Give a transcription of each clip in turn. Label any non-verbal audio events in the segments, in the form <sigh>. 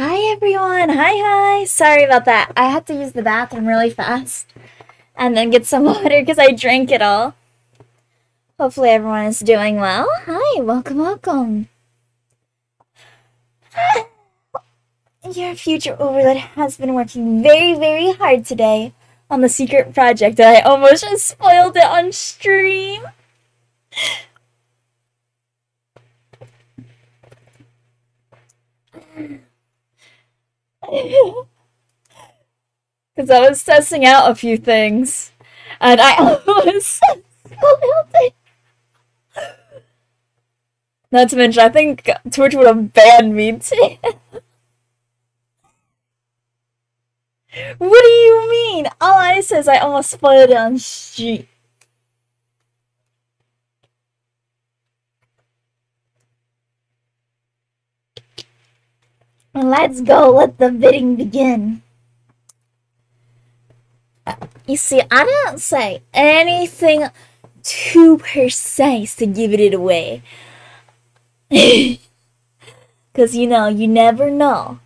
Hi everyone. Hi hi. Sorry about that. I had to use the bathroom really fast and then get some <laughs> water because I drank it all. Hopefully everyone is doing well. Hi, welcome, welcome. <gasps> Your future overlord has been working very, very hard today on the secret project and I almost just spoiled it on stream. <laughs> Because I was testing out a few things and I <laughs> almost. <laughs> Not to mention, I think Twitch would have banned me too. what do you mean? All I said is I almost spoiled it on stream. Let's go, let the bidding begin. You see, I didn't say anything too precise to give it away. <laughs> Because, you know, you never know.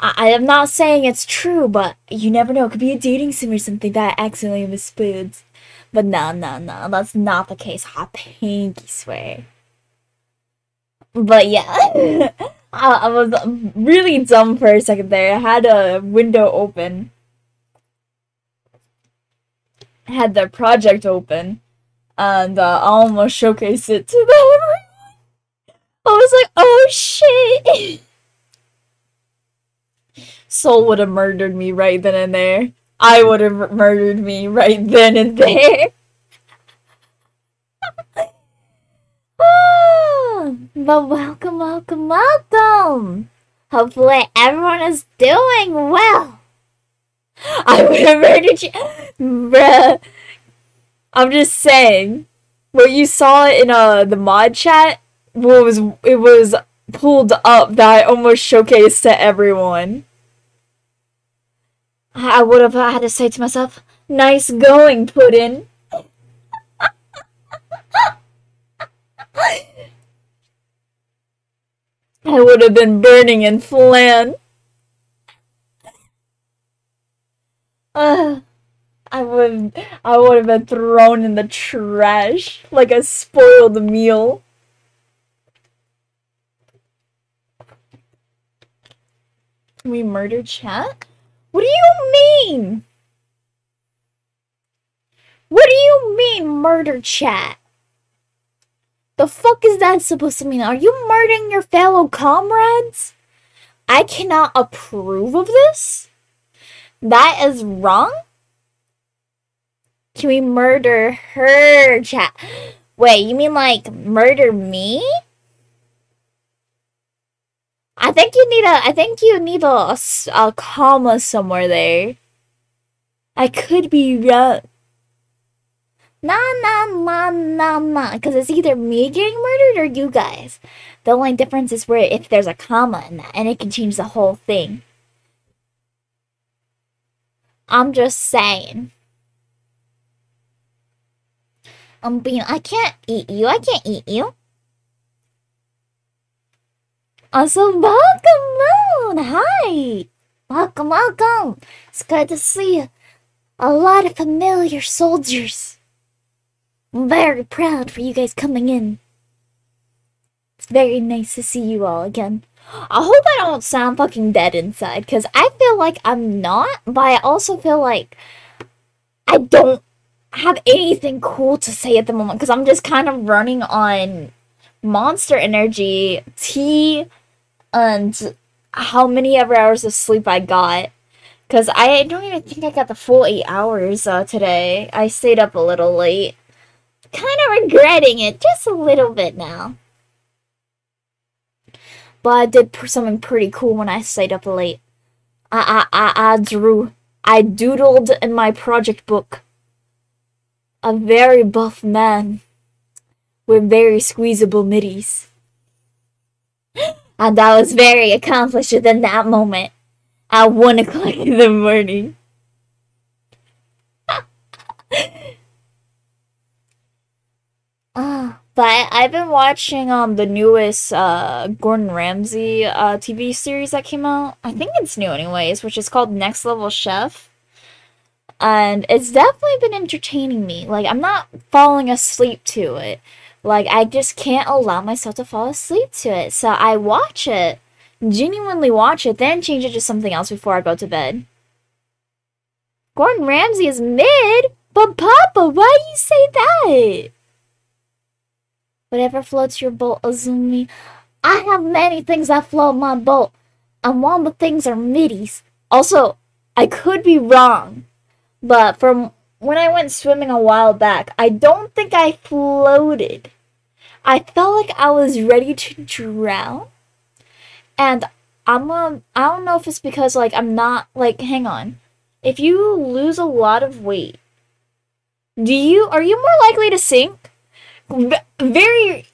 I, am not saying it's true, but you never know. It could be a dating sim or something that I accidentally misspelled. But no, no, no, that's not the case. I pinky swear. But yeah, <laughs> I, I was really dumb for a second there. I had a window open. I had the project open, and uh, I almost showcased it to <laughs> them. I was like, oh shit! Soul would have murdered me right then and there. I would have murdered me right then and there. <laughs> Ah, but welcome, welcome, welcome! Hopefully everyone is doing well. I would have murdered you. Bruh. I'm just saying. What you saw in uh the mod chat was it was pulled up that I almost showcased to everyone. I would have had to say to myself, nice going, Puddin'. I would have been burning in flan. Uh, I would I would have been thrown in the trash like a spoiled meal. Can we murder chat? What do you mean? What do you mean murder chat? The fuck is that supposed to mean? Are you murdering your fellow comrades? I cannot approve of this? That is wrong? Can we murder her chat? Wait, you mean like murder me? I think you need a I think you need a, a comma somewhere there. I could be wrong. Nah, nah, nah, nah, nah. Because it's either me getting murdered or you guys. The only difference is where if there's a comma in that, and it can change the whole thing. I'm just saying. I'm being. I can't eat you. I can't eat you. Also, welcome, Moon. Hi. Welcome, welcome. It's good to see you. a lot of familiar soldiers. Very proud for you guys coming in. It's very nice to see you all again. I hope I don't sound fucking dead inside, because I feel like I'm not, but I also feel like I don't have anything cool to say at the moment, because I'm just kind of running on monster energy, tea, and how many ever hours of sleep I got. Because I don't even think I got the full eight hours uh, today. I stayed up a little late. Kind of regretting it just a little bit now. But I did something pretty cool when I stayed up late. I, I, I, I drew, I doodled in my project book a very buff man with very squeezable middies. <gasps> And I was very accomplished within that moment at one o'clock in the morning. Ah. But I've been watching um the newest uh Gordon Ramsay uh TV series that came out. I think it's new anyways, which is called Next Level Chef. And it's definitely been entertaining me. Like I'm not falling asleep to it. Like I just can't allow myself to fall asleep to it. So I watch it, genuinely watch it, then change it to something else before I go to bed. Gordon Ramsay is mid, but Papa, why do you say that? Whatever floats your boat, Azumi. I have many things that float my boat, and one of the things are middies. Also, I could be wrong, but from when I went swimming a while back, I don't think I floated. I felt like I was ready to drown. And I'm a, I don't know if it's because like I'm not like hang on. If you lose a lot of weight, do you are you more likely to sink? Very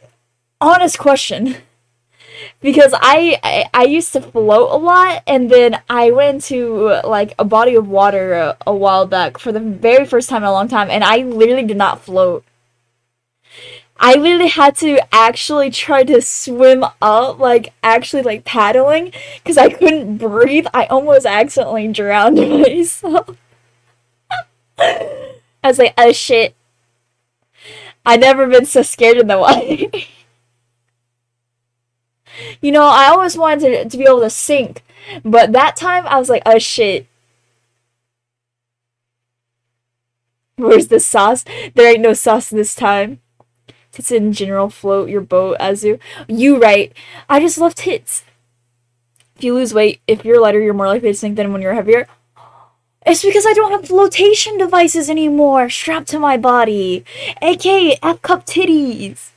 honest question because I, I, I used to float a lot and then I went into like a body of water a, a, while back for the very first time in a long time and I literally did not float. I literally had to actually try to swim up like actually like paddling because I couldn't breathe. I almost accidentally drowned <laughs> myself. <laughs> I was like, oh shit. I've never been so scared in the <laughs> water. you know, I always wanted to, to be able to sink, but that time I was like, oh shit. Where's the sauce? There ain't no sauce this time. Tits in general float your boat, Azu. You right. I just love tits. If you lose weight, if you're lighter, you're more likely to sink than when you're heavier. It's because I don't have flotation devices anymore strapped to my body. aka F cup titties.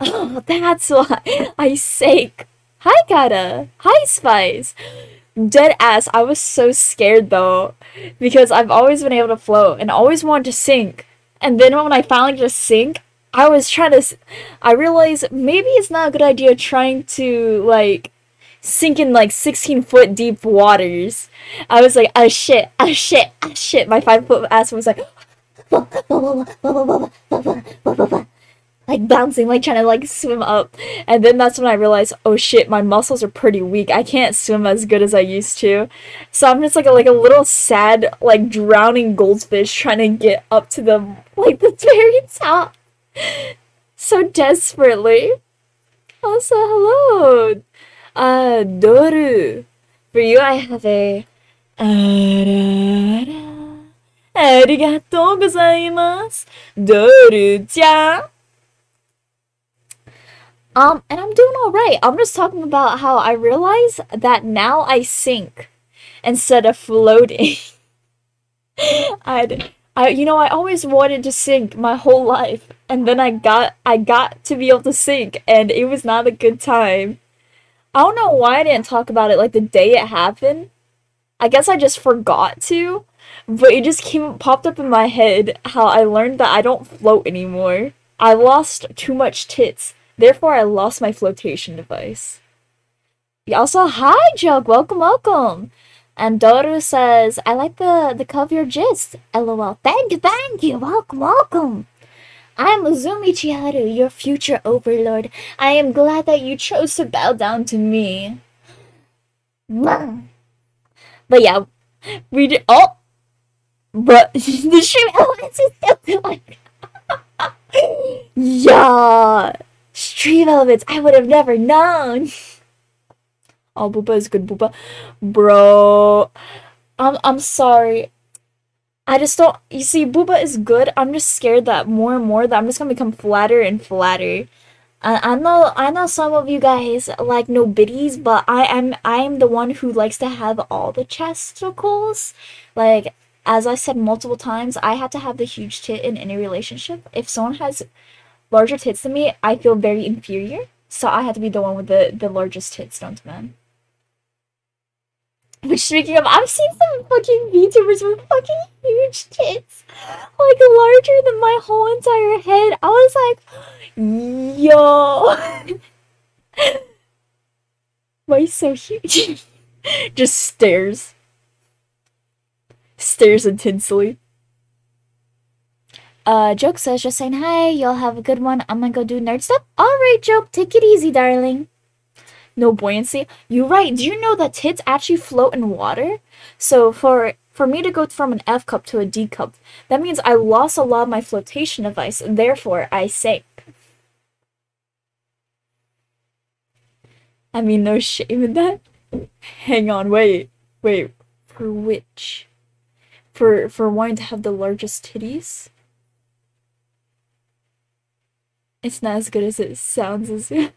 Oh, that's why I sake. Hi, Kata. Hi, Spice. Dead ass. I was so scared though, because I've always been able to float and always wanted to sink. And then when I finally just sink, I was trying to. I realized maybe it's not a good idea trying to like sink in like 16 foot deep waters. I was like, oh shit, oh shit, oh shit. My five foot ass was like, <laughs> like bouncing, like trying to like swim up. And then that's when I realized, oh shit, my muscles are pretty weak. I can't swim as good as I used to. So I'm just like a, like a little sad, like drowning goldfish trying to get up to the like the very top. <laughs> So desperately. Also, hello. Uh, Doru. For you, I have a. arara. Arigatou gozaimasu. Doru-chan. Um, and I'm doing alright. I'm just talking about how I realize that now I sink instead of floating. <laughs> I'd, I, you know, I always wanted to sink my whole life, and then I got, I got to be able to sink, and it was not a good time. I don't know why I didn't talk about it like the day it happened. I guess I just forgot to, but it just came popped up in my head how I learned that I don't float anymore. I lost too much tits. Therefore, I lost my flotation device. Y'all Also, hi, Jug. Welcome, welcome. And Doru says, I like the, the cover your gist. LOL. Thank you, thank you. Welcome, welcome. I'm Azumi Chiharu, your future overlord. I am glad that you chose to bow down to me. But yeah, we did. Oh! But <laughs> the stream elements is still like. yeah! Stream elements, I would have never known! <laughs> Oh, Booba is good, Booba. Bro. I'm, I'm sorry. I just don't. You see, Booba is good. I'm just scared that more and more that I'm just gonna become flatter and flatter. I, I know I know some of you guys like no biddies, but I am I am the one who likes to have all the chesticles. Like as I said multiple times, I had to have the huge tit in any relationship. If someone has larger tits than me, I feel very inferior. So I had to be the one with the the largest tits, don't man. Which speaking of, I've seen some fucking VTubers with fucking huge tits, like larger than my whole entire head. I was like, yo, <laughs> why so huge? <laughs> Just stares, stares intensely. Uh, Joke says, just saying hi, y'all have a good one. I'm gonna go do nerd stuff. Alright, Joke, take it easy, darling. No buoyancy. You're right. Do you know that tits actually float in water? So for for me to go from an F cup to a D cup, that means I lost a lot of my flotation device, and therefore I sank. I mean, no shame in that. Hang on, wait, wait. For which? For for wanting to have the largest titties? It's not as good as it sounds, it?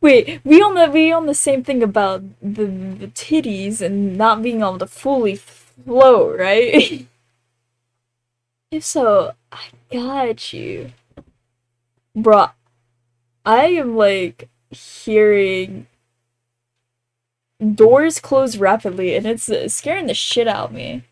Wait, we on the we on the same thing about the the titties and not being able to fully float, right? <laughs> if so, I got you. bro. I am like hearing doors close rapidly and it's uh, scaring the shit out of me.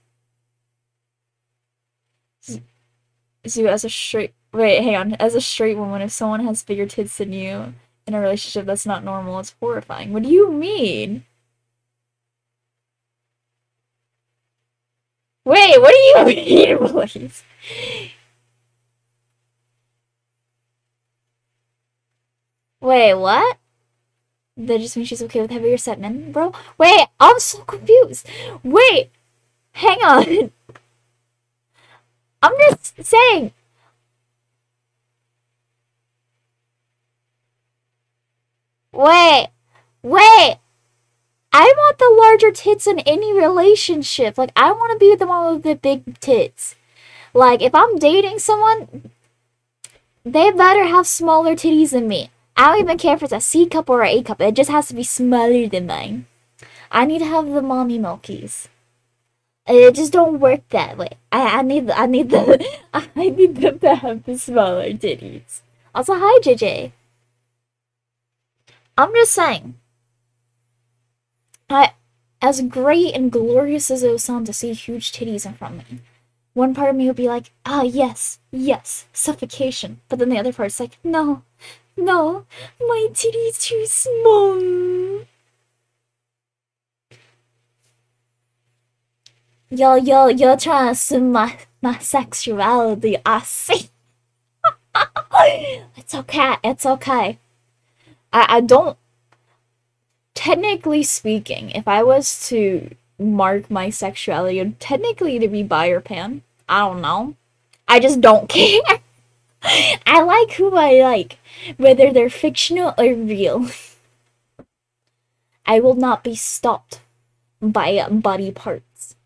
So as a straight wait, hang on. As a straight woman, if someone has bigger tits than you in a relationship, that's not normal. It's horrifying. What do you mean? Wait, what do you <laughs> mean, please? Wait, what? That just means she's okay with heavier set men, bro? Wait, I'm so confused. Wait, hang on. <laughs> I'm just saying. Wait, wait. I want the larger tits in any relationship. Like, I want to be the one with the big tits. Like, if I'm dating someone, they better have smaller titties than me. I don't even care if it's a C cup or an A cup. It just has to be smaller than mine. I need to have the mommy milkies. It just don't work that way. I, I need I need the <laughs> I need them to have the smaller titties. Also, hi JJ. I'm just saying. I, as great and glorious as it would sound to see huge titties in front of me, one part of me would be like, ah, yes, yes, suffocation. But then the other part's like, no, no, my titty's too small. Yo, yo, you're trying to assume my, my sexuality. I see. <laughs> it's okay. It's okay. I, I don't. Technically speaking, if I was to mark my sexuality, it'd technically to be bi or pan. I don't know. I just don't <laughs> care. I like who I like, whether they're fictional or real. I will not be stopped by uh, body parts.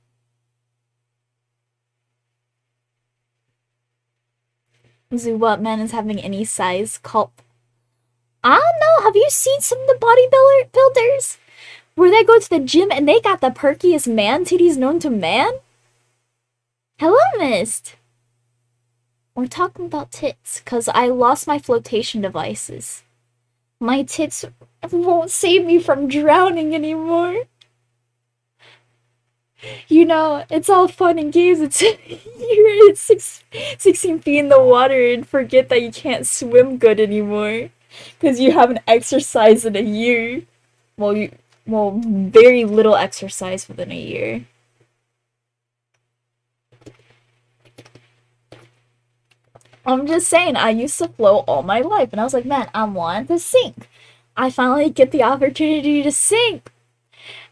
Zoo, what man is having any size cult? Ah, I don't know. Have you seen some of the bodybuilder builders? Where they go to the gym and they got the perkiest man titties known to man? Hello, Mist. We're talking about tits, because I lost my flotation devices. My tits won't save me from drowning anymore. You know, it's all fun and games until <laughs> you're at six, 16 feet in the water and forget that you can't swim good anymore. Because you haven't exercised in a year. Well, you, well, very little exercise within a year. I'm just saying, I used to float all my life, and I was like, man, I want to sink. I finally get the opportunity to sink,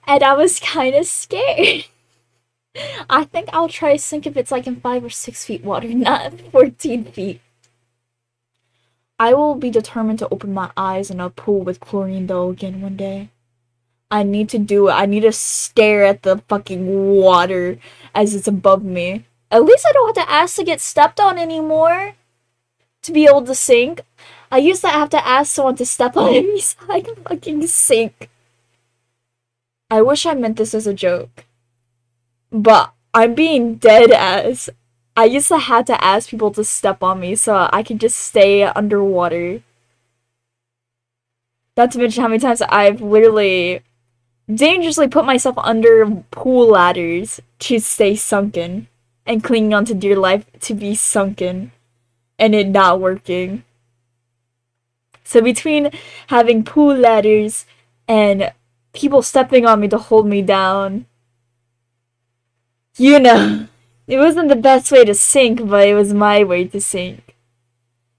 and I was kind of scared. <laughs> I think I'll try to sink if it's like in five or six feet water, <laughs> not 14 feet. I will be determined to open my eyes in a pool with chlorine though again one day. I need to do it. I need to stare at the fucking water as it's above me. At least I don't have to ask to get stepped on anymore to be able to sink. I used to have to ask someone to step on me so I can fucking sink. I wish I meant this as a joke. But I'm being dead as I used to have to ask people to step on me so I could just stay underwater. Not to mention how many times I've literally dangerously put myself under pool ladders to stay sunken and clinging onto dear life to be sunken and it not working. So between having pool ladders and people stepping on me to hold me down, you know, <laughs> It wasn't the best way to sink, but it was my way to sink.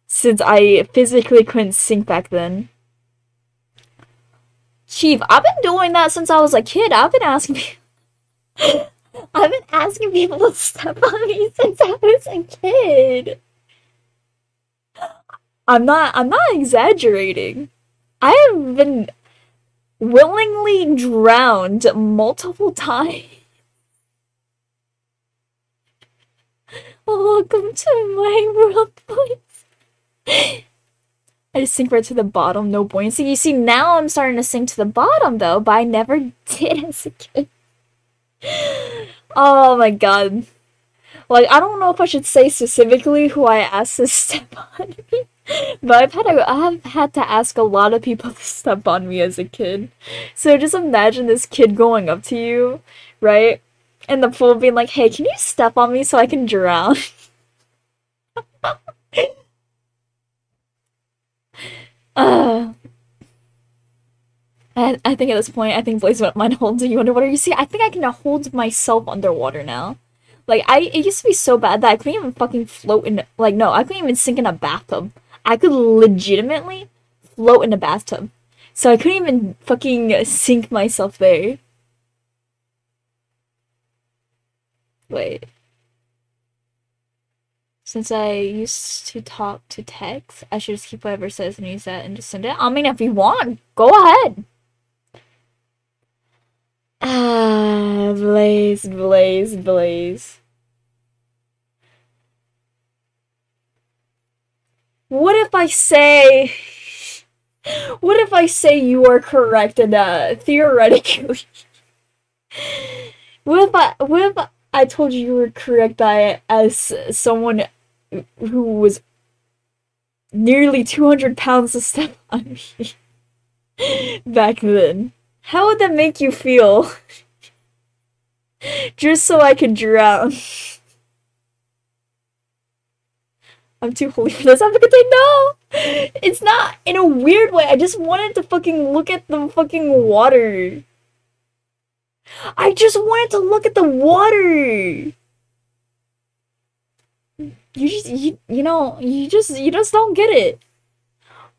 Since I physically couldn't sink back then. Chief, I've been doing that since I was a kid. I've been asking people. <laughs> I've been asking people to step on me since I was a kid. I'm not I'm not exaggerating. I have been willingly drowned multiple <laughs> times. Welcome to my world, boys. I just sink right to the bottom, no buoyancy. You see, now I'm starting to sink to the bottom, though, but I never <laughs> did as a kid. Oh my god. Like, I don't know if I should say specifically who I asked to <laughs> step on me, but I've had, a, I've had to ask a lot of people <laughs> to step on me as a kid. So just imagine this kid going up to you, right? In the pool being like, hey, can you step on me so I can drown? <laughs> uh, I, I think at this point, I think Blaze won't mind holding you underwater. You see, I think I can hold myself underwater now. Like, I it used to be so bad that I couldn't even fucking float in, like, no, I couldn't even sink in a bathtub. I could legitimately float in a bathtub. So I couldn't even fucking sink myself there. Wait. Since I used to talk to text, I should just keep whatever says and use that and just send it. I mean, if you want, go ahead. Ah, Blaze, Blaze, Blaze. What if I say... What if I say you are correct and uh, theoretically... <laughs> what if I... What if I told you you were correct I, as someone who was nearly 200 pounds to step <laughs> on me back then? How would that make you feel? <laughs> Just so I could drown. <laughs> I'm too holy for this. I'm gonna say no! It's not in a weird way. I just wanted to fucking look at the fucking water. I just wanted to look at the water. You just you, you know, you just you just don't get it.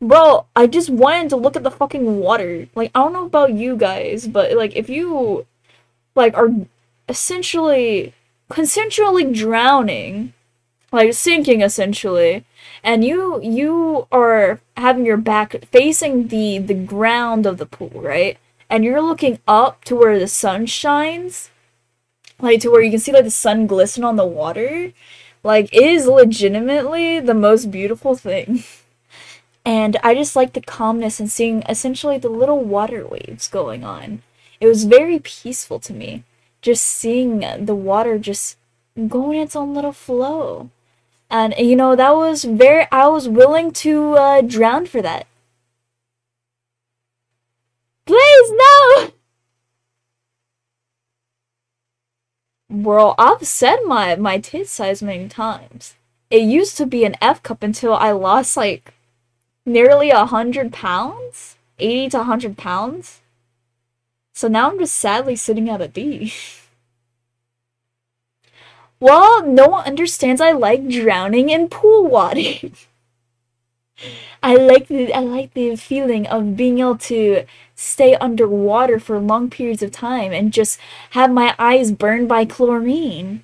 Bro, I just wanted to look at the fucking water. Like, I don't know about you guys, but like, if you, like, are essentially consensually drowning, like sinking essentially, and you you are having your back facing the the ground of the pool, right? And you're looking up to where the sun shines, like to where you can see like the sun glisten on the water. Like, it is legitimately the most beautiful thing. <laughs> And I just like the calmness and seeing essentially the little water waves going on. It was very peaceful to me. Just seeing the water just going its own little flow. And, you know, that was very, I was willing to uh, drown for that. Please, no! Bro, I've said my, my tit size many times. It used to be an F cup until I lost, like, nearly a hundred pounds, eighty to hundred pounds. So now I'm just sadly sitting at a D. <laughs> well, no one understands I like drowning in pool water. <laughs> I like the I like the feeling of being able to stay underwater for long periods of time and just have my eyes burned by chlorine.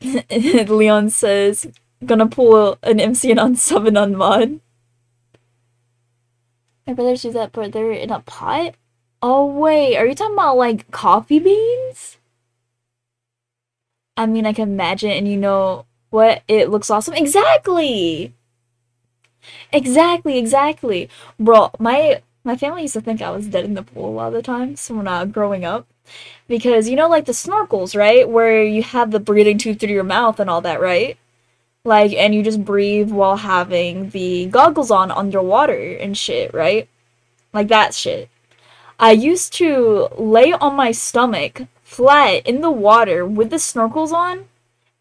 <laughs> Leon says, gonna pull an MCN on seven on mod. My brothers do that, but they're in a pot? Oh, wait, are you talking about, like, coffee beans? I mean, I can imagine, and you know what? It looks awesome. Exactly! Exactly, exactly. Bro, my my family used to think I was dead in the pool a lot of the times when I was growing up. Because, you know, like the snorkels, right? Where you have the breathing tube through your mouth and all that, right? Like, and you just breathe while having the goggles on underwater and shit, right? Like that shit. I used to lay on my stomach flat in the water with the snorkels on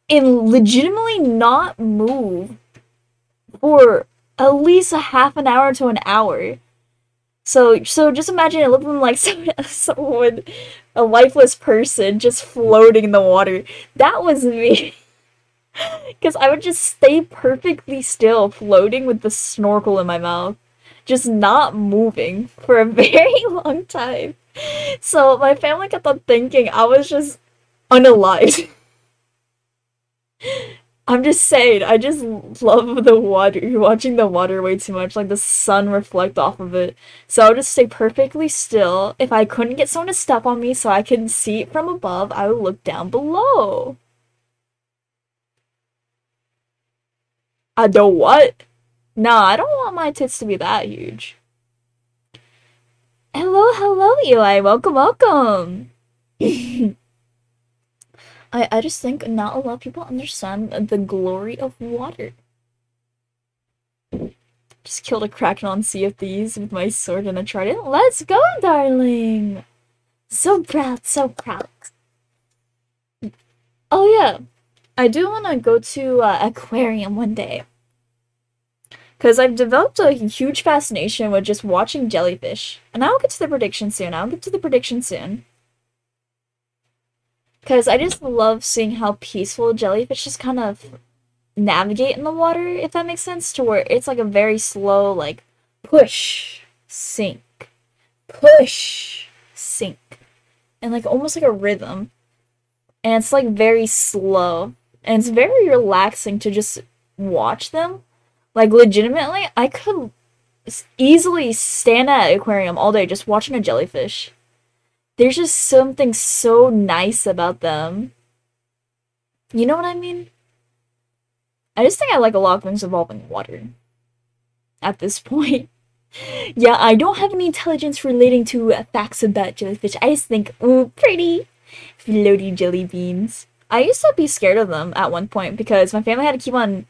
and legitimately not move for at least a half an hour to an hour. So, so just imagine it looking like <laughs> someone, someone a lifeless person just floating in the water. That was me. <laughs> Because I would just stay perfectly still, floating with the snorkel in my mouth, just not moving for a <laughs> very long time. So my family kept on thinking I was just unalive. I'm just saying, I just love the water, You're watching the water way too much, like the sun reflect off of it. So I would just stay perfectly still. If I couldn't get someone to step on me so I could see it from above, I would look down below. I don't what? Nah, I don't want my tits to be that huge. Hello, hello, Eli. Welcome, welcome. <laughs> I, I just think not a lot of people understand the glory of water. Just killed a kraken on Sea of Thieves with my sword and a trident. Let's go, darling! So proud, so proud. Oh yeah, I do want to go to uh, aquarium one day. Because I've developed a huge fascination with just watching jellyfish. And I'll get to the prediction soon. I'll get to the prediction soon. Because I just love seeing how peaceful jellyfish just kind of navigate in the water, if that makes sense, to where it's like a very slow, like, push, sink, push, sink. And like almost like a rhythm. And it's like very slow. And it's very relaxing to just watch them. Like, legitimately, I could easily stand at an aquarium all day just watching a jellyfish. There's just something so nice about them. You know what I mean? I just think I like a lot of things involving water. At this <laughs> point. yeah, I don't have any intelligence relating to facts about jellyfish. I just think, ooh, pretty. Floaty jelly beans. I used to be scared of them at one point because my family had to keep on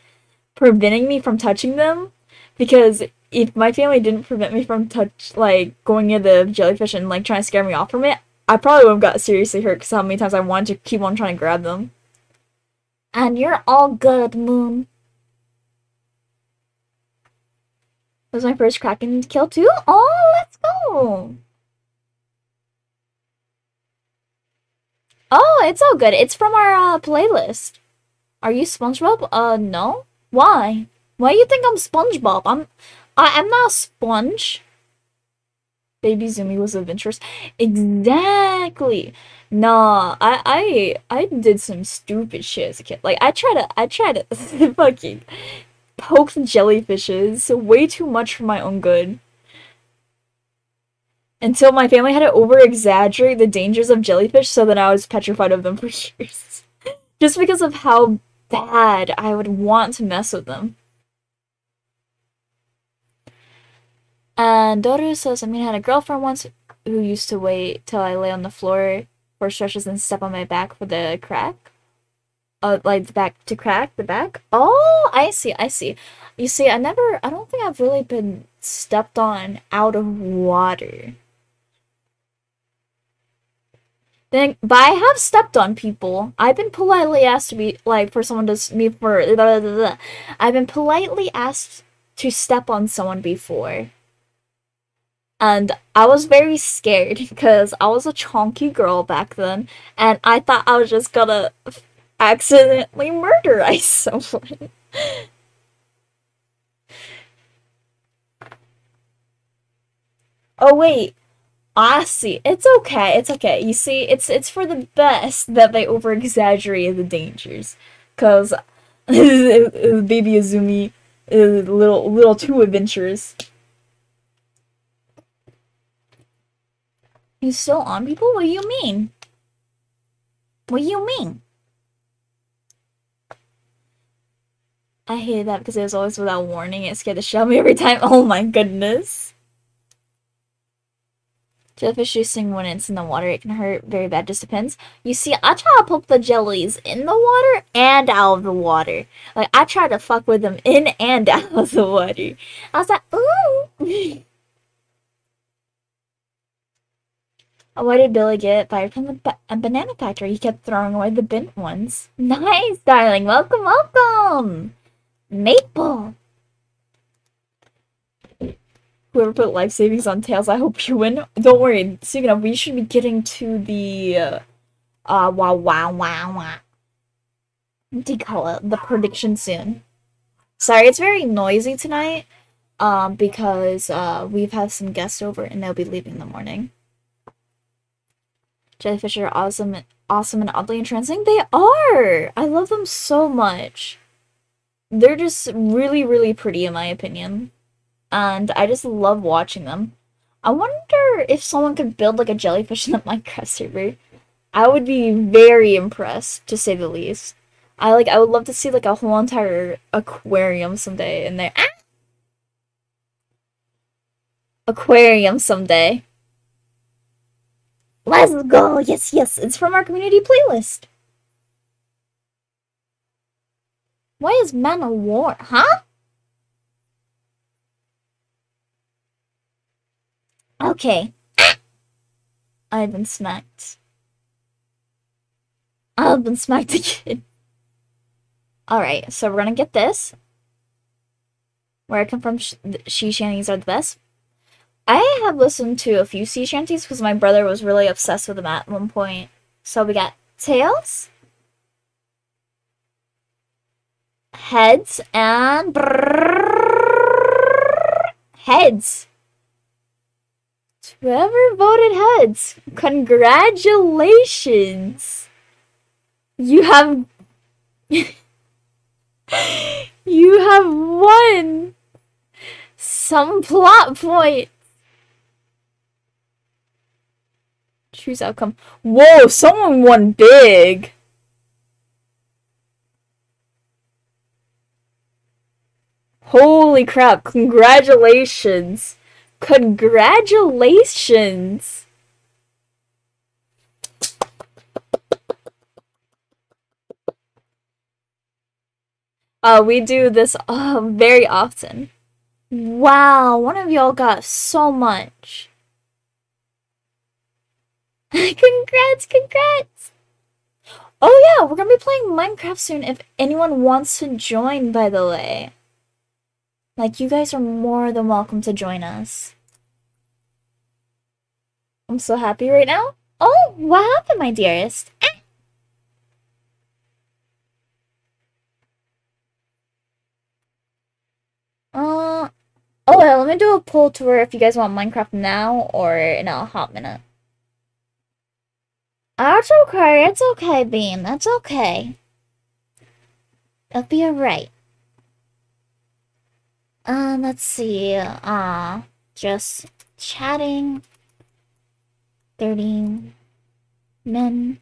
preventing me from touching them because if my family didn't prevent me from touch like going near the jellyfish and like trying to scare me off from it, I probably would have got seriously hurt because how many times I wanted to keep on trying to grab them. And you're all good, Moon. That was my first Kraken kill too? Oh, let's go! Oh, it's all good. It's from our uh, playlist. Are you SpongeBob? Uh, no. Why? Why do you think I'm SpongeBob? I'm I am not a sponge. Baby Zumi was adventurous. Exactly. Nah, I I I did some stupid shit as a kid. Like I try to I try to <laughs> fucking poke jellyfishes way too much for my own good. Until my family had to over exaggerate the dangers of jellyfish so that I was petrified of them for <laughs> years. Just because of how bad I would want to mess with them. And Doru says, I mean, I had a girlfriend once who used to wait till I lay on the floor for stretches and step on my back for the crack. Uh, like the back to crack the back. Oh, I see, I see. You see, I never, I don't think I've really been stepped on out of water. Then, but I have stepped on people. I've been politely asked to be like for someone to me for. Blah, blah, blah, I've been politely asked to step on someone before. And I was very scared <laughs> because I was a chonky girl back then, and I thought I was just gonna accidentally murderize <laughs> someone. oh wait, I see. It's okay. It's okay. You see, it's it's for the best that they over exaggerate the dangers, cause baby Azumi is a little little too adventurous. You still on people? What do you mean? What do you mean? I hated that because it was always without warning. It scared the shit out of me every time. <laughs> Oh my goodness. Jellyfish juicing when it's in the water, it can hurt very bad, just depends. You see, I try to poke the jellies in the water and out of the water. Like, I try to fuck with them in and <laughs> out of the water. I was like, ooh. <laughs> Why did Billy get fired from the ba banana factory? He kept throwing away the bent ones. <laughs> Nice, darling. Welcome, welcome. Maple. Whoever put life savings on tails, I hope you win. Don't worry. Speaking of, we should be getting to the uh, uh wow wow wow wow. What do you call it? The prediction soon. Sorry, it's very noisy tonight. Um, because uh we've had some guests over and they'll be leaving in the morning. Jellyfish are awesome, awesome and oddly entrancing. They are. I love them so much. They're just really, really pretty in my opinion, and I just love watching them. I wonder if someone could build like a jellyfish in the <laughs> Minecraft server. I would be very impressed, to say the least. I like. I would love to see like a whole entire aquarium someday in there. Ah! Aquarium someday. Let's go! Yes, yes, it's from our community playlist. Why is man a war? Huh? Okay. I've been smacked. I've been smacked <laughs> again. Alright, so we're gonna get this. Where I come from, sh she shanties are the best. I have listened to a few sea shanties because my brother was really obsessed with them at one point. So we got tails, heads, and heads. Whoever voted heads, congratulations! You have you have won some plot point. Choose outcome. Whoa, someone won big. Holy crap, congratulations. Congratulations. Uh, we do this uh, very often. Wow, one of y'all got so much. <laughs> congrats, congrats! Oh yeah, we're gonna be playing Minecraft soon if anyone wants to join, by the way. Like, you guys are more than welcome to join us. I'm so happy right now. Oh, what happened, my dearest? Eh. Uh, oh, well, let me do a poll tour if you guys want Minecraft now or in a hot minute. That's okay, it's okay, Bean, that's okay. It'll be alright. Um, let's see, uh, just chatting. 30 men.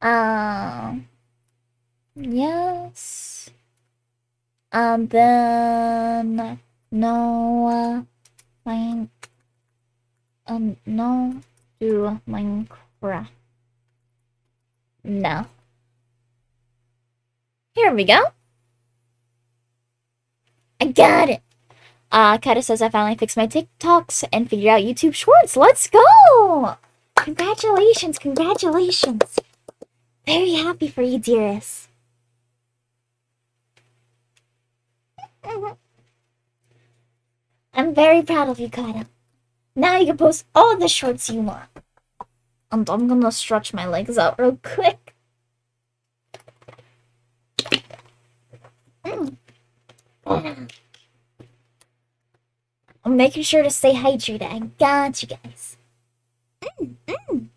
Uh, yes. And then, no, uh, mine, um, no to Minecraft. No. Here we go. I got it. Uh, Kata says I finally fixed my TikToks and figured out YouTube Shorts. Let's go! Congratulations, congratulations. Very happy for you, dearest. <laughs> I'm very proud of you, Kata. Now you can post all the shorts you want. And I'm gonna stretch my legs out real quick. Mm. I'm making sure to stay hydrated. I got you guys. Mm.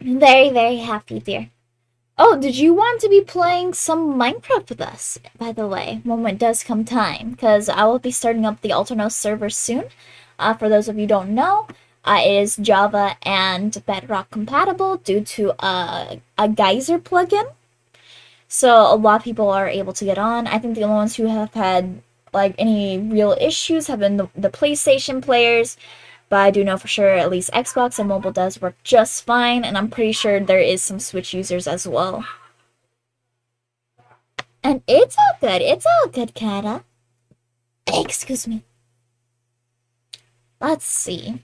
I'm very, very happy, dear. Oh, did you want to be playing some Minecraft with us, by the way, when it does come time? Because I will be starting up the Aternos server soon. Uh, for those of you don't know, uh, it is Java and Bedrock compatible due to a, a Geyser plugin. So a lot of people are able to get on. I think the only ones who have had like any real issues have been the, the PlayStation players but I do know for sure at least Xbox and mobile does work just fine, and I'm pretty sure there is some Switch users as well. And it's all good, it's all good, Kata. Excuse me. Let's see.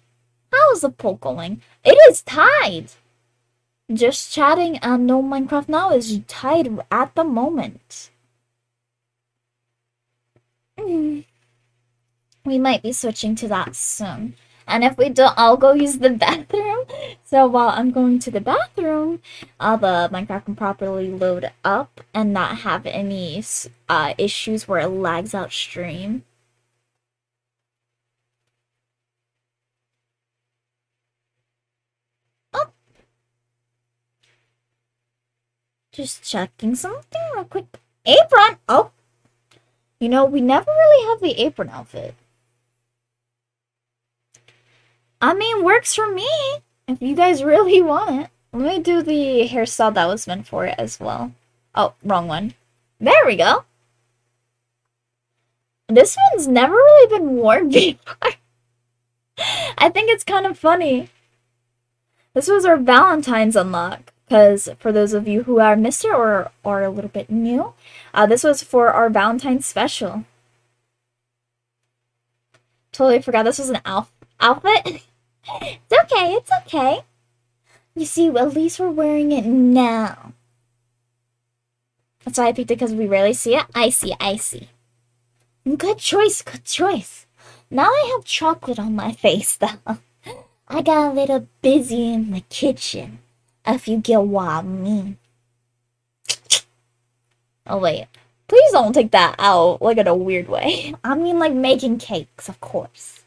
How's the poll going? It is tied! Just chatting and no Minecraft now is tied at the moment. Hmm. we might be switching to that soon. And if we don't, I'll go use the <laughs> bathroom. So while I'm going to the bathroom, uh, the Minecraft can properly load up and not have any uh, issues where it lags out stream. Oh. Just checking something real quick. Apron! Oh! You know, we never really have the apron outfit. I mean, works for me. If you guys really want it. Let me do the hairstyle that was meant for it as well. Oh, wrong one. There we go. This one's never really been worn <laughs> before. I think it's kind of funny. This was our Valentine's unlock. Because for those of you who are missed it or are a little bit new, uh, this was for our Valentine's special. Totally forgot this was an outfit. <laughs> it's okay, it's okay. You see, at least we're wearing it now. That's why I picked it because we rarely see it. I see, I see. Good choice, good choice. Now I have chocolate on my face, though. I got a little busy in the kitchen if you get what I mean. Oh, wait. Please don't take that out, like, in a weird way. I mean, like, making cakes, of course.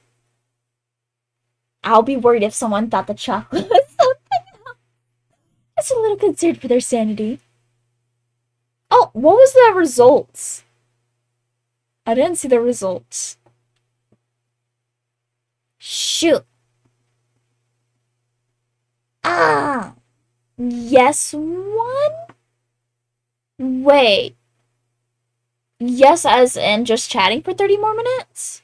I'll be worried if someone thought the chocolate was something. Just a little concerned for their sanity. Oh, what was the results? I didn't see the results. Shoot. Ah. Yes, one? Wait. Yes, as in just chatting for 30 more minutes?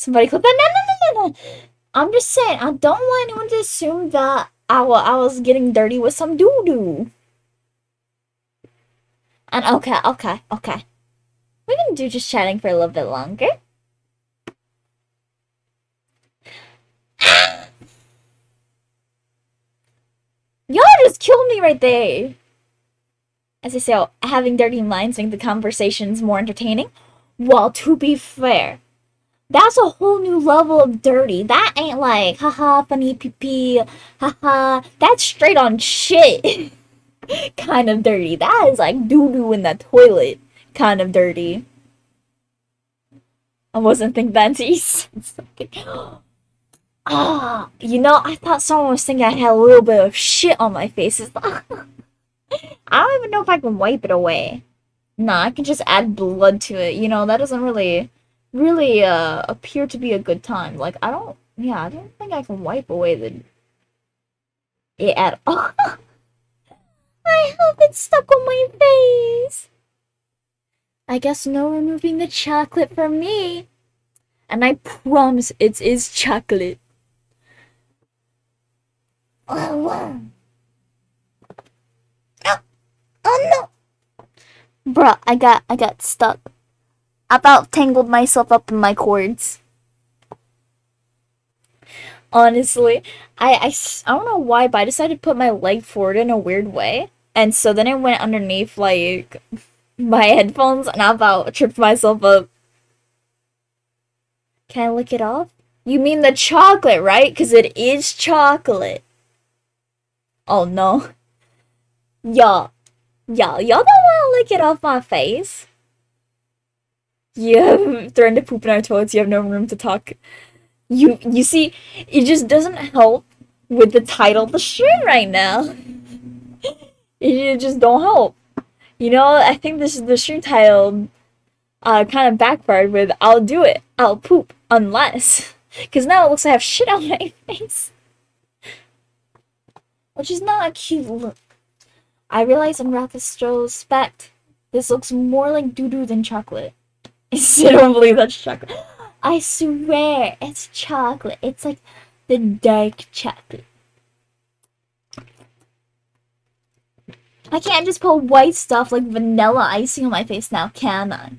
Somebody clip that? No, no, no, no, no. I'm just saying, I don't want anyone to assume that I, I was getting dirty with some doo-doo. And okay, okay, okay. We can do just chatting for a little bit longer. <gasps> Y'all just killed me right there. As I say, having dirty lines make the conversations more entertaining. Well, to be fair, that's a whole new level of dirty. That ain't like, haha, funny pee pee, haha. That's straight on shit <laughs> kind of dirty. That is like doo doo in the toilet kind of dirty. I wasn't thinking that <laughs> <gasps> Ah, you know, I thought someone was thinking I had a little bit of shit on my face. <laughs> I don't even know if I can wipe it away. Nah, I can just add blood to it. You know, that doesn't really, really uh, appear to be a good time. Like, I don't, yeah, I don't think I can wipe away the it at <laughs> all. I hope it's stuck on my face. I guess no removing the chocolate from me. And I promise it is chocolate. Oh, oh, oh no! Bruh, I got I got stuck. I about tangled myself up in my cords. Honestly, I, I, I don't know why, but I decided to put my leg forward in a weird way. And so then I went underneath, like, my headphones, and I about tripped myself up. Can I lick it off? You mean the chocolate, right? Because it is chocolate. Oh no. Y'all. Y'all, y'all don't want to lick it off my face. You have <laughs> threatened to poop in our toilets, you have no room to talk. You you see, it just doesn't help with the title of the stream right now. <laughs> it just don't help. You know, I think this is the stream title uh kind of backfired with I'll do it, I'll poop, unless. <laughs> Because now it looks like I have shit on my face which is not a cute look. I realize in retrospect, this looks more like doo-doo than chocolate. <laughs> I don't believe that's chocolate. <gasps> I swear, it's chocolate. It's like the dark chocolate. I can't just put white stuff like vanilla icing on my face now, can I?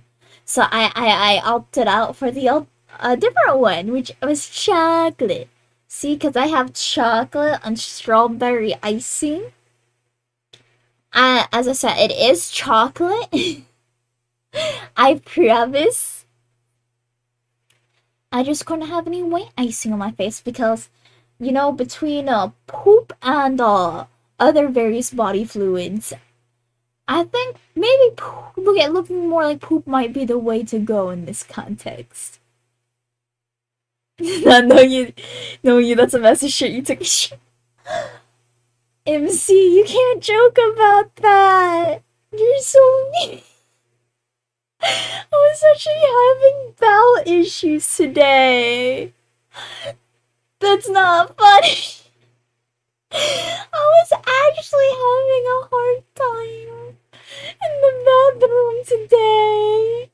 So I, I, I opted out for the uh, different one, which was chocolate. See, because I have chocolate and strawberry icing. Uh, as I said, it is chocolate. <laughs> I promise. I just couldn't have any white icing on my face because, you know, between uh, poop and uh, other various body fluids, I think maybe poop, look at looking more like poop might be the way to go in this context. <laughs> no, you, no, you. That's a mess of shit. You took a shit. MC, you can't joke about that. You're so mean. I was actually having bowel issues today. That's not funny. I was actually having a hard time in the bathroom today.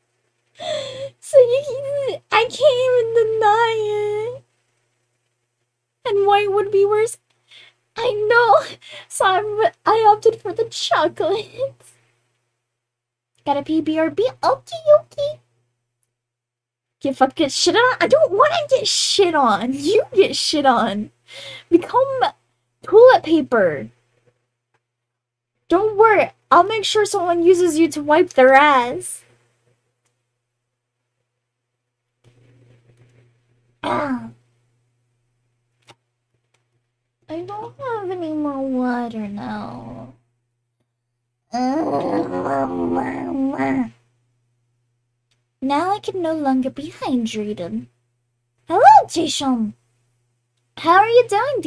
So you, I can't even deny it. And white would be worse. I know. So I'm, I opted for the chocolate. Got a PBRB? Okie dokie. Get fucking shit on? I don't want to get shit on. You get shit on. Become toilet paper. Don't worry. I'll make sure someone uses you to wipe their ass. <clears throat> I don't have any more water now. Now I can no longer be hydrated. Hello, Jason. How are you doing,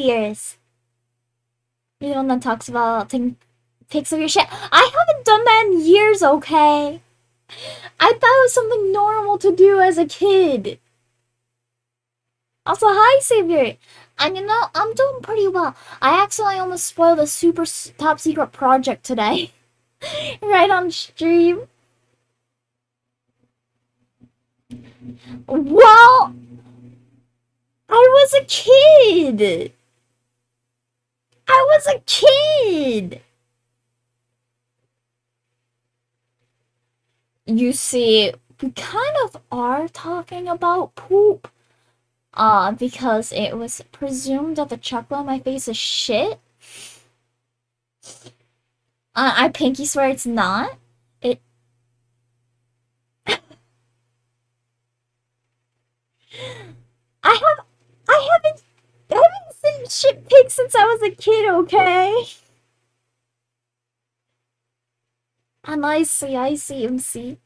one that talks about taking pics of your shit. I haven't done that in years, okay? I thought it was something normal to do as a kid. Also, hi, Savior. And you know, I'm doing pretty well. I accidentally almost spoiled a super top secret project today. <laughs> <laughs> right on stream. Well, I was a kid. I was a kid. You see, we kind of are talking about poop. Uh, because it was presumed that the chocolate on my face is shit. Uh, I pinky swear it's not. It. <laughs> I have. I haven't. I haven't seen shit pics since I was a kid. Okay. And I see. I see. MC.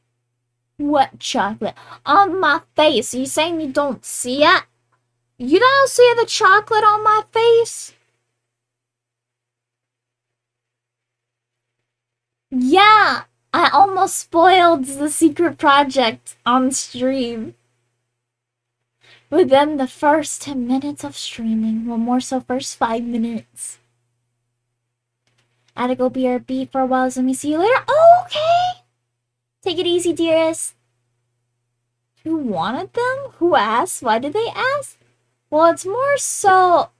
What chocolate on my face? Are you saying you don't see it? You don't see the chocolate on my face? Yeah, I almost spoiled the secret project on stream. Within the first 10 minutes of streaming, well, more so, first 5 minutes. I had to go BRB for a while, so let me see you later. Oh, okay! Take it easy, dearest. Who wanted them? Who asked? Why did they ask? Well, it's more so...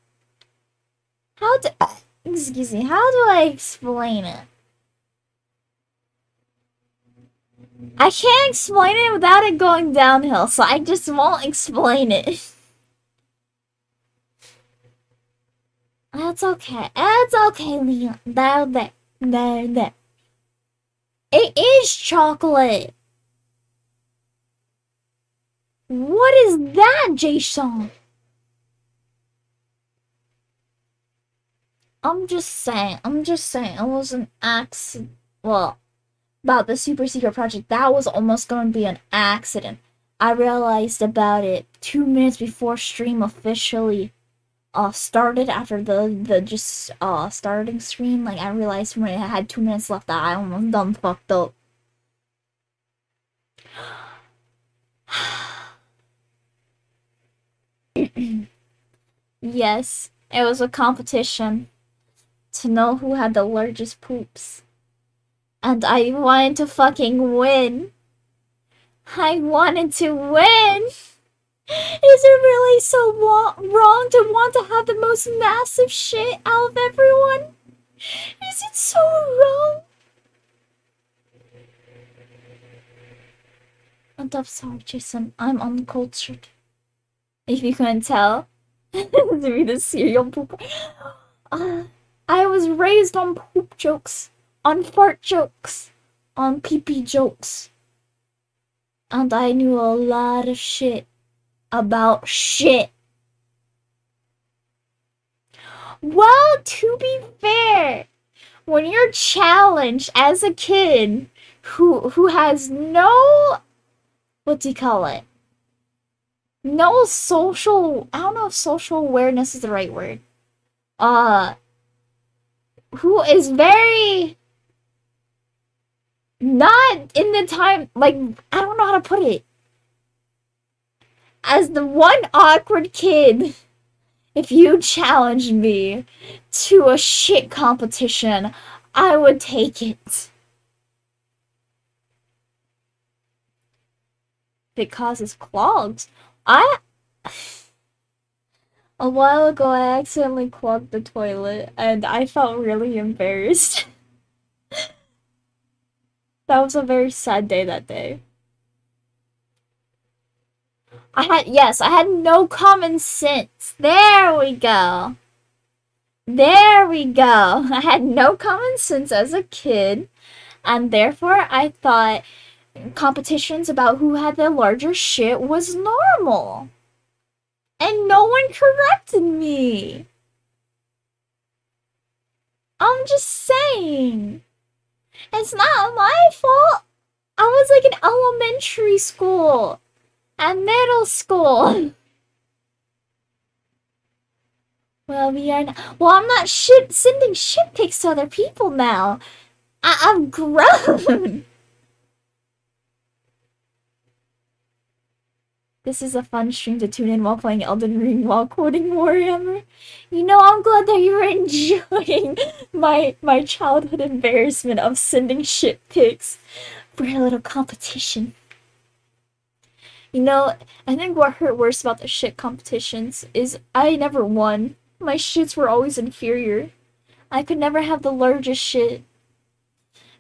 How do... <coughs> Excuse me, how do I explain it? I can't explain it without it going downhill, so I just won't explain it. That's okay. That's okay, Leon. There, there, there, there. It is chocolate. What is that, Jason? I'm just saying. I'm just saying. It was an accident. Well, about the super secret project, that was almost going to be an accident. I realized about it two minutes before stream officially uh started after the the just uh starting screen. Like I realized when I had two minutes left that I almost done fucked up. <sighs> yes, it was a competition to know who had the largest poops. And I wanted to fucking win. I wanted to win. Is it really so wrong to want to have the most massive shit out of everyone? Is it so wrong? I'm sorry, Jason. I'm uncultured. If you couldn't tell. <laughs> to be the serial pooper. <gasps> Uh, I was raised on poop jokes, on fart jokes, on pee pee jokes. And I knew a lot of shit about shit. Well, to be fair, when you're challenged as a kid who who has no what do you call it? No social I don't know if social awareness is the right word. Uh who is very not in the time like I don't know how to put it. As the one awkward kid, if you challenged me to a shit competition, I would take it. It causes clogs. I a while ago I accidentally clogged the toilet and I felt really embarrassed. <laughs> that was a very sad day that day. I had, yes, I had no common sense. There we go. There we go. <laughs> I had no common sense as a kid, and therefore I thought competitions about who had the larger shit was normal. And no one corrected me. I'm just saying. It's not my fault. I was like in elementary school and middle school. <laughs> Well, we are. Not, well, I'm not sending shit pics to other people now. I, I'm grown. <laughs> This is a fun stream to tune in while playing Elden Ring while quoting Warhammer. You know, I'm glad that you're <laughs> enjoying my my childhood embarrassment of sending shit pics for a little competition. You know, I think what hurt worse about the shit competitions is I never won. My shits were always inferior. I could never have the largest shit.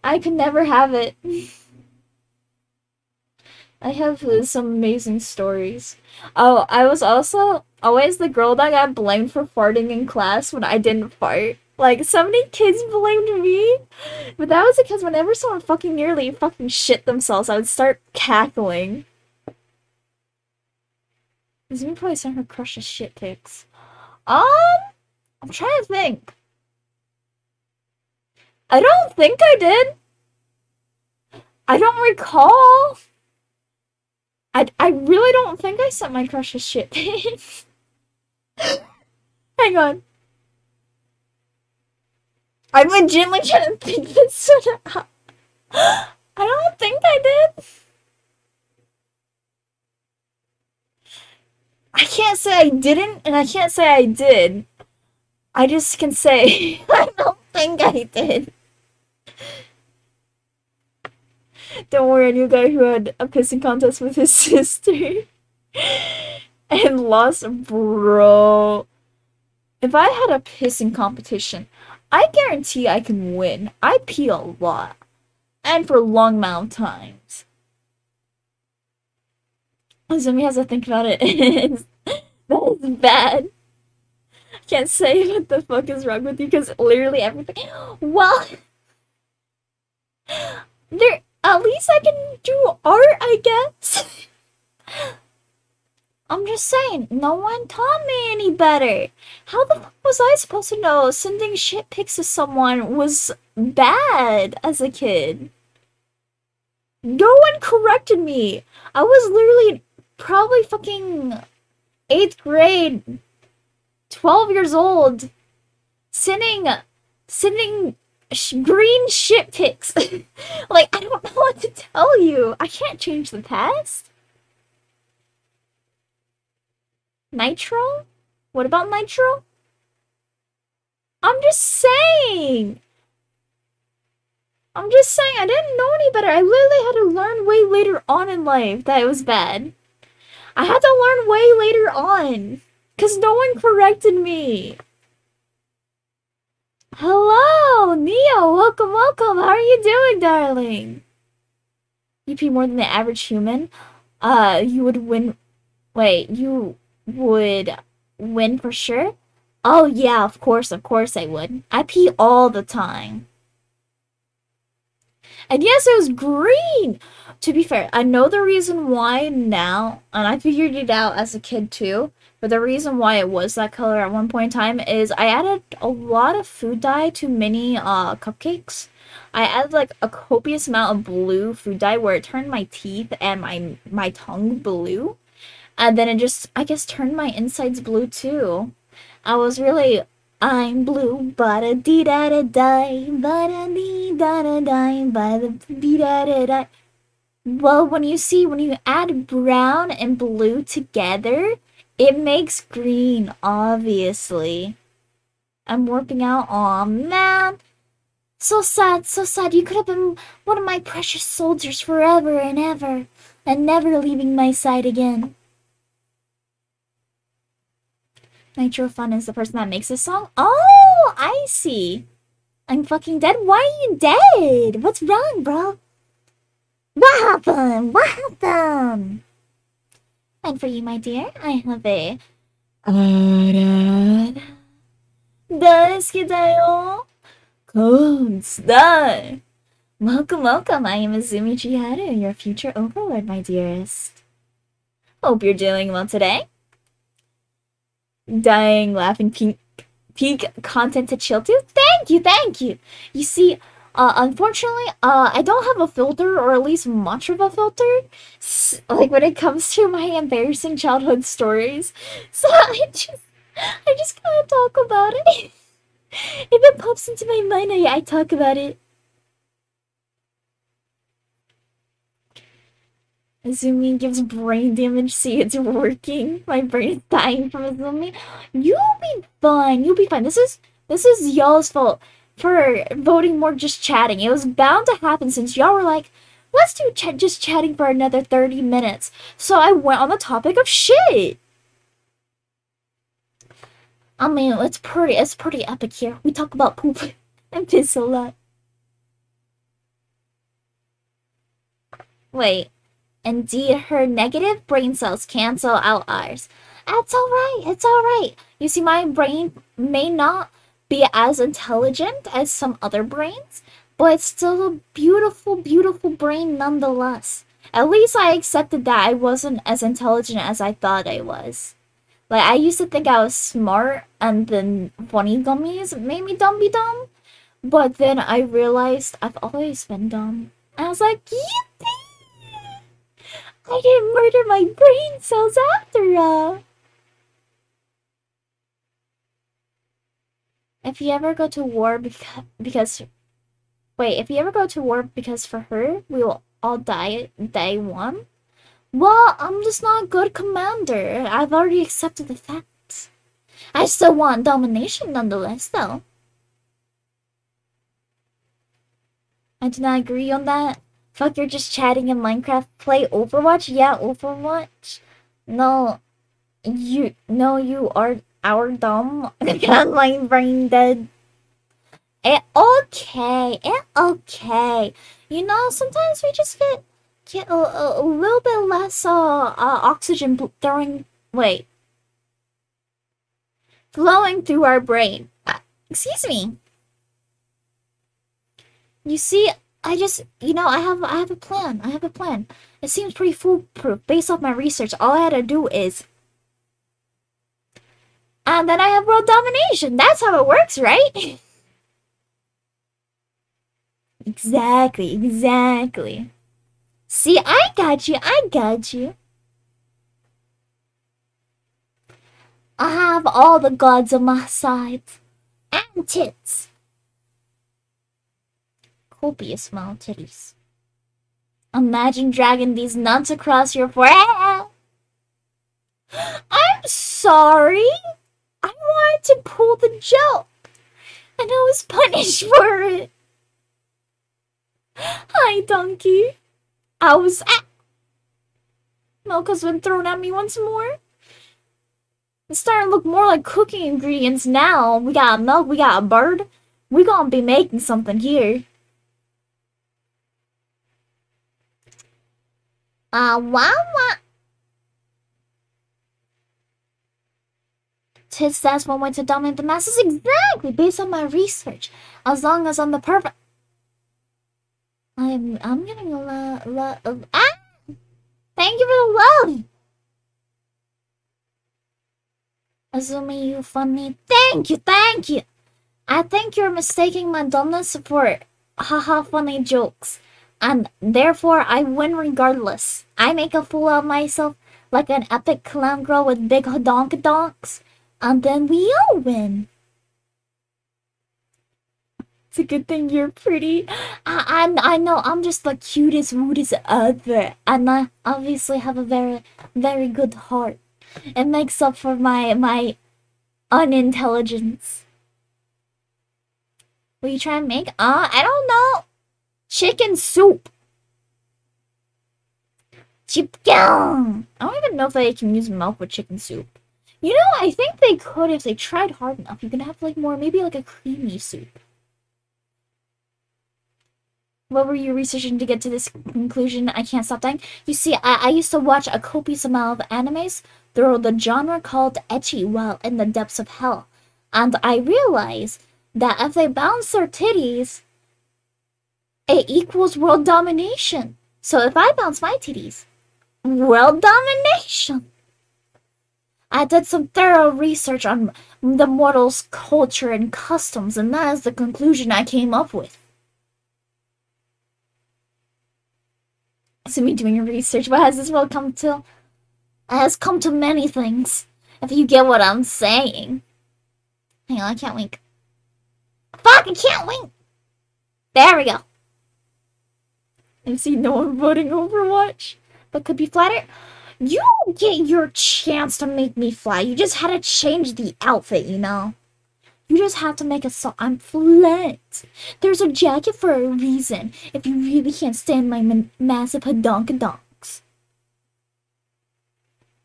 I could never have it. <laughs> I have some amazing stories. Oh, I was also always the girl that got blamed for farting in class when I didn't fart. Like, so many kids blamed me. But that was because whenever someone fucking nearly fucking shit themselves, I would start cackling. Zumi probably sent her crush a shit pics. Um, I'm trying to think. I don't think I did. I don't recall. I, I really don't think I sent my crush a shit. <laughs> Hang on. I'm legitimately <laughs> trying to think this out. <gasps> I don't think I did. I can't say I didn't, and I can't say I did. I just can say <laughs> I don't think I did. <laughs> Don't worry, I knew a guy who had a pissing contest with his <laughs> sister and lost, bro. If I had a pissing competition, I guarantee I can win. I pee a lot, and for long amount of times. Zumi has to think about it. <laughs> that is bad. I can't say what the fuck is wrong with you because literally everything. Well, there. At least I can do art, I guess. <laughs> I'm just saying, no one taught me any better. How the fuck was I supposed to know sending shit pics to someone was bad as a kid? No one corrected me. I was literally probably fucking eighth grade, 12 years old, sending, sending sh- green shit pics. <laughs> like, I don't know what to tell you. I can't change the past. Nitro? What about Nitro? I'm just saying. I'm just saying, I didn't know any better. I literally had to learn way later on in life that it was bad. I had to learn way later on. Because no one corrected me. Hello, Neo. Welcome, welcome. How are you doing, darling? You pee more than the average human. Uh, you would win. Wait, you would win for sure? Oh, yeah, of course, of course I would. I pee all the time. And yes, it was green. To be fair, I know the reason why now, and I figured it out as a kid too. But the reason why it was that color at one point in time is I added a lot of food dye to mini uh, cupcakes. I added like a copious amount of blue food dye where it turned my teeth and my my tongue blue. And then it just I guess turned my insides blue too. I was really I'm blue, but a dee da da die, but a dee da da die, by the dee da da die. Well, when you see when you add brown and blue together, it makes green, obviously. I'm warping out. Aw, man. So sad, so sad. You could have been one of my precious soldiers forever and ever, and never leaving my side again. Nitro Fun is the person that makes this song? Oh, I see. I'm fucking dead? Why are you dead? What's wrong, bro? What happened? What happened? And for you, my dear, I have a... Daisukidayo! Cold Star! Welcome, welcome, I am Azumi Chiharu, your future overlord, my dearest. Hope you're doing well today. Dying laughing pink, pink content to chill to? Thank you, thank you! You see, uh, unfortunately, uh, I don't have a filter, or at least much of a filter, like when it comes to my embarrassing childhood stories. <laughs> So I just, I just can't talk about it. <laughs> if it pops into my mind, I, I talk about it. Azumi gives brain damage. See, it's working. My brain is dying from Azumi. You'll be fine. You'll be fine. This is this is y'all's fault for voting more just chatting. It was bound to happen since y'all were like, let's do ch- just chatting for another 30 minutes. So I went on the topic of shit. I mean, it's pretty, it's pretty epic here. We talk about poop <laughs> and piss a lot. Wait, indeed, her negative brain cells cancel out ours. That's alright, it's alright. You see, my brain may not be as intelligent as some other brains, but it's still a beautiful, beautiful brain nonetheless. At least I accepted that I wasn't as intelligent as I thought I was. Like, I used to think I was smart, and then funny gummies made me dumb be dumb. But then I realized I've always been dumb. And I was like, yippee! I didn't murder my brain cells after all. If you ever go to war because, because wait, if you ever go to war because for her, we will all die day one. Well, I'm just not a good commander. I've already accepted the fact. I still want domination nonetheless, though. I do not agree on that. Fuck, you're just chatting in Minecraft. Play Overwatch? Yeah, Overwatch. No, you, no, you are our dumb. My brain dead. It okay. It okay. You know, sometimes we just get get a, a, little bit less uh, uh oxygen throwing. Wait, flowing through our brain. Uh, excuse me. You see, I just you know I have I have a plan. I have a plan. It seems pretty foolproof based off my research. All I had to do is and then I have world domination. That's how it works, right? <laughs> exactly, exactly. See, I got you, I got you. I have all the gods on my side. And tits. Copious amount titties. Imagine dragging these nuts across your forehead. <gasps> I'm sorry. I wanted to pull the joke, and I was punished <laughs> for it. Hi, donkey. I was at. Milk has been thrown at me once more. It's starting to look more like cooking ingredients now. We got milk, we got a bird. We gonna be making something here. Uh, wow, wow. Tits, that's one way to dominate the masses. Exactly, based on my research. As long as I'm the perfect. I'm I'm getting a lot lot of ah. Thank you for the love. Azumi, you funny. Thank you, thank you. I think you're mistaking my dumbness for haha funny jokes, and therefore I win regardless. I make a fool of myself like an epic clown girl with big donk donks, and then we all win. It's a good thing you're pretty. I, I, I know, I'm just the cutest, rudest ever. And I obviously have a very, very good heart. It makes up for my, my unintelligence. Will you try and make? Uh, I don't know. Chicken soup. Chicken. I don't even know if they can use milk with chicken soup. You know, I think they could if they tried hard enough. You can have like more, maybe like a creamy soup. What were you researching to get to this conclusion? I can't stop dying. You see, I, I used to watch a copious amount of animes through the genre called ecchi while in the depths of hell. And I realized that if they bounce their titties, it equals world domination. So if I bounce my titties, world domination. I did some thorough research on the mortals' culture and customs, and that is the conclusion I came up with. So me doing research, what has this world come to? It has come to many things, if you get what I'm saying. Hang on, I can't wink. Fuck, I can't wink! There we go. I see no one voting Overwatch, but could be flattered. You get your chance to make me fly. You just had to change the outfit, you know? You just have to make a song. I'm flat. There's a jacket for a reason. If you really can't stand my massive hadonkadonks.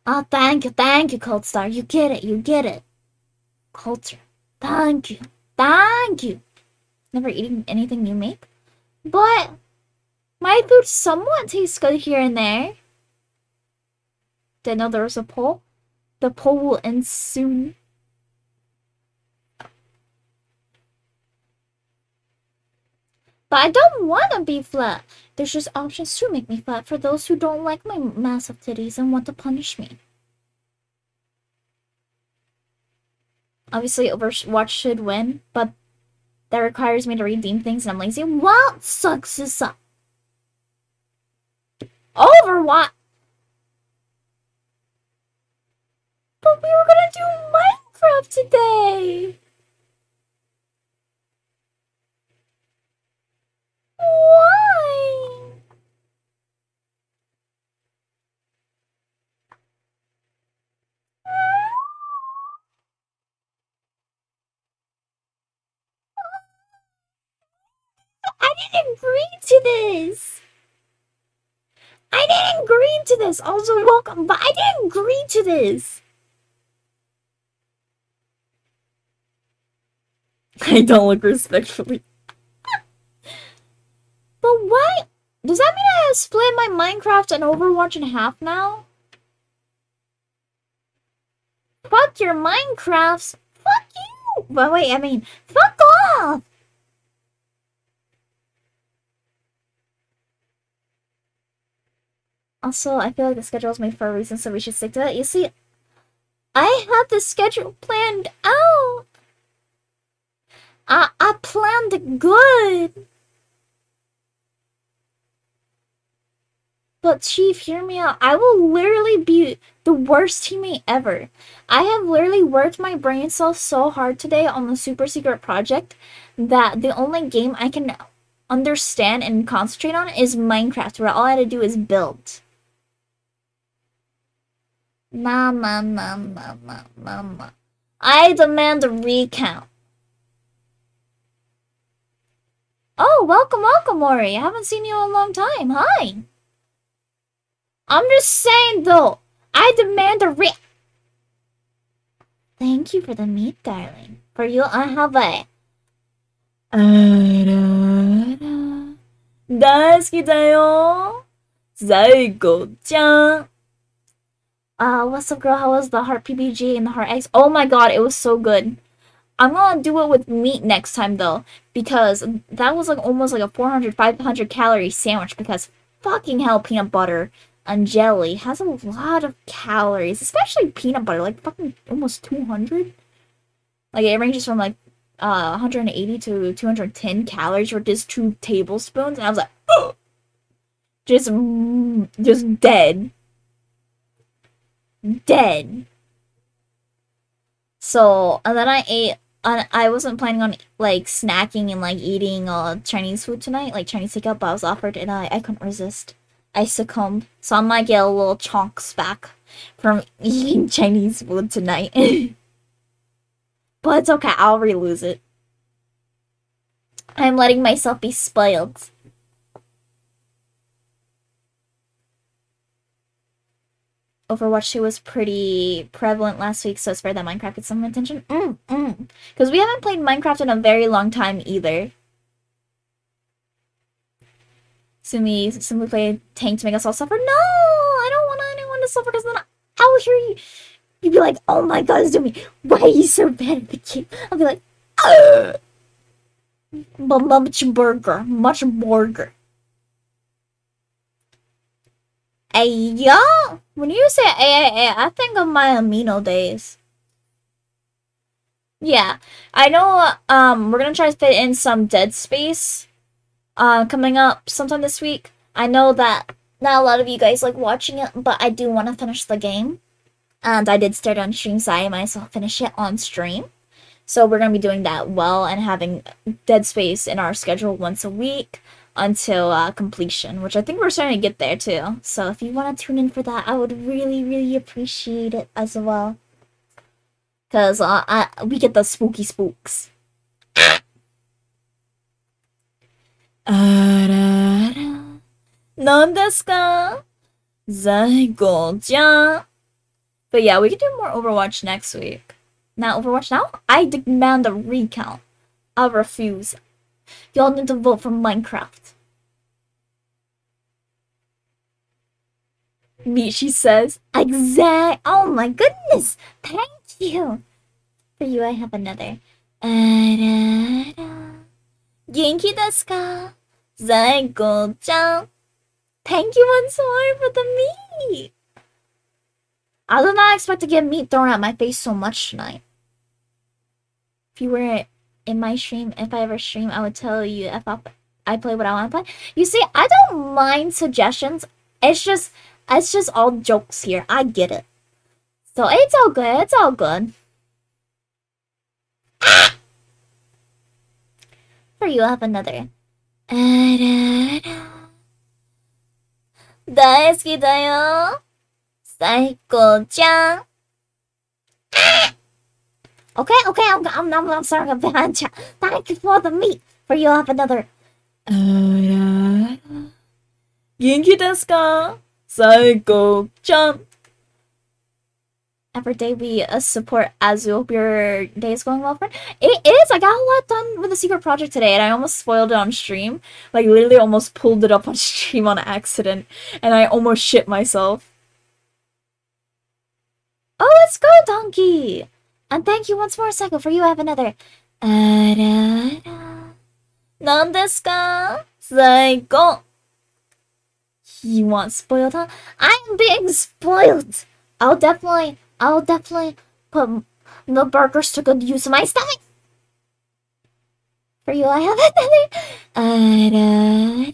Oh, thank you, thank you, Cold Star. You get it, you get it. Culture. Thank you, thank you. Never eating anything you make? But my food somewhat tastes good here and there. Didn't know there was a poll. The poll will end soon. But I don't want to be flat. There's just options to make me flat for those who don't like my massive titties and want to punish me. Obviously, Overwatch should win, but that requires me to redeem things and I'm lazy. What sucks this up? Overwatch! But we were gonna do Minecraft today! Why? I didn't agree to this. I didn't agree to this. Also, welcome, but I didn't agree to this. I don't look respectfully. But why? Does that mean I have split my Minecraft and Overwatch in half now? Fuck your Minecrafts. Fuck you. But wait, I mean, fuck off. Also, I feel like the schedule is made for a reason, so we should stick to it. You see, I had the schedule planned out. I, I planned good. But Chief, hear me out. I will literally be the worst teammate ever. I have literally worked my brain cells so hard today on the super secret project that the only game I can understand and concentrate on is Minecraft, where all I had to do is build. Mama, mama, mama, mama. I demand a recount. Oh, welcome, welcome, Ori. I haven't seen you in a long time. Hi. I'm just saying, though. I demand a re- Thank you for the meat, darling. For you, I have a... 아라 다스키다요 사이코짱 Uh, what's up, girl? How was the heart PBG and the heart eggs? Oh my god, it was so good. I'm gonna do it with meat next time though, because that was like almost like a 400, 500 calorie sandwich. Because fucking hell, peanut butter and jelly has a lot of calories, especially peanut butter, like fucking almost 200. Like it ranges from like uh 180 to 210 calories for just two tablespoons, and I was like, oh! just mm, just dead, dead. So and then I ate. I wasn't planning on like snacking and like eating uh Chinese food tonight, like Chinese takeout, but I was offered and I I couldn't resist. I succumbed, so I might get a little chunks back from <laughs> eating Chinese food tonight. <laughs> but it's okay, I'll re-lose it. I'm letting myself be spoiled. Overwatch 2 was pretty prevalent last week, so it's fair that Minecraft gets some attention. Mm, mm. Because we haven't played Minecraft in a very long time either. Sumi simply played Tank to make us all suffer. No! I don't want anyone to suffer because then I will hear you. You'd be like, oh my god, Sumi, why are you so bad at the game? I'll be like, Ugh! much burger, much burger. Hey, yo! When you say AAA, I think of my amino days. Yeah, I know, um, we're gonna try to fit in some Dead Space, uh, coming up sometime this week. I know that not a lot of you guys like watching it, but I do want to finish the game. And I did start on stream, so I might as well finish it on stream. So we're gonna be doing that well and having Dead Space in our schedule once a week until uh, completion, which I think we're starting to get there too. So if you want to tune in for that, I would really, really appreciate it as well. Cause uh, I, we get the spooky spooks. But yeah, we can do more Overwatch next week. Now Overwatch now? I demand a recount. I refuse. Y'all need to vote for Minecraft. Mishi says, exact. Oh my goodness. Thank you. For you, I have another. Genki desu ka? Zaigo-chan. Thank you once more for the meat. I did not expect to get meat thrown at my face so much tonight. If you were in my stream, if I ever stream, I would tell you if I, play what I want to play. You see, I don't mind suggestions. It's just, it's just all jokes here. I get it. So it's all good. It's all good. For you, I have another. Daisuki da yo. Saiko-chan. Okay, okay, I'm, I'm, I'm, I'm sorry, I'm behind chat. Thank you for the meat. For you have another. Oh yeah. Genki desu ka? Psycho jump. Every day we uh, support Azu. Hope your day is going well, friend. It is. I got a lot done with the secret project today, and I almost spoiled it on stream. Like literally, almost pulled it up on <laughs> stream on accident, and I almost shit myself. Oh, let's go, donkey! And thank you once more, Psycho. For you, I have another. 何ですか最高 You want spoiled, huh? I'm being spoiled! I'll definitely, I'll definitely put the burgers to good use in my stomach! For you, I have another.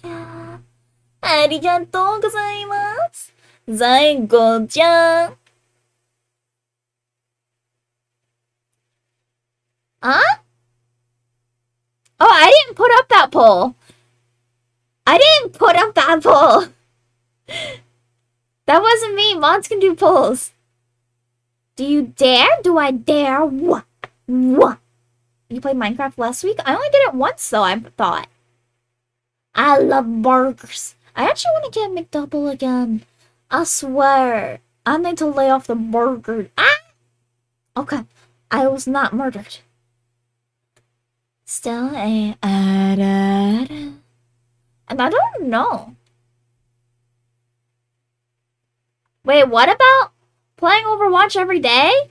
ありがとうございます。最後じゃん。 Huh? Oh, I didn't put up that poll. I didn't put up that poll. <laughs> That wasn't me. Mods can do polls. Do you dare? Do I dare? What? What? You played Minecraft last week? I only did it once, though, I thought. I love burgers. I actually want to get McDouble again. I swear. I need to lay off the burger. Ah! Okay. I was not murdered. Still a... added. And I don't know. Wait, what about playing Overwatch every day?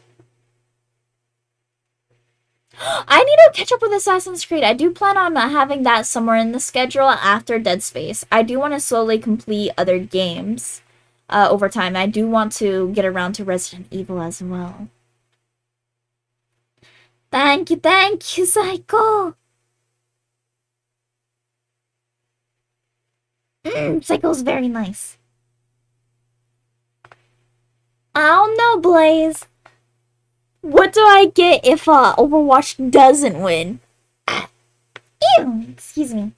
I need to catch up with Assassin's Creed. I do plan on having that somewhere in the schedule after Dead Space. I do want to slowly complete other games uh, over time. I do want to get around to Resident Evil as well. Thank you, thank you, Psycho. Mm, Psycho's very nice. I don't know, Blaze. What do I get if uh, Overwatch doesn't win? Ew, excuse me.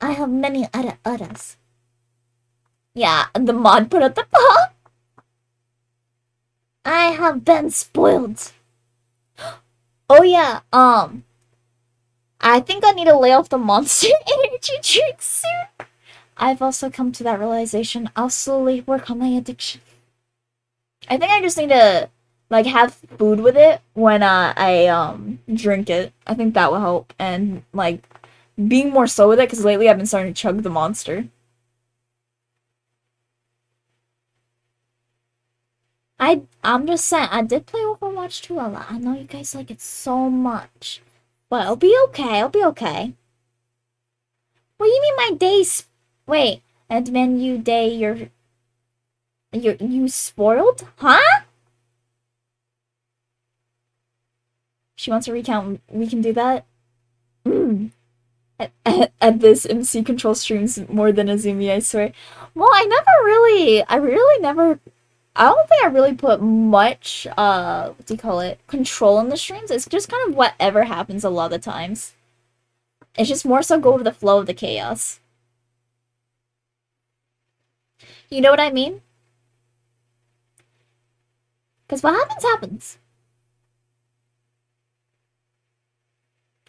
I have many other others. Yeah, the mod put at the top. I have been spoiled. <gasps> Oh yeah, um, I think I need to lay off the monster <laughs> energy drink soon. I've also come to that realization. I'll slowly work on my addiction. I think I just need to like have food with it when uh, I um drink it. I think that will help and like being more slow with it because lately I've been starting to chug the monster. I I'm just saying I did play Overwatch 2 a lot. I know you guys like it so much. But it'll be okay, it'll be okay. What do you mean my days wait, and when you day you're you you spoiled? Huh? She wants to recount we can do that? Mm. At, at, at this MC control streams more than Azumi, I swear. Well, I never really I really never I don't think I really put much, uh, what do you call it, control in the streams. It's just kind of whatever happens a lot of times. It's just more so go with the flow of the chaos. You know what I mean? Because what happens, happens.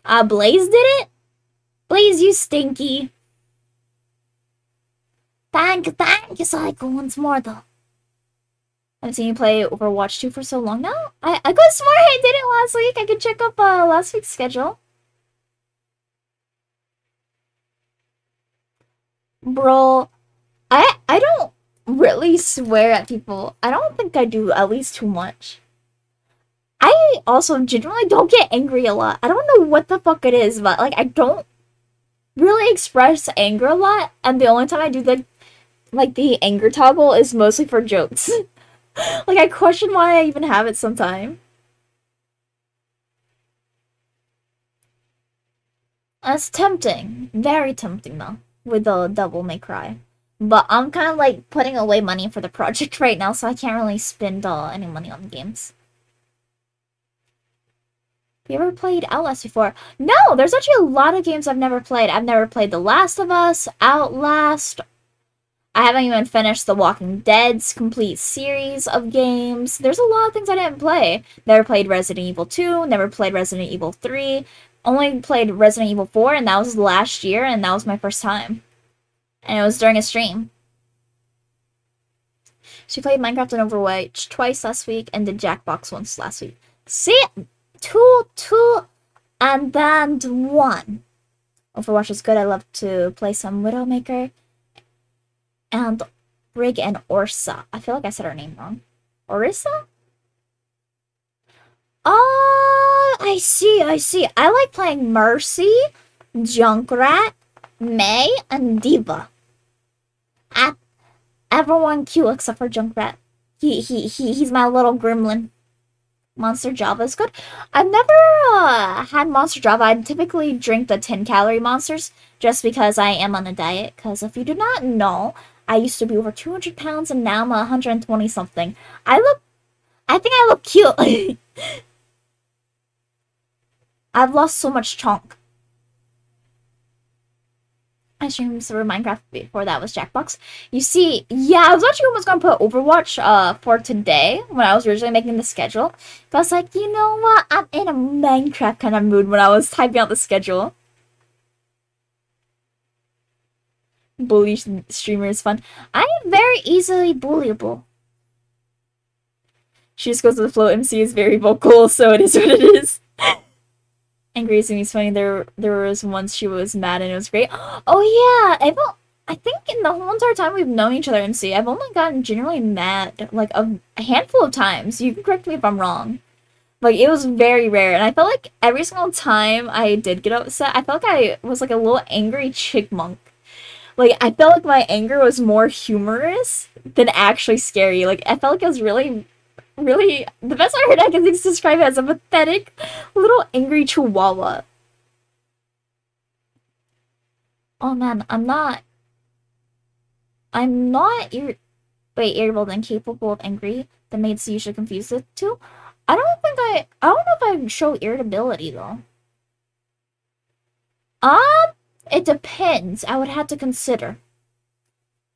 Uh, Blaze did it? Blaze, you stinky. Thank thank you, Psycho, once more, though. I've seen you play Overwatch 2 for so long now. I, I got smart I did it last week. I could check up uh, last week's schedule. Bro, I I don't really swear at people. I don't think I do at least too much. I also generally don't get angry a lot. I don't know what the fuck it is, but like I don't really express anger a lot, and the only time I do the like the anger toggle is mostly for jokes. <laughs> <laughs> like I question why I even have it sometime. That's tempting. Very tempting though. With the Devil May Cry. But I'm kind of like putting away money for the project <laughs> right now, so I can't really spend uh, any money on games. Have you ever played Outlast before? No, there's actually a lot of games I've never played. I've never played The Last of Us, Outlast, I haven't even finished the Walking Dead's complete series of games. There's a lot of things I didn't play. Never played Resident Evil 2, never played Resident Evil 3, only played Resident Evil 4, and that was last year, and that was my first time. And it was during a stream. She played Minecraft and Overwatch twice last week, and did Jackbox once last week. See? Two, two, and then one. Overwatch is good. I love to play some Widowmaker and Brig and Orsa. I feel like I said her name wrong. Orisa? Oh, I see, I see. I like playing Mercy, Junkrat, Mei, and D.Va. At everyone cute except for Junkrat. He he he he's my little gremlin. Monster Java is good. I've never uh, had Monster Java. I typically drink the 10 calorie monsters just because I am on a diet. Because if you do not know, I used to be over 200 pounds and now I'm 120 something. I look, I think I look cute. <laughs> I've lost so much chunk. I streamed through Minecraft before that was Jackbox. You see, yeah, I was actually almost gonna put Overwatch uh for today when I was originally making the schedule. But I was like, you know what? I'm in a Minecraft kind of mood when I was typing out the schedule. Bully streamer is fun. I am very easily bullyable. She just goes with the flow. MC is very vocal, <laughs> so it is what it is. <laughs> and Grace is funny. There, there was once she was mad, and it was great. <gasps> Oh yeah, I've, I think in the whole entire time we've known each other, MC, I've only gotten generally mad like a, a handful of times. You can correct me if I'm wrong, Like it was very rare, and I felt like every single time I did get upset, I felt like I was like a little angry chipmunk. Like I felt like my anger was more humorous than actually scary. Like I felt like I was really, really the best I heard I can describe it as a pathetic little angry chihuahua. Oh man, I'm not. I'm not ir- wait irritable and capable of angry. The mates should confuse the two. I don't think I. I don't know if I show irritability though. Um, it depends. I would have to consider.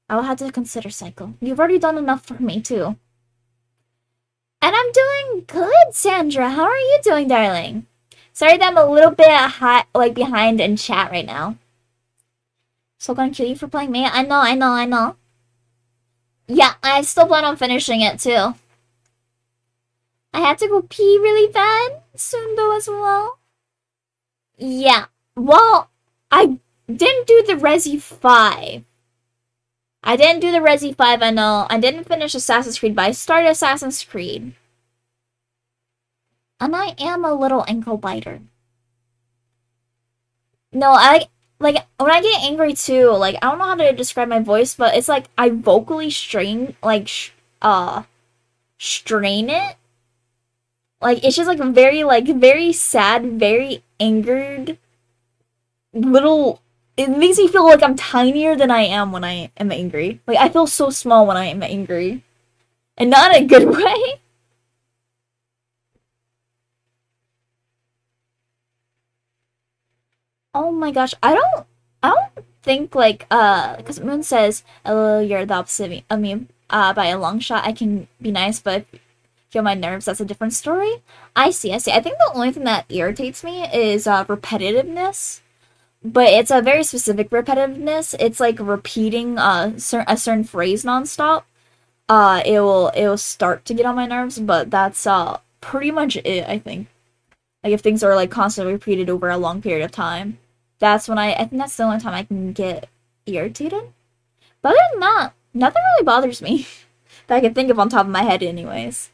I would have to consider cycle. You've already done enough for me too. And I'm doing good, Sandra. How are you doing, darling? Sorry that I'm a little bit hot, like behind in chat right now. Still gonna kill you for playing me? I know, I know, I know. Yeah, I still plan on finishing it too. I have to go pee really bad soon though as well. Yeah. Well, I didn't do the Resi 5. I didn't do the Resi 5, I know. I didn't finish Assassin's Creed, but I started Assassin's Creed. And I am a little ankle biter. No, I like when I get angry too, like I don't know how to describe my voice, but it's like I vocally strain like sh- uh strain it like it's just like very like very sad, very angered little it makes me feel like I'm tinier than I am when I am angry. Like I feel so small when I am angry. And not in a good <laughs> way. Oh my gosh, I don't I don't think like uh because Moon says, "Oh, you're the opposite of me." Uh, by a long shot, I can be nice, but kill my nerves, that's a different story. I see, I see. I think the only thing that irritates me is uh, repetitiveness. But it's a very specific repetitiveness. It's like repeating uh, cer- a certain phrase nonstop. Uh, it will it will start to get on my nerves, but that's uh pretty much it. I think. Like if things are like constantly repeated over a long period of time, that's when I I think that's the only time I can get irritated. But other than that, nothing really bothers me <laughs> that I can think of on top of my head, anyways.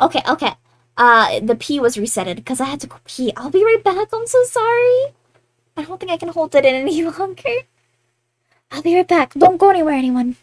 Okay, okay. Uh, the pee was resetted because I had to go pee. I'll be right back. I'm so sorry. I don't think I can hold it in any <laughs> longer. I'll be right back. Don't go anywhere, anyone.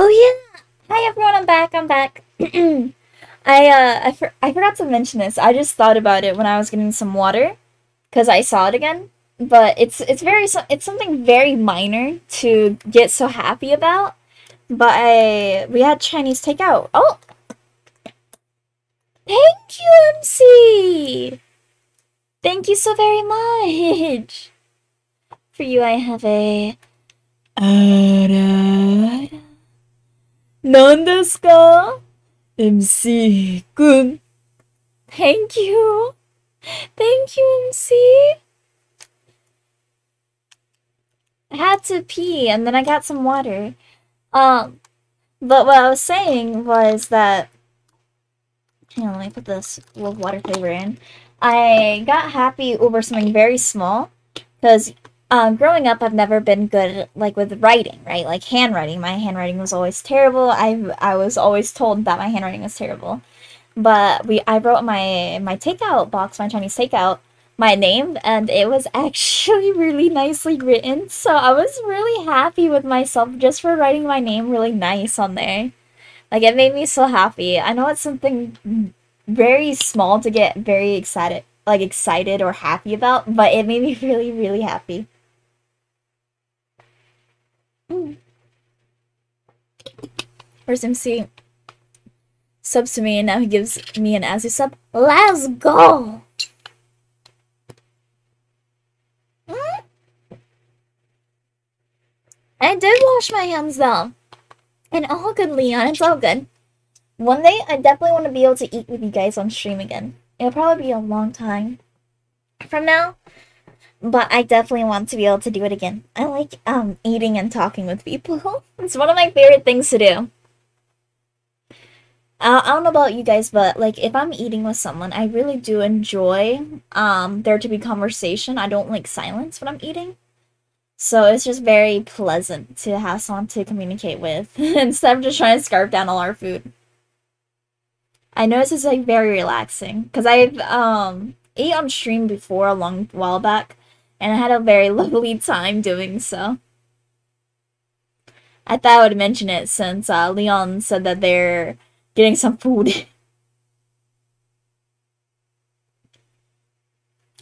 Oh yeah. Hi everyone, I'm back. I'm back. <clears throat> I uh I, for- I forgot to mention this. I just thought about it when I was getting some water. because I saw it again. But it's it's very it's something very minor to get so happy about. But I we had Chinese takeout. Oh, thank you, MC. Thank you so very much. <laughs> For you, I have a. 何ですか MC くん。Thank you. Thank you, MC. I had to pee and then I got some water. Um, but what I was saying was that. Hang on, let me put this little water flavor in. I got happy over something very small because um, growing up, I've never been good like with writing, right? Like handwriting. My handwriting was always terrible. I I was always told that my handwriting was terrible. But we I wrote my my takeout box, my Chinese takeout, my name, and it was <laughs> actually really nicely written. So I was really happy with myself just for writing my name really nice on there. Like it made me so happy. I know it's something very small to get very excited like excited or happy about, but it made me <laughs> really, really happy. Where's MC? Subs to me and now he gives me an Azu sub. Let's go! I did wash my hands though. And all good, Leon. It's all good. One day, I definitely want to be able to eat with you guys on stream again. It'll probably be a long time from now, but I definitely want to be able to do it again. I like um eating and talking with people. <laughs> it's one of my favorite things to do. I, I don't know about you guys, but like if I'm eating with someone, I really do enjoy um there to be conversation. I don't like silence when I'm eating. So it's just very pleasant to have someone to communicate with <laughs> instead of just trying to scarf down all our food. I notice it's like very relaxing because I've um ate on stream before a long while back, and I had a very <laughs> lovely time doing so. I thought I would mention it since uh, Leon said that they're getting some food. <laughs>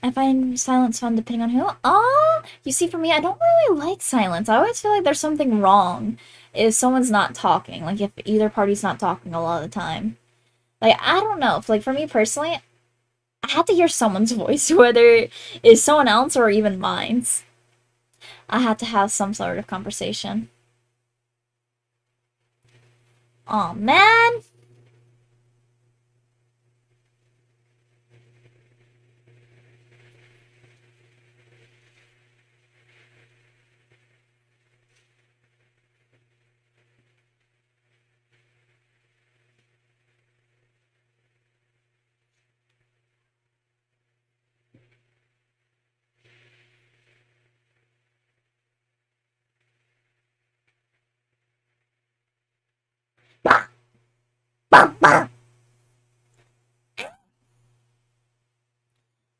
I find silence fun depending on who. Ah, you see, for me, I don't really like silence. I always feel like there's something wrong if someone's not talking. Like if either party's not talking a lot of the time. Like I don't know. If, like for me personally, I had to hear someone's voice, <laughs> whether it's someone else or even mine's. I had to have some sort of conversation. Oh man.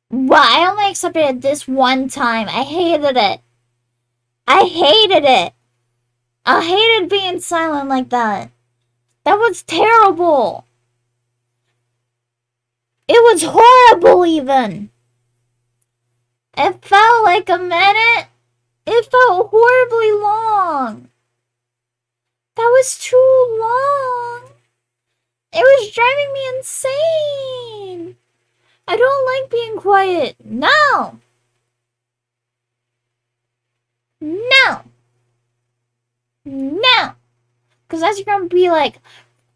Well, I only accepted it this one time. I hated it. I hated it. I hated being silent like that. That was terrible. It was horrible, even. It felt like a minute. It felt horribly long. That was too long. It was driving me insane. I don't like being quiet. No. No. No. Because that's to be like,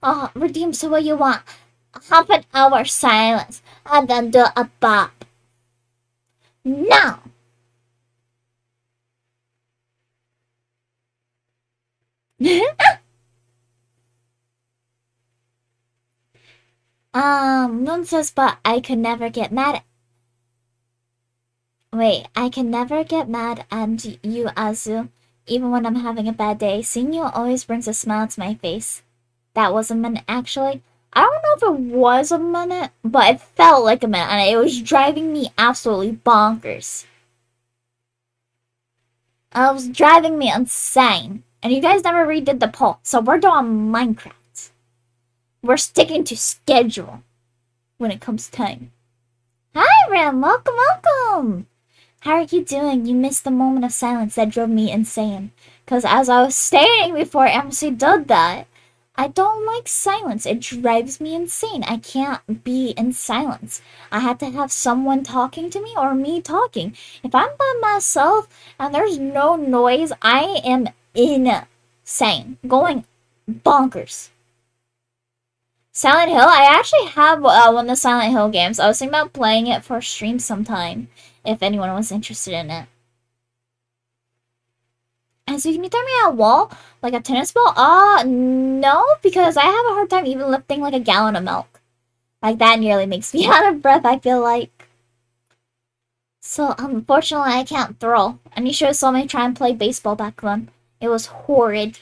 oh, Redeem, so what you want? Half an hour silence and then do a bop. No. <laughs> Um, says, but I could never get mad. Wait, I can never get mad at you, Azu. Even when I'm having a bad day, seeing you always brings a smile to my face. That was a minute, actually. I don't know if it was a minute, but it felt like a minute, and it was driving me absolutely bonkers. It was driving me insane. And you guys never redid the poll, so we're doing Minecraft. We're sticking to schedule when it comes time. Hi, Ram. Welcome, welcome. How are you doing? You missed the moment of silence that drove me insane. Because as I was stating before MC did that, I don't like silence. It drives me insane. I can't be in silence. I have to have someone talking to me or me talking. If I'm by myself and there's no noise, I am insane. Going bonkers. Silent Hill? I actually have uh, one of the Silent Hill games. I was thinking about playing it for a stream sometime, if anyone was interested in it. And so can you throw me a wall? Like a tennis ball? Uh, no, because I have a hard time even lifting like a gallon of milk. Like that nearly makes me <laughs> out of breath, I feel like. So, unfortunately, I can't throw. And you should have saw me try and play baseball back then. It was horrid.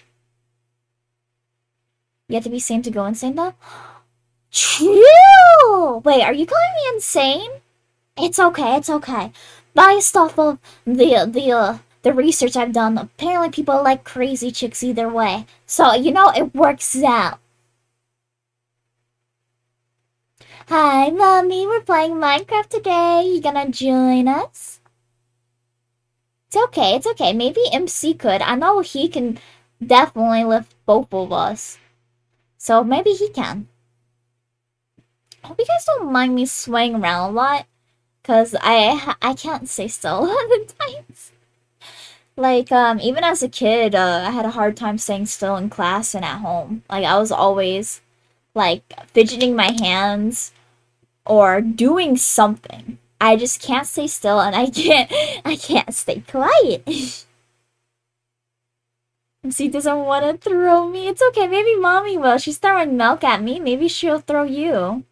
You have to be sane to go insane, though? True! Wait, are you calling me insane? It's okay, it's okay. Based off of the, the, uh, the research I've done, apparently people like crazy chicks either way. So, you know, it works out. Hi, Mommy. We're playing Minecraft today. You gonna join us? It's okay, it's okay. Maybe MC could. I know he can definitely lift both of us. So maybe he can. Hope you guys don't mind me swaying around a lot. Because I, I can't stay still <laughs> a lot of times. Like, um, even as a kid, uh, I had a hard time staying still in class and at home. Like, I was always, like, fidgeting my hands or doing something. I just can't stay still and I can't, <laughs> I can't stay quiet. <laughs> She doesn't want to throw me. It's okay, maybe mommy will. She's throwing milk at me. Maybe she'll throw you.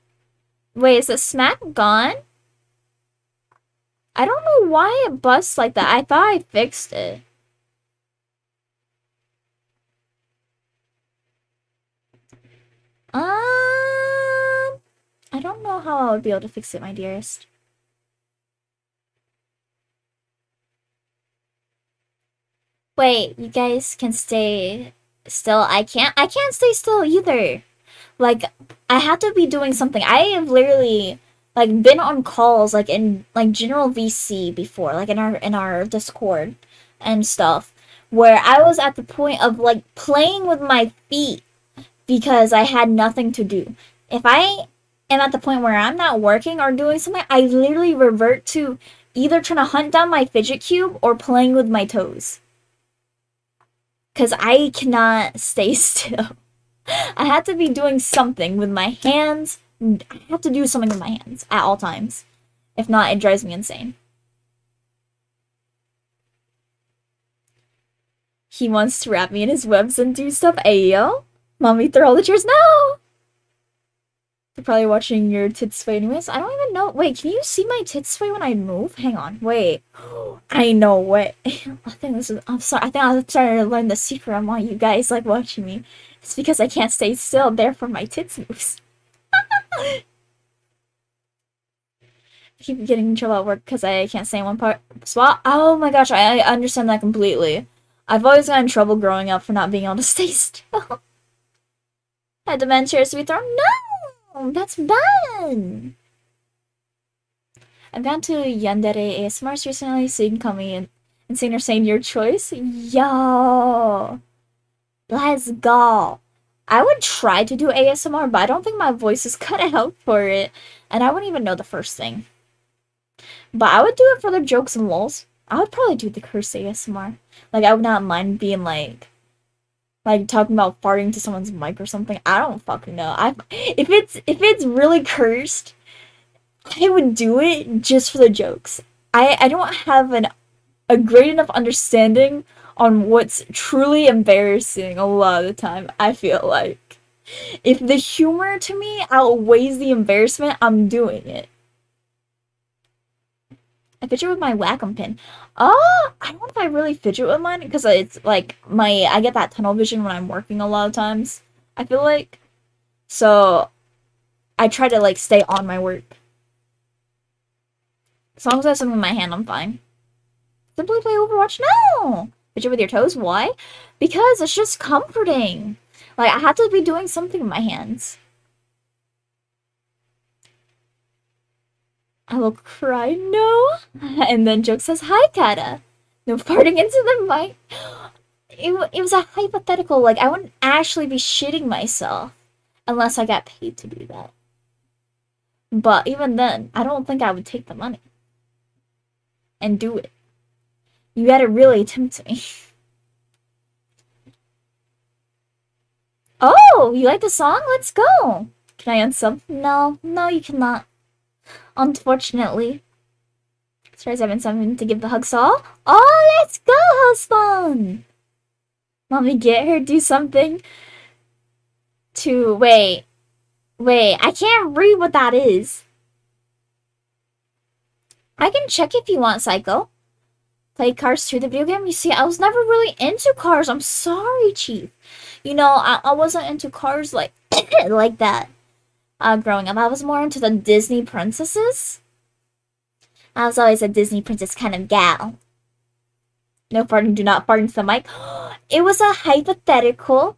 Wait, is the smack gone? I don't know why it busts like that. I thought I fixed it. Um, I don't know how I would be able to fix it, my dearest. Wait, you guys can stay still. I can't. I can't stay still either. Like, I have to be doing something. I have literally like been on calls like in like general VC before, like in our in our Discord and stuff, where I was at the point of like playing with my feet because I had nothing to do. If I am at the point where I'm not working or doing something, I literally revert to either trying to hunt down my fidget cube or playing with my toes. Cause I cannot <laughs> stay still. I have to be doing something with my hands I have to do something with my hands at all times. If not, it drives me insane. He wants to wrap me in his webs and do stuff. Ayo. Mommy, throw all the chairs. No! You're probably watching your tits sway anyways. I don't even know. Wait, can you see my tits sway when I move? Hang on. Wait. <gasps> I know what. <laughs> I think this is. I'm sorry. I think I'm starting to learn the secret on why you guys like watching me. It's because I can't stay still. Therefore, my tits moves. <laughs> I keep getting in trouble at work because I can't stay in one part spot. Oh my gosh, I, I understand that completely. I've always gotten in trouble growing up for not being able to <laughs> stay still. Had dementia to be thrown? No! Oh, that's bad! I've gone to Yandere ASMRs recently, so you can call me or saying your choice. Yo! Let's go! I would try to do ASMR, but I don't think my voice is <laughs> cut out for it. And I wouldn't even know the first thing. But I would do it for the jokes and lulz. I would probably do the curse ASMR. Like, I would not mind being like, like talking about farting to someone's mic or something. I don't fucking know. I if it's if it's really cursed, I would do it just for the jokes. I I don't have an a great enough understanding on what's truly embarrassing a lot of the time, I feel like. If the humor to me outweighs the embarrassment, I'm doing it. I fidget with my Wacom pin. Oh, I don't know if I really fidget with mine because it's like my I get that tunnel vision when I'm working a lot of times. I feel like so I try to like stay on my work. As long as I have something in my hand, I'm fine. Simply play Overwatch? No! Fidget with your toes? Why? Because it's just comforting. Like, I have to be doing something with my hands. I will cry, no. <laughs> And then Joke says, hi, Kata. No farting into the mic. <gasps> It, it was a hypothetical, like, I wouldn't actually be shitting myself unless I got paid to do that. But even then, I don't think I would take the money and do it. You gotta really tempt me. <laughs> Oh, you like the song? Let's go. Can I unsub? No, no, you cannot. Unfortunately. Sorry, I've been something to give the hug saw. Oh, let's go, husband! Mommy, get her do something to wait. Wait, I can't read what that is. I can check if you want, Psycho. Play Cars 2, the video game? You see, I was never really into cars. I'm sorry, Chief. You know, I, I wasn't into cars like <coughs> like that uh, growing up. I was more into the Disney princesses. I was always a Disney princess kind of gal. No farting, do not fart into the mic. <gasps> It was a hypothetical.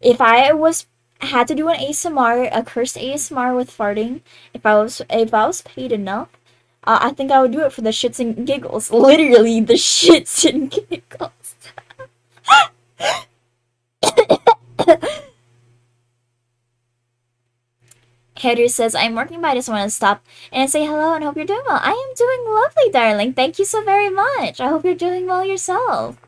If I was had to do an ASMR, a cursed ASMR with farting, if I was if I was paid enough, uh, I think I would do it for the shits and giggles. <laughs> Literally, the shits and giggles. <laughs> <coughs> <coughs> Heather says, I'm working, but I just want to stop and say hello and hope you're doing well. I am doing lovely, darling. Thank you so very much. I hope you're doing well yourself.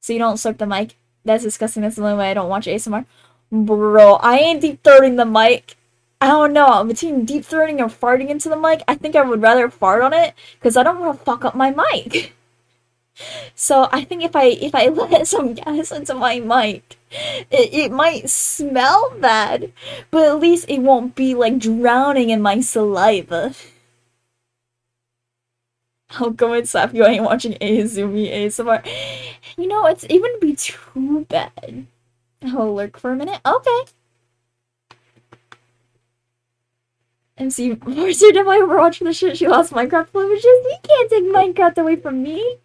So you don't slurp the mic? That's disgusting. That's the only way I don't watch ASMR. Bro, I ain't deep throating the mic. I don't know. Between deep throating and farting into the mic, I think I would rather fart on it because I don't want to fuck up my mic. <laughs> So I think if I if I <laughs> let some gas into my mic, it, it might smell bad, but at least it won't be like drowning in my saliva. <laughs> I'll go and slap you. I ain't watching Azumi ASMR. You know, it's it wouldn't be too bad. I'll lurk for a minute. Okay. MC <laughs> Marcy did Overwatch for the shit she lost Minecraft privileges. You can't take Minecraft away from me.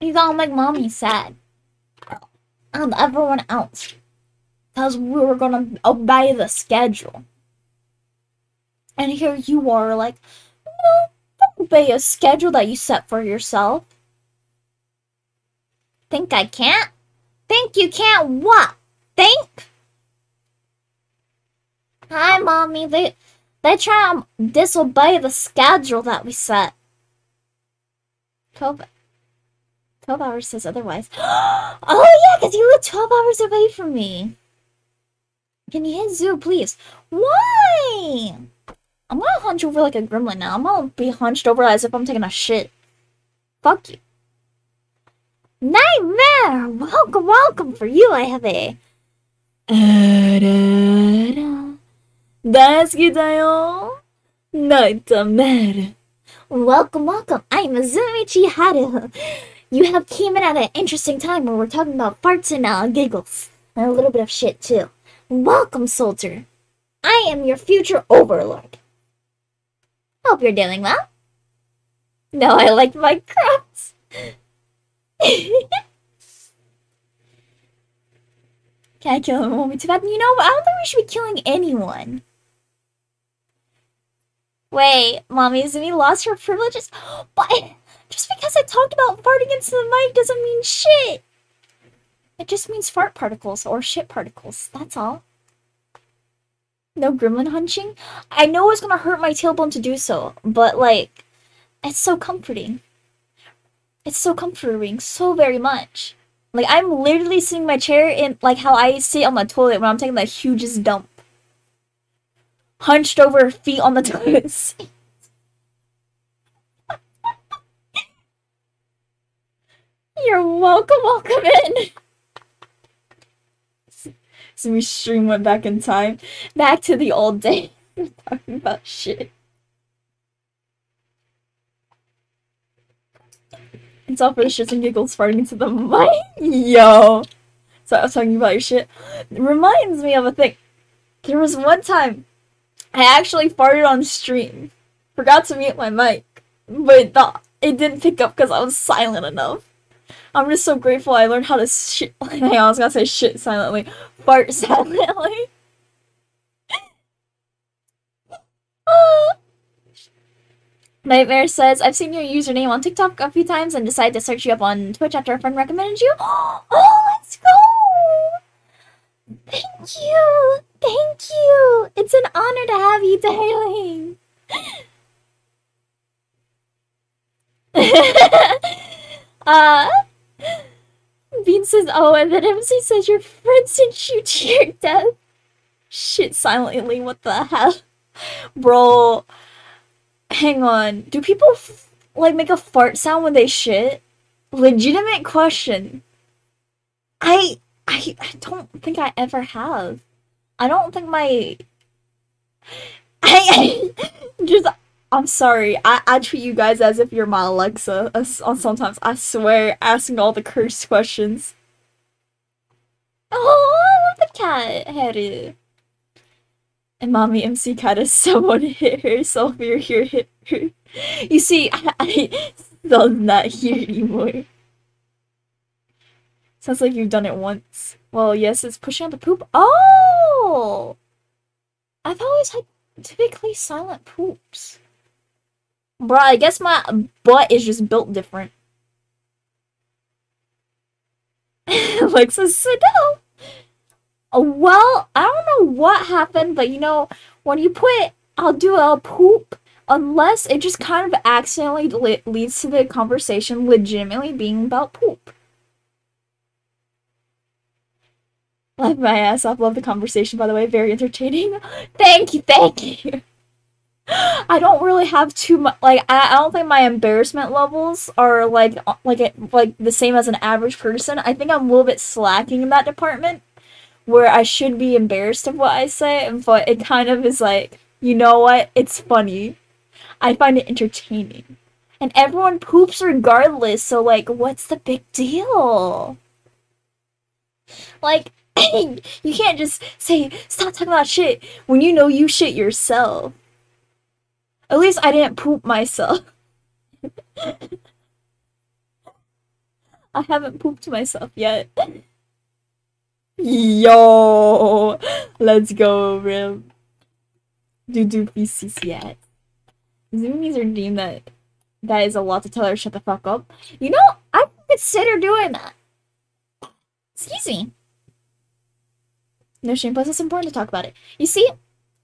You gonna make mommy sad. And um, everyone else. Because we were gonna obey the schedule. And here you are like, no, don't obey a schedule that you set for yourself. Think I can't? Think you can't what? Think? Hi, mommy. They they try to disobey the schedule that we set. COVID. 12 hours says otherwise. <gasps> oh, yeah, because you live 12 hours away from me. Can you hit zoo, please? Why? I'm gonna hunch over like a gremlin now. I'm gonna be hunched over as if I'm taking a shit. Fuck you. Nightmare! Welcome, welcome for you. I have a. Basketail! Nightmare! Welcome, welcome. I'm Azumi Chiharu. You have came in at an interesting time where we're talking about farts and uh, giggles. And a little bit of shit, too. Welcome, soldier. I am your future overlord. Hope you're doing well. No, I like my crops. Can I kill him? Won't be too bad. You know, what? I don't think we should be killing anyone. Wait, mommy, Zumi lost her privileges? <gasps> But just because I talked about farting into the mic doesn't mean shit. It just means fart particles or shit particles. That's all. No gremlin hunching? I know it's gonna hurt my tailbone to do so, but like, it's so comforting. It's so comforting, so very much. Like, I'm literally sitting in my chair in like how I sit on the toilet when I'm taking the hugest dump. Hunched over, feet on the <laughs> toilet seat. You're welcome, welcome in. So we stream went back in time, back to the old days, <laughs> talking about shit. It's all for the shits and giggles farting into the mic. <laughs> Yo. So I was talking about your shit. It reminds me of a thing. There was one time I actually farted on stream. Forgot to mute my mic. But it didn't pick up because I was silent enough. I'm just so grateful I learned how to shit. <laughs> I was gonna say shit silently. fart <laughs> silently. <laughs> Nightmare says, I've seen your username on TikTok a few times and decided to search you up on Twitch after a friend recommended you. <gasps> Oh, let's go! Thank you! Thank you! It's an honor to have you, darling! uh, Bean says, oh, and then MC says your friend sent you to your death. Shit, silently, what the hell? <laughs> Bro, hang on. Do people, like, make a fart sound when they shit? Legitimate question. I, I, I don't think I ever have. I don't think my... <laughs> I, I just I'm sorry. I, I treat you guys as if you're my Alexa. Sometimes I swear, asking all the cursed questions. Oh, I love the cat, Harry. And mommy MC cat is <laughs> someone hit herself or here hit her. You see, <laughs> I, I still not here anymore. Sounds like you've done it once. Well, yes, it's pushing out the poop. Oh! I've always had typically silent poops. Bruh, I guess my butt is just built different. Alexa said. Uh, well, I don't know what happened, but you know, when you put I'll do a poop, unless it just kind of accidentally le leads to the conversation legitimately being about poop. Laugh my ass off. Love the conversation, by the way. Very entertaining. <laughs> thank you, thank you. I don't really have too much. Like I, I don't think my embarrassment levels are like like it, like the same as an average person. I think I'm a little bit slacking in that department, where I should be embarrassed of what I say, but it kind of is like you know what? It's funny. I find it entertaining, and everyone poops regardless. So like, what's the big deal? Like. <coughs> you can't just say stop talking about shit when you know you shit yourself. At least I didn't poop myself. <laughs> I haven't pooped myself yet. <laughs> Yo! Let's go, Rim. Do do yet. Zoomies are deemed that that is a lot to tell her shut the fuck up. You know, I consider doing that. Excuse me. No shame, plus it's important to talk about it. You see,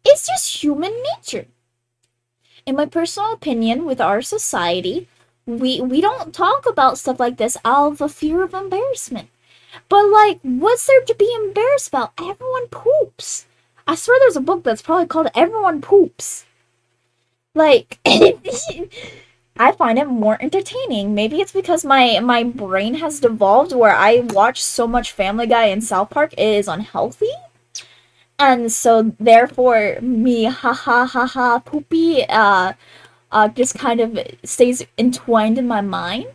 it's just human nature in my personal opinion, with our society, we we don't talk about stuff like this out of a fear of embarrassment. But like, what's there to be embarrassed about? Everyone poops. I swear there's a book that's probably called Everyone Poops. Like <laughs> I find it more entertaining. Maybe it's because my my brain has devolved where I watch so much Family Guy and South Park it is unhealthy. And so therefore me ha ha ha ha poopy uh uh just kind of stays entwined in my mind.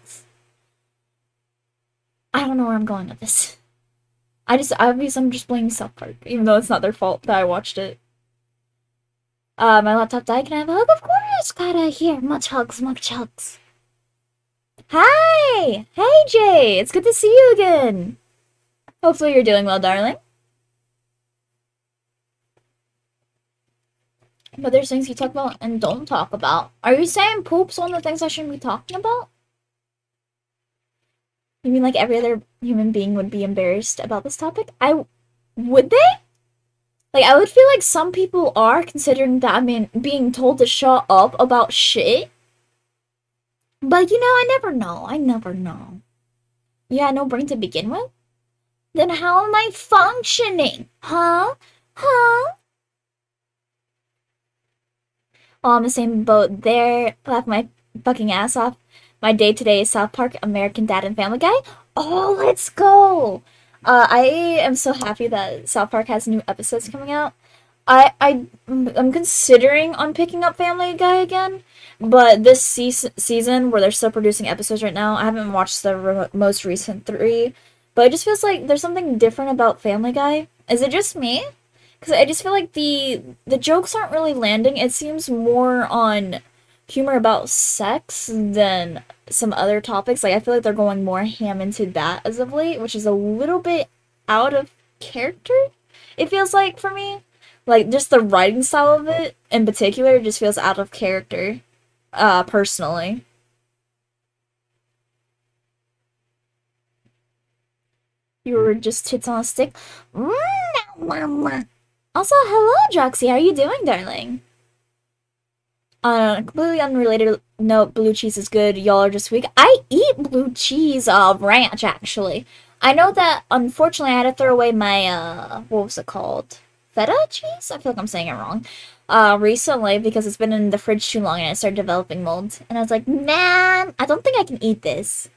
I don't know where I'm going with this. I just obviously I'm just blaming South Park, even though it's not their fault that I watched it. Uh, my laptop died. Can I have a hug? Of course. Gotta hear much hugs, much hugs. Hi, hey Jay. It's good to see you again. Hopefully you're doing well, darling. But there's things you talk about and don't talk about. Are you saying poop's one of the things I shouldn't be talking about? You mean like every other human being would be embarrassed about this topic? I would they? Like I would feel like some people are considering that I mean being told to shut up about shit. But you know, I never know. I never know. Yeah, no brain to begin with? Then how am I functioning? Huh? Huh? All on the same boat there. Laugh my fucking ass off. My day today is South Park, American Dad, and Family Guy. Oh, let's go! Uh, I am so happy that South Park has new episodes coming out. I I I'm considering on picking up Family Guy again, but this se- season where they're still producing episodes right now, I haven't watched the re- most recent three, but it just feels like there's something different about Family Guy. Is it just me? Because I just feel like the the jokes aren't really landing. It seems more on humor about sex than some other topics. Like I feel like they're going more ham into that as of late, which is a little bit out of character. It feels like for me, like just the writing style of it in particular just feels out of character, uh, personally. You were just tits on a stick. Also, hello, Droxy. How are you doing, darling? On a completely unrelated note, blue cheese is good. Y'all are just weak. I eat blue cheese uh, ranch, actually. I know that, unfortunately, I had to throw away my, uh, what was it called? Feta cheese? I feel like I'm saying it wrong. Uh, recently, because it's been in the fridge too long and it started developing mold. And I was like, man, I don't think I can eat this.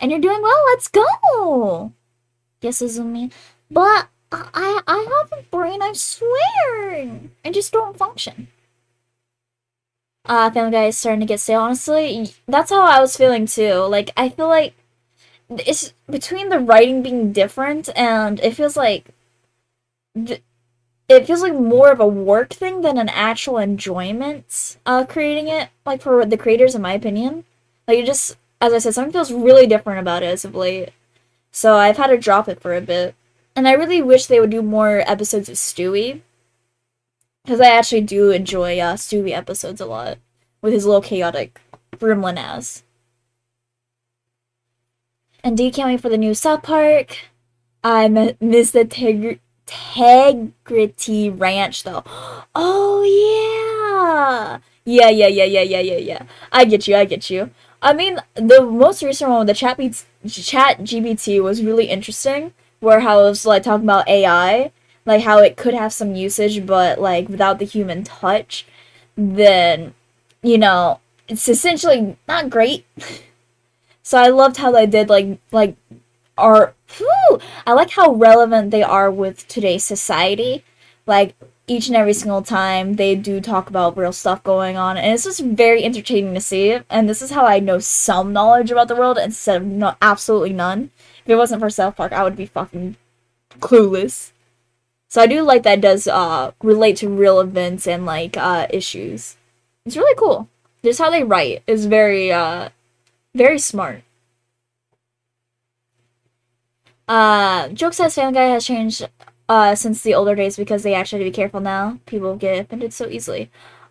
And you're doing well, let's go! Yes, Izumi. But I, I have a brain, I swear! I just don't function. Uh, Family Guy is starting to get stale, honestly. That's how I was feeling too. Like, I feel like it's between the writing being different and it feels like it feels like more of a work thing than an actual enjoyment uh creating it like for the creators in my opinion like it just as i said something feels really different about it as of late so i've had to drop it for a bit and i really wish they would do more episodes of stewie because i actually do enjoy uh stewie episodes a lot with his little chaotic gremlin ass and can't wait for the new South Park. I miss the Teg- Integrity Ranch though. <gasps> Oh yeah. Yeah, yeah, yeah, yeah, yeah, yeah, yeah. I get you, I get you. I mean, the most recent one with the chat, beats, ChatGPT was really interesting, where how it was like talking about AI, like how it could have some usage, but like without the human touch, then you know it's essentially not great. <laughs> So I loved how they did like like are whew, I like how relevant they are with today's society. Like each and every single time they do talk about real stuff going on and it's just very entertaining to see and this is how I know some knowledge about the world instead of no absolutely none. If it wasn't for South Park, I would be fucking clueless. So I do like that does uh relate to real events and like uh issues. It's really cool. Just how they write is very uh very smart. Uh, Joke says Family Guy has changed uh, since the older days because they actually have to be careful now. People get offended so easily.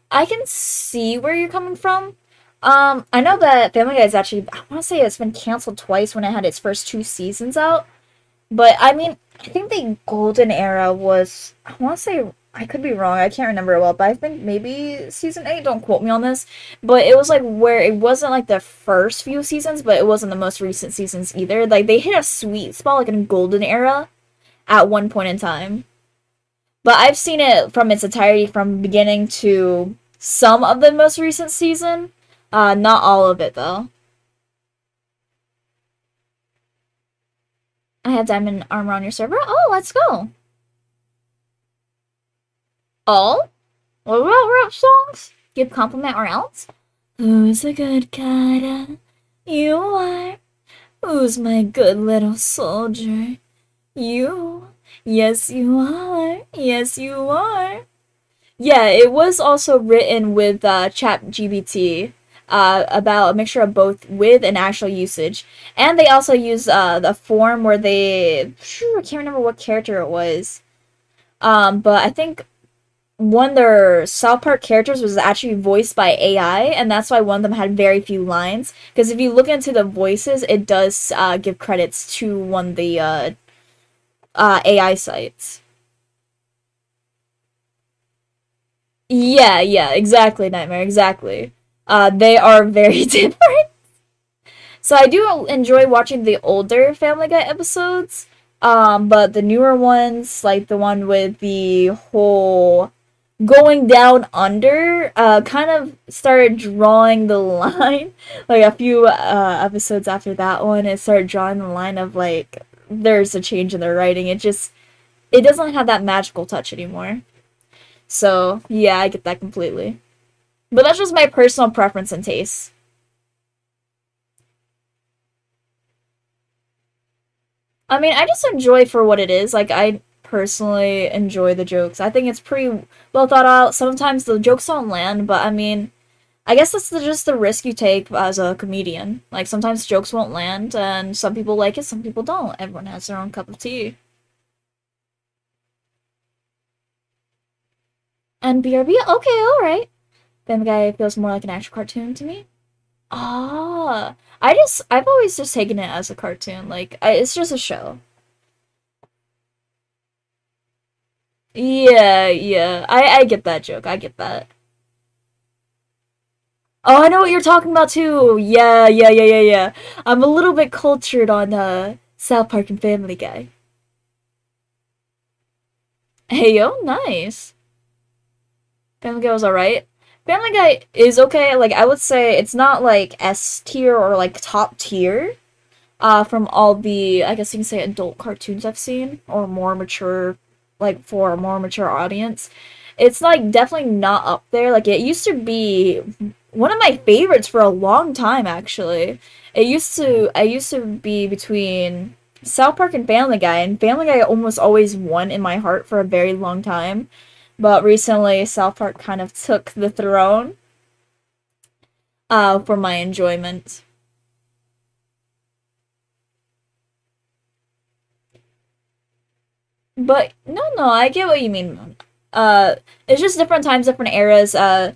I can see where you're coming from. Um, I know that Family Guy is actually, I want to say it's been canceled twice when it had its first two seasons out. But, I mean, I think the golden era was, I want to say I could be wrong. I can't remember well, but I think maybe season eight. Don't quote me on this, but it was like where it wasn't like the first few seasons, but it wasn't the most recent seasons either. Like they hit a sweet spot, like in a golden era, at one point in time. But I've seen it from its entirety, from beginning to some of the most recent season. Uh, not all of it though. I have diamond armor on your server. Oh, let's go. Oh? What about rap songs? Give compliment or else? Who's a good kata? You are. Who's my good little soldier? You. Yes, you are. Yes, you are. Yeah, it was also written with uh, ChatGPT uh, about a mixture of both with and actual usage. And they also use uh, the form where they. Sure, I can't remember what character it was. Um, but I think one of their South Park characters was actually voiced by AI, and that's why one of them had very few lines. Because if you look into the voices, it does uh, give credits to one of the uh, uh, AI sites. Yeah, yeah, exactly, Nightmare, exactly. Uh, they are very <laughs> different. So I do enjoy watching the older Family Guy episodes, um, but the newer ones, like the one with the whole going down under uh kind of started drawing the <laughs> line. Like a few uh episodes after that one it started drawing the line of like there's a change in the writing. It just it doesn't have that magical touch anymore. So yeah i get that completely but that's just my personal preference and taste I mean, I just enjoy for what it is. Like, I personally enjoy the jokes. I think it's pretty well thought out. Sometimes the jokes don't land, but I mean, I guess that's the, just the risk you take as a comedian. Like sometimes jokes won't land, and some people like it, some people don't. Everyone has their own cup of tea. And BRB, okay, alright. Family Guy feels more like an actual cartoon to me. Ah, I just, I've always just taken it as a cartoon. Like, I, it's just a show. Yeah, yeah, I, I get that joke. I get that. Oh, I know what you're talking about too. Yeah, yeah, yeah, yeah, yeah. I'm a little bit cultured on uh, South Park and Family Guy. Hey yo, nice. Family Guy was alright. Family Guy is okay. Like I would say, it's not like S tier or like top tier. Uh, from all the I guess you can say adult cartoons I've seen or more mature, like for a more mature audience. It's like definitely not up there. Like it used to be one of my favorites for a long time actually. It used to I used to be between South Park and Family Guy, and Family Guy almost always won in my heart for a very long time. But recently, South Park kind of took the throne uh, for my enjoyment. But no, no, I get what you mean. Uh, it's just different times, different eras. Uh,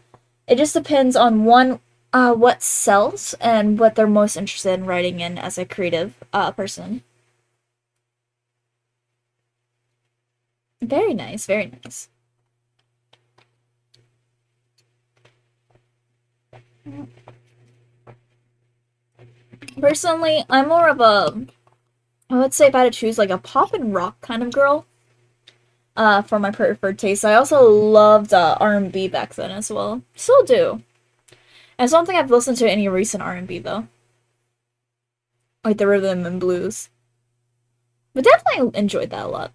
it just depends on one, uh, what sells and what they're most interested in writing in as a creative uh person. Very nice, very nice. Personally, I'm more of a, I would say if I had to choose, like a pop and rock kind of girl. Uh, for my preferred taste. I also loved uh, R&B back then as well. Still do. And I don't think I've listened to any recent R&B though. Like the rhythm and blues. But definitely enjoyed that a lot.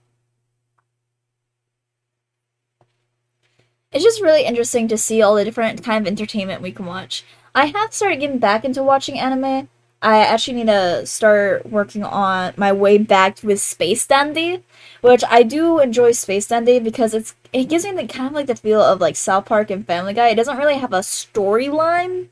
It's just really interesting to see all the different kind of entertainment we can watch. I have started getting back into watching anime. I actually need to start working on my way back with Space Dandy, which I do enjoy Space Dandy because it's it gives me the kind of like the feel of like South Park and Family Guy. It doesn't really have a storyline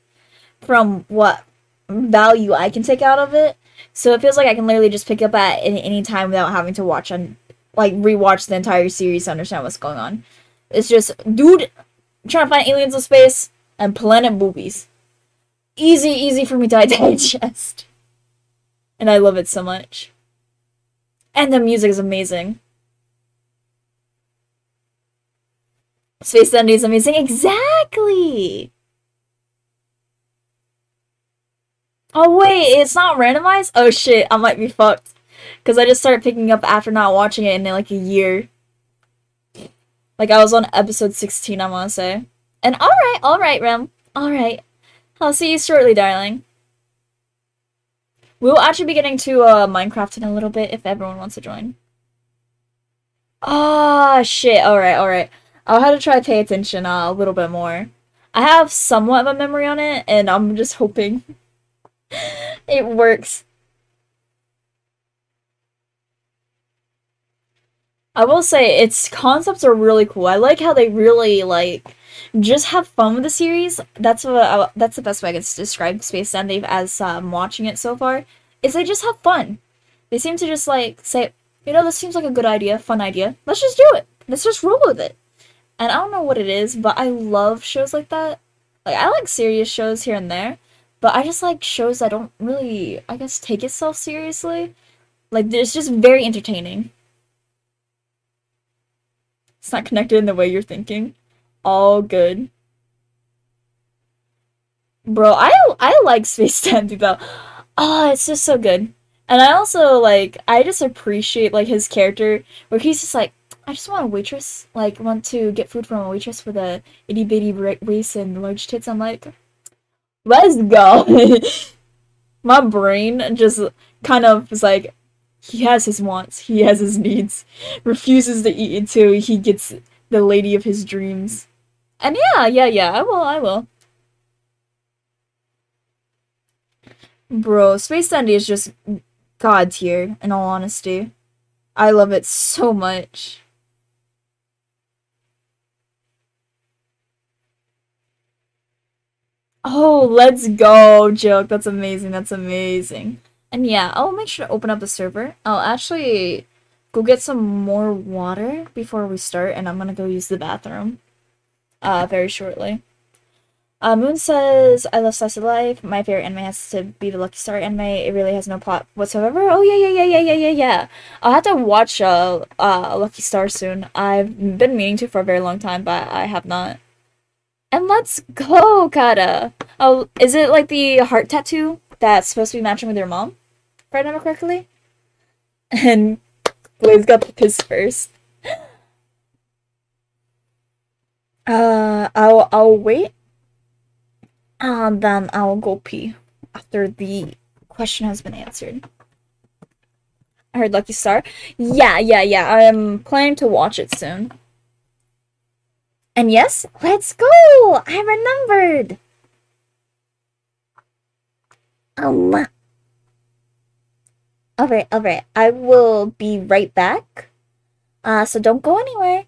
from what value I can take out of it. So it feels like I can literally just pick up at any, any time without having to watch and like rewatch the entire series to understand what's going on. It's just dude trying to find aliens in space and planet boobies. easy, easy for me to <laughs> digest. And I love it so much. And the music is amazing. Space Dandy is amazing. Exactly! Oh wait, it's not randomized? Oh shit, I might be fucked. Because I just started picking up after not watching it in like a year. Like I was on episode 16, I want to say. And alright, alright, Rem. Alright. I'll see you shortly, darling. We'll actually be getting to uh, Minecraft in a little bit if everyone wants to join. Ah, oh, shit. Alright, alright. I'll have to try to pay attention uh, a little bit more. I have somewhat of a memory on it, and I'm just hoping <laughs> it works. I will say, its concepts are really cool. I like how they really, like, just have fun with the series. That's what I, that's the best way I can describe Space Dandy as um, watching it so far. Is they just have fun. They seem to just like say, you know, this seems like a good idea, fun idea. Let's just do it. Let's just roll with it. And I don't know what it is, but I love shows like that. Like I like serious shows here and there, but I just like shows that don't really, I guess, take itself seriously. Like it's just very entertaining. It's not connected in the way you're thinking all good. Bro, I I like Space Dandy though. Oh, it's just so good. And I also like I just appreciate like his character where he's just like I just want a waitress, like want to get food from a waitress with a itty bitty waist and large tits. I'm like, let's go. <laughs> My brain just kind of is like, he has his wants, he has his needs, refuses to eat until he gets the lady of his dreams. And yeah, yeah, yeah, I will, I will. Bro, Space Dandy is just god tier, in all honesty. I love it so much. Oh, let's go, joke. That's amazing. That's amazing. And yeah, I'll make sure to open up the server. I'll actually go get some more water before we start, and I'm gonna go use the bathroom uh, very shortly. Uh, Moon says, I love Slice of Life. My favorite anime has to be the Lucky Star anime. It really has no plot whatsoever. Oh, yeah, yeah, yeah, yeah, yeah, yeah, yeah. I'll have to watch uh, uh, Lucky Star soon. I've been meaning to for a very long time, but I have not. And let's go, Kata. Oh, is it like the heart tattoo that's supposed to be matching with your mom? If I remember correctly? And Blaze got the piss first. Uh, I'll I'll wait. And then I'll go pee after the question has been answered. I heard Lucky Star. Yeah, yeah, yeah. I'm planning to watch it soon. And yes, let's go! I remembered! Um. Alright, alright. I will be right back. Uh, so don't go anywhere.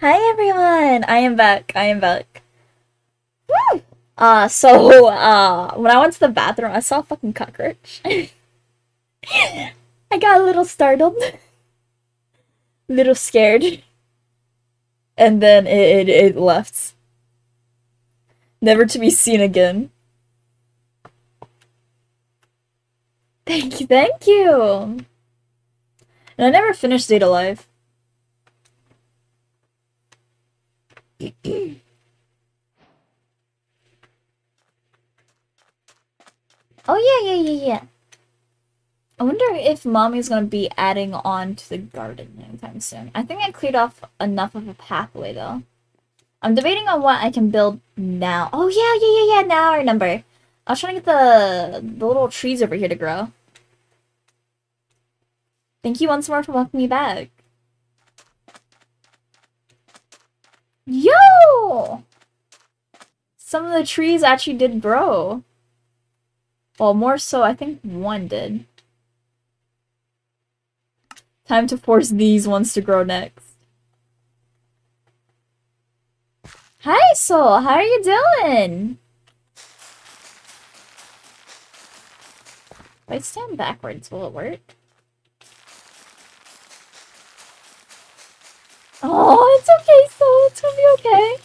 Hi everyone! I am back. I am back. Woo! Uh, so, uh, when I went to the bathroom, I saw a fucking cockroach. <laughs> I got a little startled. <laughs> little scared. And then it, it, it left. Never to be seen again. Thank you, thank you! And I never finished Date A Live. <clears throat> oh yeah, yeah, yeah, yeah. I wonder if mommy's gonna be adding on to the garden anytime soon. I think I cleared off enough of a pathway though. I'm debating on what I can build now. Oh yeah, yeah, yeah, yeah, now I remember. I was trying to get the, the little trees over here to grow. Thank you once more for welcoming me back. Yo! Some of the trees actually did grow. Well, more so, I think one did. Time to force these ones to grow next. Hi, Soul! How are you doing? If I stand backwards, will it work? Oh, it's okay, so it's gonna be okay.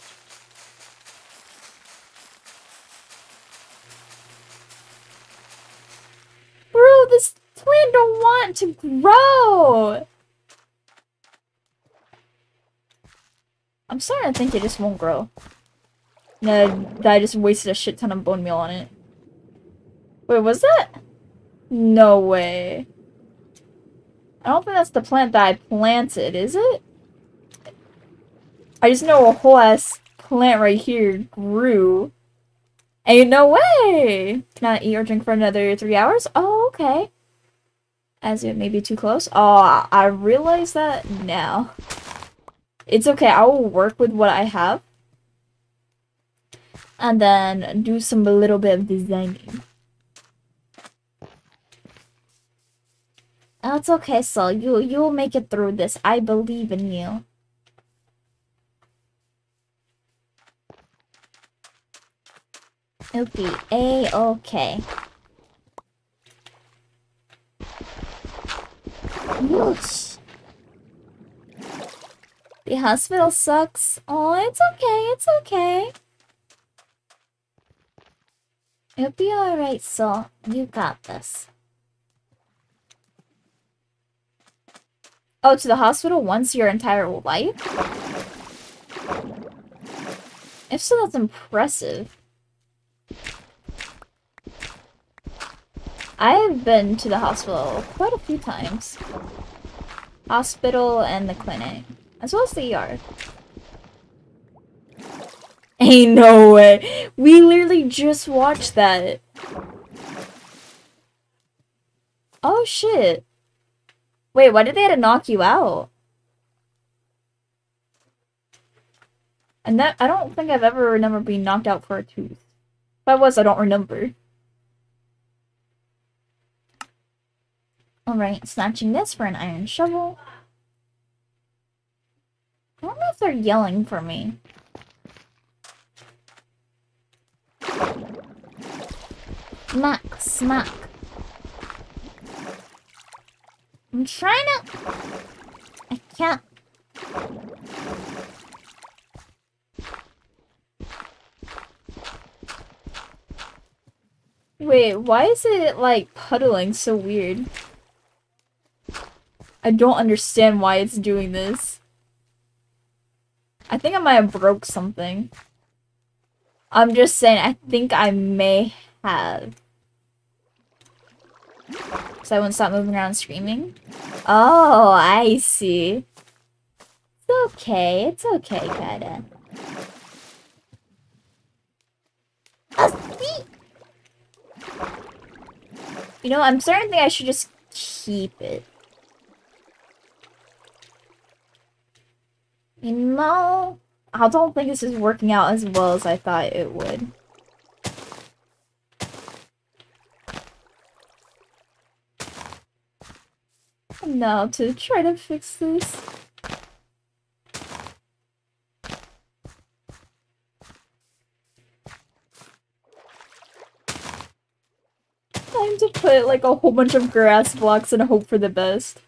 Bro, this plant don't want to grow. I'm starting to think it just won't grow. No, that I just wasted a shit ton of bone meal on it. Wait, was that? No way. I don't think that's the plant that I planted, is it? I just know a whole ass plant right here grew. Ain't no way! Cannot eat or drink for another three hours? Oh, okay. As it may be too close. Oh, I realize that now. It's okay, I will work with what I have. And then do some little bit of designing. That's okay, Sol. You you'll make it through this. I believe in you. It'll be a-okay. Whoosh. The hospital sucks. Oh, it's okay, it's okay. It'll be alright, Sol. You got this. Oh, to the hospital once your entire life? If so, that's impressive. I've been to the hospital quite a few times. Hospital and the clinic. As well as the ER. <laughs> Ain't no way. We literally just watched that. Oh shit. Wait, why did they have to knock you out? And that I don't think I've ever remember being knocked out for a tooth. I was, I don't remember. Alright, snatching this for an iron shovel. I don't know if they're yelling for me. Smack, smack. I'm trying to... I can't... Wait, why is it, like, puddling so weird? I don't understand why it's doing this. I think I might have broke something. I'm just saying, I think I may have. So I won't stop moving around screaming? Oh, I see. It's okay, it's okay, kinda. You know, I'm starting to think I should just keep it. You know, I don't think this is working out as well as I thought it would. Now to try to fix this. Time to put like a whole bunch of grass blocks and hope for the best.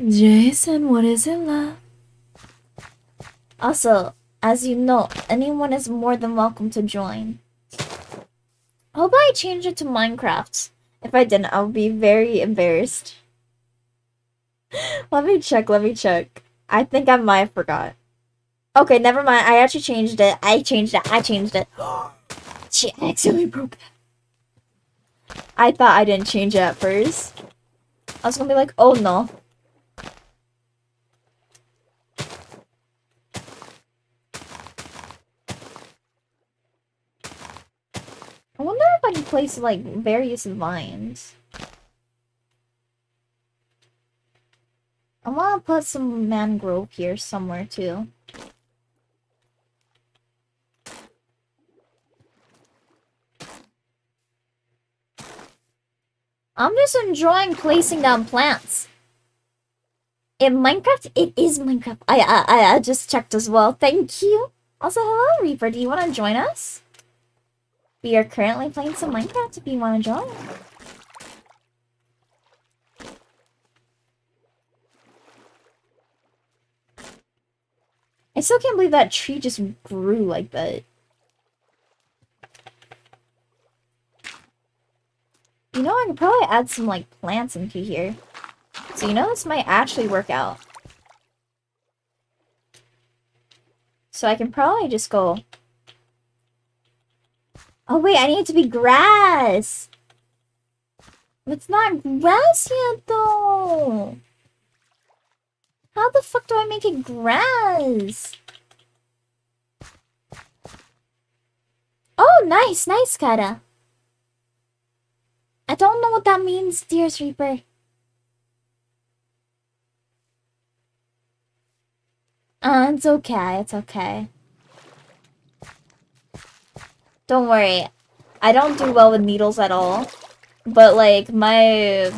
Jason, what is it, love? Also, as you know, anyone is more than welcome to join. Hope I change it to Minecraft. If I didn't, I would be very embarrassed. <laughs> let me check, let me check. I think I might have forgot. Okay, never mind. I actually changed it. I changed it. I changed it. <gasps> she accidentally broke that. I thought I didn't change it at first. I was gonna be like, oh no. I wonder if I can place like various vines. I want to put some mangrove here somewhere too. I'm just enjoying placing down plants. In Minecraft? It is Minecraft. I, I, I just checked as well. Thank you. Also, hello, Reaper. Do you want to join us? We are currently playing some Minecraft if you want to join. I still can't believe that tree just grew like that. You know, I could probably add some, like, plants into here. So you know this might actually work out. So I can probably just go... Oh wait, I need it to be grass! It's not grass yet, though! How the fuck do I make it grass? Oh, nice, nice, Kata. I don't know what that means, dear Reaper. Uh, it's okay, it's okay. Don't worry. I don't do well with needles at all. But, like, my... I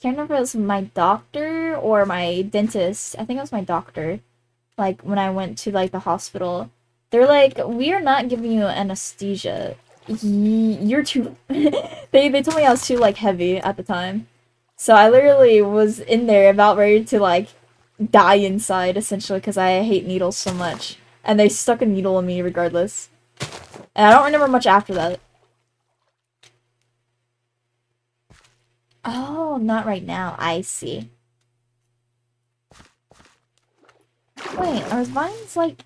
can't remember if it was my doctor or my dentist. I think it was my doctor. Like, when I went to, like, the hospital. They're like, we are not giving you anesthesia you're too <laughs> they they told me I was too like heavy at the time. So I literally was in there about ready to like die inside essentially because I hate needles so much. And they stuck a needle in me regardless. And I don't remember much after that. Oh, not right now. I see. Wait, are vines like...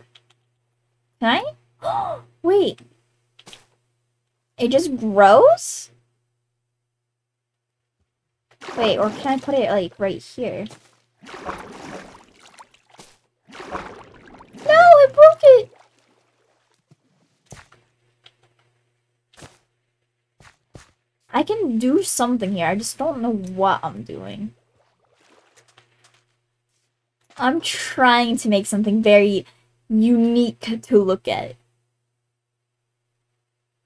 Can I? <gasps> Wait, it just grows? Wait, or can I put it, like, right here? No, I broke it! I can do something here, I just don't know what I'm doing. I'm trying to make something very unique to look at.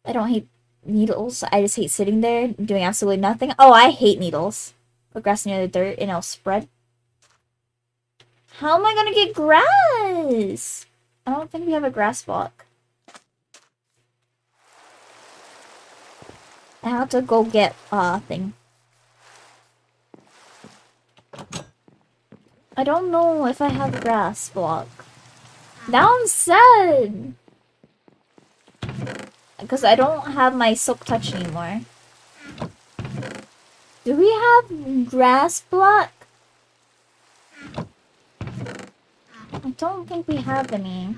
I don't hate needles. I just hate sitting there doing absolutely nothing. Oh, I hate needles. Put grass near the dirt and it'll spread. How am I gonna get grass? I don't think we have a grass block. I have to go get a uh, thing. I don't know if I have a grass I'm sad! Because I don't have my silk touch anymore. Do we have grass block? I don't think we have any.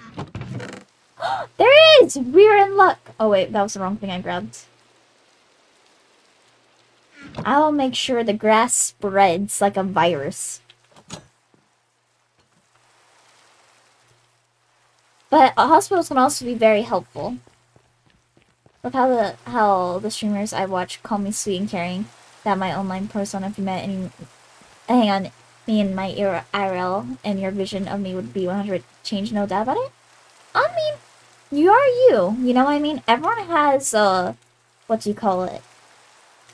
<gasps> there is! We're in luck! Oh wait, that was the wrong thing I grabbed. I'll make sure the grass spreads like a virus. But hospitals can also be very helpful. Look how the how the streamers I watch call me sweet and caring. That my online persona, if you met any, hang on, me and my IRL and your vision of me would be 100 change, no doubt about it. I mean, you are you. You know what I mean? Everyone has uh, what do you call it?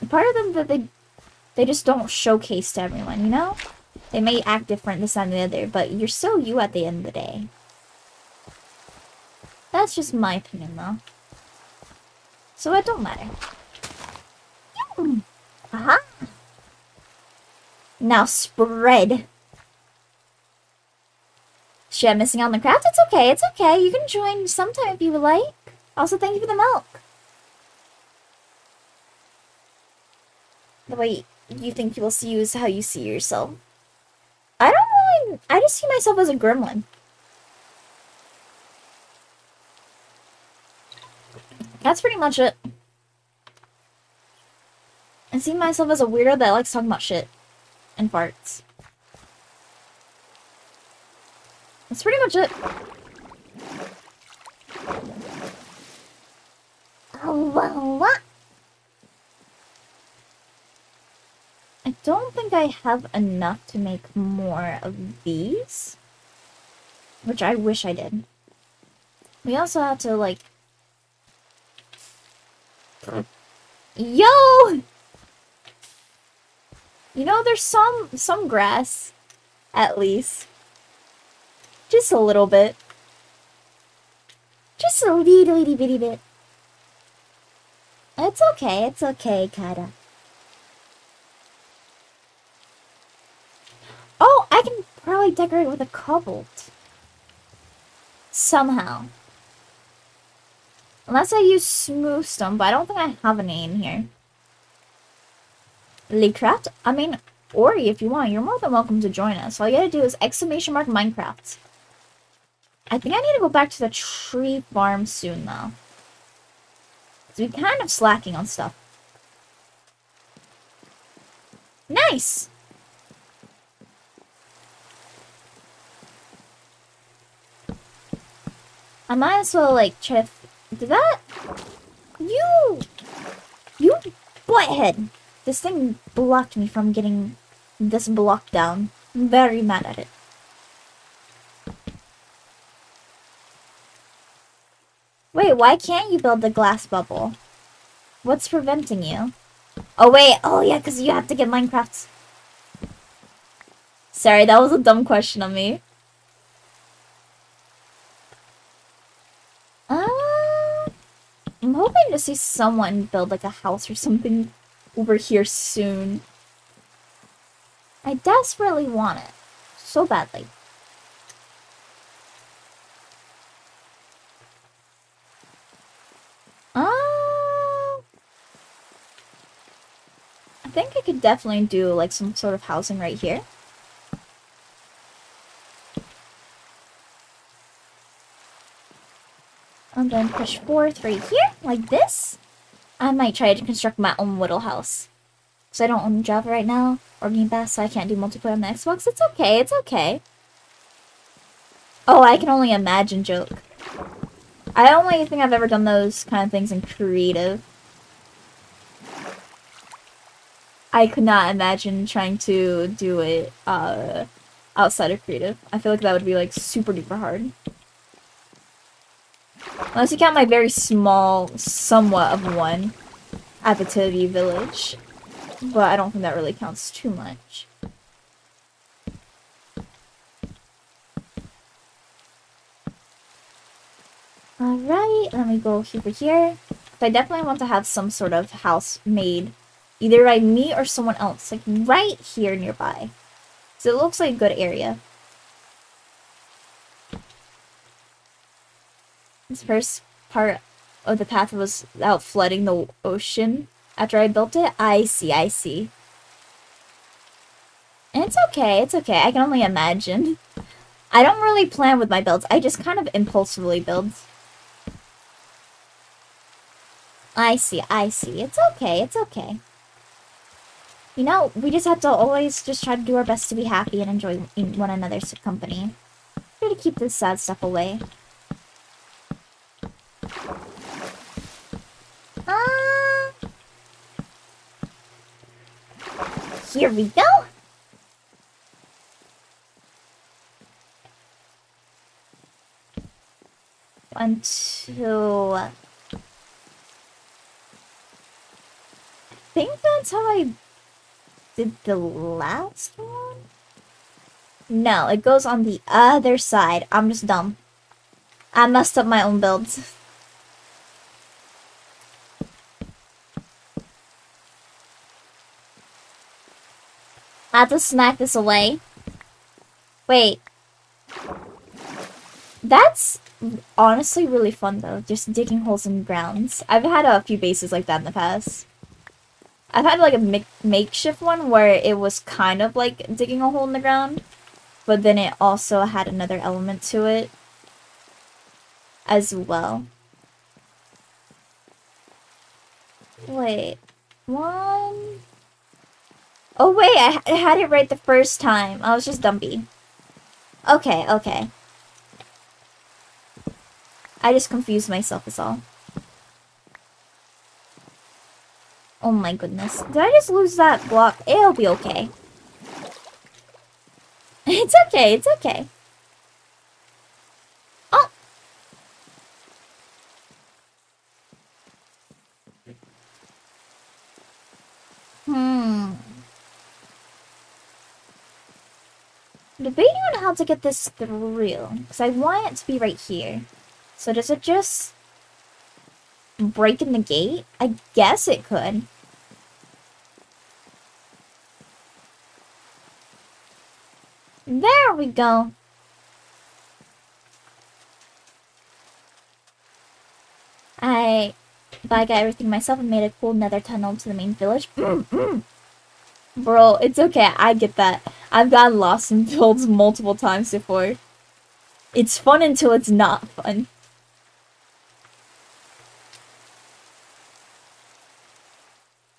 Part of them that they they just don't showcase to everyone. You know, they may act different this and the other, but you're still you at the end of the day. That's just my opinion, though so it don't matter. Aha! Now spread. I'm missing on the craft? It's okay, it's okay. You can join sometime if you would like. Also, thank you for the milk. The way you think people see you is how you see yourself. I don't really... I just see myself as a gremlin. That's pretty much it. I see myself as a weirdo that likes talking about shit. And farts. That's pretty much it. Oh, what? I don't think I have enough to make more of these. Which I wish I did. We also have to, like, Yo! You know, there's some some grass, at least. Just a little bit. Just a little itty bitty bit. It's okay, it's okay, Kata. Oh, I can probably decorate with a cobalt. Somehow. Unless I use smooth stone, but I don't think I have any in here. Lecraft? I mean, Ori, if you want, you're more than welcome to join us. All you gotta do is exclamation mark Minecraft. I think I need to go back to the tree farm soon, though. So we're kind of slacking on stuff. Nice! I might as well, like, try to... Did that? You! You butthead! This thing blocked me from getting this block down. I'm very mad at it. Wait, why can't you build the glass bubble? What's preventing you? Oh wait, oh yeah, because you have to get Minecraft. Sorry, that was a dumb question on me. I'm hoping to see someone build like a house or something over here soon. I desperately want it. So badly. Uh, I think I could definitely do like some sort of housing right here. I'm going to push forth right here, like this. I might try to construct my own little house. Because I don't own Java right now, or Game Pass, so I can't do multiplayer on the Xbox. It's okay, it's okay. Oh, I can only imagine joke. I only think I've ever done those kind of things in creative. I could not imagine trying to do it uh, outside of creative. I feel like that would be like super duper hard. Unless you count my very small, somewhat of one at village. But I don't think that really counts too much. Alright, let me go over here. I definitely want to have some sort of house made either by me or someone else, like right here nearby. So it looks like a good area. This first part of the path was out flooding the ocean after I built it. I see, I see. And it's okay, it's okay. I can only imagine. I don't really plan with my builds. I just kind of impulsively build. I see, I see. It's okay, it's okay. You know, we just have to always just try to do our best to be happy and enjoy one another's company. Try to keep this sad stuff away. Here we go. One, two. I think that's how I did the last one? No, it goes on the other side. I'm just dumb. I messed up my own builds. <laughs> have to smack this away. Wait. That's honestly really fun though, just digging holes in the grounds. I've had a few bases like that in the past. I've had like a make makeshift one where it was kind of like digging a hole in the ground, but then it also had another element to it as well. Wait, one, Oh wait, I, had it right the first time. I was just dumpy. Okay, okay. I just confused myself is all. Oh my goodness. Did I just lose that block? It'll be okay. <laughs> It's okay, it's okay. Oh! Hmm. Debating on how to get this through, because I want it to be right here. So does it just break in the gate? I guess it could. There we go. I bag everything myself and made a cool nether tunnel to the main village. <clears throat> Bro, it's okay. I get that. I've gotten lost in <laughs> builds multiple times before. It's fun until it's not fun.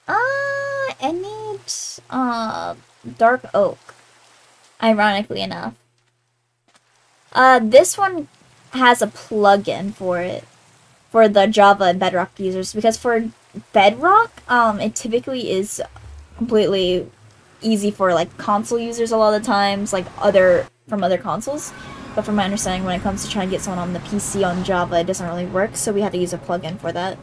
Uh, I need, uh, dark oak. Ironically enough. Uh, this one has a plugin for it. For the Java and Bedrock users. Because for Bedrock, um, it typically is completely easy for like console users a lot of times, like other from other consoles. But from my understanding, when it comes to trying to get someone on the PC on Java, it doesn't really work, so we had to use a plugin for that.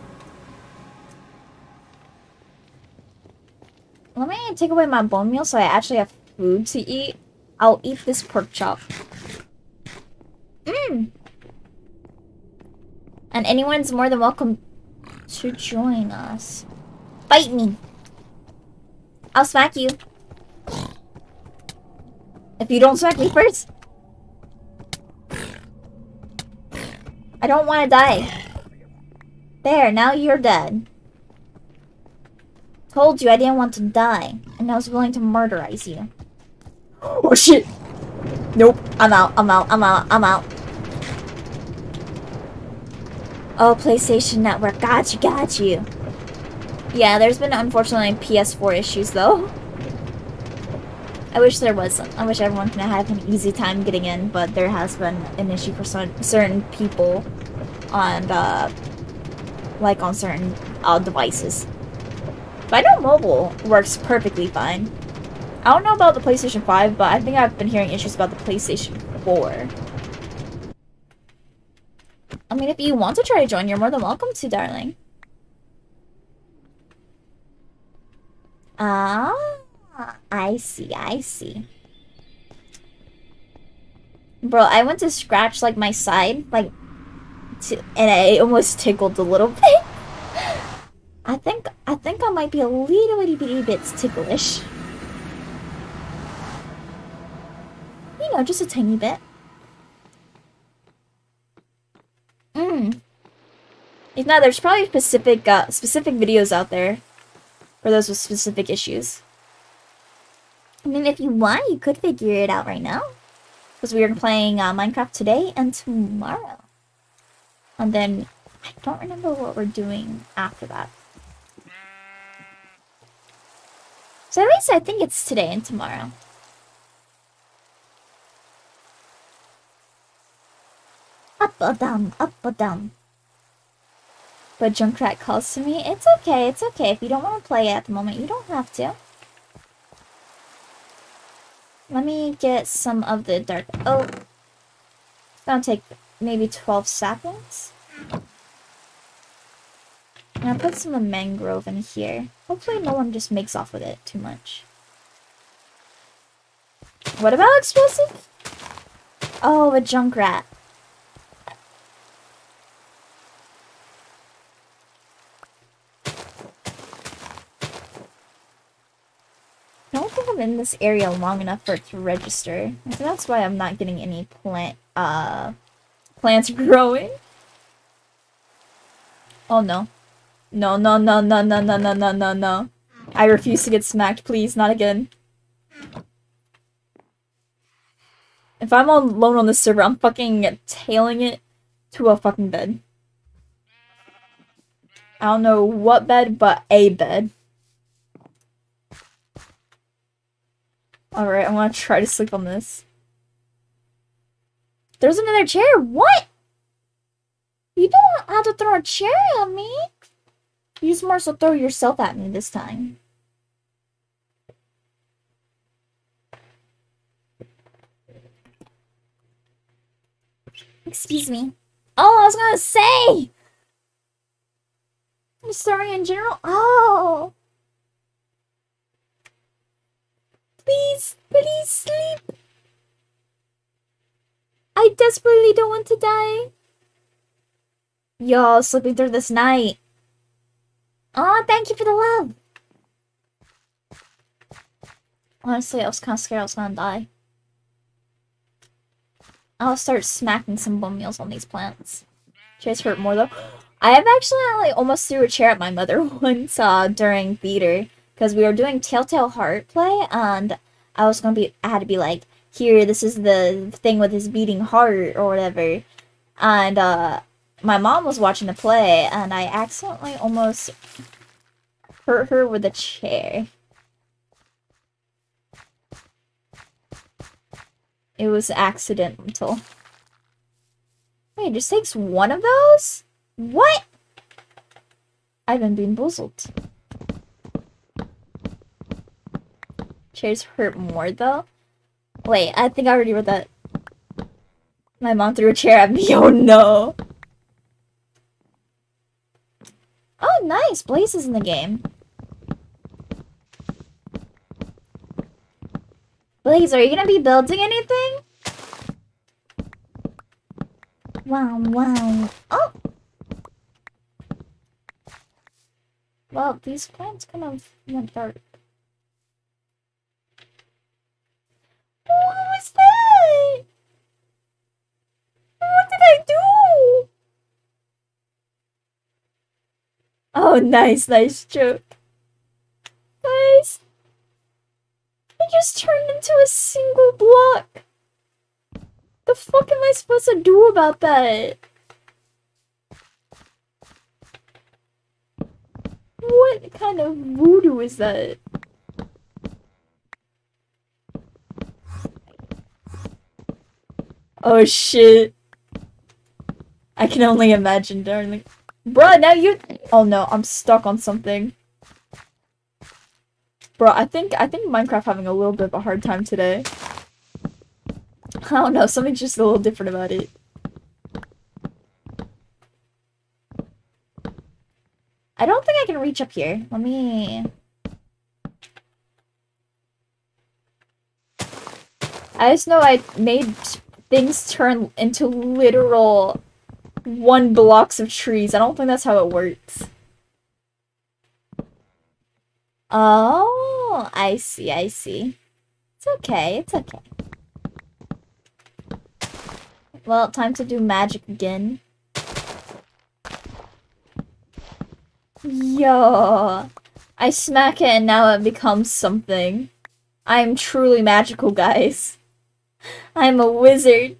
Let me take away my bone meal so I actually have food to eat. I'll eat this pork chop. Mmm. And anyone's more than welcome to join us. Bite me. I'll smack you. If you don't smack me first. I don't want to die. There, now you're dead. Told you I didn't want to die, and I was willing to murderize you. Oh shit! Nope, I'm out, I'm out, I'm out, I'm out. Oh, PlayStation Network, got you, got you. Yeah, there's been unfortunately PS4 issues though. I wish there wasn't. I wish everyone can have an easy time getting in, but there has been an issue for some, certain people on, uh, like on certain uh, devices. But I know mobile works perfectly fine. I don't know about the PlayStation 5, but I think I've been hearing issues about the PlayStation 4. I mean, if you want to try to join, you're more than welcome to, darling. Ah, I see, I see. Bro, I went to scratch, like, my side, like, to, and I almost tickled a little <laughs> bit. I think, I think I might be a little bitty bitty bit ticklish. You know, just a tiny bit. Mmm. If not, there's probably specific, uh, specific videos out there for those with specific issues. I mean, if you want, you could figure it out right now. Because we are playing uh, Minecraft today and tomorrow. And then, I don't remember what we're doing after that. So at least I think it's today and tomorrow. Up or down, up or down. But Junkrat calls to me. It's okay, it's okay. If you don't want to play at the moment, you don't have to. Let me get some of the dark Oh, It's gonna take maybe 12 seconds. And I'll put some of mangrove in here. Hopefully no one just makes off with it too much. What about explosive? Oh, a Junkrat. I don't think I'm in this area long enough for it to register. Think that's why I'm not getting any plant, uh, plants <laughs> growing. Oh no. No, no, no, no, no, no, no, no, no, no. I refuse to get smacked, please, not again. If I'm alone on this server, I'm fucking tailing it to a fucking bed. I don't know what bed, but a bed. Alright, I'm gonna try to sleep on this. There's another chair. What? You don't have to throw a chair at me. You just more so throw yourself at me this time. Excuse me. Oh, I was gonna say! I'm sorry in general. Oh! Please, please sleep. I desperately don't want to die. Yo, sleeping through this night. Oh, thank you for the love. Honestly, I was kind of scared I was gonna die. I'll start smacking some bone meals on these plants. Chase hurt more though. <gasps> I have actually almost threw a chair at my mother <laughs> once uh, during theater because we were doing Telltale Heart play, and I was gonna be, I had to be like, here, this is the thing with his beating heart or whatever, and uh, my mom was watching the play, and I accidentally almost hurt her with a chair. It was accidental. Wait, it just takes one of those? What? I've been bamboozled. Chairs hurt more though. Wait, I think I already read that. My mom threw a chair at me. <laughs> Oh no. Oh, nice. Blaze is in the game. Blaze, are you gonna be building anything? Wow, wow. Oh! Well, these plants kind of went dark. What was that? What did I do? Oh, nice, nice joke. Nice. I just turned into a single block. The fuck am I supposed to do about that? What kind of voodoo is that? Oh shit. I can only imagine, darling. Bruh, now you- Oh no, I'm stuck on something. Bro, I think I think Minecraft having a little bit of a hard time today. I don't know, something's just a little different about it. I don't think I can reach up here. Let me... I just know I made things turn into literal one blocks of trees. I don't think that's how it works. Oh, I see, I see. It's okay, it's okay. Well, time to do magic again. Yo, I smack it and now it becomes something. I'm truly magical, guys. I'm a wizard.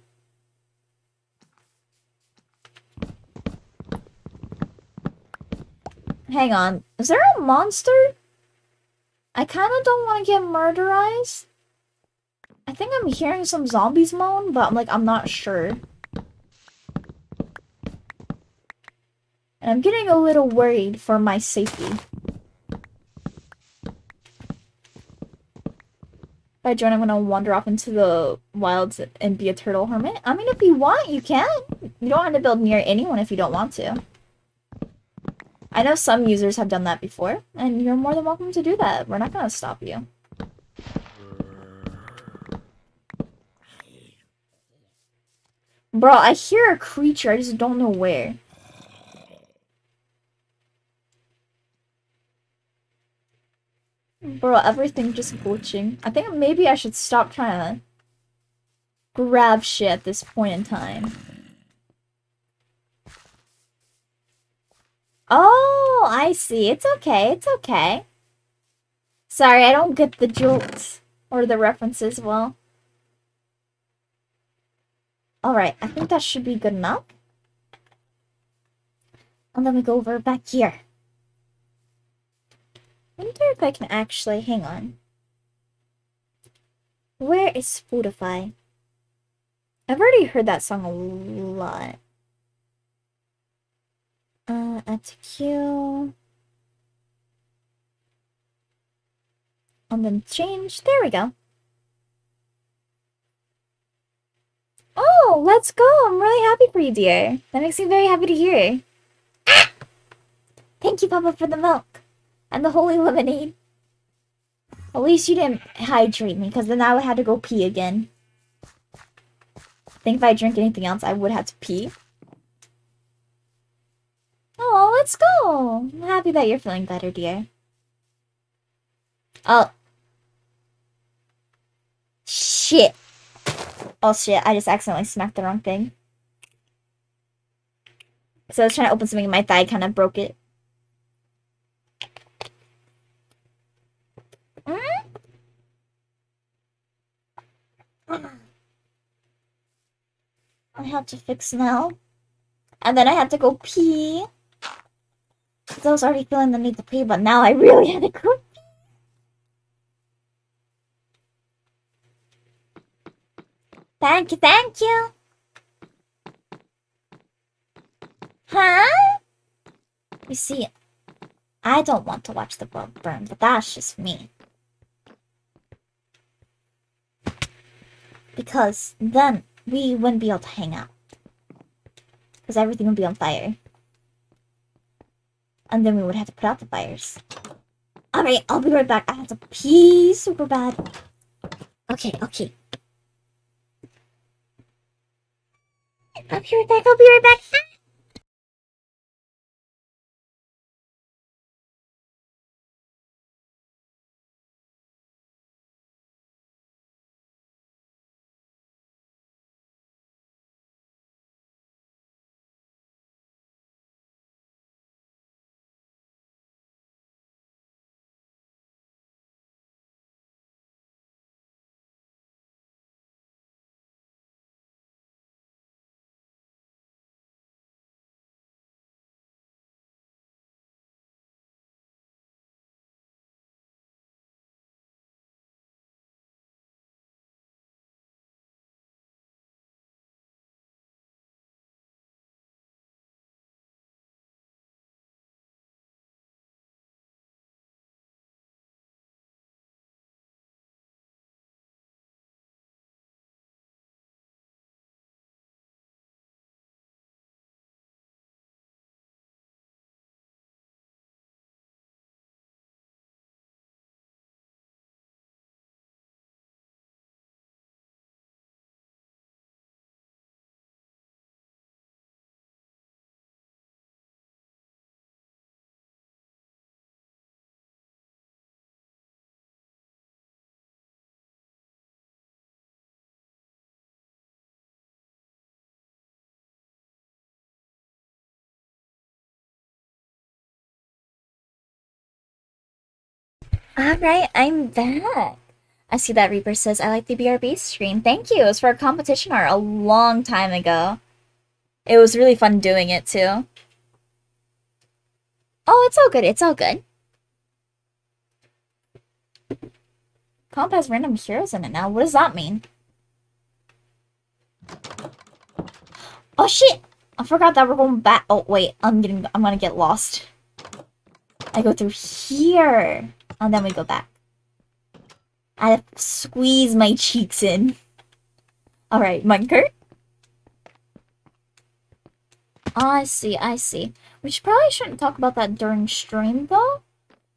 Hang on, is there a monster? I kinda don't want to get murderized. I think I'm hearing some zombies moan, but I'm like, I'm not sure. And I'm getting a little worried for my safety. I join, I'm gonna wander off into the wilds and be a turtle hermit. I mean, if you want, you can. You don't have to build near anyone if you don't want to. I know some users have done that before, and you're more than welcome to do that. We're not gonna stop you. Bro, I hear a creature, I just don't know where. Bro, everything just glitching. I think maybe I should stop trying to grab shit at this point in time. Oh, I see. It's okay. It's okay. Sorry, I don't get the jokes or the references well. Alright, I think that should be good enough. And then we go over back here. Wonder if I can actually, hang on. Where is Spotify? I've already heard that song a lot. Uh, queue. And then change. There we go. Oh, let's go. I'm really happy for you, dear. That makes me very happy to hear. Ah! Thank you, Papa, for the milk. And the holy lemonade. At least you didn't hydrate me, because then I would have to go pee again. I think if I drink anything else, I would have to pee. Oh, let's go. I'm happy that you're feeling better, dear. Oh. Shit. Oh shit, I just accidentally smacked the wrong thing. So I was trying to open something and my thigh kind of broke it. I have to fix now. And then I had to go pee. I was already feeling the need to pee, but now I really <laughs> had to go pee. Thank you, thank you. Huh? You see, I don't want to watch the world burn, but that's just me. Because then we wouldn't be able to hang out. Because everything would be on fire. And then we would have to put out the fires. Alright, I'll be right back. I have to pee super bad. Okay, okay. I'll be right back, I'll be right back. Alright, I'm back. I see that Reaper says, I like the BRB screen. Thank you. It was for a competition art a long time ago. It was really fun doing it too. Oh, it's all good. It's all good. Comp has random heroes in it now. What does that mean? Oh shit! I forgot that we're going back. Oh wait, I'm getting. I'm gonna get lost. I go through here. And then we go back. I squeeze my cheeks in. Alright, Minecart. I see, I see. We should probably shouldn't talk about that during stream, though.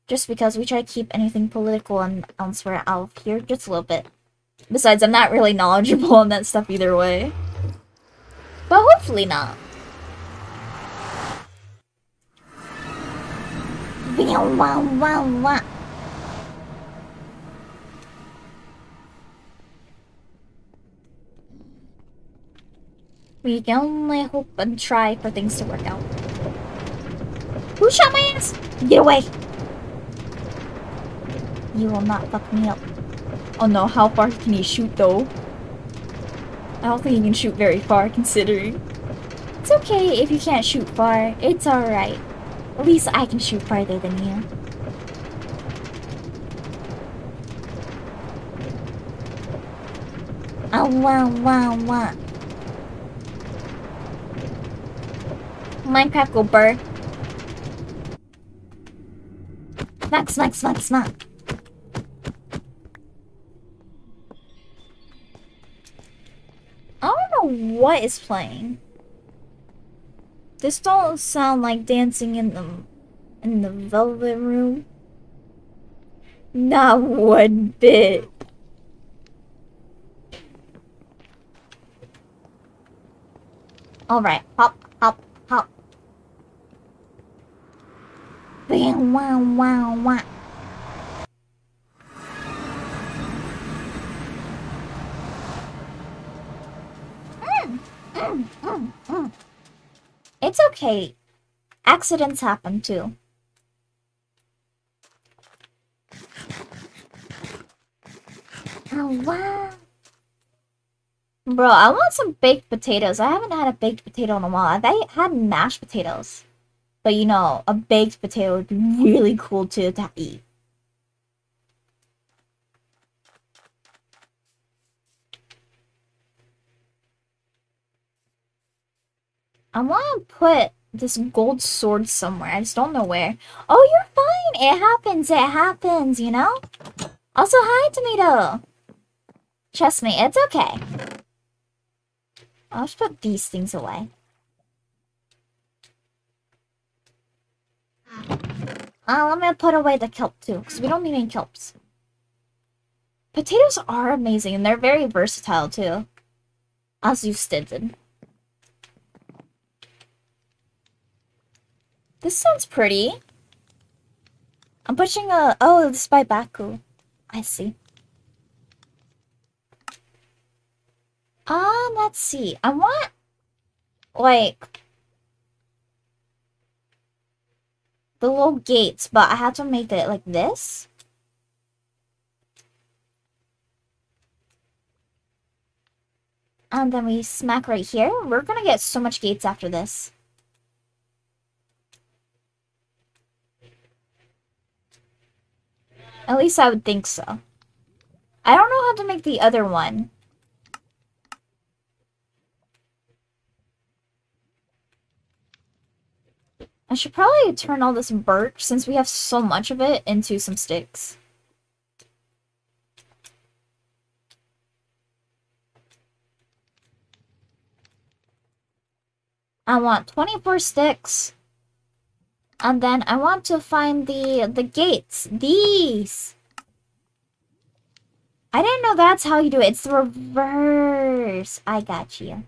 Just because we try to keep anything political and elsewhere out of here just a little bit. Besides, I'm not really knowledgeable <laughs> on that stuff either way. But hopefully not. We can only hope and try for things to work out. Who shot my ass? Get away! You will not fuck me up. Oh no, how far can he shoot though? I don't think he can shoot very far considering. It's okay if you can't shoot far. It's alright. At least I can shoot farther than you. Oh, wow, wow, wow. Minecraft go burr. Smack, smack, smack, smack. I don't know what is playing. This don't sound like dancing in the in the velvet room. Not one bit. Alright, hop, hop, hop. Bam, wow, wow, wow. Mm, mm, mm, mm. It's okay. Accidents happen too. Oh wow. Bro, I want some baked potatoes. I haven't had a baked potato in a while. I've had mashed potatoes. But you know, a baked potato would be really cool to, to eat. I want to put this gold sword somewhere. I just don't know where. Oh, you're fine. It happens. It happens, you know? Also, hi, Tomato. Trust me, it's okay. I'll just put these things away. Uh, let me put away the kelp too, because we don't need any kelps. Potatoes are amazing, and they're very versatile too. As you stated. This sounds pretty. I'm pushing a... Oh, this is by Baku. I see. Um, let's see. I want... Like... The little gates, but I have to make it like this. And then we smack right here. We're gonna get so much gates after this. At least I would think so. I don't know how to make the other one. I should probably turn all this birch, since we have so much of it, into some sticks. I want 24 sticks. And then I want to find the the gates. These. I didn't know that's how you do it. It's the reverse. I got you.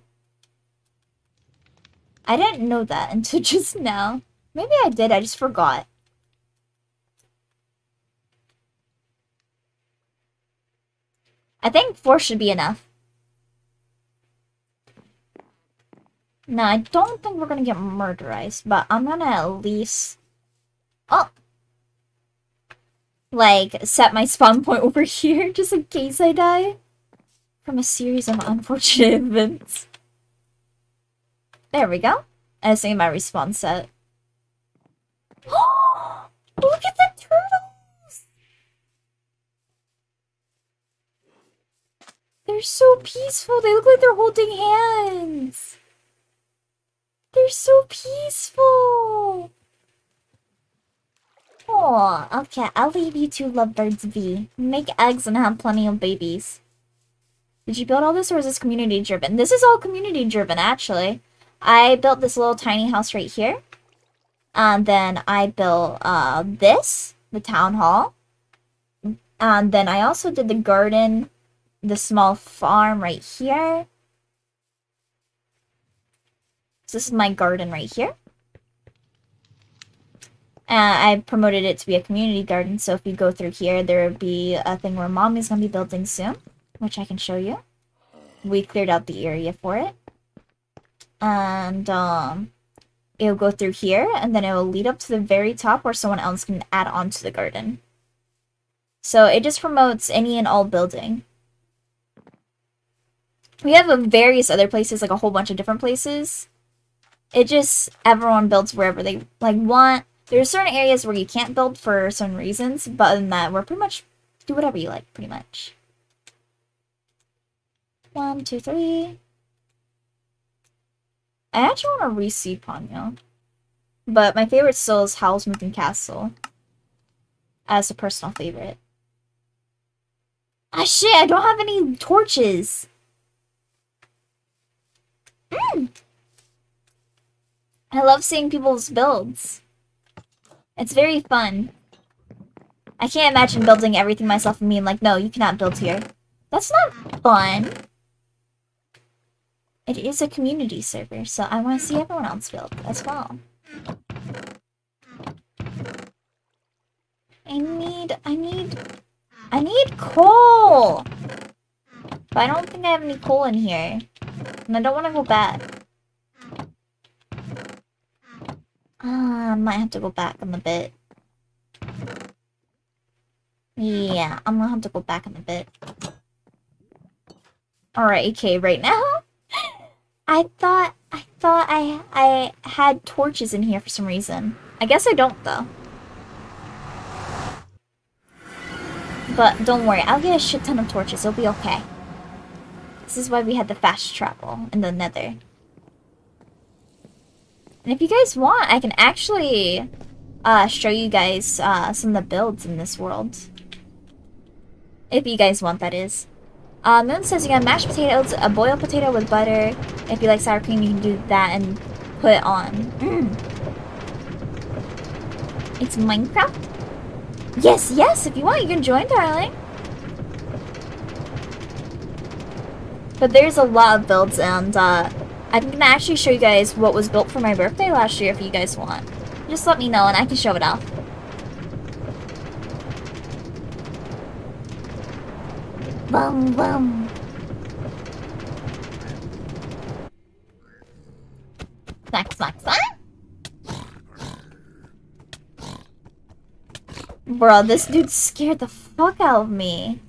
I didn't know that <laughs> until just now. Maybe I did, I just forgot. I think four should be enough. No, I don't think we're gonna get murderized, but I'm gonna at least... Oh! Like, set my spawn point <laughs> over here, just in case I die. From a series of unfortunate <laughs> events. There we go. I see my respawn set. <gasps> Look at the turtles! They're so peaceful. They look like they're holding hands. They're so peaceful. Oh, okay. I'll leave you two lovebirds be. Make eggs and have plenty of babies. Did you build all this or is this community driven? This is all community driven, actually. I built this little tiny house right here. And then I built uh, this, the town hall. And then I also did the garden, the small farm right here. So this is my garden right here. Uh, I promoted it to be a community garden, so if you go through here, there will be a thing where mommy's going to be building soon, which I can show you. We cleared out the area for it. And, um, it'll go through here, and then it will lead up to the very top where someone else can add on to the garden. So it just promotes any and all building. We have various other places, like a whole bunch of different places. It just, everyone builds wherever they, like, want. There's certain areas where you can't build for certain reasons, but than that, we're pretty much, do whatever you like, pretty much. One, two, three. I actually want to reseed Ponyo. But my favorite still is Howl's Moving Castle. As a personal favorite. Ah shit, I don't have any torches! Mm. I love seeing people's builds. It's very fun. I can't imagine building everything myself and being like, no, you cannot build here. That's not fun. It is a community server, so I want to see everyone else build as well. I need, I need, I need coal! But I don't think I have any coal in here. And I don't want to go bad. Uh, Uh, I might have to go back in a bit. Yeah, I'm gonna have to go back in a bit. Alright, okay, right now? <laughs> I thought I thought I I had torches in here for some reason. I guess I don't though. But don't worry, I'll get a shit ton of torches, it'll be okay. This is why we had the fast travel in the nether. And if you guys want, I can actually uh, show you guys uh, some of the builds in this world. If you guys want, that is. Uh, Moon says you got mashed potatoes, a boiled potato with butter. If you like sour cream, you can do that and put it on. Mm. It's Minecraft? Yes, yes, if you want, you can join, darling. But there's a lot of builds, and uh, I'm gonna actually show you guys what was built for my birthday last year if you guys want. Just let me know and I can show it off. Bum bum. Snack, snack, snack. Bro, this dude scared the fuck out of me.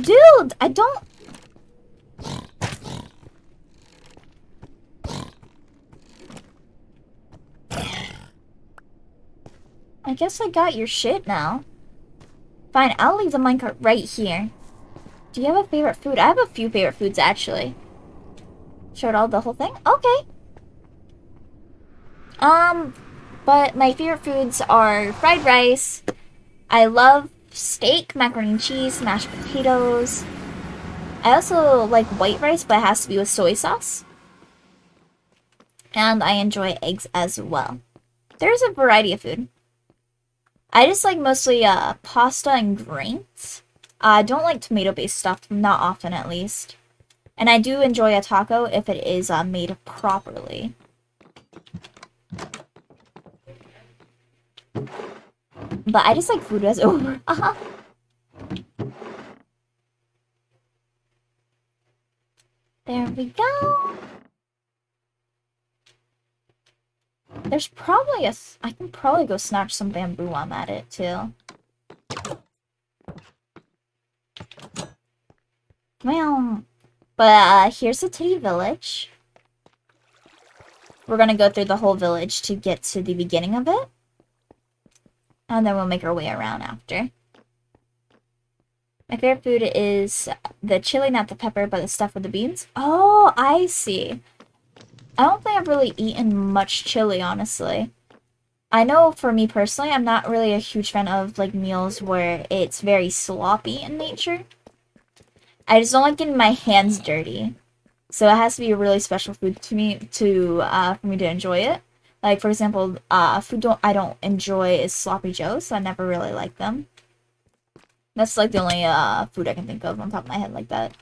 Dude, I don't... I guess I got your shit now. Fine, I'll leave the minecart right here. Do you have a favorite food? I have a few favorite foods, actually. Showed all the whole thing? Okay. Um, but my favorite foods are fried rice. I love steak, macaroni and cheese, mashed potatoes. I also like white rice, but it has to be with soy sauce. And I enjoy eggs as well. There's a variety of food. I just like mostly uh, pasta and grains. I don't like tomato-based stuff, not often at least. And I do enjoy a taco if it is uh, made properly. But I just like food as over. Uh -huh. There we go. There's probably a... I can probably go snatch some bamboo while I'm at it, too. Well, but uh, here's the Titty Village. We're gonna go through the whole village to get to the beginning of it. And then we'll make our way around after. My favorite food is the chili, not the pepper, but the stuff with the beans. Oh, I see. I don't think I've really eaten much chili, honestly. I know for me personally, I'm not really a huge fan of like meals where it's very sloppy in nature. I just don't like getting my hands dirty. So it has to be a really special food to me to uh, for me to enjoy it. Like for example, uh, food don't I don't enjoy is sloppy joes, so I never really like them. That's like the only uh, food I can think of on top of my head like that.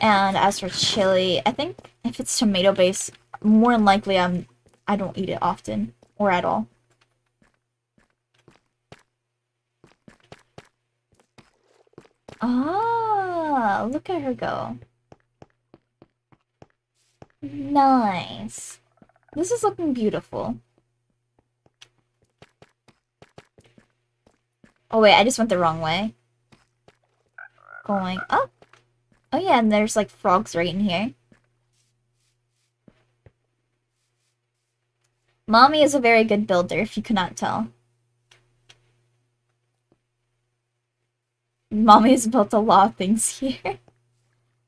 And as for chili, I think if it's tomato based, more than likely I'm I don't eat it often or at all. Ah, look at her go. Nice. This is looking beautiful. Oh wait, I just went the wrong way. Going up. Oh yeah, and there's like frogs right in here. Mommy is a very good builder, if you cannot tell. Mommy has built a lot of things <laughs> here.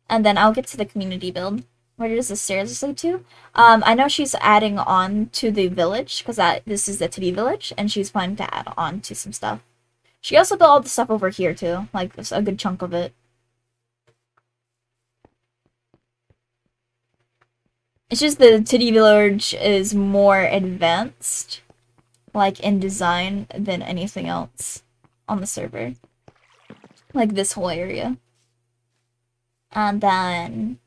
and then I'll get to the community build. Where does the stairs lead to? Um, I know she's adding on to the village, because this is the Titty village, and she's planning to add on to some stuff. She also built all the stuff over here, too. Like, a good chunk of it. It's just the Titty Village is more advanced, like in design, than anything else on the server. Like this whole area. And then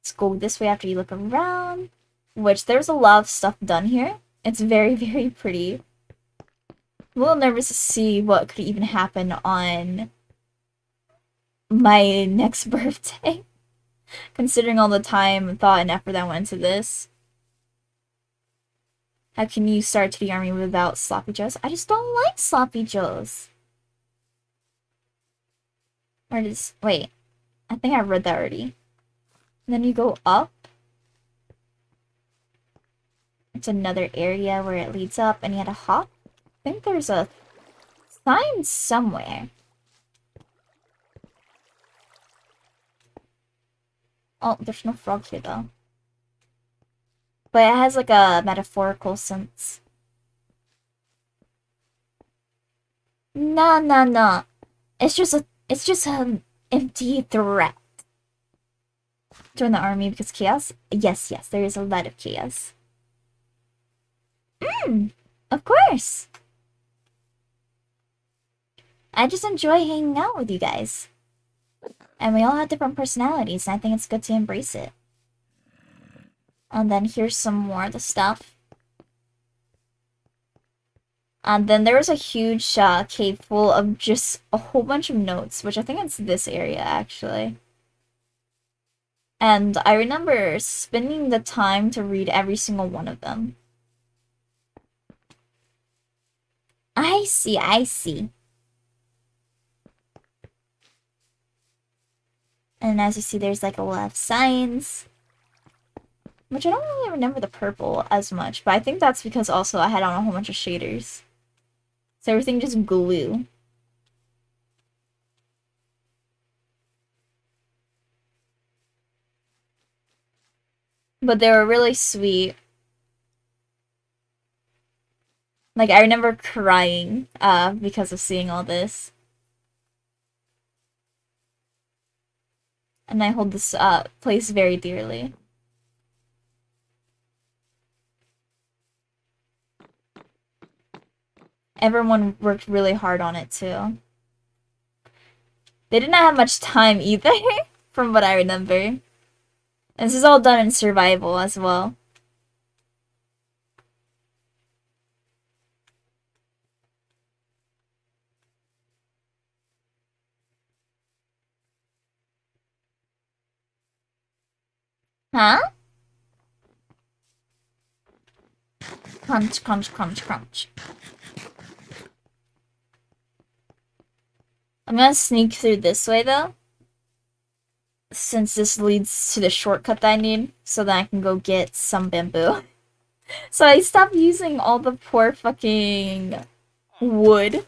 let's go this way after you look around. Which there's a lot of stuff done here. It's very, <laughs> very pretty. I'm a little nervous to see what could even happen on my next <laughs> birthday. Considering all the time, and thought, and effort that went into this. How can you start to the army without sloppy joes? I just don't like sloppy joes. Or does wait? I think I read that already. And then you go up. It's another area where it leads up, and you had to hop. I think there's a sign somewhere. Oh, there's no frog here though. But it has like a metaphorical sense. No, no, no. It's just a it's just an empty threat. Join the army because chaos? Yes, yes, there is a lot of chaos. Hmm, of course. I just enjoy hanging out with you guys. And we all have different personalities, and I think it's good to embrace it. And then here's some more of the stuff. And then there was a huge uh, cave full of just a whole bunch of notes, which I think it's this area actually. And I remember spending the time to read every single one of them. I see, I see. And as you see, there's like a lot of signs. Which I don't really remember the purple as much, but I think that's because also I had on a whole bunch of shaders. So everything just glue. But they were really sweet. Like, I remember crying uh, because of seeing all this. And I hold this uh, place very dearly. Everyone worked really hard on it too. They did not have much time either, <laughs> from what I remember. This is all done in survival as well. Huh? Crunch, crunch, crunch, crunch. I'm gonna sneak through this way though. Since this leads to the shortcut that I need, so that I can go get some bamboo. <laughs> so I stopped using all the poor fucking wood.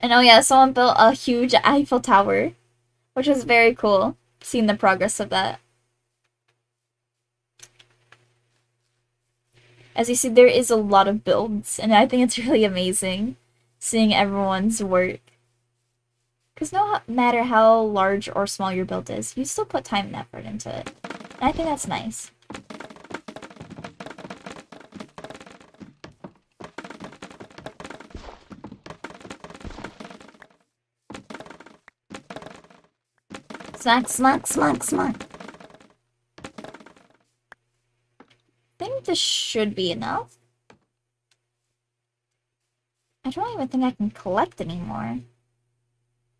And oh yeah, someone built a huge Eiffel Tower, which was very cool, seeing the progress of that. As you see, there is a lot of builds, and I think it's <laughs> really amazing seeing everyone's work. Because no matter how large or small your build is, you still put time and effort into it. And I think that's nice. Smack, smack, smack, smack. I think this should be enough. I don't even think I can collect anymore.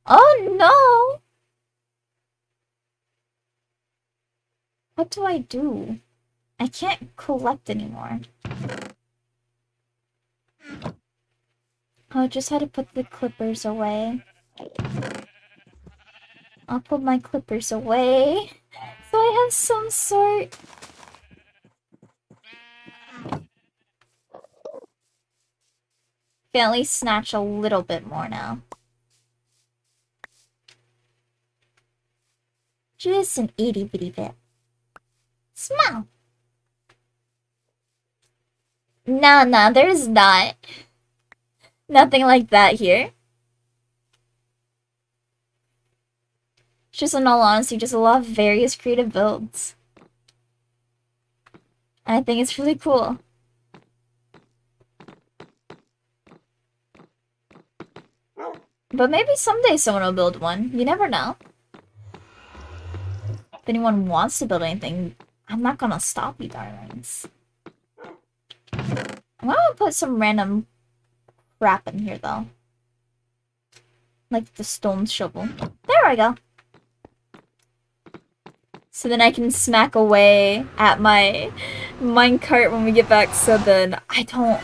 Oh no! What do I do? I can't collect anymore. I just had to put the clippers away. I'll put my clippers away. So I have some sort Can at least snatch a little bit more now. Just an itty bitty bit. Smell. No, no, there's not. Nothing like that here. Just in all honesty, just a lot of various creative builds. And I think it's really cool. But maybe someday someone will build one. You never know. If anyone wants to build anything, I'm not gonna stop you, darlings. I'm gonna put some random crap in here, though. Like the stone shovel. There I go. So then I can smack away at my minecart when we get back so then I don't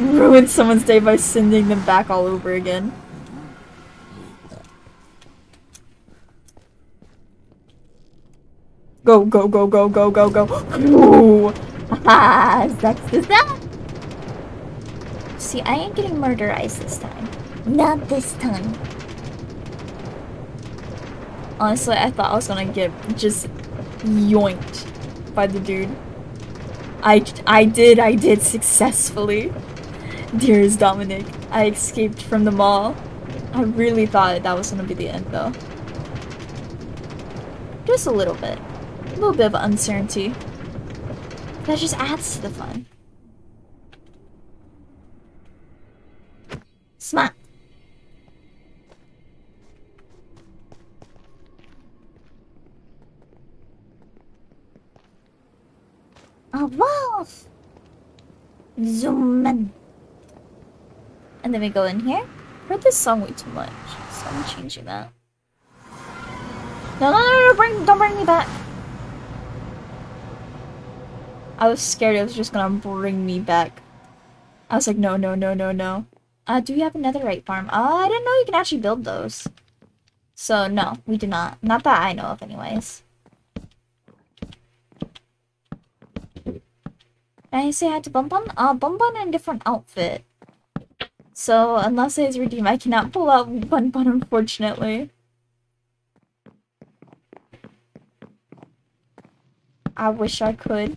ruin someone's day by sending them back all over again. Go, go, go, go, go, go, go. Ooh. Ah, sucks is that? See, I ain't getting murderized this time. Not this time. Honestly, I thought I was gonna get just yoinked by the dude. I, I did, I did successfully. Dearest Dominic, I escaped from the mall. I really thought that was gonna be the end though. Just a little bit. A little bit of uncertainty. That just adds to the fun. Smart. A wolf! Zoom in. And then we go in here. Heard this song way too much, so I'm changing that. No, no, no, no, bring, don't bring me back. I was scared it was just gonna bring me back. I was like, no, no, no, no, no. Uh, do we have another right farm? Uh, I didn't know you can actually build those. So, no, we do not. Not that I know of, anyways. Did I say I had to bump on? Uh, bump on in a different outfit. So, unless it's redeem, I cannot pull out Bun, unfortunately. I wish I could.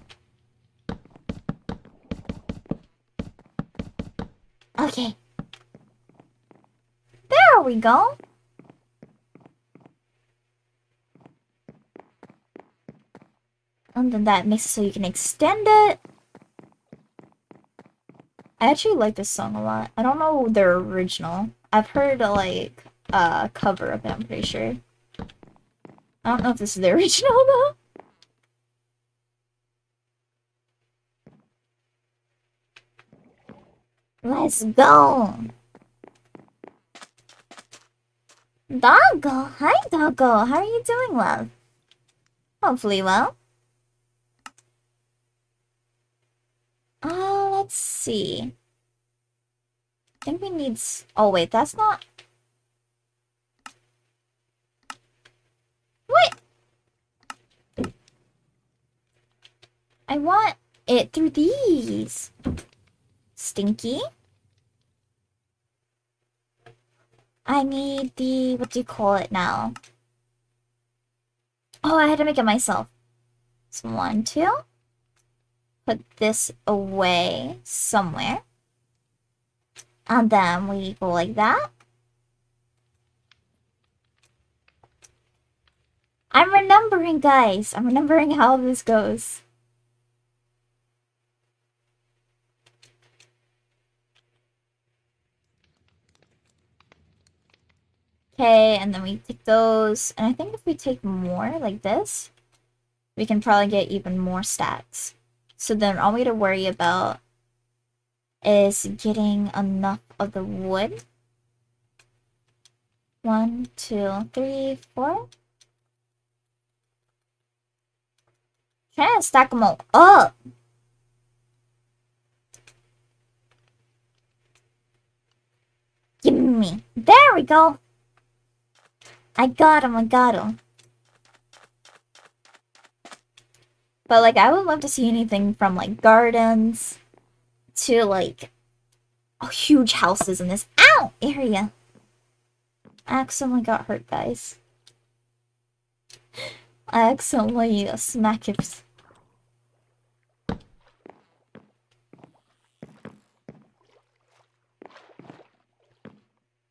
Okay. There we go. And then that makes it so you can extend it. I actually like this song a lot. I don't know their original. I've heard a, like a uh, cover of it, I'm pretty sure. I don't know if this is the <laughs> original though. Let's go. Doggo, hi Doggo. How are you doing, love? Hopefully well. Uh, let's see. I think we need... Oh, wait, that's not... What? I want it through these. Stinky. I need the... What do you call it now? Oh, I had to make it myself. So one, two put this away somewhere. And then we go like that. I'm remembering, guys. I'm remembering how this goes. Okay, and then we take those. And I think if we take more like this, we can probably get even more stacks. So then all we have to worry about is getting enough of the wood. One, two, three, four. Trying to stack them all up. Give me. There we go. I got him, I got him. But like I would love to see anything from like gardens to like oh, huge houses in this ow area. I accidentally got hurt, guys. I accidentally uh, smack it.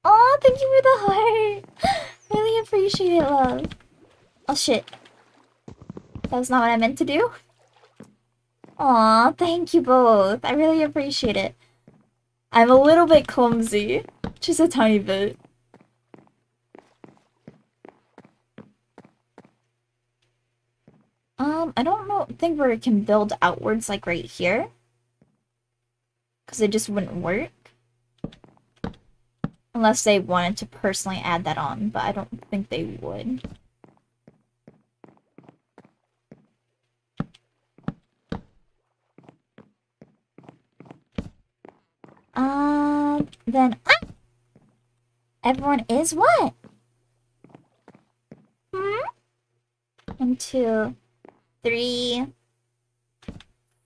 Oh, thank you for the heart. <laughs> really appreciate it, love. Oh shit. That's not what I meant to do. Aw, thank you both. I really appreciate it. I'm a little bit clumsy. Just a tiny bit. Um, I don't know, think it can build outwards like right here. Because it just wouldn't work. Unless they wanted to personally add that on, but I don't think they would. Um, then ah! everyone is what? Hmm? One, two, three,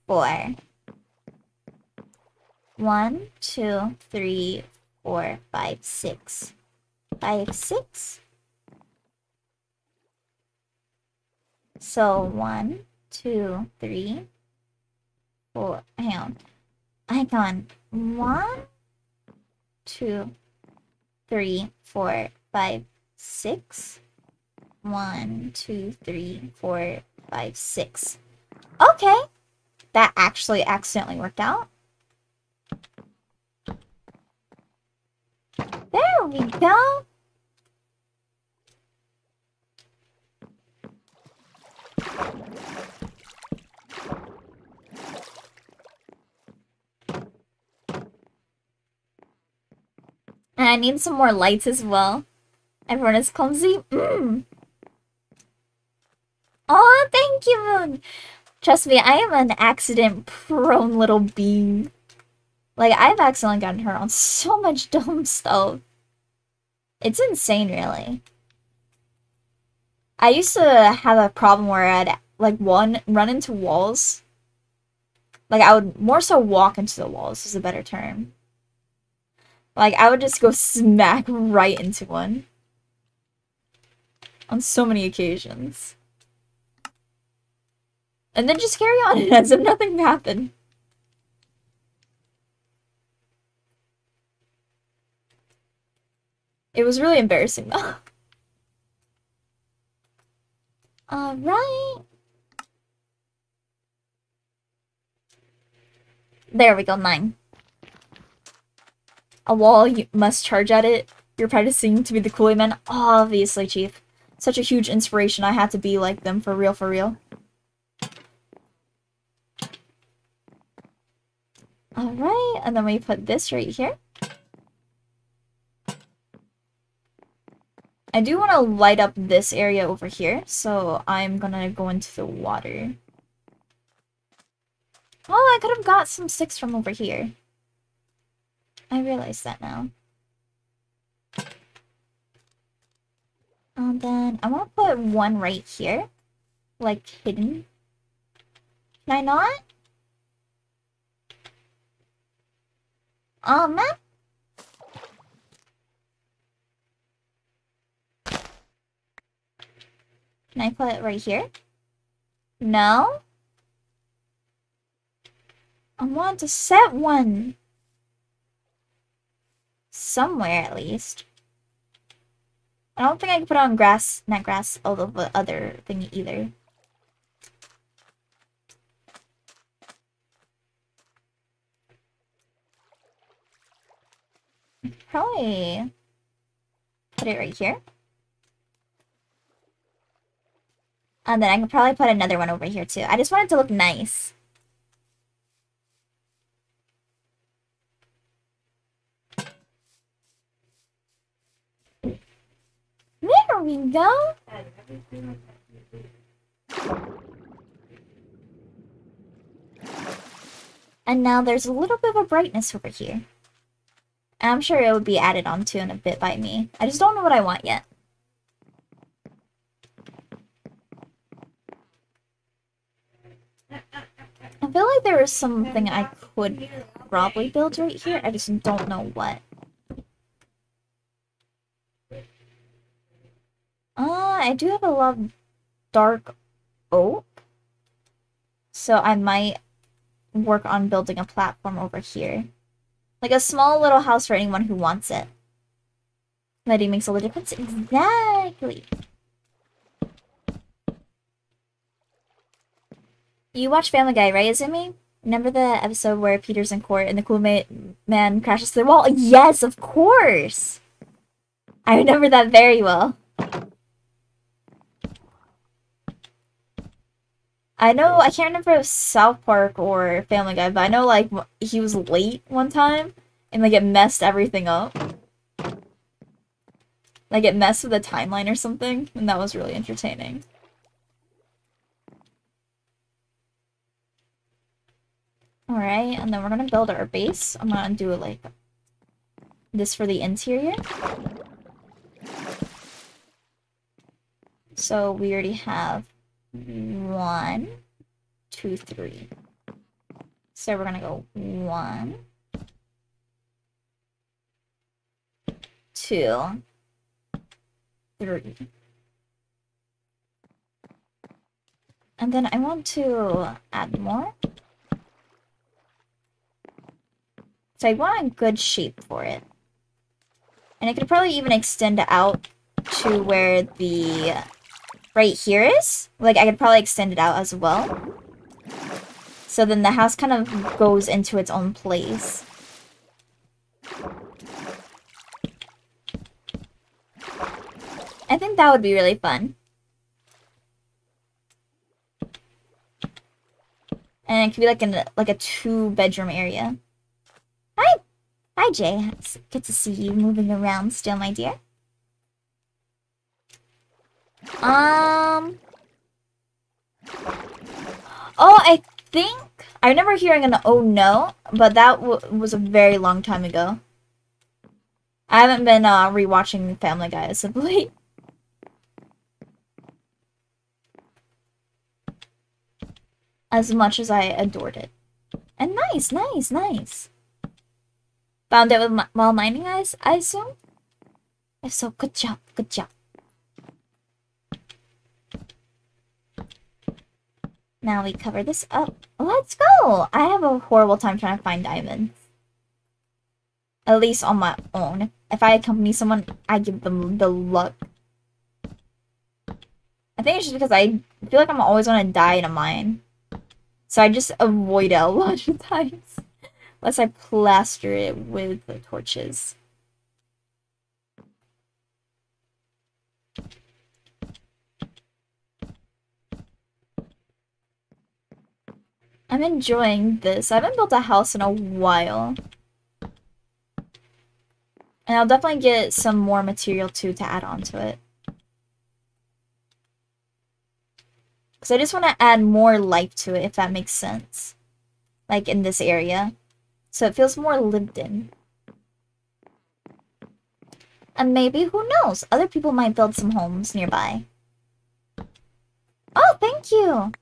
four. One, two, three, four, five, six. Five, six. So one, two, three, four. Hang on. Hang on. One, two, three, four, five, six. One, two, three, four, five, six. Okay. That actually accidentally worked out. There we go. And I need some more lights as well. Everyone is clumsy. Mm. Oh, thank you, Moon. Trust me, I am an accident-prone little being. Like, I've accidentally gotten hurt on so much <laughs> dumb stuff. It's insane, really. I used to have a problem where I'd, like, one, run into walls. Like, I would more so walk into the walls, is a better term. Like, I would just go smack right into one. On so many occasions. And then just carry on as if nothing happened. It was really embarrassing though. <laughs> Alright. There we go, nine. A wall, you must charge at it. You're practicing to be the Kool-Aid Man? Obviously, Chief. Such a huge inspiration, I had to be like them for real, for real. Alright, and then we put this right here. I do want to light up this area over here, so I'm gonna go into the water. Oh, I could have got some sticks from over here. I realize that now. And then I want to put one right here, like hidden. Can I not? Um, Can I put it right here? No? I want to set one. Somewhere, at least. I don't think I can put on grass, not grass, although the other thing either. Probably put it right here. And then I can probably put another one over here too. I just want it to look nice. We go. And now there's a little bit of a brightness over here. I'm sure it would be added onto in a bit by me. I just don't know what I want yet. I feel like there is something I could probably build right here. I just don't know what. Uh, I do have a lot of dark oak. So I might work on building a platform over here. Like a small little house for anyone who wants it. Lighting makes all the difference. Exactly. You watch Family Guy, right, Azumi? Remember the episode where Peter's in court and the cool man crashes through the wall? Yes, of course! I remember that very well. I know, I can't remember if South Park or Family Guy, but I know, like, he was late one time, and, like, it messed everything up. Like it messed with the timeline or something, and that was really entertaining. Alright, and then we're gonna build our base. I'm gonna do like this for the interior. So we already have one, two, three. So we're gonna go one, two, three. And then I want to add more. So I want a good shape for it. And I could probably even extend out to where the right here is. Like, I could probably extend it out as well. So then the house kind of goes into its own place. I think that would be really fun. And it could be like in like a two bedroom area. Hi, hi Jay. It's good to see you moving around still, my dear. Um. Oh, I think I remember hearing an "oh no," but that was a very long time ago. I haven't been uh, rewatching Family Guy as of late. <laughs> As much as I adored it. And nice, nice, nice. Found it with while mining, I, I assume? If so, good job, good job. Now we cover this up. Let's go! I have a horrible time trying to find diamonds. At least on my own. If I accompany someone, I give them the luck. I think it's just because I feel like I'm always gonna die in a mine. So I just avoid it a <laughs> lot of times. Unless I plaster it with the torches. I'm enjoying this. I haven't built a house in a while. And I'll definitely get some more material too to add on to it. Because I just want to add more life to it, if that makes sense. Like in this area. So it feels more lived in. And maybe, who knows, other people might build some homes nearby. Oh, thank you!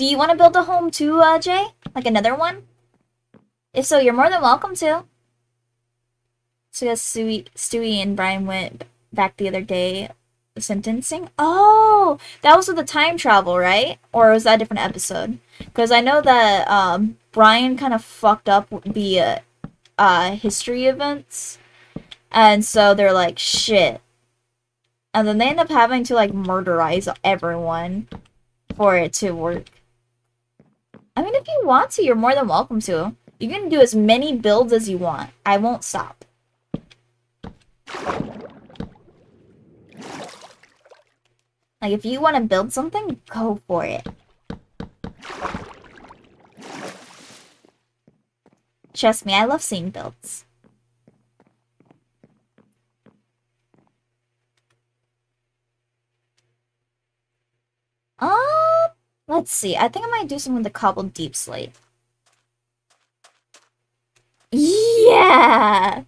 Do you want to build a home too, uh, Jay? Like another one? If so, you're more than welcome to. So yes, Stewie, Stewie and Brian went back the other day sentencing. Oh, that was with the time travel, right? Or was that a different episode? Because I know that um, Brian kind of fucked up the uh, uh, history events, and so they're like, shit. And then they end up having to like murderize everyone for it to work. I mean, if you want to, you're more than welcome to. You can do as many builds as you want. I won't stop. Like, if you want to build something, go for it. Trust me, I love seeing builds. Um, let's see. I think I might do some with the cobbled deepslate. Yeah!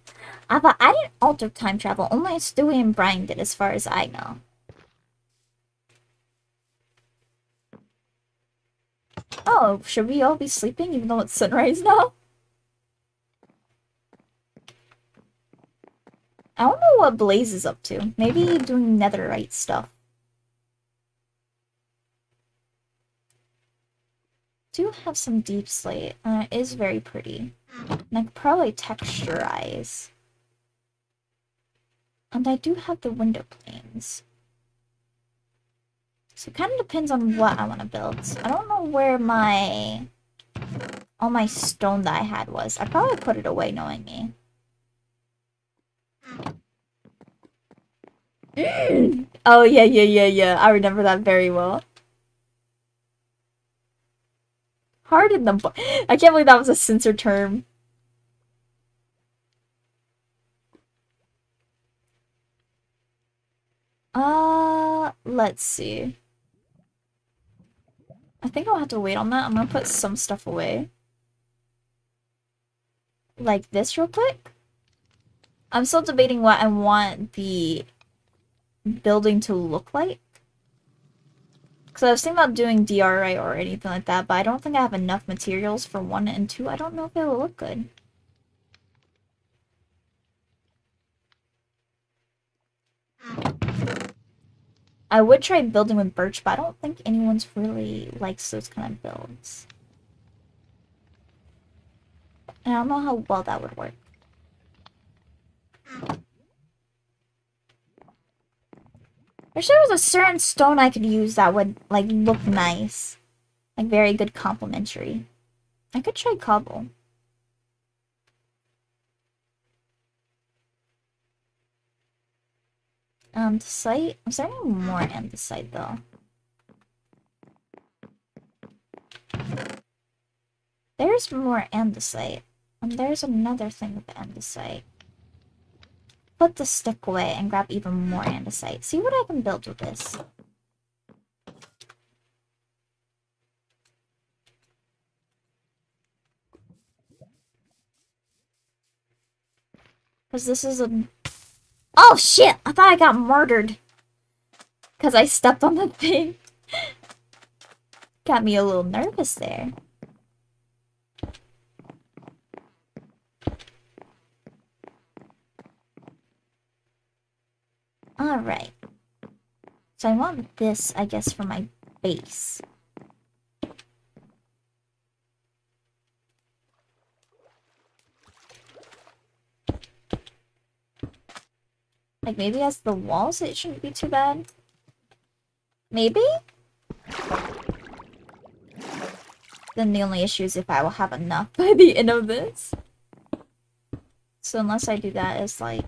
Uh, but I didn't alter time travel. Only Stewie and Brian did, as far as I know. Oh, should we all be sleeping even though it's sunrise now? I don't know what Blaze is up to. Maybe doing netherite stuff. Do have some deepslate. and it is very pretty. And I could probably texturize. And I do have the window planes. So it kind of depends on what I want to build. I don't know where my... All my stone that I had was. I probably put it away knowing me. <gasps> oh, yeah, yeah, yeah, yeah. I remember that very well. Hard in the... I can't believe that was a censor term. Uh, let's see. I think I'll have to wait on that. I'm gonna put some stuff away. Like this real quick. I'm still debating what I want the building to look like. Because I was thinking about doing DRI or anything like that, but I don't think I have enough materials for one and two. I don't know if it will look good. I would try building with birch, but I don't think anyone's really likes those kind of builds. And I don't know how well that would work. I wish there was a certain stone I could use that would, like, look nice. Like, very good complementary. I could try cobble. Um, andesite? Is there any more andesite, though? There's more andesite. And um, there's another thing with andesite. Put the stick away and grab even more andesite. See what I can build with this. Because this is a... Oh shit! I thought I got murdered. Because I stepped on the <laughs> thing. got me a little nervous there. Alright. So I want this, I guess, for my base. Like, maybe as the walls, it shouldn't be too bad. Maybe? Then the only issue is if I will have enough <laughs> by the end of this. So unless I do that, it's like...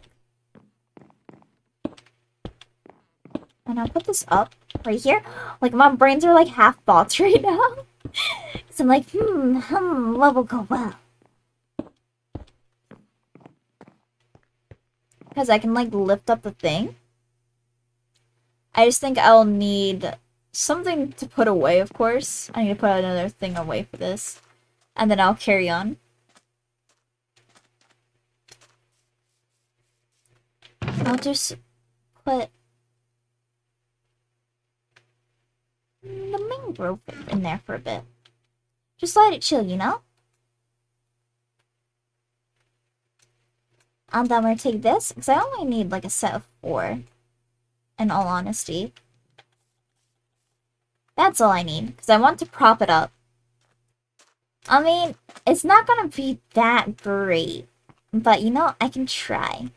And I'll put this up right here. Like, my brains are like half thoughts <laughs> right now. so I'm like, hmm, hmm, what will go well? Because I can, like, lift up the thing. I just think I'll need something to put away, of course. I need to put another thing away for this. And then I'll carry on. I'll just put the mangrove in there for a bit. Just let it chill, you know? And then I'm gonna take this, because I only need like a set of four, in all honesty. That's all I need, because I want to prop it up. I mean, it's not gonna be that great, but you know, I can try.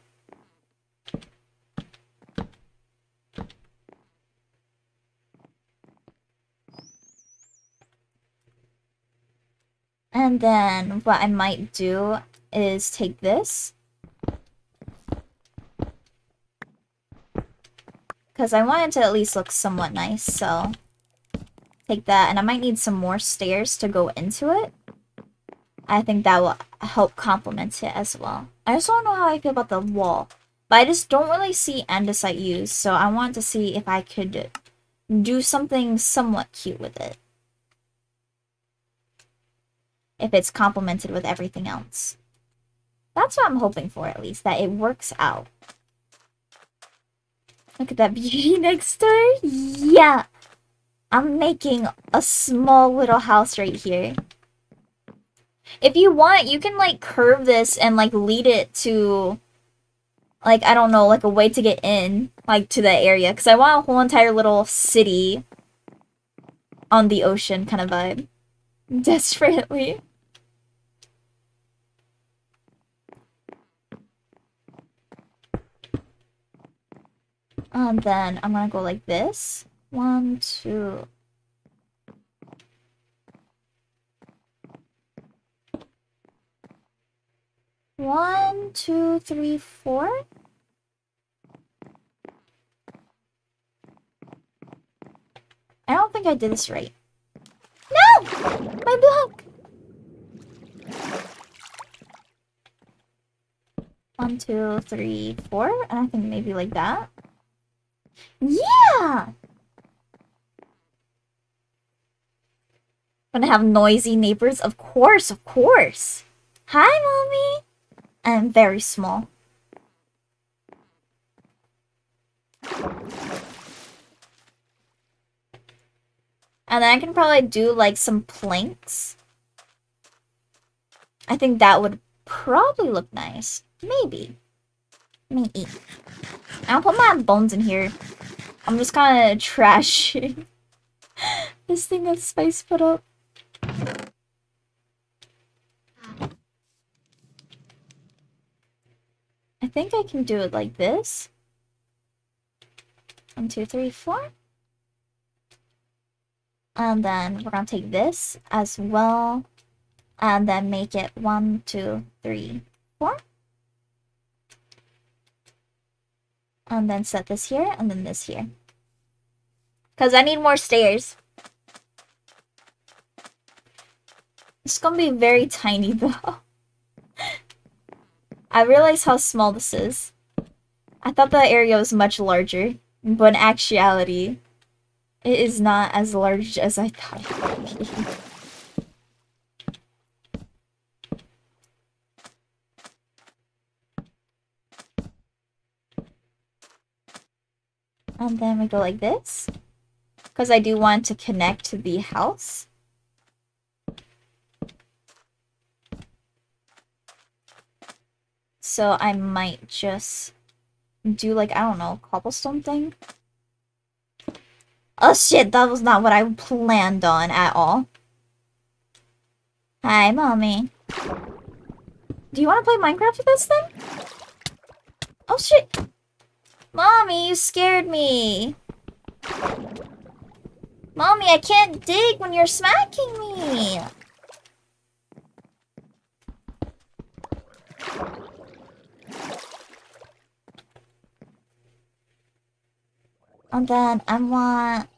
And then what I might do is take this. Because I want it to at least look somewhat nice, so... Take that, and I might need some more stairs to go into it. I think that will help complement it as well. I just don't know how I feel about the wall. But I just don't really see andesite used, so I want to see if I could do something somewhat cute with it if it's complemented with everything else. That's what I'm hoping for, at least, that it works out. Look at that beauty <laughs> next door. Yeah. I'm making a small little house right here. If you want, you can, like, curve this and, like, lead it to, like, I don't know, like, a way to get in, like, to that area. Because I want a whole entire little city on the ocean kind of vibe. <laughs> Desperately. And then I'm gonna go like this. One, two. One, two, three, four. I don't think I did this right. No! My block! One, two, three, four. And I think maybe like that. Yeah! Gonna have noisy neighbors? Of course, of course. Hi, mommy. I'm very small. And then I can probably do like some planks. I think that would probably look nice. Maybe. Me eat. I'll put my bones in here. I'm just kind of trashing <laughs> this thing that Spice put up. I think I can do it like this. One, two, three, four. And then we're gonna take this as well. And then make it one, two, three, four. And then set this here and then this here. Because I need more stairs. It's gonna be very tiny <laughs> though. I realize how small this is. I thought the area was much larger, but in actuality, it is not as large as I thought it would be. <laughs> And then we go like this. Because I do want to connect to the house. So I might just do like, I don't know, cobblestone thing. Oh shit, that was not what I planned on at all. Hi, mommy. Do you want to play Minecraft with us then? Oh shit! Mommy, you scared me! Mommy, I can't dig when you're smacking me! And then I want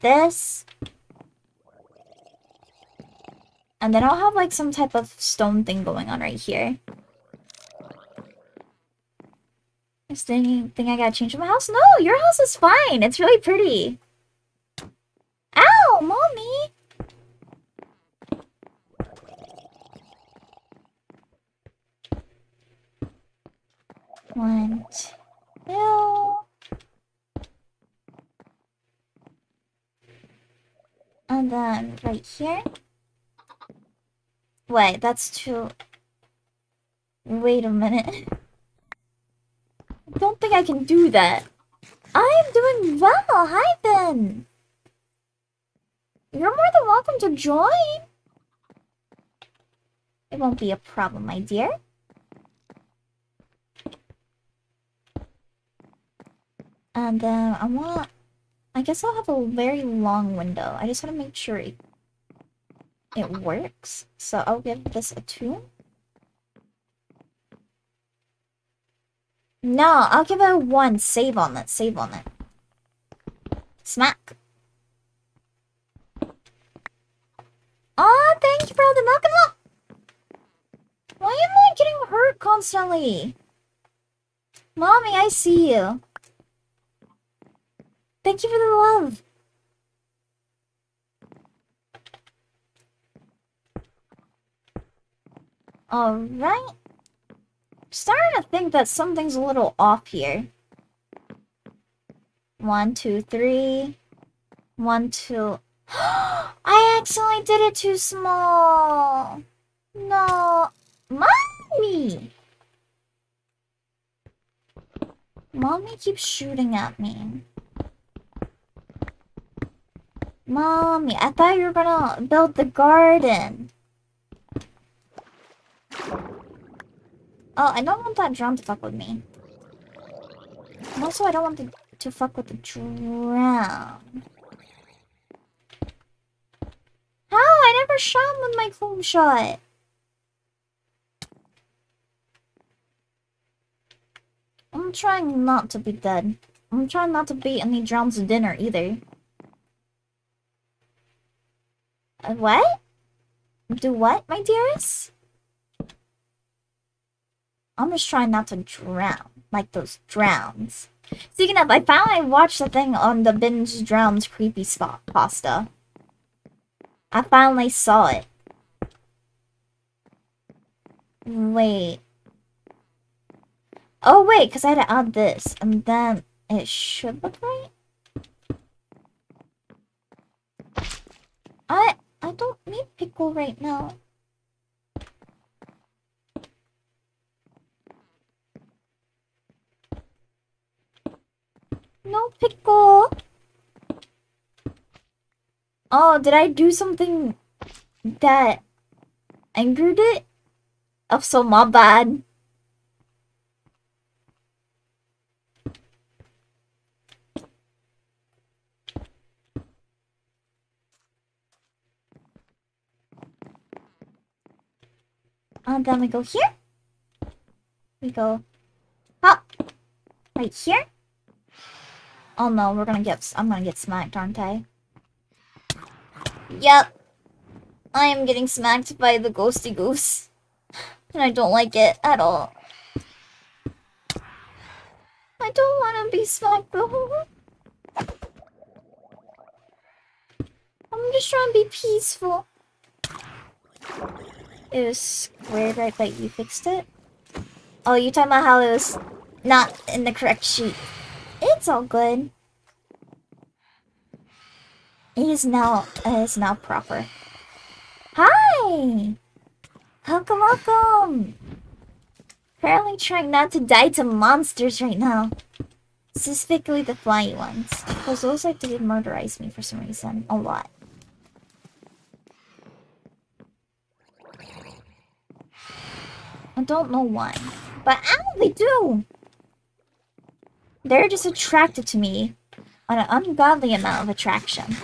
this. And then I'll have like some type of stone thing going on right here. Is there anything I gotta change in my house? No, your house is fine. It's really pretty. Ow, mommy! One, two. And then right here. Wait, that's too... Wait a minute. <laughs> I don't think I can do that. I am doing well. Hi, Ben. You're more than welcome to join. It won't be a problem, my dear. And then I want... I guess I'll have a very long window. I just want to make sure it, it works. So I'll give this a 2. No, I'll give her 1. Save on it. Save on it. Smack. Aw, thank you for all the milk and milk. Why am I getting hurt constantly? Mommy, I see you. Thank you for the love. Alright. Starting to think that something's a little off here. One, two, three. One, two. <gasps> I accidentally did it too small. No. Mommy! Mommy keeps shooting at me. Mommy, I thought you were gonna build the garden. Oh, I don't want that drum to fuck with me. Also, I don't want to, to fuck with the drum. How? I never shot with my clone shot. I'm trying not to be dead. I'm trying not to be any drums dinner either. Uh, what? Do what, my dearest? I'm just trying not to drown, like those drowns. Speaking of, I finally watched the thing on the Binge Drums Creepy Spot Pasta. I finally saw it. Wait. Oh, wait, because I had to add this, and then it should look right? I I don't need pickle right now. No pickle. Oh, did I do something that angered it? Oh, so my bad. And then we go here. We go up. Right here. Oh no, we're gonna get- I'm gonna get smacked, aren't I? Yep. I am getting smacked by the ghosty goose. And I don't like it at all. I don't want to be smacked though. I'm just trying to be peaceful. It was squared right, but you fixed it? Oh, you talking about how it was not in the correct sheet. It's all good. It is now it is now proper. Hi! Welcome, welcome! Apparently trying not to die to monsters right now. Specifically the flyy ones. Because those like to murderize me for some reason. A lot. I don't know why. But ow, they do! They're just attracted to me on an ungodly amount of attraction.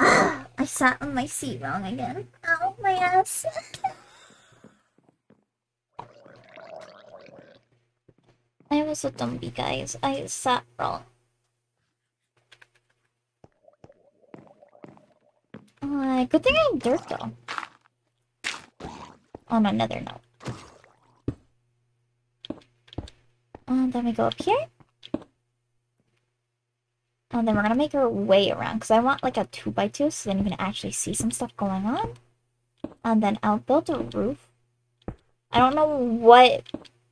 <gasps> I sat on my seat wrong again. Ow, my ass. I was a dumpy, guys. I sat wrong. Uh, good thing I have dirt, though. On another note. And then we go up here. And then we're gonna make our way around because I want like a 2x2 so then you can actually see some stuff going on. And then I'll build a roof. I don't know what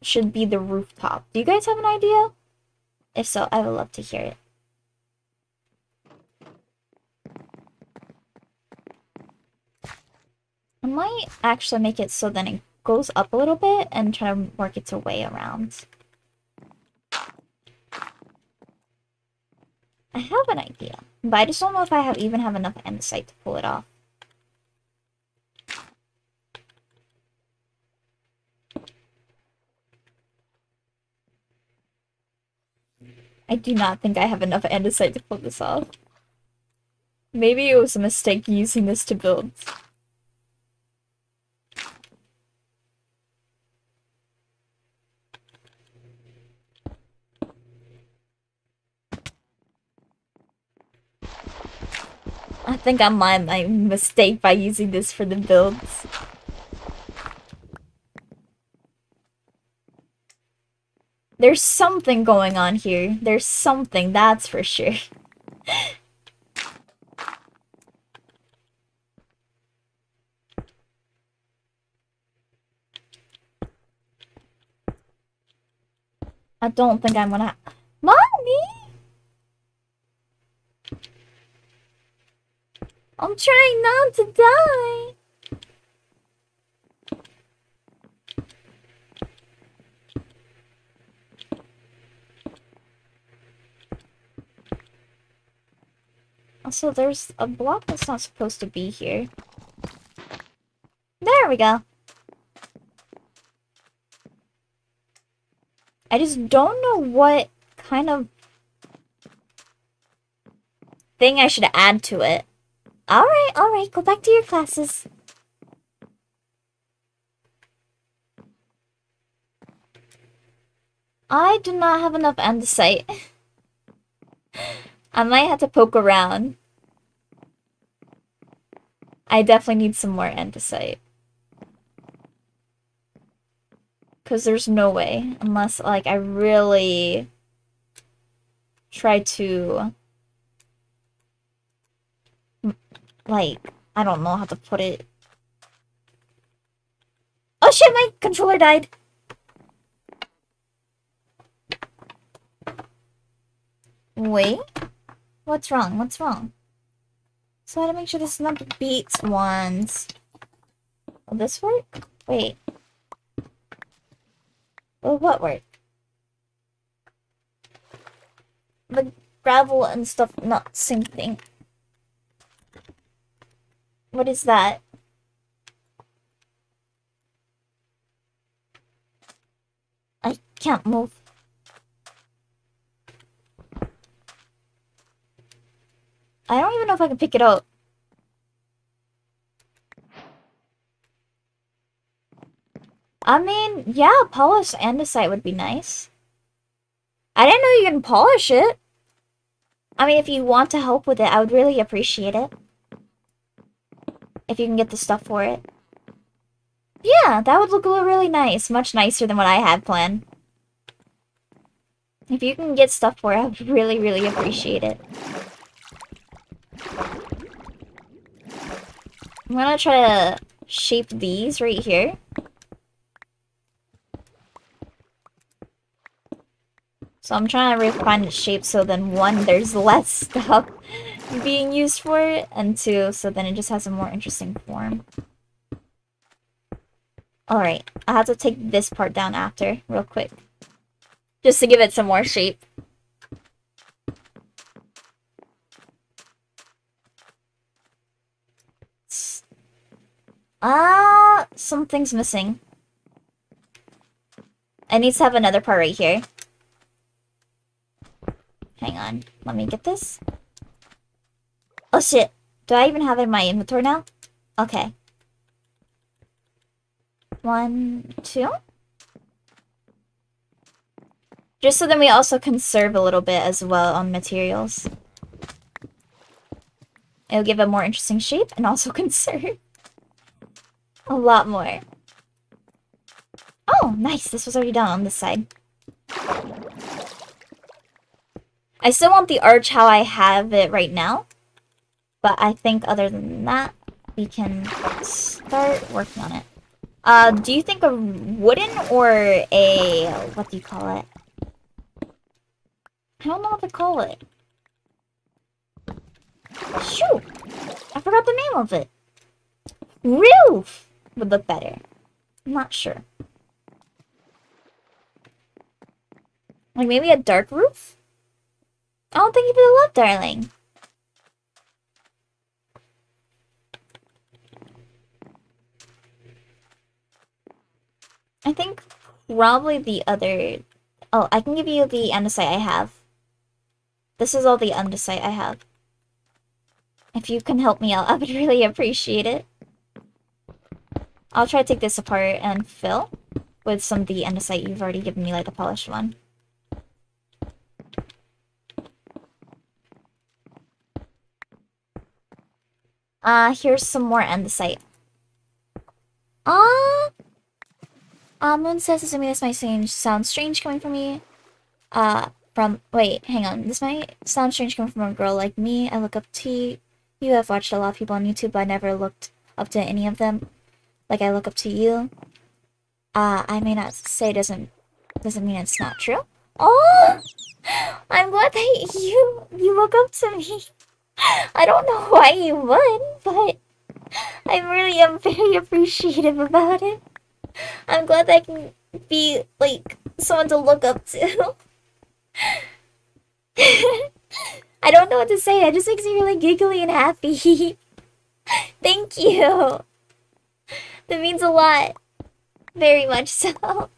should be the rooftop. Do you guys have an idea? If so, I would love to hear it. I might actually make it so then it goes up a little bit and try to work its way around. I have an idea, but I just don't know if I have even have enough andesite to pull it off. I do not think I have enough andesite to pull this off. Maybe it was a mistake using this to build. Think I might my mistake by using this for the builds. There's something going on here. There's something, that's for sure. <laughs> I don't think I'm gonna... Mommy! I'm trying not to die. Also, there's a block that's not supposed to be here. There we go. I just don't know what kind of thing I should add to it. Alright, alright, go back to your classes. I do not have enough andesite. <laughs> I might have to poke around. I definitely need some more andesite. Because there's no way. Unless, like, I really try to... Like, I don't know how to put it. Oh shit, my controller died! Wait? What's wrong? What's wrong? So I gotta make sure this is not beats ones. Will this work? Wait. Will what work? The gravel and stuff not syncing. What is that? I can't move. I don't even know if I can pick it up. I mean, yeah, polish andesite would be nice. I didn't know you can polish it. I mean, if you want to help with it, I would really appreciate it. If you can get the stuff for it. Yeah, that would look really nice. Much nicer than what I had planned. If you can get stuff for it, I would really, really appreciate it. I'm gonna try to shape these right here. So I'm trying to refine the shape so then one, there's less <laughs> stuff being used for it, and two, so then it just has a more interesting form. Alright, I have to take this part down after, real quick. Just to give it some more shape. Ah, uh, something's missing. I need to have another part right here. Hang on, let me get this. Oh shit, do I even have it in my inventory now? Okay. One, two. Just so then we also conserve a little bit as well on materials. It'll give a more interesting shape and also <laughs> conserve a lot more. Oh, nice. This was already done on this side. I still want the arch how I have it right now. But I think other than that, we can start working on it. Uh, do you think a wooden or a... What do you call it? I don't know what to call it. Shoot! I forgot the name of it. Roof! would look better. I'm not sure. Like maybe a dark roof? I don't think you for the love, darling. I think probably the other... Oh, I can give you the andesite I have. This is all the andesite I have. If you can help me out, <laughs> I would really appreciate it. I'll try to take this apart and fill with some of the andesite you've already given me, like the polished one. Uh, here's some more andesite. Ah, Moon says, assuming this might sound strange coming from me. Uh, from, wait, hang on. This might sound strange coming from a girl like me. I look up to you. You have watched a lot of people on YouTube, but I never looked up to any of them. Like I look up to you. Uh, I may not say doesn't doesn't mean it's not true. Oh, I'm glad that you you look up to me. <laughs> I don't know why you would, but I really am very appreciative about it. I'm glad that I can be, like, someone to look up to. <laughs> I don't know what to say. It just makes me really giggly and happy. <laughs> Thank you. That means a lot. Very much so. <gasps>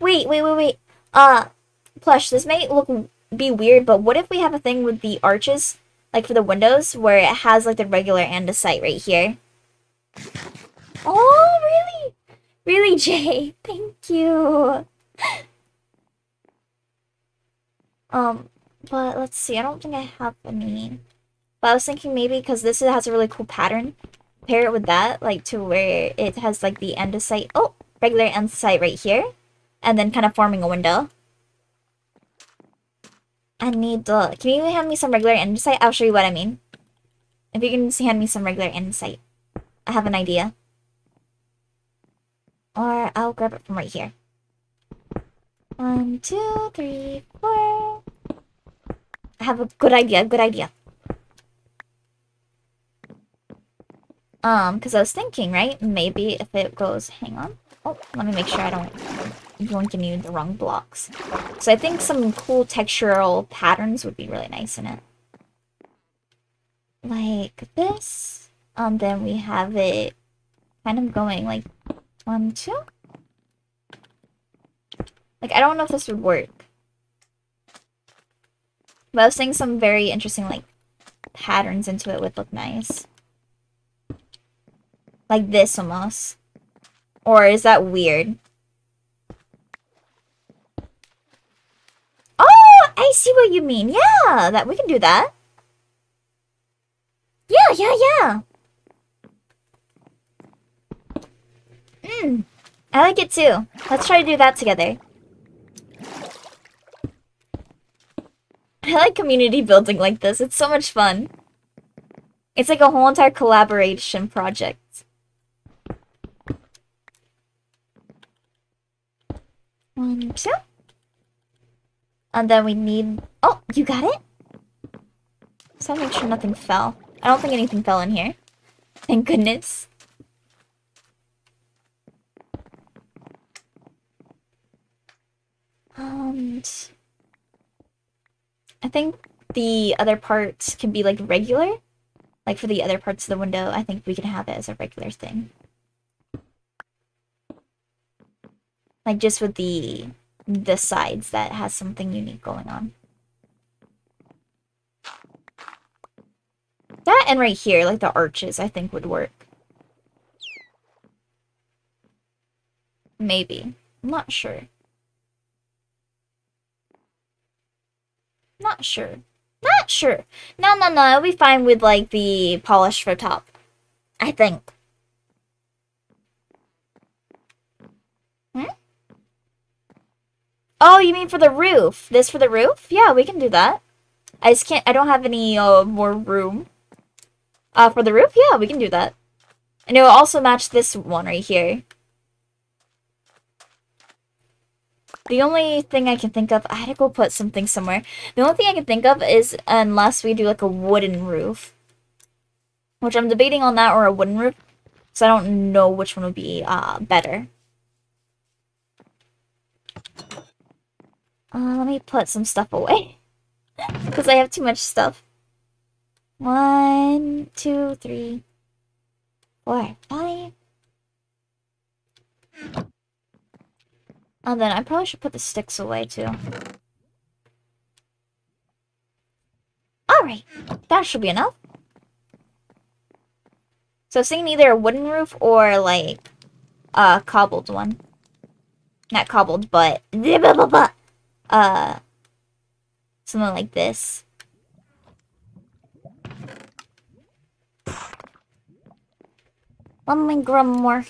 wait, wait, wait, wait. Uh, Plush, this may look be weird, but what if we have a thing with the arches? Like for the windows where it has like the regular andesite right here. Oh, really? Really, <laughs> Jay? Thank you. um, but let's see. I don't think I have any. But I was thinking maybe because this has a really cool pattern pair it with that, like to where it has like the andesite, oh, regular andesite right here, and then kind of forming a window. I need the, can you hand me some regular andesite? I'll show you what I mean. If you can hand me some regular andesite. I have an idea. Or I'll grab it from right here. One, two, three, four. I have a good idea, good idea. Um, because I was thinking, right? Maybe if it goes, hang on. Oh, let me make sure I don't yoinking you the wrong blocks. So I think some cool textural patterns would be really nice in it. Like this. Um, then we have it kind of going like one, two. Like, I don't know if this would work. But I was seeing some very interesting, like, patterns into it would look nice. Like this almost. Or is that weird? Oh, I see what you mean. Yeah, that we can do that. Yeah, yeah, yeah. Hmm. I like it too. Let's try to do that together. I like community building like this. It's so much fun. It's like a whole entire collaboration project. One, two. And then we need... Oh, you got it? So make sure nothing fell. I don't think anything fell in here. Thank goodness. And... I think the other parts can be like regular. Like for the other parts of the window, I think we can have it as a regular thing. Like just with the the sides that has something unique going on. That and right here, like the arches, I think would work. Maybe. I'm not sure. Not sure. Not sure. No, no, no. It'll be fine with, like, the polish for top. I think. Hmm? Oh, you mean for the roof? This for the roof? Yeah, we can do that. I just can't, I don't have any uh, more room. Uh, for the roof? Yeah, we can do that. And it will also match this one right here. The only thing I can think of, I had to go put something somewhere. The only thing I can think of is unless we do like a wooden roof. Which I'm debating on that or a wooden roof. So I don't know which one would be uh, better. Uh, let me put some stuff away. <laughs> Because I have too much stuff. One, two, three, four, five. And then I probably should put the sticks away too. Alright, that should be enough. So seeing either a wooden roof or like a cobbled one. Not cobbled, but <laughs> uh something like this. Let me grab more.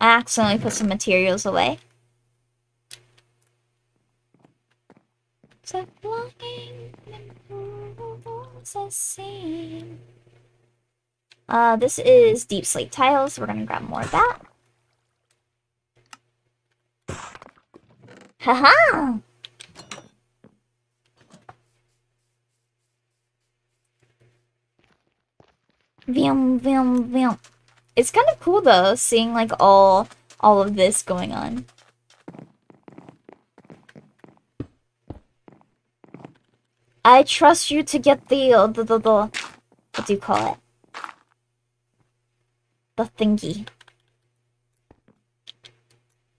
I accidentally put some materials away. So uh, this is deepslate tiles, so we're gonna grab more of that. Haha! Vim, vim, vim. It's kind of cool though, seeing like all all of this going on. I trust you to get the, uh, the, the, the, what do you call it? The thingy.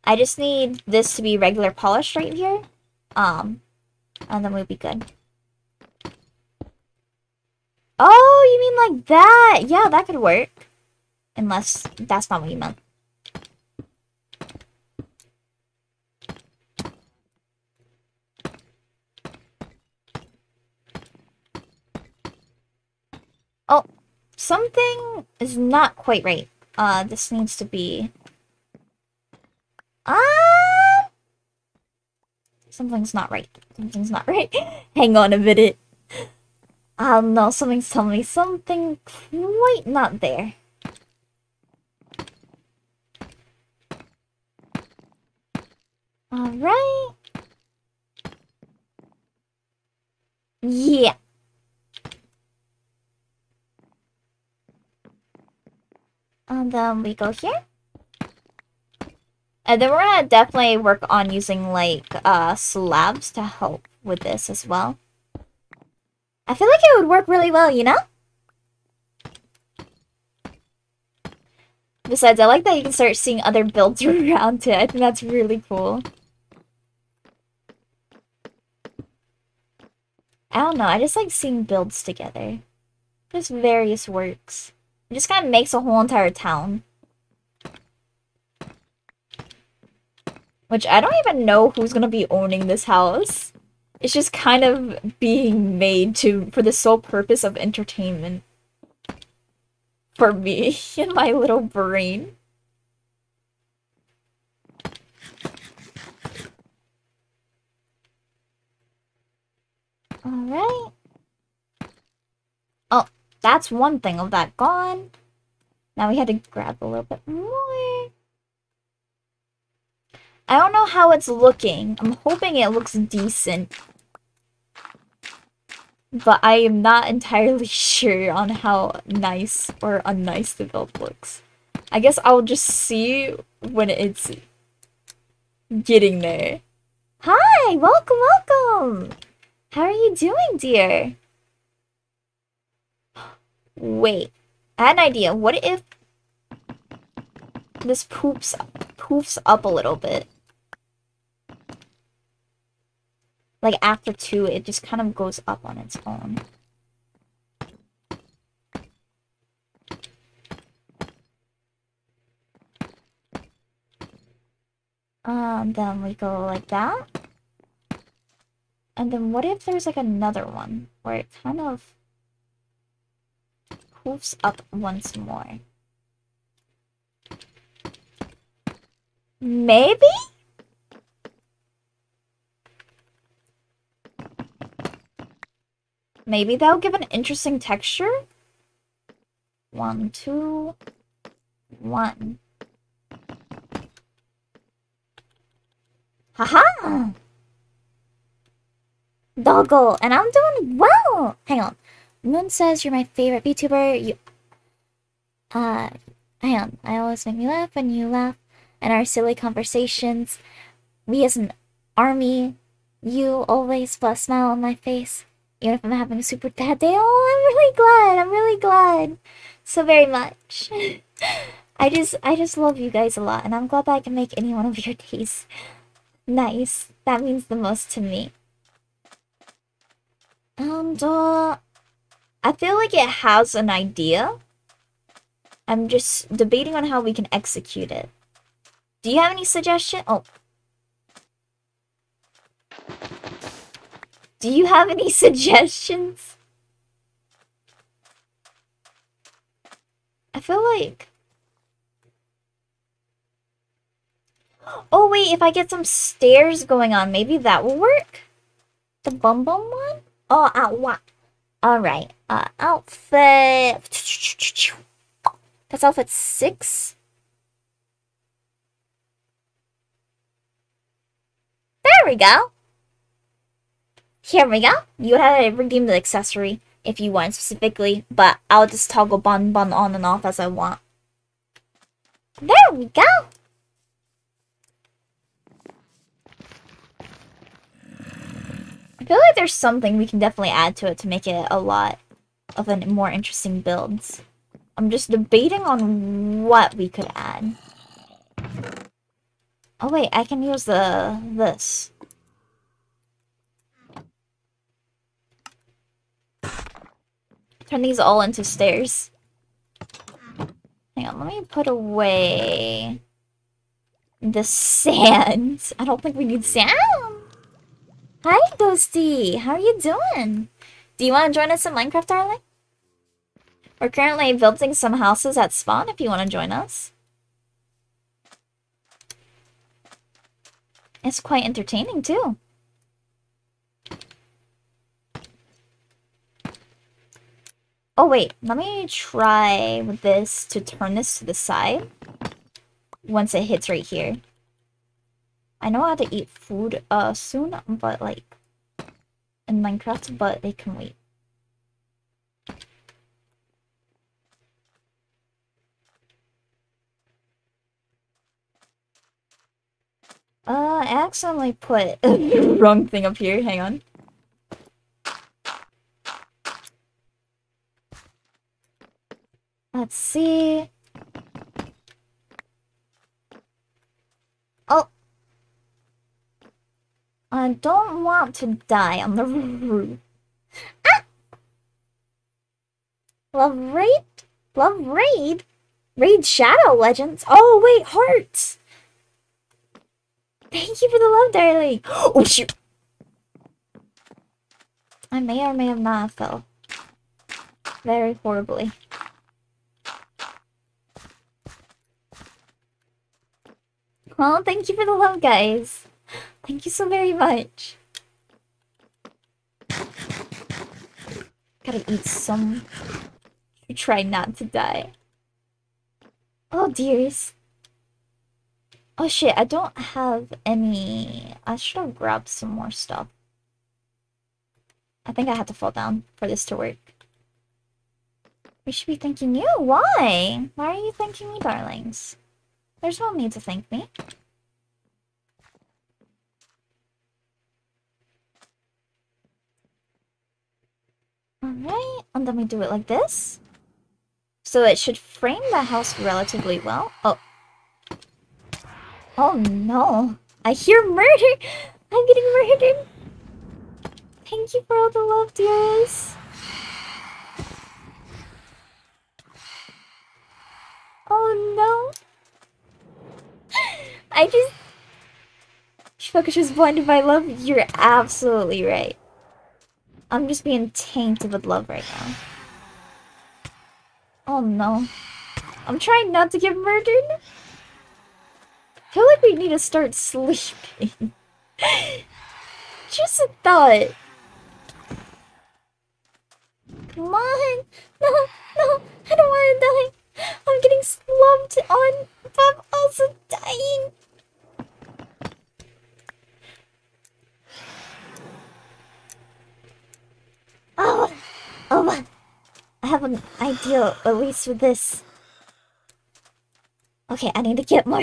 I just need this to be regular polish right here. Um, and then we'll be good. Oh, you mean like that? Yeah, that could work. Unless that's not what you meant. Oh, something is not quite right. Uh, this needs to be... Ah! Something's not right. Something's not <laughs> right. Hang on a minute. Um, no, something's telling me something quite not there. Alright. Yeah. And then we go here. And then we're gonna definitely work on using like uh slabs to help with this as well. I feel like it would work really well, you know? Besides, I like that you can start seeing other builds <laughs> around it. I think that's really cool. I don't know, I just like seeing builds together. Just various works. It just kind of makes a whole entire town. Which I don't even know who's gonna be owning this house. It's just kind of being made to for the sole purpose of entertainment. For me, <laughs> in my little brain. Alright. Oh, that's one thing of that gone. Now we had to grab a little bit more. I don't know how it's looking. I'm hoping it looks decent. But I am not entirely <laughs> sure on how nice or unnice the build looks. I guess I'll just see when it's getting there. Hi! Welcome, welcome! How are you doing, dear? <gasps> Wait. I had an idea. What if this poops poofs up a little bit? Like after two, it just kind of goes up on its own. Um, then we go like that. And then what if there's like another one where it kind of poofs up once more? Maybe? Maybe that'll give an interesting texture. One, two, one. Haha! Doggle, and I'm doing well! Hang on. Moon says you're my favorite VTuber. You, uh, hang on. I always make me laugh when you laugh. And our silly conversations. We as an army, you always put a smile on my face even if I'm having a super bad day. Oh, I'm really glad. I'm really glad. So very much. <laughs> I just I just love you guys a lot and I'm glad that I can make any one of your <laughs> days nice. That means the most to me. And uh I feel like it has an idea. I'm just debating on how we can execute it. Do you have any suggestion? Oh, Do you have any <laughs> suggestions? I feel like... Oh wait, if I get some stairs going on, maybe that will work? The bum bum one? Oh, uh, what? Alright, uh, outfit... That's outfit six? There we go. Here we go. You have to redeem the accessory if you want specifically, but I'll just toggle bun bun on and off as I want. There we go. I feel like there's something we can definitely add to it to make it a lot of a more interesting builds. I'm just debating on what we could add. Oh wait, I can use the this. Turn these all into stairs. Hang on, let me put away the sand. <laughs> I don't think we need sand. Hi, Ghosty. How are you doing? Do you want to join us in Minecraft, darling? We're currently building some houses at spawn if you want to join us. It's quite entertaining too. Oh wait, let me try with this to turn this to the side once it hits right here. I know I have to eat food uh soon, but like in Minecraft, but they can wait. Uh, I accidentally put <laughs> wrong thing up here. Hang on. Let's see. Oh. I don't want to die on the roof. Ah! Love raid? Love raid? Raid Shadow Legends? Oh, wait, hearts! Thank you for the love, darling. <gasps> Oh, shoot. I may or may have not fell. Very horribly. Well, thank you for the love, guys. Thank you so very much. Gotta eat some try not to die. Oh, dears. Oh shit, I don't have any... I should have grabbed some more stuff. I think I had to fall down for this to work. We should be thanking you. Why? Why are you thanking me, darlings? There's no need to thank me. Alright, and then we do it like this. So it should frame the house relatively well. Oh. Oh no. I hear murder! <laughs> I'm getting murdered! Thank you for all the love, dearest. Oh no. I just... Focus was blinded by love. You're absolutely right. I'm just being tainted with love right now. Oh no. I'm trying not to get murdered. I feel like we need to start sleeping. <laughs> just a thought. Come on. No, no, I don't want to die. I'm getting slumped on, but I'm also dying. Oh, oh, I have an idea, at least with this. Okay, I need to get more.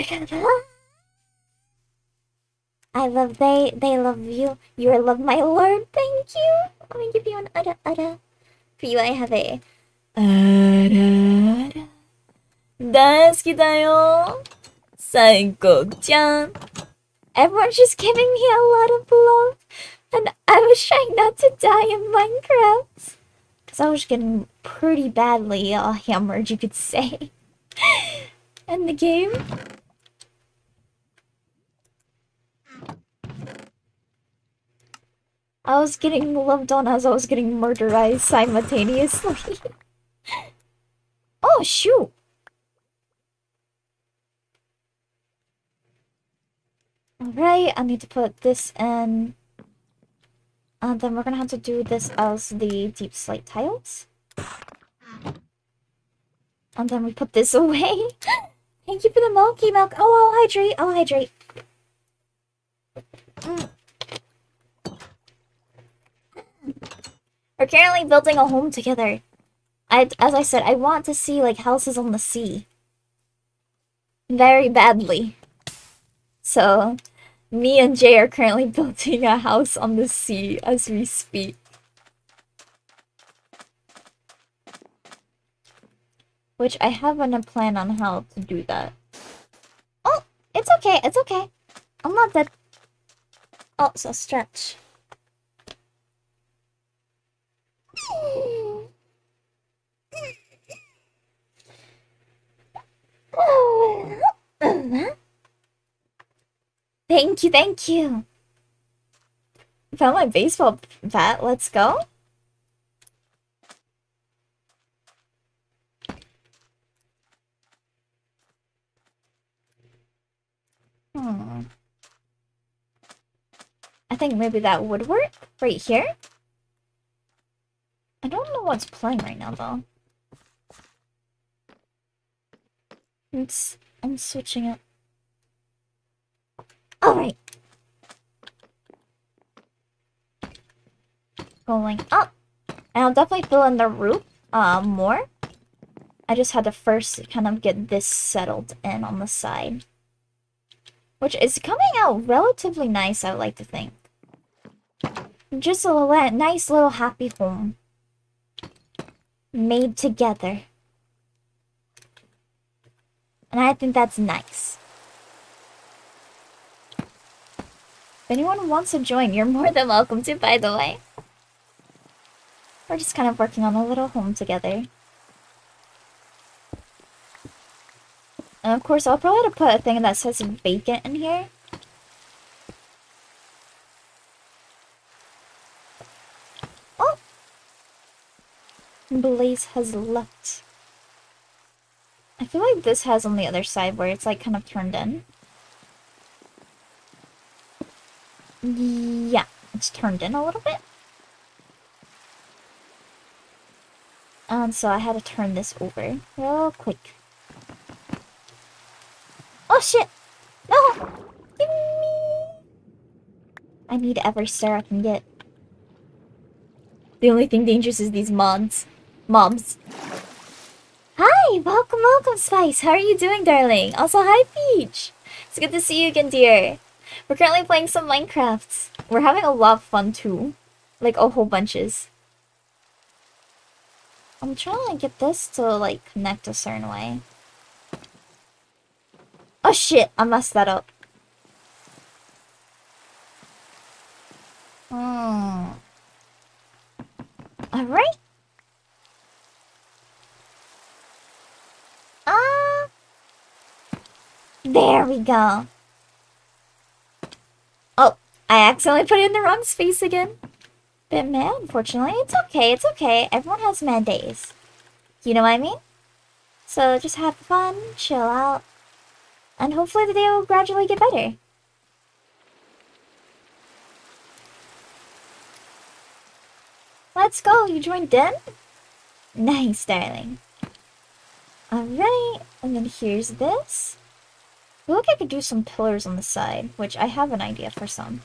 I love they, they love you. You love my lord. Thank you. Let me give you an ada ada. For you, I have a ada ada. 大好きだよ。最高ちゃん。Everyone's just giving me a lot of love. And I was trying not to die in Minecraft. Because I was getting pretty badly uh, hammered, you could say. <laughs> in the game. I was getting loved on as I was getting murderized simultaneously. <laughs> oh, shoot! Alright, I need to put this in. And then we're gonna have to do this as the deepslate tiles. And then we put this <laughs> away. Thank you for the milky milk. Oh, I'll hydrate. I'll hydrate. Mm. We're currently building a home together. I, as I said, I want to see like houses on the sea. Very badly. So, me and Jay are currently <laughs> building a house on the sea as we speak. Which I haven't a plan on how to do that. Oh, it's okay, it's okay. I'm not dead. Oh, so stretch. <sighs> Oh. Thank you, thank you. Found my baseball bat. Let's go. Hmm. I think maybe that would work right here. I don't know what's playing right now though. It's, I'm switching up. Alright. Going up. And I'll definitely fill in the roof uh, more. I just had to first kind of get this settled in on the side. Which is coming out relatively nice, I would like to think. Just a little, nice little happy home. Made together. And I think that's nice. Anyone wants to join, you're more than welcome to, by the way. We're just kind of working on a little home together. And of course, I'll probably put a thing that says vacant in here. Oh! Blaze has left. I feel like this has on the other side where it's like kind of turned in. Yeah, it's turned in a little bit. And so I had to turn this over real quick. Oh shit! No! Give me! I need every star I can get. The only thing dangerous is these mods. Mobs. Hi! Welcome, welcome, Spice! How are you doing, darling? Also, hi, Peach! It's good to see you again, dear. We're currently playing some Minecraft. We're having a lot of fun, too. Like, a whole bunches. I'm trying to get this to, like, connect a certain way. Oh shit, I messed that up. Hmm. Alright. Ah. Uh, there we go. I accidentally put it in the wrong space again. Bit mad, unfortunately. It's okay, it's okay. Everyone has mad days. You know what I mean? So just have fun, chill out, and hopefully the day will gradually get better. Let's go, you joined Den? Nice, darling. Alright, and then here's this. I feel like I could do some pillars on the side, which I have an idea for some.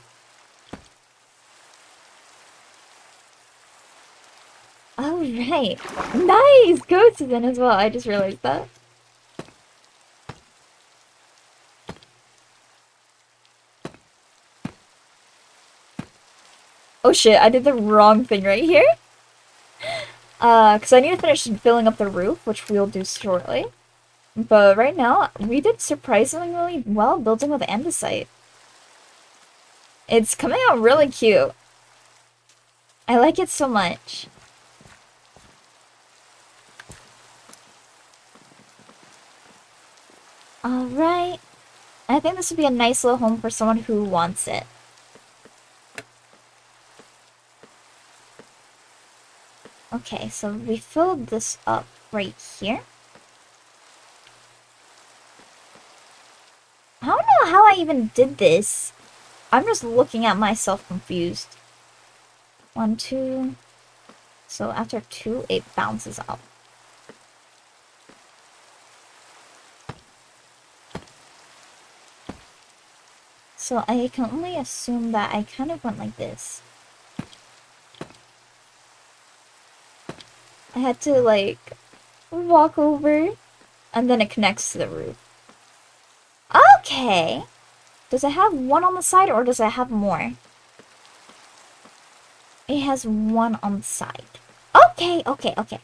Alright. Nice! Goats is in as well, I just realized that. Oh shit, I did the wrong thing right here. <gasps> Uh, because I need to finish filling up the roof, which we'll do shortly. But right now, we did surprisingly well building with andesite. It's coming out really cute. I like it so much. Alright. I think this would be a nice little home for someone who wants it. Okay, so we filled this up right here. I don't know how I even did this. I'm just looking at myself confused. One, two. So after two, it bounces up. So I can only assume that I kind of went like this. I had to like walk over and then it connects to the roof. Okay. Does it have one on the side or does it have more? It has one on the side. Okay, okay, okay.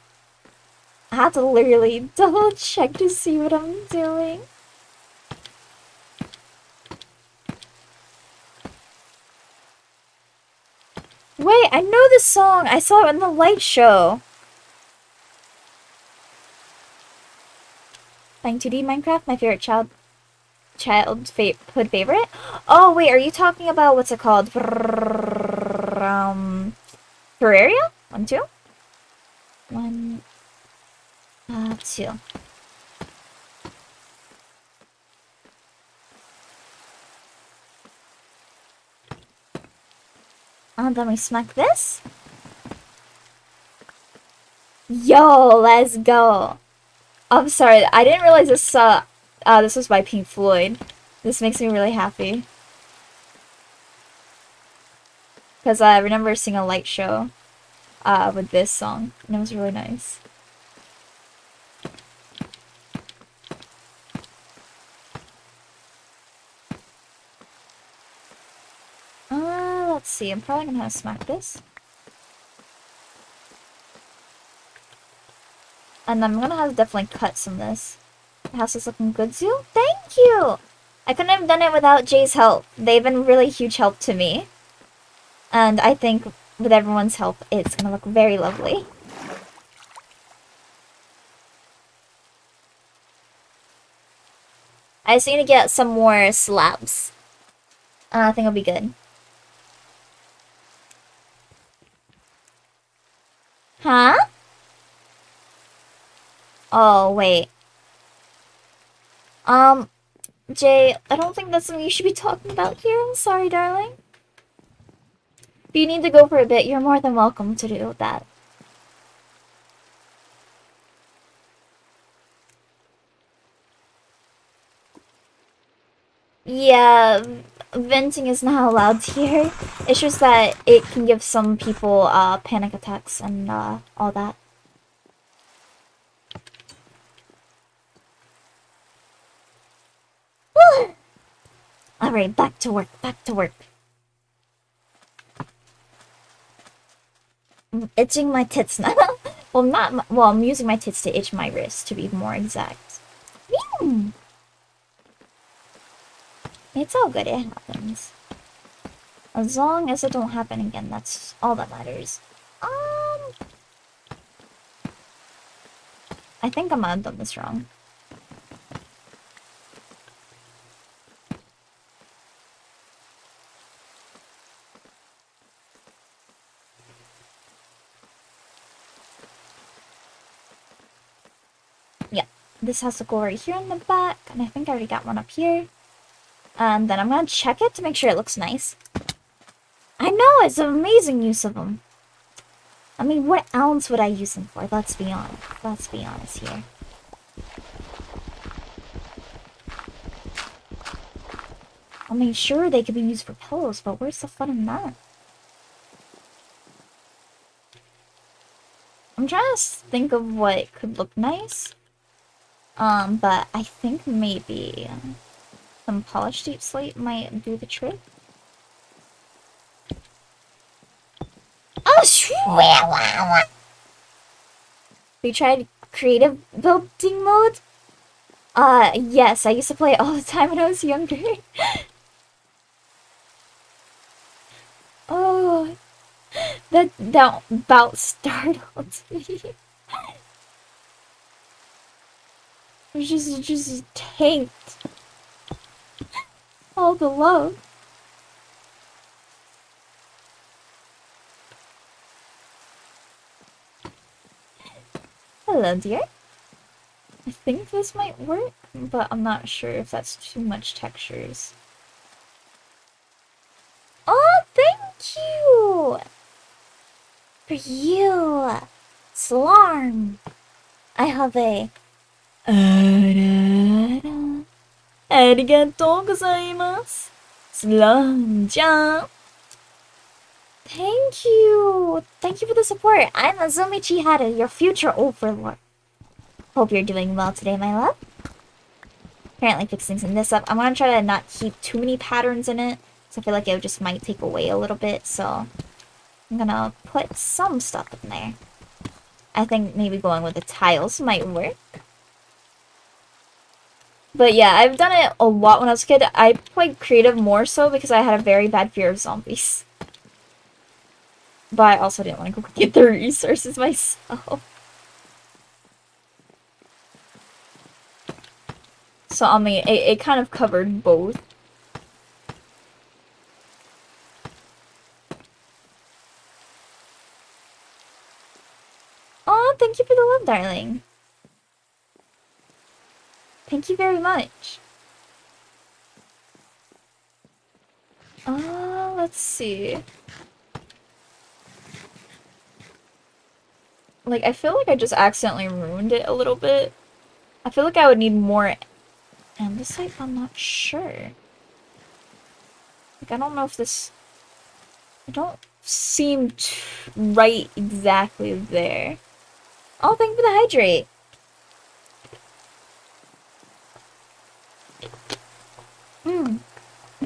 I have to literally <laughs> double check to see what I'm doing. Wait, I know this song. I saw it in the light show. Playing 2D Minecraft, my favorite child childhood favorite. Oh wait, are you talking about what's it called? Um, Terraria? One, two, one, uh, two. And then we smack this. Yo, let's go. I'm sorry, I didn't realize this uh, uh this was by Pink Floyd. This makes me really happy. Because I remember seeing a light show uh, with this song, and it was really nice. Uh, let's see, I'm probably gonna have to smack this. And I'm gonna have to definitely cut some of this. The house is looking good, too. Thank you! I couldn't have done it without Jay's help. They've been really huge help to me. And I think with everyone's help, it's gonna look very lovely. I just need to get some more slabs. I think it'll be good. Huh? Oh, wait. Um, Jay, I don't think that's something you should be talking about here. I'm sorry, darling. If you need to go for a bit, you're more than welcome to do that. Yeah, venting is not allowed here. It's just that it can give some people uh, panic attacks and uh, all that. Alright, back to work, back to work. I'm itching my tits now. <laughs> well, not, well, I'm using my tits to itch my wrist, to be more exact. Hmm. It's all good, it happens. As long as it don't happen again, that's all that matters. Um... I think I might have done this wrong. Yeah, this has to go right here in the back, and I think I already got one up here. And then I'm gonna check it to make sure it looks nice. I know, it's an amazing use of them. I mean, what else would I use them for? Let's be honest. Let's be honest here. I mean, sure, they could be used for pillows, but where's the fun in that? I'm trying to think of what could look nice. Um, but I think maybe some polished deepslate might do the trick. Oh, <laughs> We tried creative building mode? Uh, yes, I used to play it all the time when I was younger. <laughs> oh, that, that about startled me. <laughs> just just tanked all the love. Hello, dear. I think this might work, but I'm not sure if that's too much textures. Oh, thank you! For you, Slarm, I have a... Uh, ありがとうございます。スランちゃん。Thank you. Thank you for the support. I'm Azumi Chiharu, your future overlord. Hope you're doing well today, my love. Apparently fixing this up. I'm gonna try to not keep too many patterns in it. So I feel like it just might take away a little bit, so I'm gonna put some stuff in there. I think maybe going with the tiles might work. But yeah, I've done it a lot when I was a kid. I played creative more so because I had a very bad fear of zombies. But I also didn't want to go get the resources myself. So, I mean, it, it kind of covered both. Oh, thank you for the love, darling. Thank you very much. Uh, let's see. Like, I feel like I just accidentally ruined it a little bit. I feel like I would need more andesite, I'm not sure. Like, I don't know if this... I don't seem right exactly there. Oh, thank you for the hydrate! Hmm.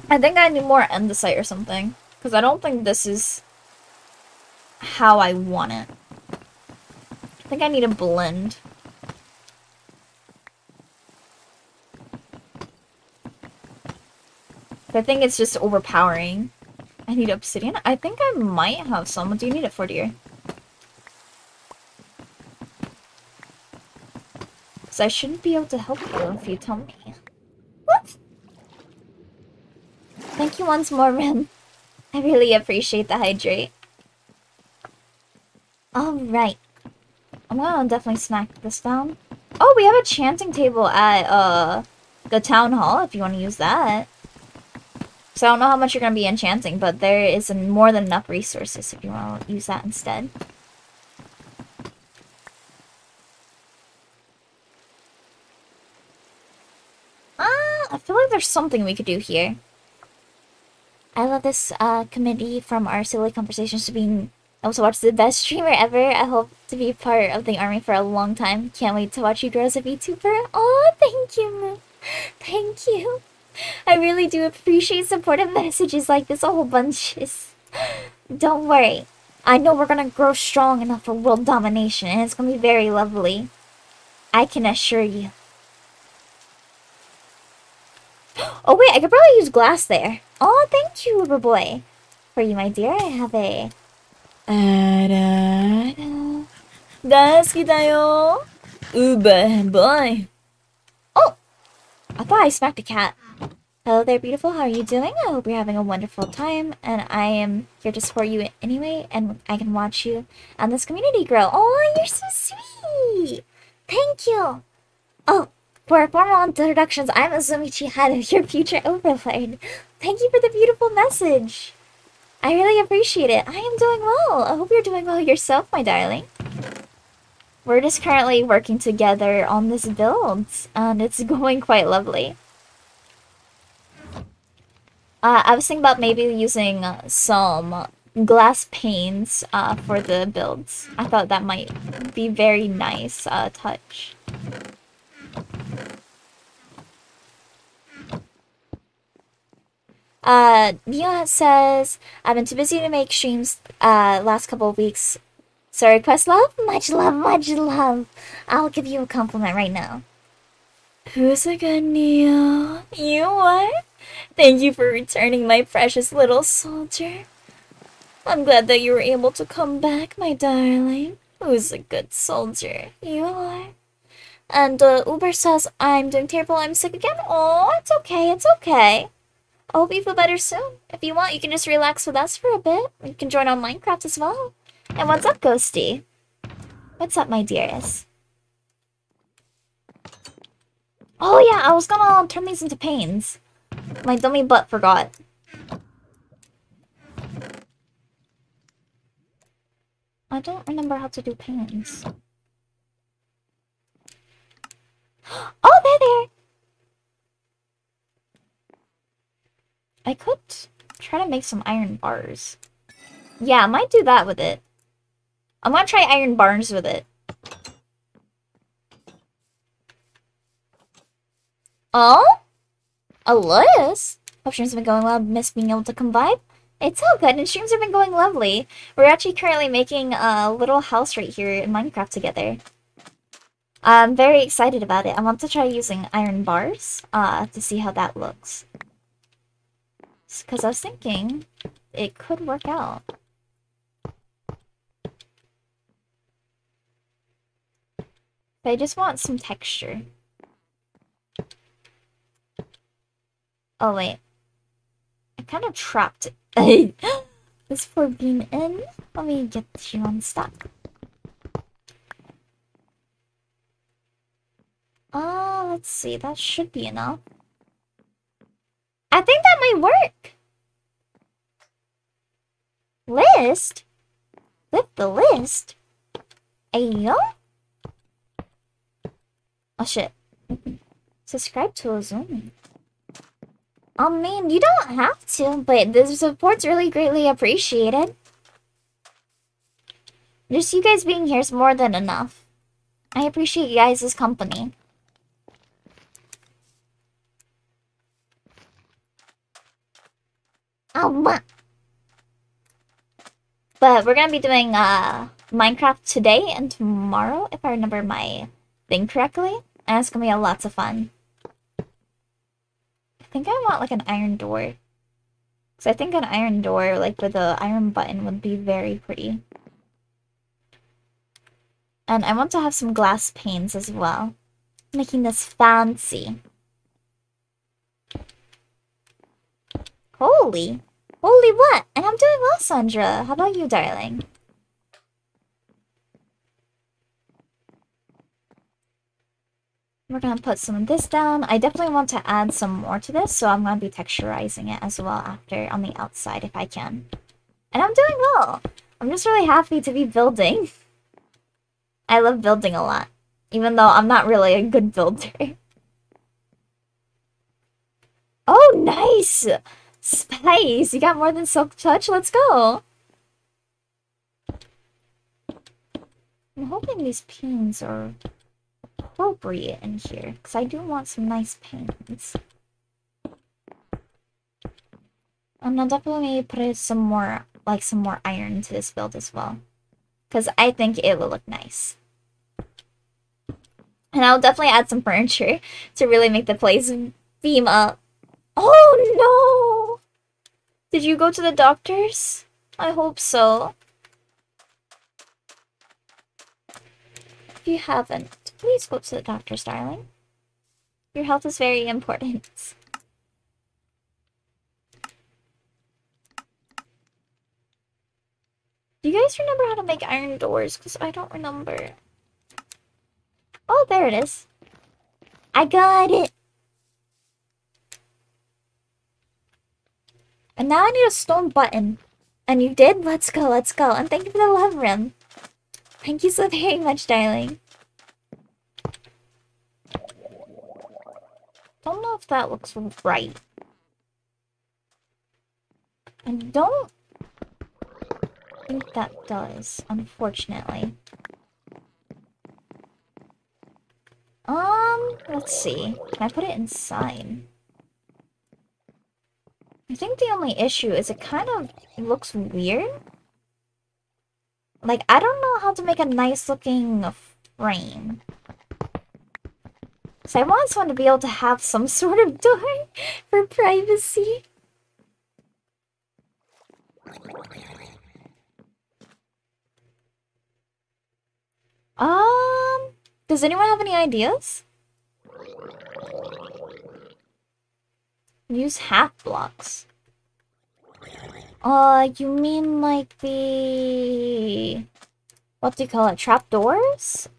I think I need more andesite or something. Because I don't think this is how I want it. I think I need a blend. I think it's just overpowering. I need obsidian. I think I might have some. What do you need it for, dear? Because I shouldn't be able to help you if you tell me. What? Thank you once more, Rim. I really appreciate the hydrate. Alright. I'm gonna definitely smack this down. Oh, we have a chanting table at, uh, the town hall if you want to use that. So I don't know how much you're going to be enchanting, but there is more than enough resources if you want to use that instead. Ah, uh, I feel like there's something we could do here. I love this uh, committee from our silly conversations to being able to watch the best streamer ever. I hope to be part of the army for a long time. Can't wait to watch you grow as a VTuber. Oh, thank you. Thank you. I really do appreciate supportive messages like this a whole bunch. <laughs> Don't worry. I know we're gonna grow strong enough for world domination, and it's gonna be very lovely. I can assure you. Oh wait, I could probably use glass there. Oh, thank you, Uber Boy. For you, my dear, I have a... Uber Boy. Oh! I thought I smacked a cat. Hello there, beautiful. How are you doing? I hope you're having a wonderful time, and I am here to support you anyway, and I can watch you on this community grow. Oh, you're so sweet! Thank you! Oh, for formal introductions, I'm Azumi Chiharu, <laughs> your future overlord. Thank you for the beautiful message. I really appreciate it. I am doing well. I hope you're doing well yourself, my darling. We're just currently working together on this build, and it's <laughs> going quite lovely. Uh, I was thinking about maybe using some glass panes uh, for the builds. I thought that might be very nice uh, touch. Uh, Mia says, I've been too busy to make streams uh, last couple of weeks. So request love? Much love, much love. I'll give you a compliment right now. Who's a good Neo? You are? Thank you for returning my precious little soldier. I'm glad that you were able to come back, my darling. Who's a good soldier? You are. And uh, Uber says, I'm doing terrible, I'm sick again. Oh, it's okay, it's okay. I hope you feel better soon. If you want, you can just relax with us for a bit. You can join on Minecraft as well. And what's up, Ghosty? What's up, my dearest? Oh yeah, I was gonna um, turn these into panes. My dummy butt forgot. I don't remember how to do panes. <gasps> Oh, they're there! I could try to make some iron bars. Yeah, I might do that with it. I'm gonna try iron bars with it. Oh? Elias? Hope streams have been going well. Miss being able to come by. It's all good, and streams have been going lovely. We're actually currently making a little house right here in Minecraft together. I'm very excited about it. I want to try using iron bars uh, to see how that looks. Because I was thinking it could work out. But I just want some texture. Oh, wait. I kind of trapped <laughs> this for being in. Let me get you unstuck. Uh, let's see. That should be enough. I think that might work. List? Lift the list? Ayo? Oh shit. Subscribe to Azumi. I mean, you don't have to, but the support's really greatly appreciated. Just you guys being here is more than enough. I appreciate you guys' company. But we're gonna be doing uh Minecraft today and tomorrow, if I remember my thing correctly. And it's gonna be a lots of fun. I think I want like an iron door. Because I think an iron door, like with a iron button, would be very pretty. And I want to have some glass panes as well. Making this fancy. Holy. Holy what? And I'm doing well, Sandra. How about you, darling? We're gonna put some of this down. I definitely want to add some more to this, so I'm gonna be texturizing it as well after on the outside if I can. And I'm doing well. I'm just really happy to be building. I love building a lot, even though I'm not really a good builder. <laughs> Oh, nice! Spice, you got more than Silk Touch? Let's go! I'm hoping these pins are appropriate in here, because I do want some nice pins. And I'll definitely put some more, like some more iron into this build as well. Because I think it will look nice. And I'll definitely add some furniture to really make the place beam up. Oh no! Did you go to the doctors? I hope so. If you haven't, please go to the doctor's, darling. Your health is very important. Do you guys remember how to make iron doors? Because I don't remember. Oh, there it is. I got it. And now I need a stone button. And you did? Let's go, let's go. And thank you for the love rim. Thank you so very much, darling. Don't know if that looks right. I don't think that does, unfortunately. Um, let's see. Can I put it inside? I think the only issue is it kind of looks weird. Like, I don't know how to make a nice looking frame. So I want someone to be able to have some <laughs> sort of door for privacy. Um, does anyone have any ideas? Use half blocks. Uh, you mean like the... What do you call it? Trapdoors?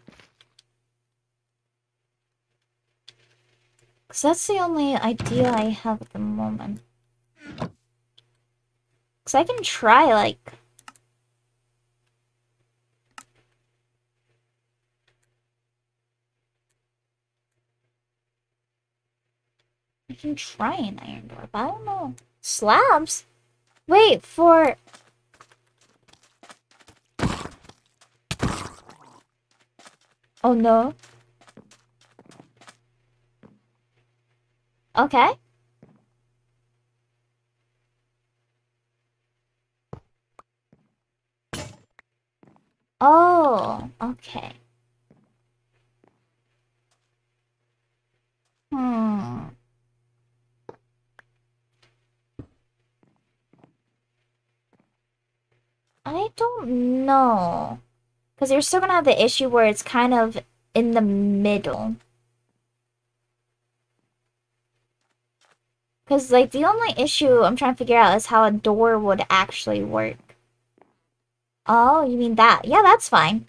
Because that's the only idea I have at the moment. Because I can try, like, can try an iron door, but I don't know. Slabs? Wait, for... Oh no. Okay. Oh, okay. Hmm. I don't know. Because you're still gonna have the issue where it's kind of in the middle. Because, like, the only issue I'm trying to figure out is how a door would actually work. Oh, you mean that? Yeah, that's fine.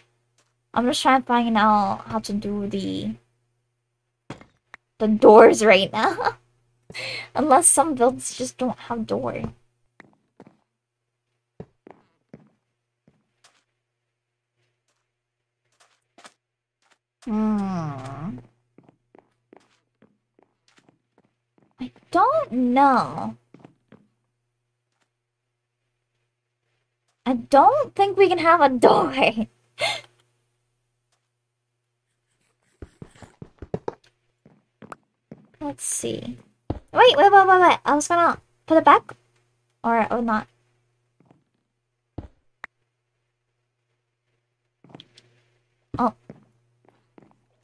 I'm just trying to find out how to do the... The doors right now. <laughs> Unless some builds just don't have door. Hmm. I don't know. I don't think we can have a door. <laughs> Let's see. Wait, wait, wait, wait, wait. I was gonna put it back. Or, or not. Oh.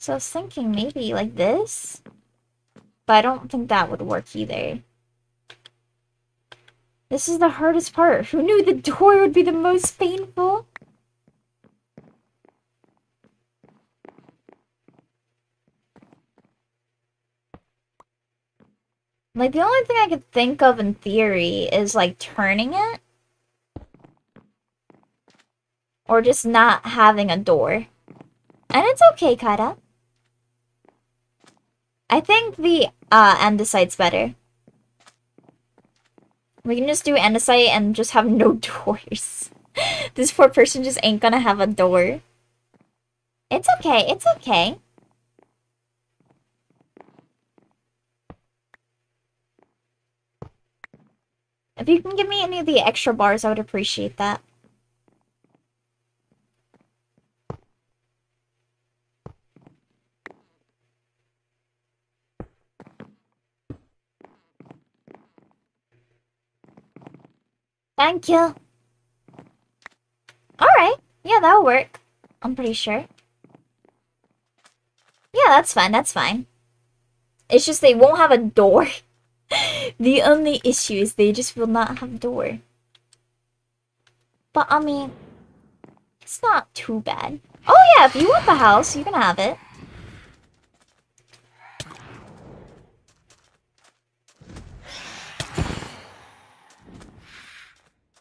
So I was thinking maybe like this. But I don't think that would work either. This is the hardest part. Who knew the door would be the most painful? Like, the only thing I could think of in theory is, like, turning it. Or just not having a door. And it's okay, Kata. I think the uh, andesite's better. We can just do andesite and just have no <laughs> doors. this poor person just ain't gonna have a door. It's okay, it's okay. If you can give me any of the extra bars, I would appreciate that. Thank you. Alright. Yeah, that'll work. I'm pretty sure. Yeah, that's fine. That's fine. It's just they won't have a door. <laughs> the only issue is they just will not have a door. But, I mean, it's not too bad. Oh yeah, if you want the house, you can have it.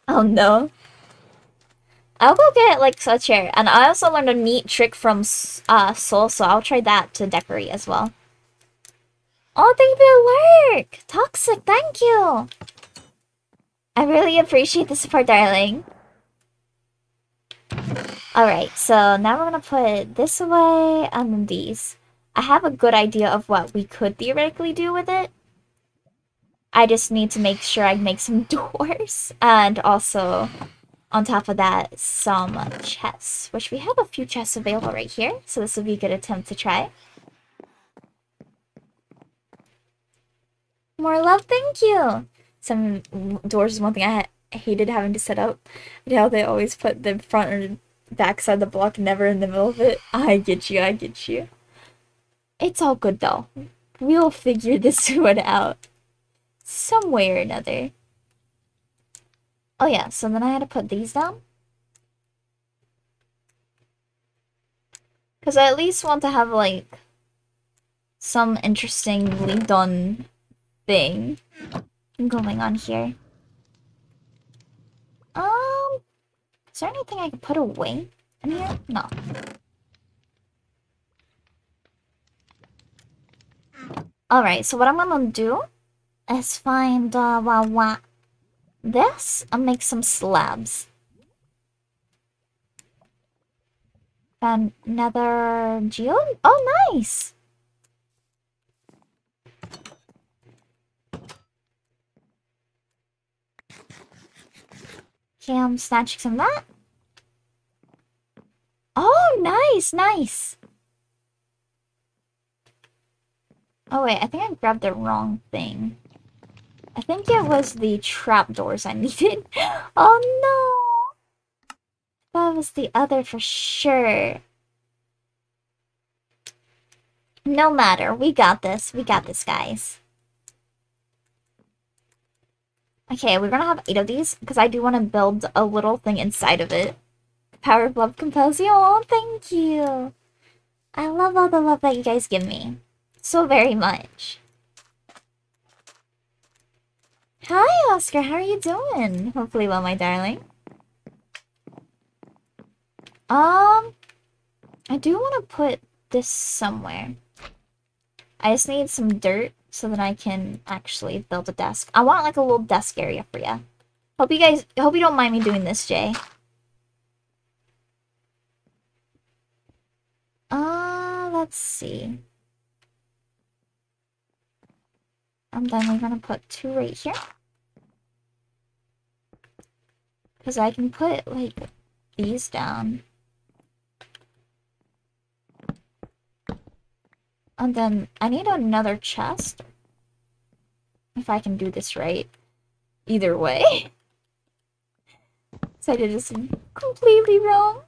<laughs> Oh no. I'll go get like a chair, and I also learned a neat trick from uh Soul, so I'll try that to decorate as well. Oh, thank you for the work! Toxic, thank you! I really appreciate the support, darling. Alright, so now we're gonna put this away and then these. I have a good idea of what we could theoretically do with it. I just need to make sure I make some <laughs> doors. And also, on top of that, some chests. Which we have a few chests available right here. So this will be a good attempt to try. More love, thank you! Some doors is one thing I hated having to set up. You know, they always put the front or back side of the block, never in the middle of it. I get you, I get you. It's all good though. We'll figure <laughs> this one out some way or another. Oh yeah, so then I had to put these down. Because I at least want to have, like, some interestingly done thing going on here. Um, is there anything I can put away in here? No. Alright, so what I'm gonna do Let's find uh, what, what this and make some slabs. And another geode? Oh, nice! Okay, I'm snatching some that. Oh, nice, nice. Oh wait, I think I grabbed the wrong thing. I think it was the trapdoors I <laughs> needed. oh no! That was the other for sure. No matter, we got this. We got this, guys. Okay, we're gonna have eight of these, because I do want to build a little thing inside of it. Power of love compels you. Oh, thank you. I love all the love that you guys give me. So very much. Hi, Oscar. How are you doing? Hopefully well, my darling. Um, I do want to put this somewhere. I just need some dirt so that I can actually build a desk. I want like a little desk area for you. Hope you guys, hope you don't mind me doing this, Jay. Uh, let's see. And then we're gonna put two right here. Because I can put, like, these down. And then I need another chest. If I can do this right. Either way. <laughs> so I did this completely wrong.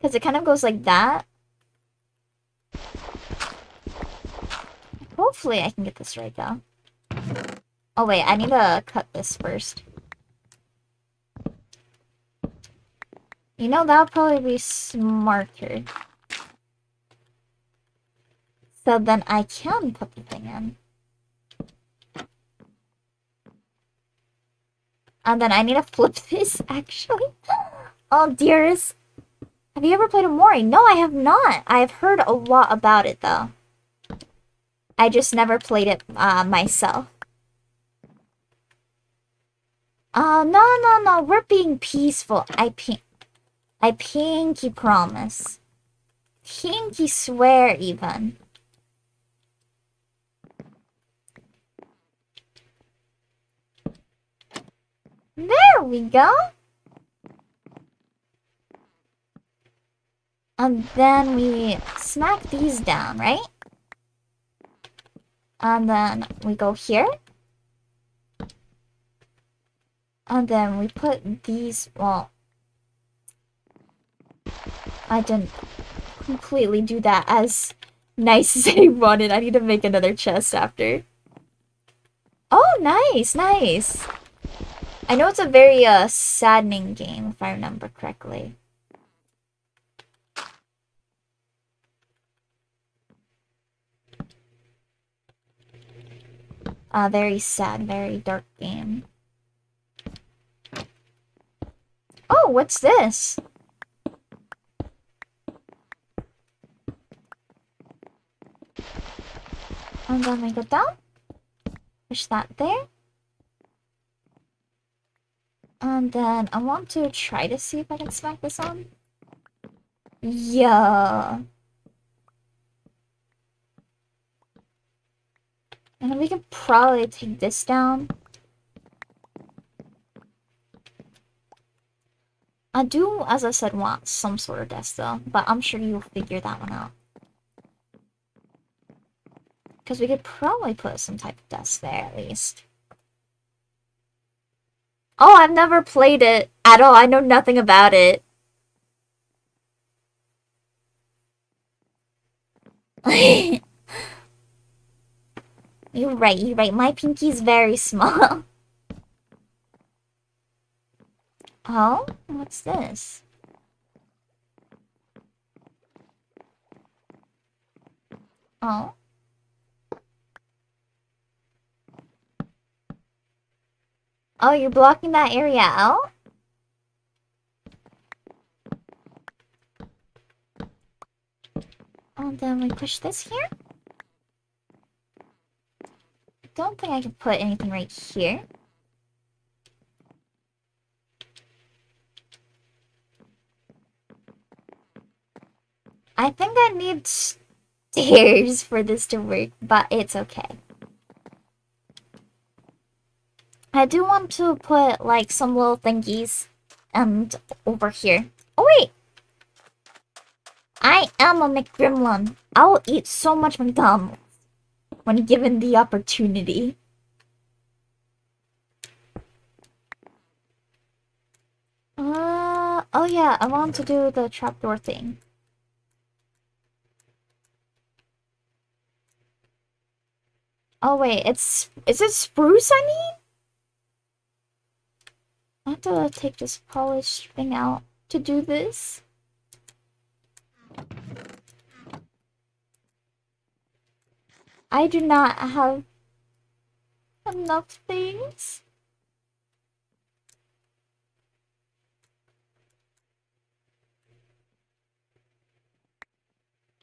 Because it kind of goes like that. Hopefully I can get this right though. Oh wait, I need to cut this first. You know, that'll probably be smarter. So then I can put the thing in. And then I need to flip <laughs> this, actually. Oh, dearest. Have you ever played Omori? No, I have not. I've heard a lot about it, though. I just never played it uh, myself. Uh, no, no, no. We're being peaceful. I pink. I pinky promise. Pinky swear, even. There we go. And then we smack these down, right? And then we go here. And then we put these, well, I didn't completely do that as nice <laughs> as I wanted. I need to make another chest after. Oh, nice, nice. I know it's a very uh, saddening game, if I remember correctly. A very sad, very dark game. Oh, what's this? And then we go down. Push that there. And then I want to try to see if I can smack this on. Yeah. And we can probably take this down. I do, as I said, want some sort of desk though, but I'm sure you'll figure that one out. Because we could probably put some type of desk there at least. Oh, I've never played it at all. I know nothing about it. <laughs> you're right, you're right. My pinky's very <laughs> small. Oh, what's this? Oh. Oh, you're blocking that area out? And then we push this here. Don't think I can put anything right here. I think I need stairs for this to work, but it's okay. I do want to put like some little thingies and over here. Oh wait! I am a McGrimlin. I'll eat so much McDonald's when given the opportunity. Uh, oh yeah, I want to do the trapdoor thing. Oh wait, it's is it spruce I need? I have to take this polished thing out to do this. I do not have enough things.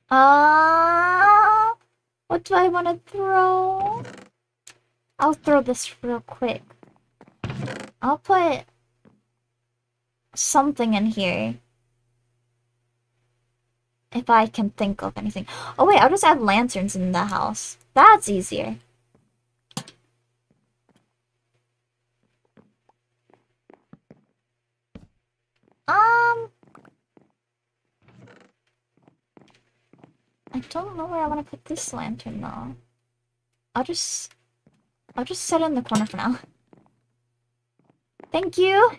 Ah, uh, what do I want to throw? I'll throw this real quick. I'll put something in here. If I can think of anything. Oh wait, I'll just add lanterns in the house. That's easier. Um... I don't know where I want to put this lantern though. I'll just... I'll just set it in the corner for now. Thank you!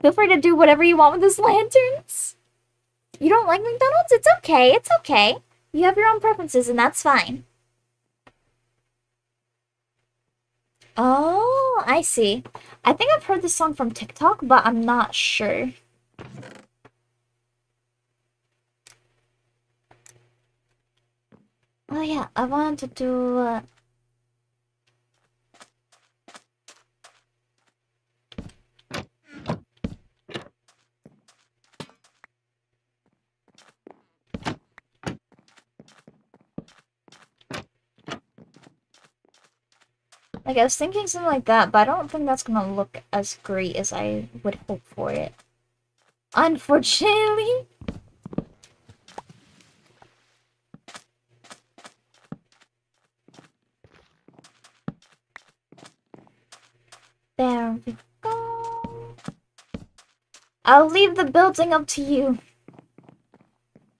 Feel free to do whatever you want with these lanterns. You don't like McDonald's? It's okay, it's okay. You have your own preferences and that's fine. Oh, I see. I think I've heard this song from TikTok, but I'm not sure. Oh yeah, I wanted to do... Uh... Like, I was thinking something like that, but I don't think that's gonna look as great as I would hope for it. Unfortunately. There we go. I'll leave the building up to you.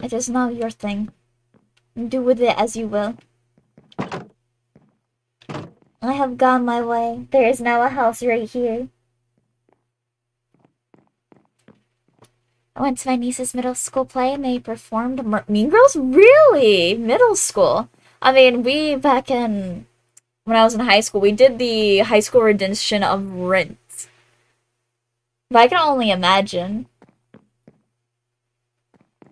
It is not your thing. Do with it as you will. I have gone my way. There is now a house right here. I went to my niece's middle school play and they performed Mean Girls? Really? Middle school? I mean, we back in when I was in high school, we did the high school rendition of Rent. But I can only imagine.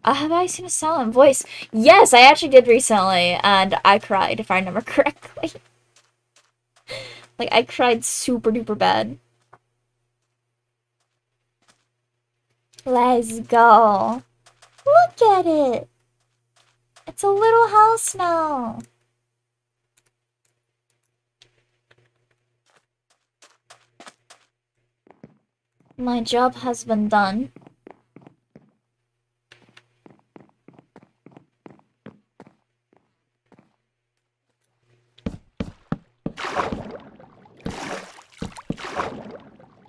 Uh, have I seen a silent voice? Yes, I actually did recently, and I cried, if I remember <laughs> correctly. like, I cried super duper bad. Let's go. Look at it. It's a little house now. My job has been done.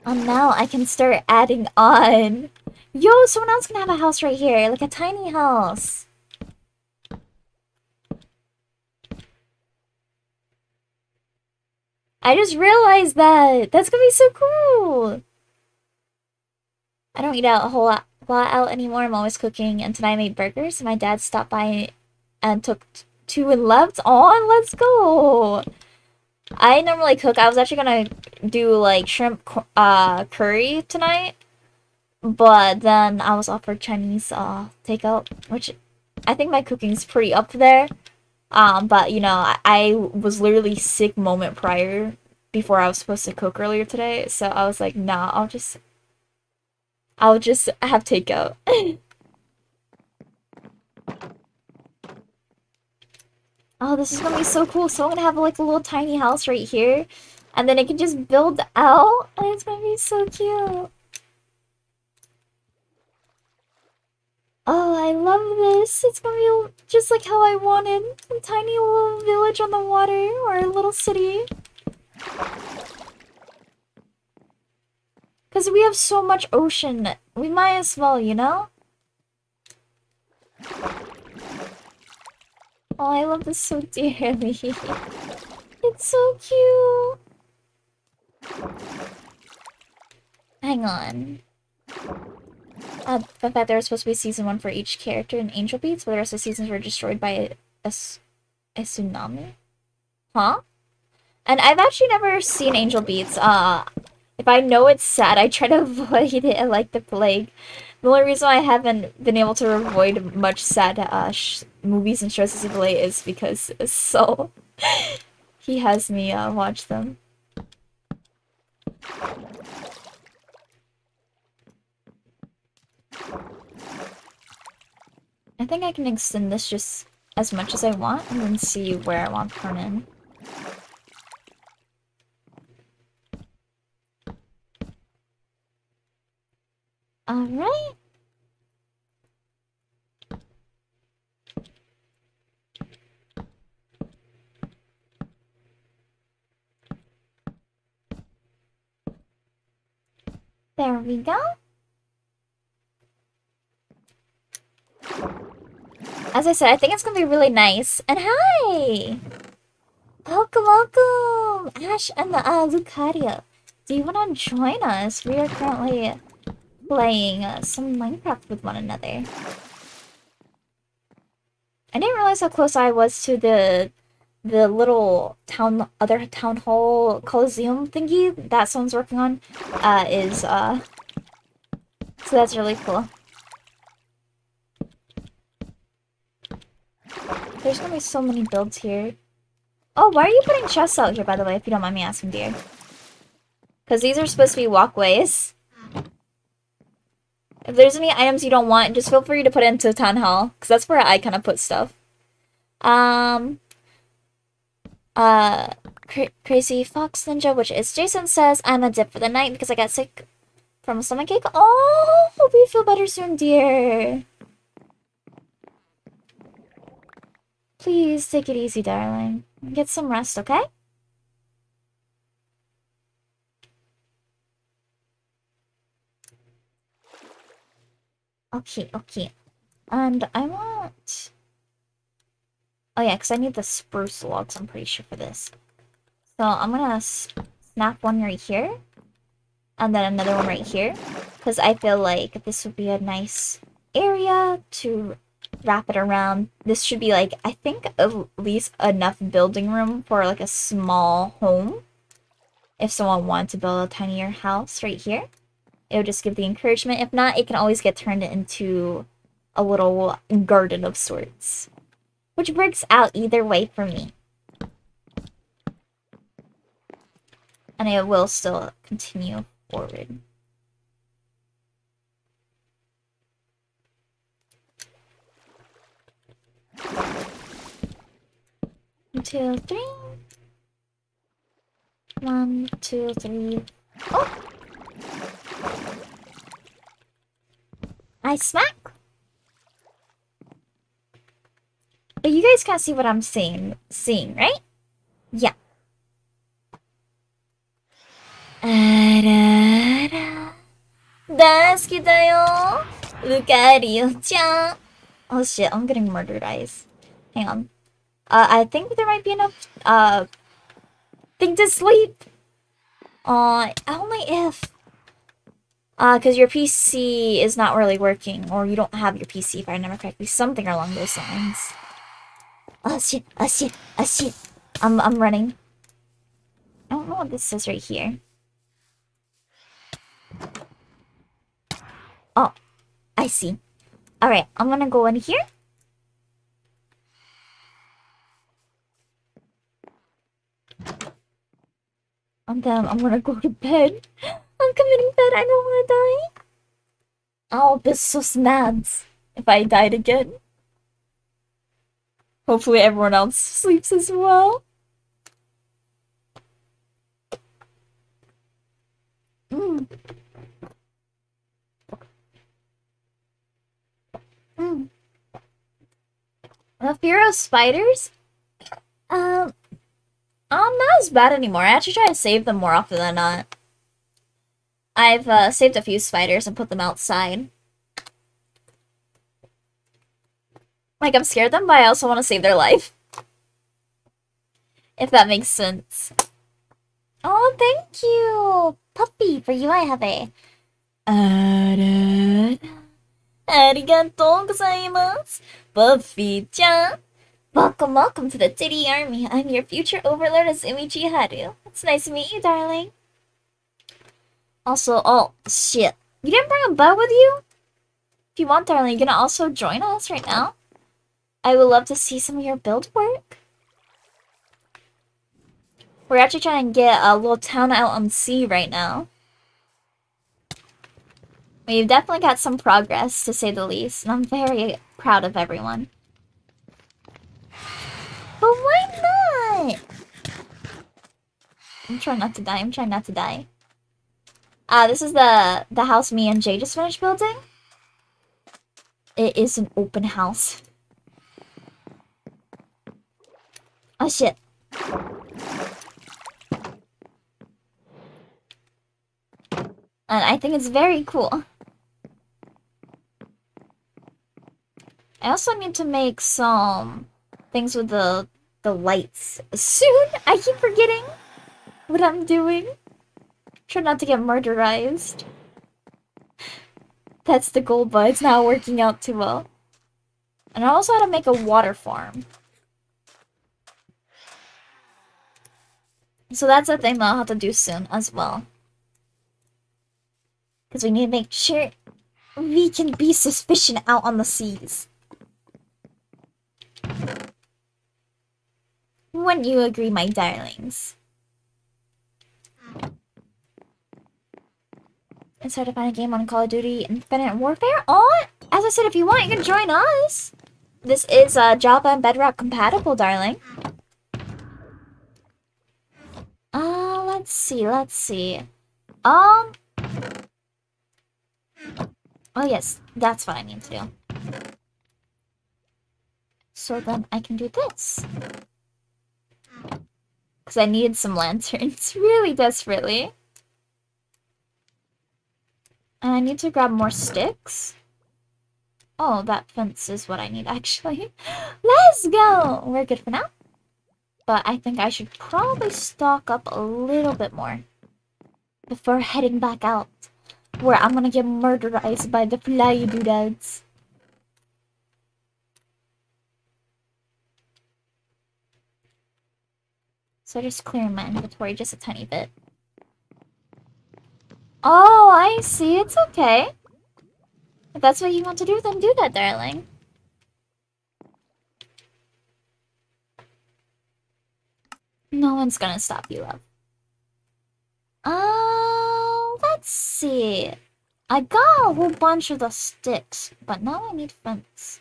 And now I can start adding on. Yo, someone else can have a house right here, like a tiny house. I just realized that. That's gonna be so cool. I don't eat out a whole lot, out anymore. I'm always cooking, and tonight I made burgers. My dad stopped by and took two and left. On, let's go. I normally cook. I was actually gonna do like shrimp uh curry tonight, but then I was offered Chinese uh takeout, which I think my cooking's pretty up there. Um, but you know, I, I was literally sick moment prior before I was supposed to cook earlier today, so I was like, nah, I'll just I'll just have takeout. <laughs> oh, this is gonna be so cool. So I'm gonna have like a little tiny house right here. And then it can just build out. And it's gonna be so cute. Oh, I love this. It's gonna be just like how I wanted. A tiny little village on the water or a little city. Because we have so much ocean. We might as well, you know? Oh, I love this so dearly. <laughs> it's so cute. Hang on. Uh, the fact there was supposed to be season one for each character in Angel Beats, but the rest of the seasons were destroyed by a, a, a tsunami? Huh? And I've actually never seen Angel Beats. Uh, if I know it's sad, I try to <laughs> avoid it like the plague. The only reason I haven't been able to avoid much sad uh, movies and shows as of late is because <laughs> so he has me uh, watch them. I think I can extend this just as much as I want and then see where I want to turn in. All right. There we go. As I said, I think it's going to be really nice. And hi! Welcome, welcome! Ash and the, uh, Lucario. Do you want to join us? We are currently playing uh, some Minecraft with one another. I didn't realize how close I was to the the little town other town hall coliseum thingy that someone's working on uh, is uh so that's really cool. There's gonna be so many builds here. Oh, why are you putting chests out here, by the way, if you don't mind me asking, dear? Because these are supposed to be walkways. If there's any items you don't want, just feel free to put into Town Hall. Because that's where I kind of put stuff. Um... Uh... Cra Crazy Fox Ninja, which is Jason says, I'm a dip for the night because I got sick from a stomachache. Oh, hope you feel better soon, dear. Please take it easy, darling. Get some rest, okay? Okay, okay. And I want... Oh yeah, because I need the spruce logs, I'm pretty sure, for this. So I'm gonna snap one right here. And then another one right here. Because I feel like this would be a nice area to wrap it around. This should be like, I think at least enough building room for like a small home. If someone wanted to build a tinier house right here. It would just give the encouragement. If not, it can always get turned into a little garden of sorts. Which works out either way for me. And it will still continue forward. One, two, three. One, two, three. Oh! I smack. But you guys can't see what I'm seeing, seeing, right? Yeah. Arara. Dasuki da at you. -chan. Oh shit, I'm getting murdered, eyes. Hang on. Uh, I think there might be enough, uh, thing to sleep. Uh, oh, only if uh, because your PC is not really working, or you don't have your PC, if I remember correctly. Something along those lines. Oh shit, oh shit, oh shit. I'm, I'm running. I don't know what this says right here. Oh, I see. Alright, I'm gonna go in here. And then I'm gonna go to bed. <laughs> I'm committing bed, I don't wanna die. I'll be so mad if I died again. Hopefully everyone else sleeps as well. Mm. Mm. The fear of spiders? Um, um, not as bad anymore. I actually try to save them more often than not. I've uh, saved a few spiders and put them outside. Like, I'm scared of them, but I also want to save their life. If that makes sense. Oh, thank you! Puppy, for you I have a... Arigatou gozaimasu! Buffy-chan! Welcome, welcome to the Diddy Army. I'm your future overlord, Azumi Haru. It's nice to meet you, darling. Also, oh, shit. You didn't bring a bow with you? If you want, darling, you gonna also join us right now? I would love to see some of your build work. We're actually trying to get a little town out on sea right now. We've definitely got some progress, to say the least, and I'm very proud of everyone. But why not? I'm trying not to die, I'm trying not to die. Uh, this is the, the house me and Jay just finished building. It is an open house. Oh shit. And I think it's very cool. I also need to make some things with the the lights soon. I keep forgetting what I'm doing. Try not to get murderized. That's the goal, but it's not working out too well. And I also had to make a water farm. So that's a thing that I'll have to do soon as well. Because we need to make sure we can be suspicion out on the seas. Wouldn't you agree, my darlings? And start to find a game on Call of Duty Infinite Warfare? Oh, as I said, if you want, you can join us. This is uh, Java and Bedrock compatible, darling. Uh, let's see, let's see. Um. Oh yes, that's what I need to do. So then I can do this. Because I needed some lanterns, <laughs> really desperately. And I need to grab more sticks. Oh, that fence is what I need, <laughs> actually. Let's go! We're good for now. But I think I should probably stock up a little bit more. Before heading back out. Where I'm gonna get murderized by the fly doodads. So just clearing my inventory just a tiny bit. Oh, I see. It's okay. If that's what you want to do, then do that, darling. No one's gonna stop you, love. Uh, let's see. I got a whole bunch of the sticks, but now I need fence.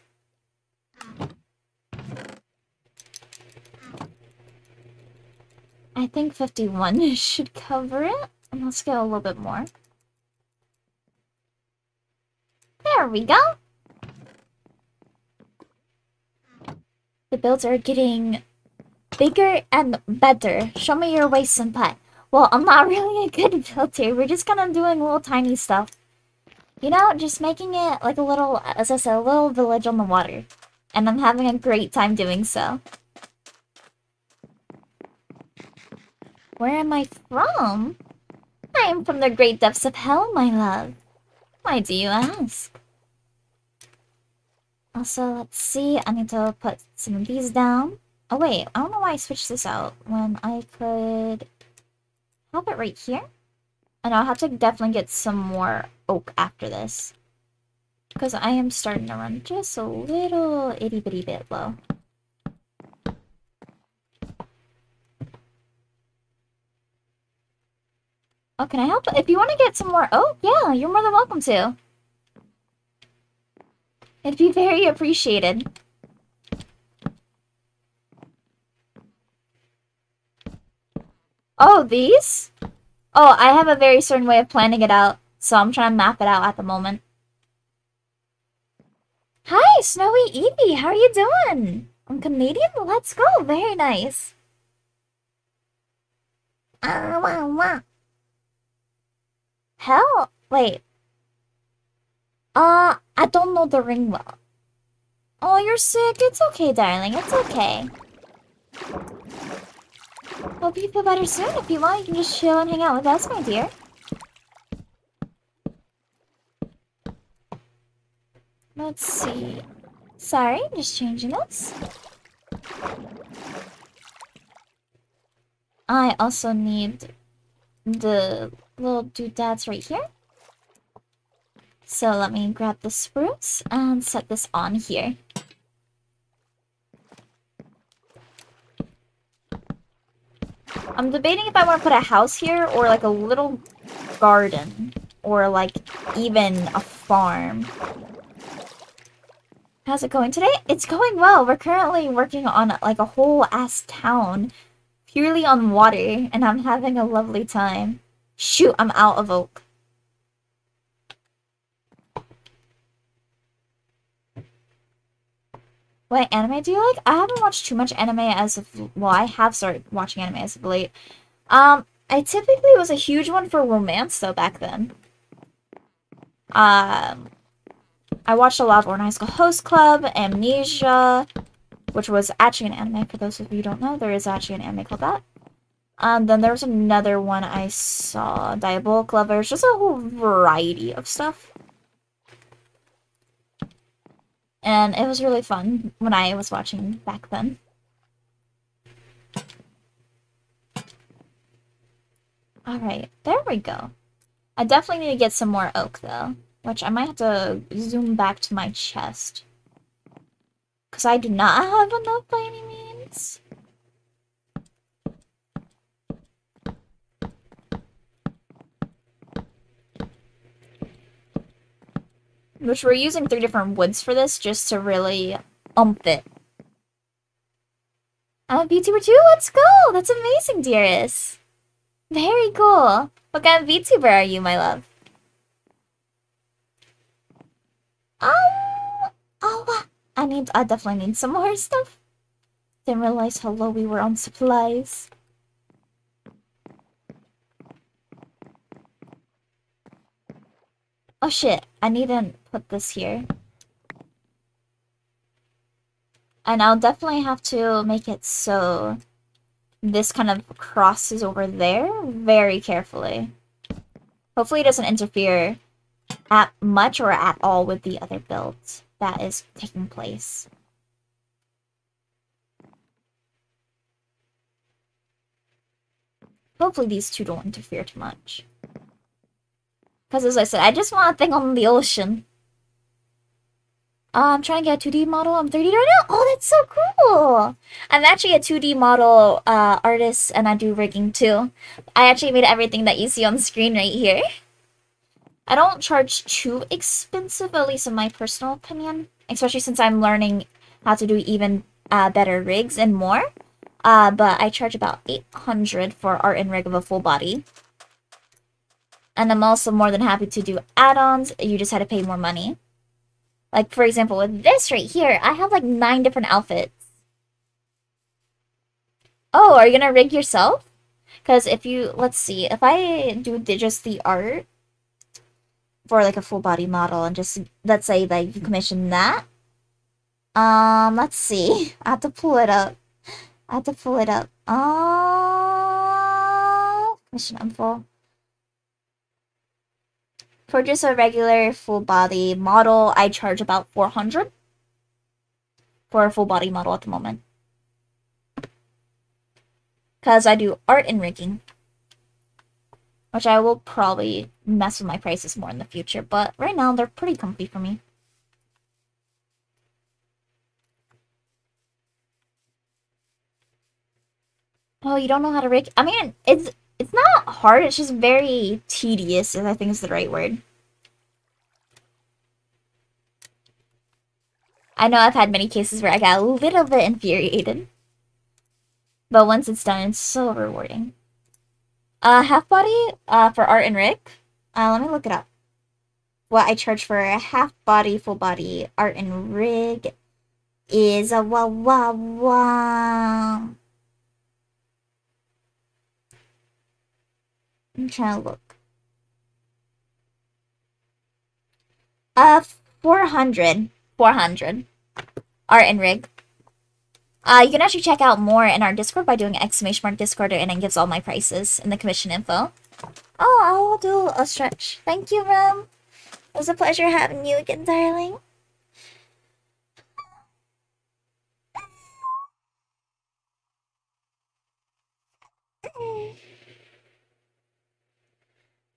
I think 51 <laughs> should cover it. And let's get a little bit more. There we go. The builds are getting bigger and better. Show me your way, senpai. Well, I'm not <laughs> really a good builder. We're just kind of doing little tiny stuff. You know, just making it like a little, as I said, a little village on the water. And I'm having a great time doing so. Where am I from? I am from the great depths of hell, my love. Why do you ask? Also, let's see. I need to put some of these down. Oh, wait. I don't know why I switched this out when I could have it right here. And I'll have to definitely get some more oak after this. Because I am starting to run just a little itty-bitty bit low. Oh, can I help? If you want to get some more oh yeah, you're more than welcome to. It'd be very appreciated. Oh, these? Oh, I have a very certain way of planning it out, so I'm trying to map it out at the moment. Hi, Snowy Evie, how are you doing? I'm Canadian? Let's go, very nice. Uh, wah, wah. Hell, wait. Uh, I don't know the ring well. Oh, you're sick. It's okay, darling. It's okay. Hope you feel better soon. If you want, you can just chill and hang out with us, my dear. Let's see. Sorry, I'm just changing this. I also need the little doodads right here. So let me grab the spruce and set this on here. I'm debating if I want to put a house here or like a little garden or like even a farm. How's it going today? It's going well. We're currently working on like a whole ass town purely on water and I'm having a lovely time. Shoot, I'm out of oak. What anime do you like? I haven't watched too much anime as of well, I have started watching anime as of late. Um, I typically was a huge one for romance though back then. Um, I watched a lot of Ouran High School Host Club, Amnesia, which was actually an anime. For those of you who don't know, there is actually an anime called that. Um, then there was another one I saw, Diabolik Lovers, just a whole variety of stuff. And it was really fun when I was watching back then. Alright, there we go. I definitely need to get some more oak, though. Which I might have to zoom back to my chest. Because I do not have enough by any means. Which we're using three different woods for this, just to really umph it. I'm a VTuber too? Let's go! That's amazing, dearest! Very cool. What kind of VTuber are you, my love? Um, oh, I need, I definitely need some more stuff. Didn't realize how low we were on supplies. Oh shit, I need to put this here. And I'll definitely have to make it so this kind of crosses over there very carefully. Hopefully it doesn't interfere at much or at all with the other build that is taking place. Hopefully these two don't interfere too much. Because as I said, I just want a thing on the ocean. Uh, I'm trying to get a 2D model. I'm 3D right now. Oh, that's so cool. I'm actually a 2D model uh, artist and I do rigging too. I actually made everything that you see on screen right here. I don't charge too expensive, at least in my personal opinion. Especially since I'm learning how to do even uh, better rigs and more. Uh, but I charge about 800 for art and rig of a full body. And I'm also more than happy to do add-ons. You just had to pay more money. Like, for example, with this right here, I have like nine different outfits. Oh, are you gonna rig yourself? Because if you, let's see, if I do just the art for like a full body model and just, let's say like you commission that. Um, let's see. <laughs> I have to pull it up. I have to pull it up. Uh, commission info. For just a regular full body model, I charge about 400 for a full body model at the moment. Because I do art and rigging. Which I will probably mess with my prices more in the future, but right now they're pretty comfy for me. Oh, you don't know how to rig? I mean, it's it's not hard, it's just very tedious, I think is the right word. I know I've had many cases where I got a little bit infuriated. But once it's done, it's so rewarding. Uh, half body uh, for art and rig. Uh, let me look it up. What I charge for a half body, full body art and rig is a wah wah wah. To look. Uh, 400. 400. Art and rig. Uh, you can actually check out more in our Discord by doing exclamation mark Discord and it gives all my prices in the commission info. Oh, I'll do a stretch. Thank you, Rum. It was a pleasure having you again, darling.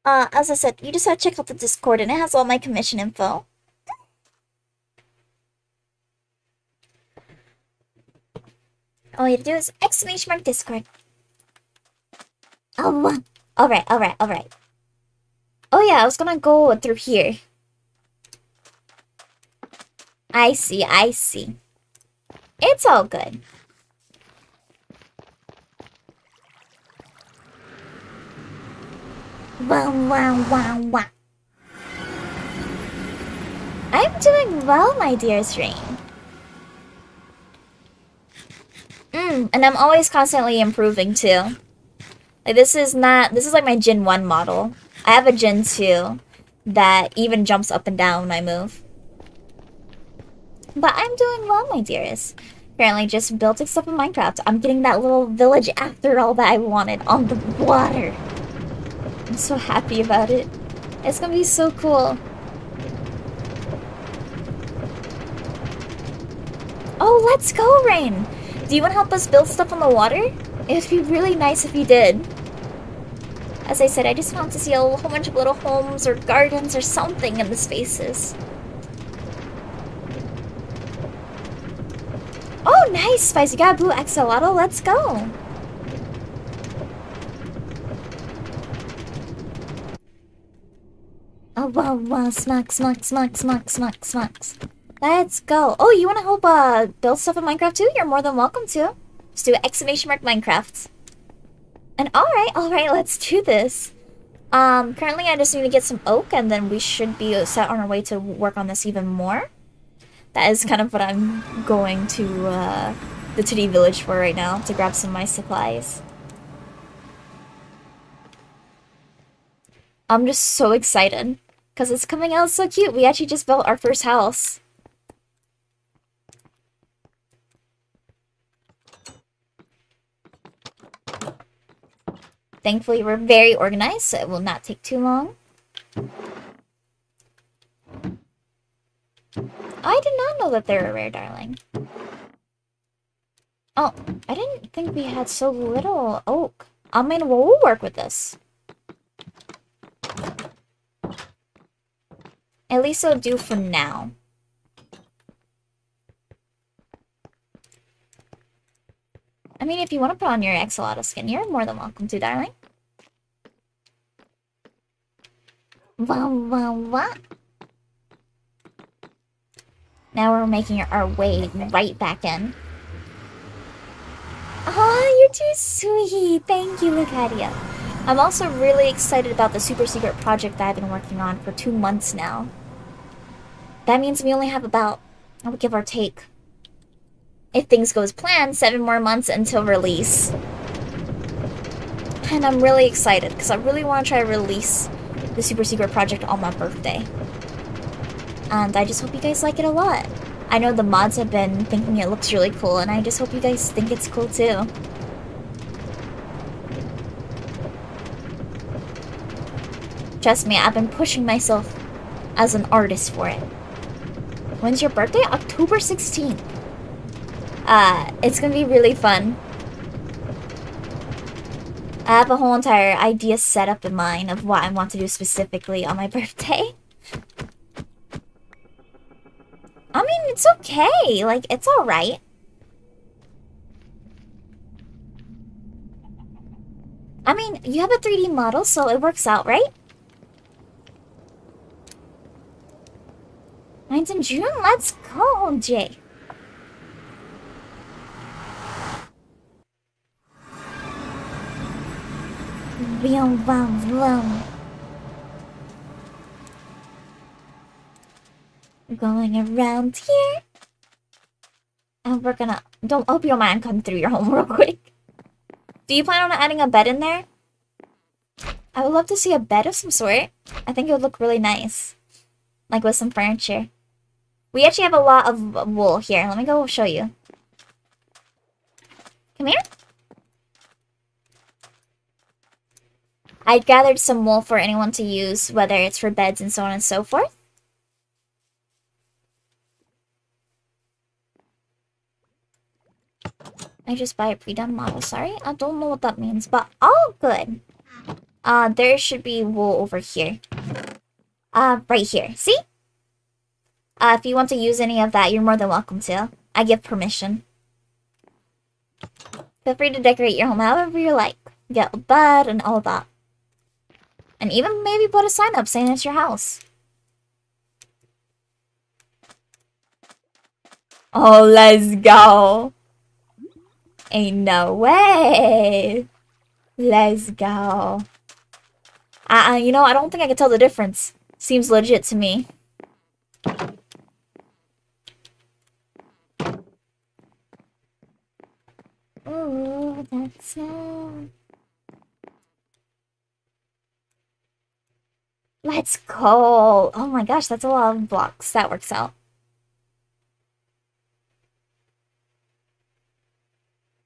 Uh, as I said, you just have to check out the Discord and it has all my commission info. All you have to do is exclamation mark Discord. Oh, alright, alright, alright. Oh yeah, I was gonna go through here. I see, I see. It's all good. Wow, wow, wow, wow. I'm doing well, my dearest Stream. Mm, and I'm always constantly improving too. Like this is not this is like my Gen 1 model. I have a Gen 2. that even jumps up and down when I move. But I'm doing well, my dearest. Apparently just building stuff in Minecraft. I'm getting that little village after all that I wanted on the water. I'm so happy about it. It's gonna be so cool. Oh, let's go, Rain! Do you want to help us build stuff on the water? It'd be really nice if you did. As I said, I just want to see a whole bunch of little homes or gardens or something in the spaces. Oh, nice! Spicy Gabu Axolotl, let's go! Oh, wow, wow, smack, smack, smack, smack, smack, smacks. Let's go. Oh, you want to help uh, build stuff in Minecraft too? You're more than welcome to. Just do exclamation mark Minecraft. And alright, alright, let's do this. Um, currently I just need to get some oak and then we should be set on our way to work on this even more. That is kind of what I'm going to uh, the Titty Village for right now, to grab some of my supplies. I'm just so excited, because it's coming out so cute. We actually just built our first house. Thankfully, we're very organized, so it will not take too long. I did not know that they're a rare darling. Oh, I didn't think we had so little oak. I mean, well, work with this. At least it'll do for now. I mean, if you want to put on your axolotl skin, you're more than welcome to, darling. Wow, wow, wow. Now we're making our way right back in. Oh, you're too sweet. Thank you, Lucadia. I'm also really excited about the super secret project that I've been working on for two months now. That means we only have about, I would give or take, if things go as planned, seven more months until release. And I'm really excited because I really want to try to release the super secret project on my birthday. And I just hope you guys like it a lot. I know the mods have been thinking it looks really cool and I just hope you guys think it's cool too. Trust me, I've been pushing myself as an artist for it. When's your birthday? October 16th. Uh, it's gonna be really fun. I have a whole entire idea set up in mind of what I want to do specifically on my <laughs> birthday. I mean, it's okay. Like, it's alright. I mean, you have a 3D model, so it works out, right? Mine's in June? Let's go, Jay. Vroom, vroom, vroom. Going around here. And we're gonna... Don't open your mind come through your home <laughs> real quick. Do you plan on adding a bed in there? I would love to see a bed of some sort. I think it would look really nice. Like with some furniture. We actually have a lot of wool here. Let me go show you. Come here. I gathered some wool for anyone to use, whether it's for beds and so on and so forth. I just buy a pre-done model, sorry. I don't know what that means, but all good. Uh, there should be wool over here. Uh, right here. See? Uh, if you want to use any of that, you're more than welcome to. I give permission. Feel free to decorate your home however you like. Get a bed and all that. And even maybe put a sign up saying it's your house. Oh, let's go. Ain't no way. Let's go. Uh, you know, I don't think I can tell the difference. Seems legit to me. Ooh, that's so... Let's go. Oh my gosh, that's a lot of blocks. That works out.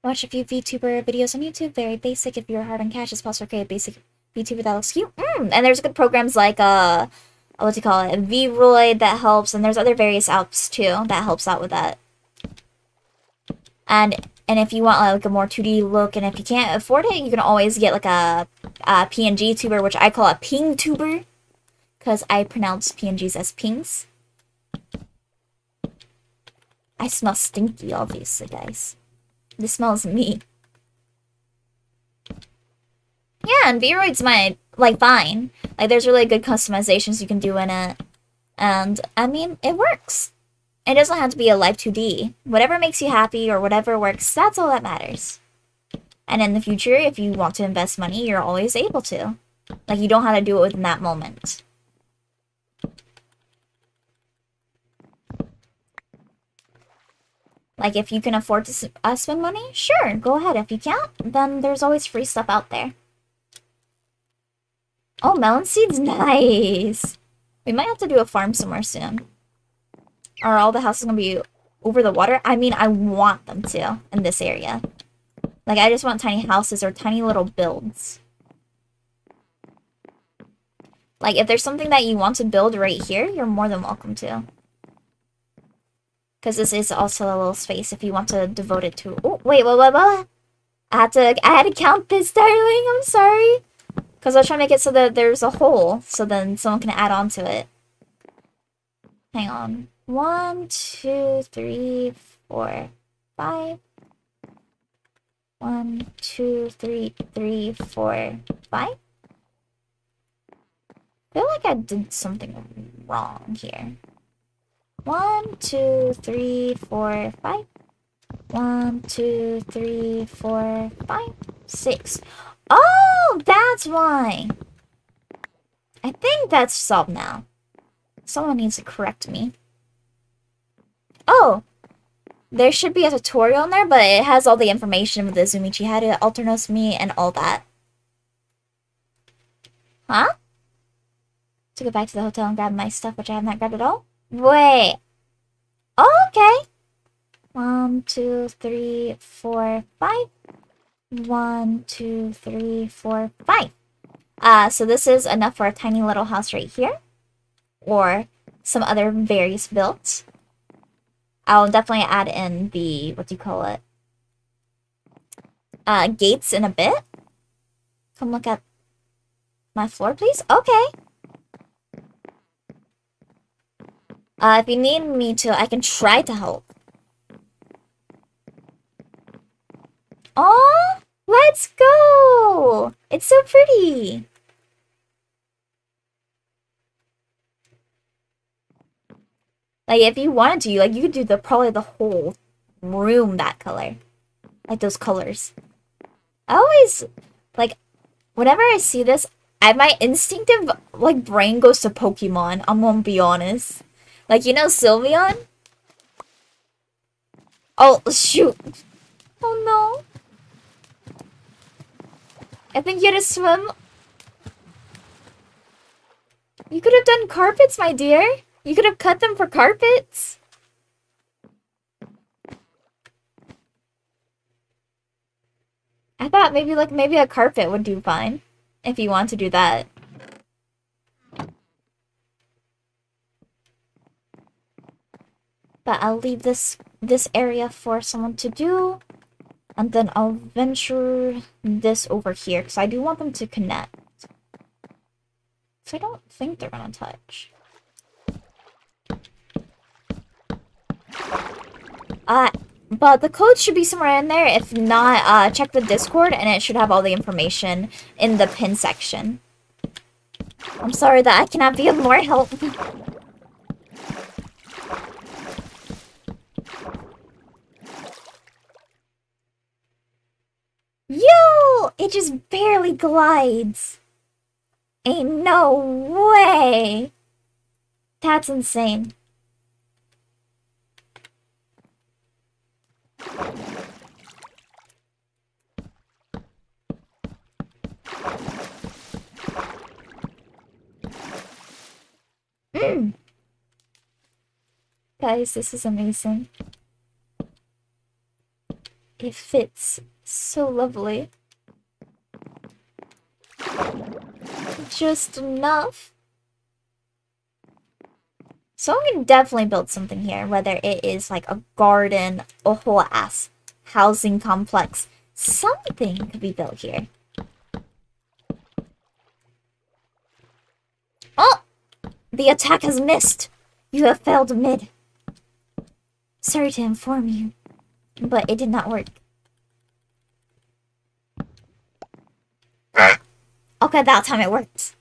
Watch a few VTuber videos on YouTube. Very basic. If you're hard on cash, it's possible to create a basic VTuber that looks cute. Mm, and there's good programs like uh, what do you call it? VRoid that helps, and there's other various apps too that helps out with that. And and if you want like a more 2D look, and if you can't afford it, you can always get like a, a PNG tuber, which I call a ping tuber, because I pronounce PNGs as pings. I smell stinky, obviously, guys. This smells me. Yeah, and VRoid's my like fine. Like there's really good customizations you can do in it. And I mean, it works. It doesn't have to be a live 2D. Whatever makes you happy or whatever works, that's all that matters. And in the future, if you want to invest money, you're always able to. Like, you don't have to do it within that moment. Like, if you can afford to uh, spend money, sure, go ahead. If you can't, then there's always free stuff out there. Oh, melon seeds? <laughs> Nice! We might have to do a farm somewhere soon. Are all the houses gonna be over the water? I mean, I want them to in this area. Like, I just want tiny houses or tiny little builds. Like, if there's something that you want to build right here, you're more than welcome to. Because this is also a little space if you want to devote it to... Oh, wait, what, what, what? I had to, I had to count this, darling. I'm sorry. Because I was trying to make it so that there's a hole, so then someone can add on to it. Hang on. One, two, three, four, five. One, two, three, three, four, five. I feel like I did something wrong here. One, two, three, four, five. One, two, three, four, five, six. Oh, that's why. I think that's solved now. Someone needs to correct me. Oh, there should be a tutorial in there, but it has all the information with the Zumichi head, Aternos me, and all that. Huh? To go back to the hotel and grab my stuff, which I have not grabbed at all? Wait. Oh, okay. One, two, three, four, five. One, two, three, four, five. Uh, so this is enough for a tiny little house right here. Or some other various builds. I'll definitely add in the, what do you call it? Uh, gates in a bit. Come look at my floor, please. Okay. Uh, if you need me to, I can try to help. Oh, let's go! It's so pretty! Like, if you wanted to, like, you could do the probably the whole room that color. Like, those colors. I always, like, whenever I see this, I my instinctive, like, brain goes to Pokemon. I'm gonna be honest. Like, you know Sylveon? Oh, shoot. Oh, no. I think you had to swim. You could have done carpets, my dear. You could have cut them for carpets. I thought maybe like maybe a carpet would do fine if you want to do that. But I'll leave this this area for someone to do. And then I'll venture this over here because I do want them to connect. So I don't think they're gonna touch. Uh, but the code should be somewhere in there. If not, uh, check the Discord and it should have all the information in the pin section. I'm sorry that I cannot be of more help. <laughs> Yo! It just barely glides. Ain't no way. That's insane. Mm. Guys, this is amazing. It fits so lovely. Just enough. So I'm gonna definitely build something here, whether it is like a garden, a whole ass housing complex. Something could be built here. Oh! The attack has missed! You have failed mid. Sorry to inform you, but it did not work. Okay, that time it worked.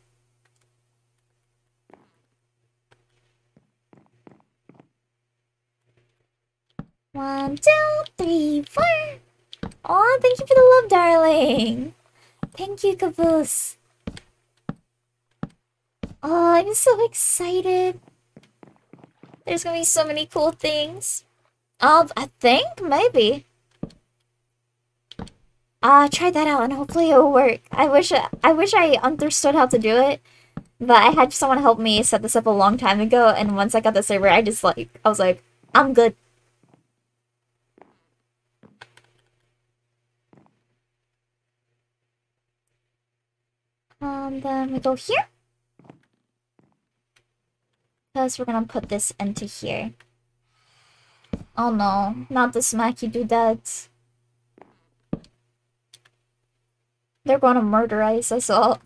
One, two, three, four. Oh, thank you for the love, darling. Thank you, Caboose. Oh, I'm so excited. There's gonna be so many cool things. Um, I think maybe. Uh, try that out and hopefully it'll work. I wish I wish I understood how to do it, but I had someone help me set this up a long time ago. And once I got the server, I just like I was like, I'm good. And then we go here. Because we're gonna put this into here. Oh no, not the smacky doodads. They're gonna murderize us, all.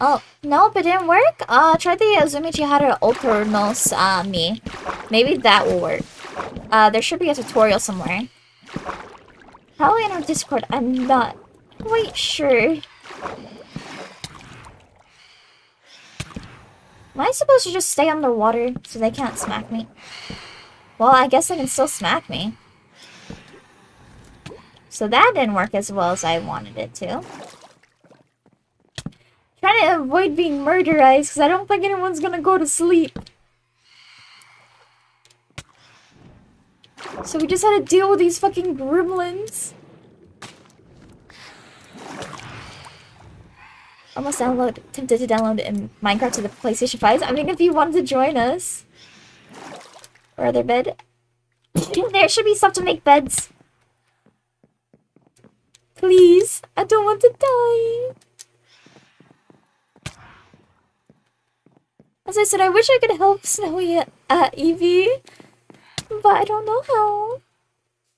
Oh, nope, it didn't work. Uh, try the Azumi Chiharu Aternos, uh, me. Maybe that will work. Uh, there should be a tutorial somewhere. Probably in our Discord, I'm not quite sure. Am I supposed to just stay underwater so they can't smack me? Well, I guess they can still smack me. So that didn't work as well as I wanted it to. Trying to avoid being murderized because I don't think anyone's gonna go to sleep. So we just had to deal with these fucking gremlins. Almost download tempted to download in Minecraft to the PlayStation 5. I mean if you wanted to join us. Or other bed. <laughs> there should be stuff to make beds. Please. I don't want to die. As I said, I wish I could help Snowy uh, Evie. But I don't know how.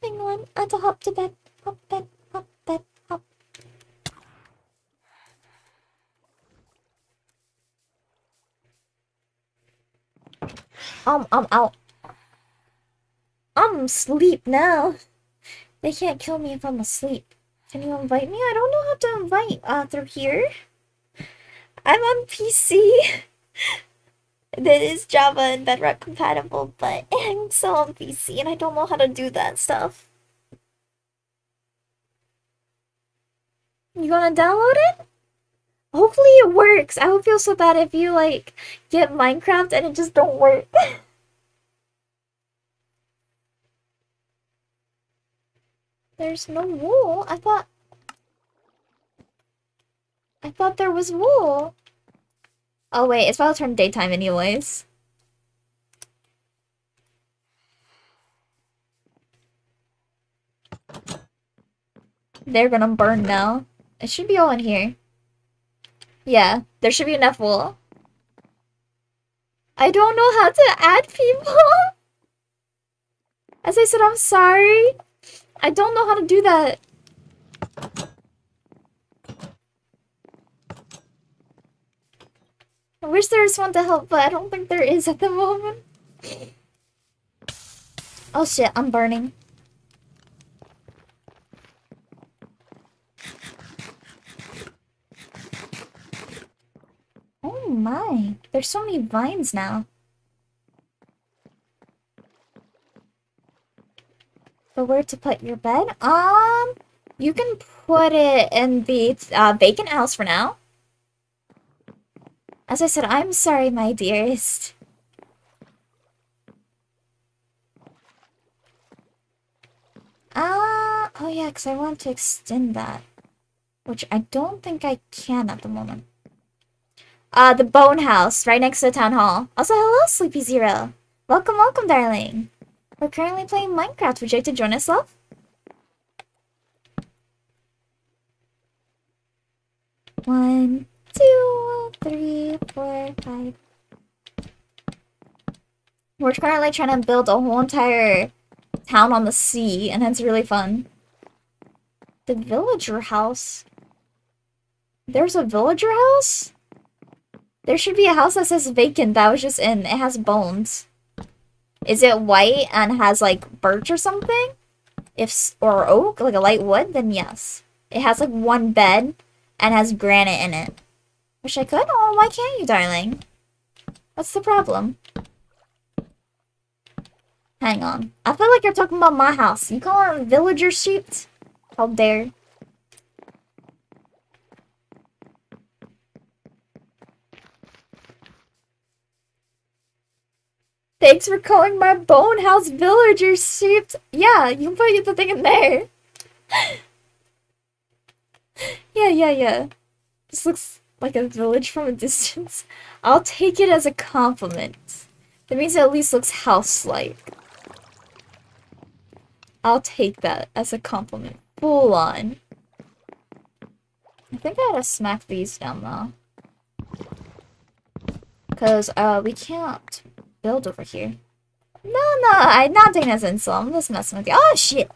Hang. I have to hop to bed. Hop bed. Hop bed. Hop. Um, I'm out. I'm asleep now. They can't kill me if I'm asleep. Can you invite me? I don't know how to invite uh, through here. I'm on PC. <laughs> that is Java and Bedrock compatible, but <laughs> I'm still on PC and I don't know how to do that stuff. You gonna download it? Hopefully it works. I would feel so bad if you like get Minecraft and it just don't work. <laughs> There's no wool. I thought I thought there was wool. Oh wait, it's about to turn daytime anyways. They're gonna burn now. It should be all in here. Yeah, there should be enough wool. I don't know how to add people. As I said, I'm sorry. I don't know how to do that. I wish there was one to help, but I don't think there is at the moment. Oh shit, I'm burning. Oh my, there's so many vines now. But where to put your bed? Um, you can put it in the uh, vacant house for now. As I said, I'm sorry, my dearest. Ah, uh, oh yeah, because I want to extend that. Which I don't think I can at the moment. Uh, the Bone House, right next to the town hall. Also, hello, Sleepy Zero. Welcome, welcome, darling. We're currently playing Minecraft. Would you like to join us, love? One, two, three, four, five. We're currently trying to build a whole entire town on the sea, and it's really fun. The villager house. There's a villager house? There should be a house that says vacant that was just in. It has bones. Is it white and has like birch or something? If or oak, like a light wood, then yes. It has like one bed and has granite in it. Wish I could. Oh, why can't you, darling? What's the problem? Hang on. I feel like you're talking about my house. You call it villager sheep? How dare. Thanks for calling my bone house villager sheep. Yeah, you can put the thing in there. <laughs> yeah, yeah, yeah. This looks like a village from a distance. I'll take it as a compliment. That means it at least looks house-like. I'll take that as a compliment. Full on. I think I gotta smack these down though. Because uh, we can't build over here. No, no, I'm not doing this insult. I'm just messing with you. Oh, shit!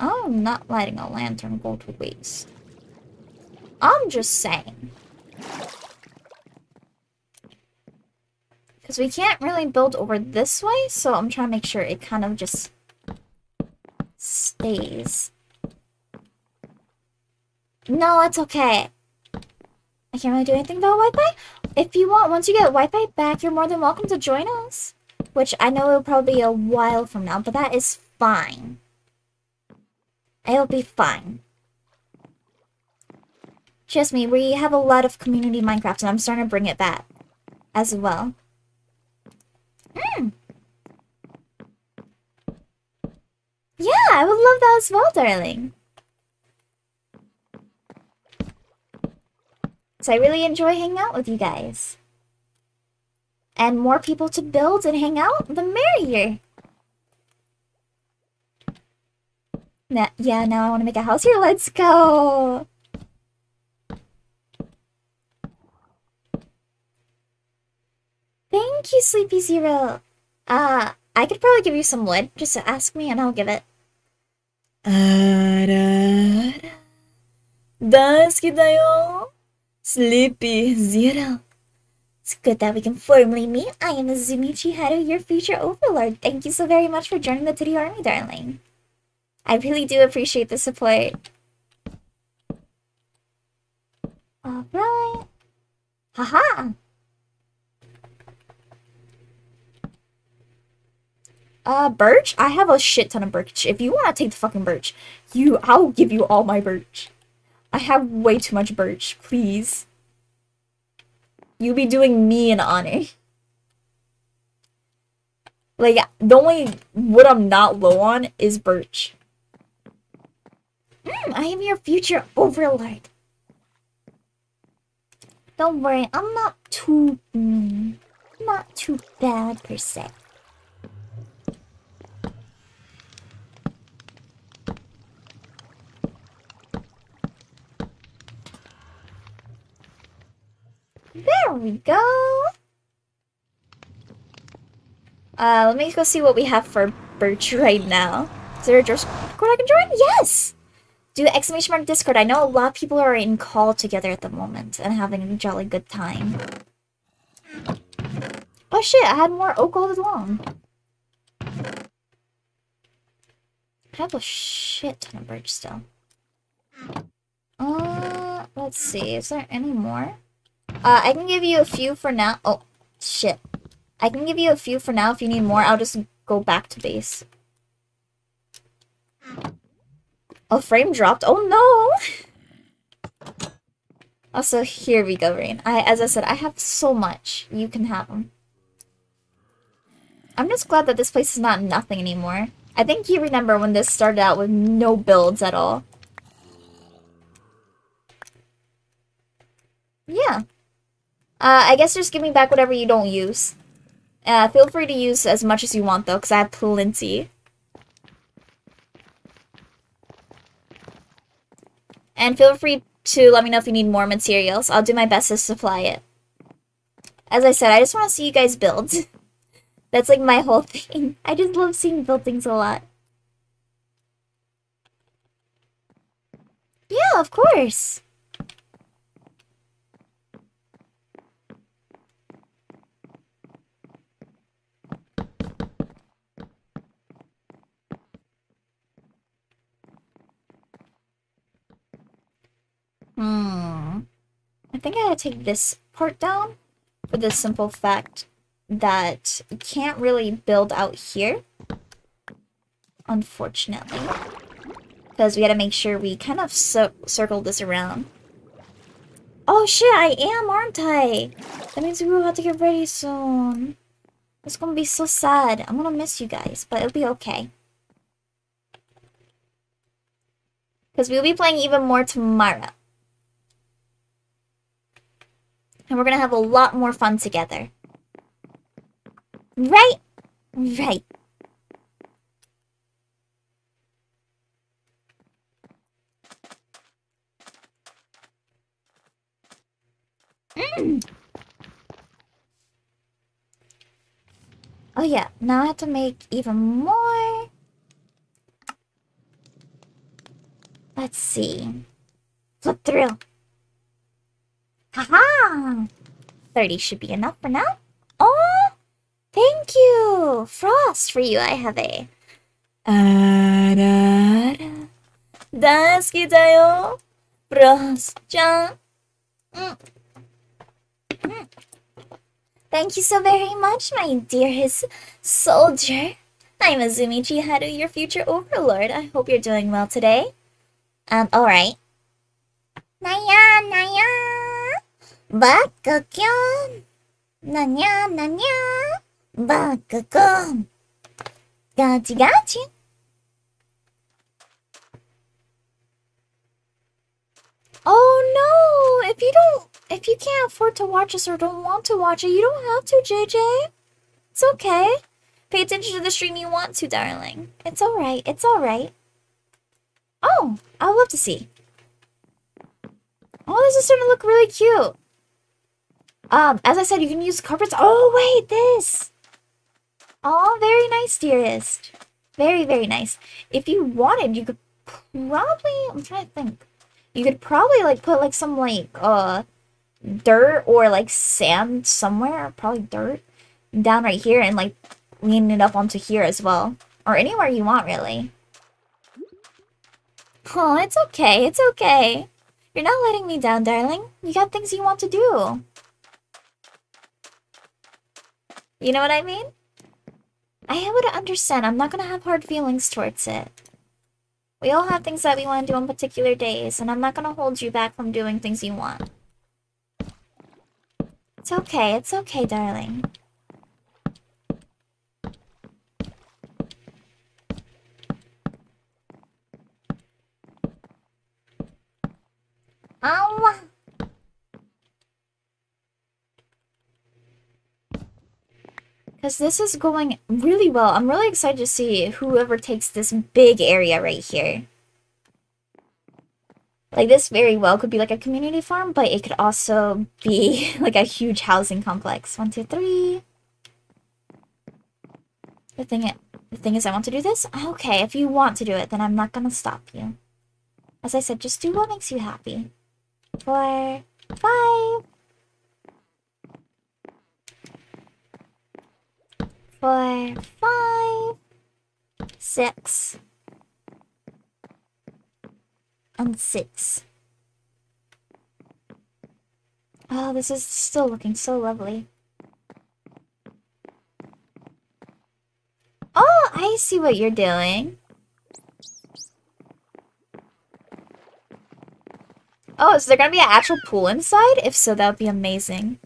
Oh, I'm not letting a lantern go to waste. I'm just saying. Because we can't really build over this way, so I'm trying to make sure it kind of just stays. No, it's okay. I can't really do anything about Wi-Fi. If you want, once you get Wi-Fi back, you're more than welcome to join us. Which I know it'll probably be a while from now, but that is fine. It'll be fine. Trust me, we have a lot of community Minecraft, and I'm starting to bring it back as well. Mm. Yeah, I would love that as well, darling. I really enjoy hanging out with you guys. And more people to build and hang out, the merrier. Nah, yeah, now I want to make a house here. Let's go. Thank you, Sleepy Zero. Uh, I could probably give you some wood. Just ask me and I'll give it. あらら。大好きだよ。 Sleepy Zero. It's good that we can formally meet. I am Azumi Chiharu, your future overlord. Thank you so very much for joining the Titty Army, darling. I really do appreciate the support. Alright. Haha! Uh, birch? I have a shit ton of birch. If you want to take the fucking birch, you, I'll give you all my birch. I have way too much birch, please. You be doing me an honor. Like, the only wood I'm not low on is birch. Mm, I am your future overlord. Don't worry, I'm not too mean. Not too bad, per se. There we go. Uh, let me go see what we have for Birch right now. Is there a Discord I can join? Yes! Do exclamation mark Discord. I know a lot of people are in call together at the moment and having a jolly good time. Oh shit, I had more oak all along. I have a shit ton of birch still. Uh, let's see. Is there any more? Uh, I can give you a few for now. Oh, shit. I can give you a few for now. If you need more, I'll just go back to base. Oh, frame dropped. Oh, no! <laughs> Also, here we go, Rain. I, as I said, I have so much. You can have them. I'm just glad that this place is not nothing anymore. I think you remember when this started out with no builds at all. Yeah. Uh, I guess just give me back whatever you don't use. Uh, feel free to use as much as you want, though, because I have plenty. And feel free to let me know if you need more materials. I'll do my best to supply it. As I said, I just want to see you guys build. <laughs> That's like my whole thing. <laughs> I just love seeing buildings a lot. Yeah, of course. Hmm. I think I gotta take this part down for the simple fact that you can't really build out here. Unfortunately. Because we gotta make sure we kind of circle this around. Oh shit, I am, aren't I? That means we will have to get ready soon. It's gonna be so sad. I'm gonna miss you guys, but it'll be okay. Because we'll be playing even more tomorrow. And we're gonna have a lot more fun together. Right? Right. Mm. Oh yeah, now I have to make even more. Let's see. Flip through. Haha! 30 should be enough for now. Oh! Thank you! Frost for you, I have a... Arara. Daisuki! Frost-chan! Thank you so very much, my dearest soldier. I'm Azumi Chiharu, your future overlord. I hope you're doing well today. Um, alright. Naya, Naya! バックキョンなにゃなにゃバックコンガチガチ Oh no! If you don't, if you can't afford to watch us or don't want to watch it, you don't have to, JJ. It's okay. Pay attention to the stream you want to, darling. It's alright, it's alright. Oh, I would love to see. Oh, this is starting to look really cute. Um, as I said, you can use carpets. Oh, wait, this. Oh, very nice, dearest. Very, very nice. If you wanted, you could probably, I'm trying to think. You could probably, like, put, like, some, like, uh, dirt or, like, sand somewhere. Probably dirt. Down right here and, like, lean it up onto here as well. Or anywhere you want, really. Oh, it's okay. It's okay. You're not letting me down, darling. You got things you want to do. You know what I mean? I would understand. I'm not gonna have hard feelings towards it. We all have things that we want to do on particular days, and I'm not gonna hold you back from doing things you want. It's okay, it's okay, darling. Oh! Because this is going really well. I'm really excited to see whoever takes this big area right here. Like, this very well could be like a community farm, but it could also be <laughs> like a huge housing complex. One, two, three. The thing, the thing is, I want to do this? Okay, if you want to do it, then I'm not gonna stop you. As I said, just do what makes you happy. Four, five. Four, five, six, and six. Oh, this is still looking so lovely. Oh, I see what you're doing. Oh, is there gonna be an actual pool inside? If so, that would be amazing.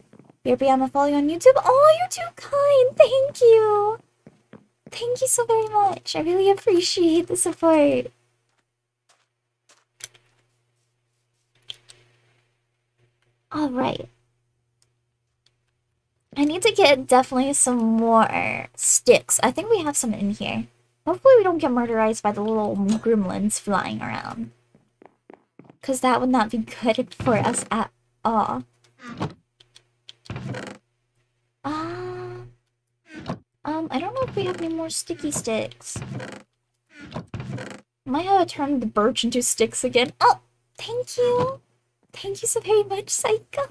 Your Beyond follow you on YouTube. Oh, you're too kind. Thank you. Thank you so very much. I really appreciate the support. Alright. I need to get definitely some more sticks. I think we have some in here. Hopefully we don't get murderized by the little gremlins flying around. Because that would not be good for us at all. Um, um, I don't know if we have any more sticky sticks. Might have to turn the birch into sticks again. Oh, thank you. Thank you so very much, Psycho.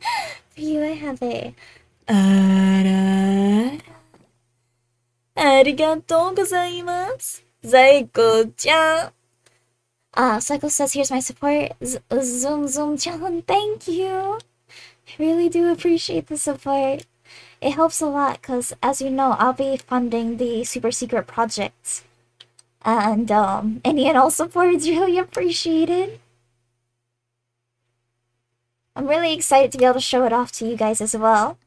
<laughs> For you, I have a... Ara... Arigatou gozaimasu, Psycho-chan. Uh, Psycho says, here's my support. Z zoom Zoom-chan, thank you. I really do appreciate the support. It helps a lot because, as you know, I'll be funding the super secret projects. And um, any and all support is <laughs> really appreciated. I'm really excited to be able to show it off to you guys as well.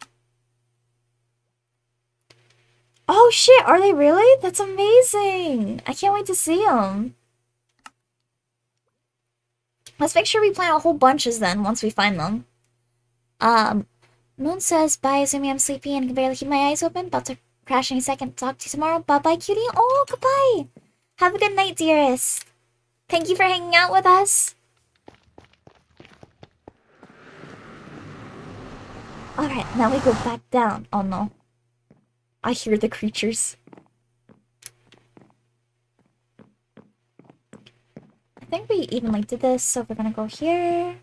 Oh shit, are they really? That's amazing! I can't wait to see them. Let's make sure we plant a whole bunches then, once we find them. Um, Moon says, bye, Azumi, I'm sleepy and can barely keep my eyes open. About to crash any second. Talk to you tomorrow. Bye-bye, cutie. Oh, goodbye! Have a good night, dearest. Thank you for hanging out with us. Alright, now we go back down. Oh no. I hear the creatures. I think we evenly did this, so we're gonna go here.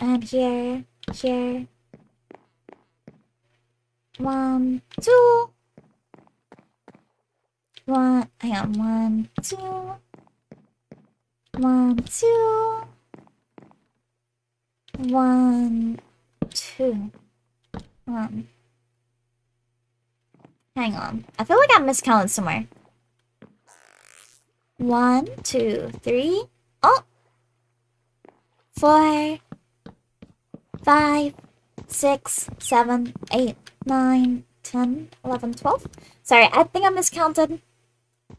And here, here. One, two. One, hang on, one, two. One, two. One, two. Um. Hang on. I feel like I miscounted somewhere. One, two, three. Oh! Four, five, six, seven, eight, nine, ten, eleven, twelve. Sorry, I think I miscounted.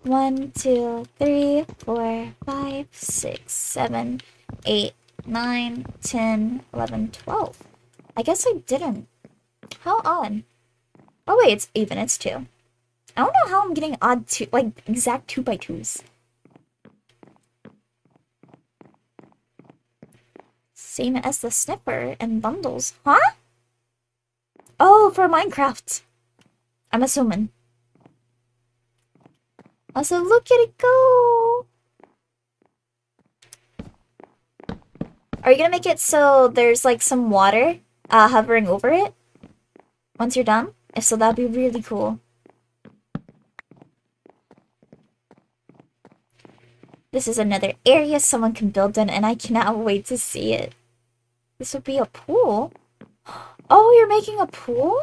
One, two, three, four, five, six, seven, eight, nine, ten, eleven, twelve. I guess I didn't. How odd. Oh wait, it's even, it's two. I don't know how I'm getting odd two, like, exact two by twos. Same as the sniffer and bundles. Huh? Oh, for Minecraft. I'm assuming. Also, look at it go! Are you gonna make it so there's like some water uh, hovering over it once you're done? If so, that'd be really cool. This is another area someone can build in, and I cannot <laughs> wait to see it. This would be a pool. Oh, you're making a pool?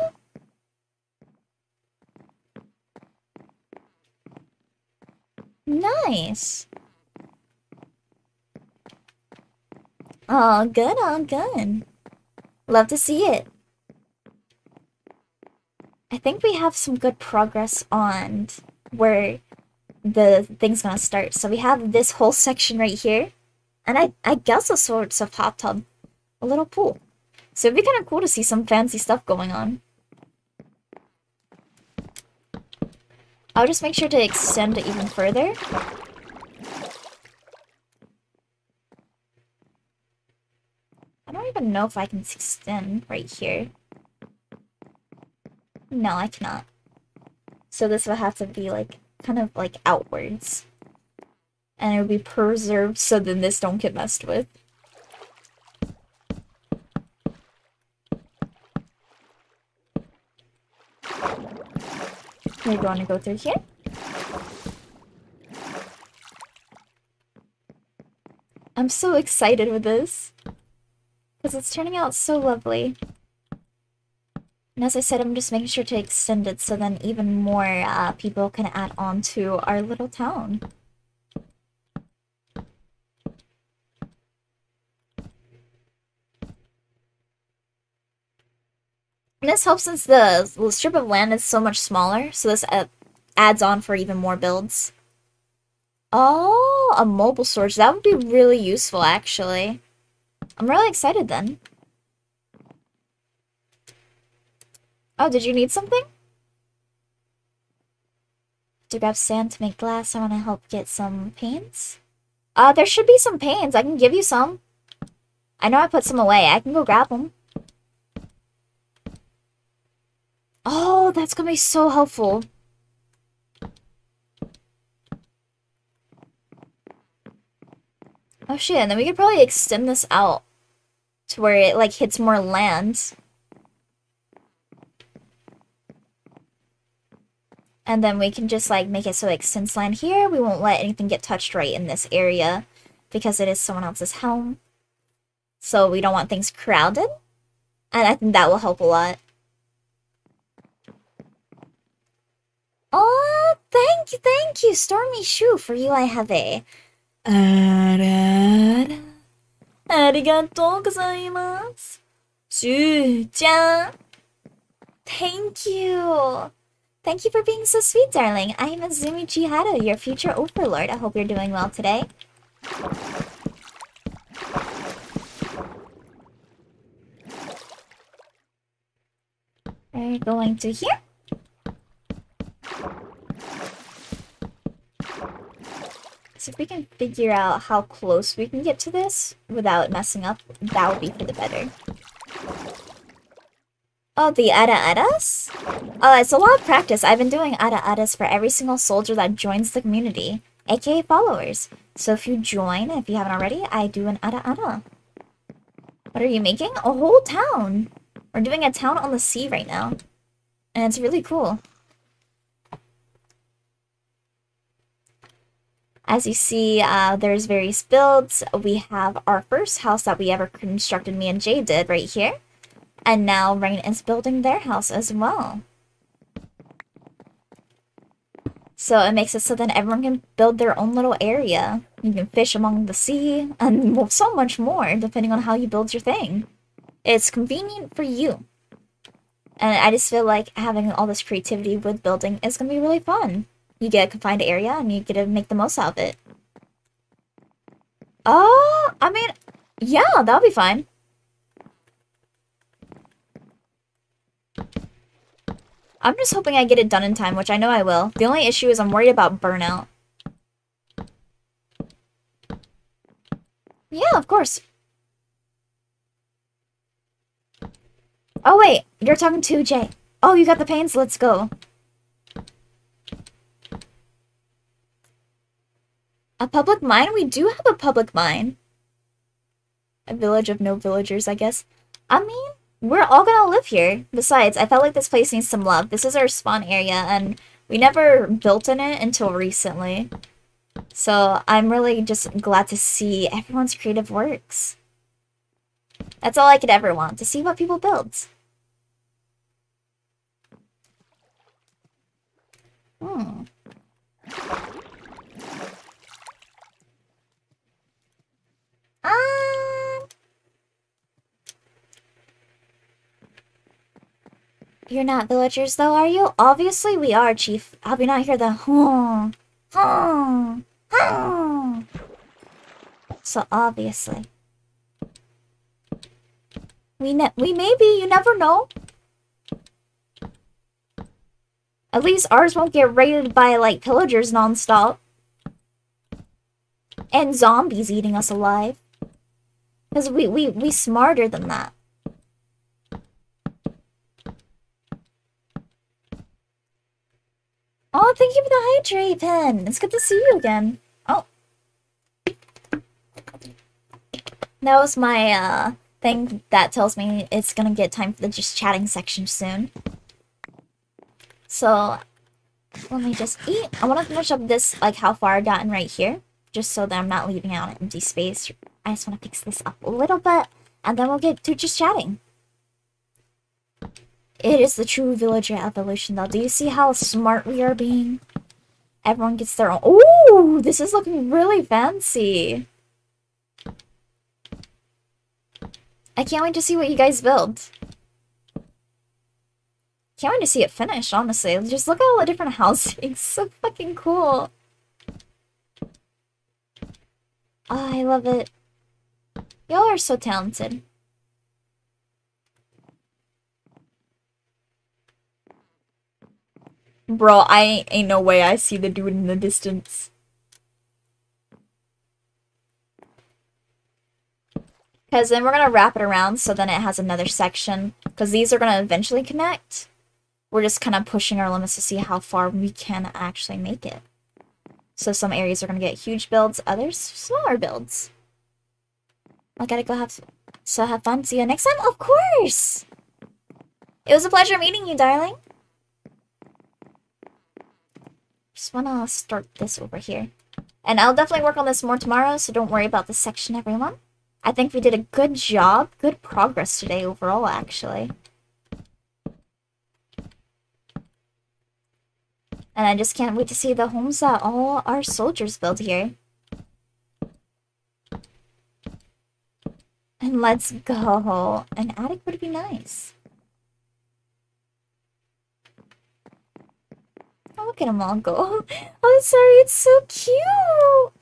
Nice. Oh, good, oh, good. Love to see it. I think we have some good progress on where the thing's gonna start. So we have this whole section right here. And I, I guess a sort of hot tub. A little pool. So it'd be kind of cool to see some fancy stuff going on. I'll just make sure to extend it even further. I don't even know if I can extend right here. No, I cannot. So this will have to be like, kind of like outwards. And it will be preserved so then this don't get messed with. We're to go through here. I'm so excited with this. Because it's turning out so lovely. And as I said, I'm just making sure to extend it so then even more uh, people can add on to our little town. And this helps since the strip of land is so much smaller, so this adds on for even more builds. Oh, a mobile storage. That would be really useful, actually. I'm really excited then. Oh, did you need something? To grab sand to make glass, I want to help get some panes. Uh, there should be some panes. I can give you some. I know I put some away. I can go grab them. Oh, that's gonna be so helpful. Oh shit, and then we could probably extend this out to where it like hits more lands. And then we can just like make it so it extends land here. We won't let anything get touched right in this area because it is someone else's home. So we don't want things crowded. And I think that will help a lot. Oh, thank you, thank you, Stormy Shoe. For you, I have a. Arara. Arigatou gozaimasu. Shu-chan. Thank you. Thank you for being so sweet, darling. I am Azumi Chiharu, your future overlord. I hope you're doing well today. We're going to here. So if we can figure out how close we can get to this without messing up, that would be for the better. Oh, the Ada Adas? Oh, it's a lot of practice. I've been doing Ada Adas for every single soldier that joins the community, aka followers. So if you join, if you haven't already, I do an Ada Ada. What are you making? A whole town! We're doing a town on the sea right now. And it's really cool. As you see, uh, there's various builds. We have our first house that we ever constructed, me and Jay did, right here. And now Rain is building their house as well. So it makes it so that everyone can build their own little area. You can fish among the sea, and so much more, depending on how you build your thing. It's convenient for you. And I just feel like having all this creativity with building is going to be really fun you get a confined area and you get to make the most out of it. Oh, I mean, yeah, that'll be fine. I'm just hoping I get it done in time, which I know I will. The only issue is I'm worried about burnout. Yeah, of course. Oh, wait. You're talking to Jay. Oh, you got the panes? Let's go. A public mine? We do have a public mine. A village of no villagers, I guess. I mean, we're all gonna live here. Besides, I felt like this place needs some love. This is our spawn area, and we never built in it until recently. So I'm really just glad to see everyone's creative works. That's all I could ever want, to see what people build. Hmm. Um, you're not villagers though, are you? Obviously we are, Chief. I'll be not here the hmm. So obviously. We ne we may be, you never know. At least ours won't get raided by, like, pillagers nonstop. And zombies eating us alive. Because we, we, we smarter than that. Oh, thank you for the hydrate pen. It's good to see you again. Oh. That was my uh thing that tells me it's gonna get time for the just chatting section soon. So let me just eat. I want to finish up this like how far I've gotten right here, just so that I'm not leaving out empty space I just want to fix this up a little bit, and then we'll get to just chatting. It is the true villager evolution, though. Do you see how smart we are being? Everyone gets their own- Ooh! This is looking really fancy! I can't wait to see what you guys build. Can't wait to see it finished, honestly. Just look at all the different <laughs> housing. so fucking cool. Oh, I love it. Y'all are so talented. Bro, I ain't no way I see the dude in the distance. Because then we're going to wrap it around so then it has another section. Because these are going to eventually connect. We're just kind of pushing our limits to see how far we can actually make it. So some areas are going to get huge builds, others smaller builds. I gotta go have so have fun. See you next time. Of course. It was a pleasure meeting you, darling. Just wanna start this over here. And I'll definitely work on this more tomorrow, so don't worry about this section, everyone. I think we did a good job, good progress today overall, actually. And I just can't wait to see the homes that all our soldiers build here. And let's go. An attic would be nice. Oh, look at them all go. <laughs> Oh, sorry, it's so cute.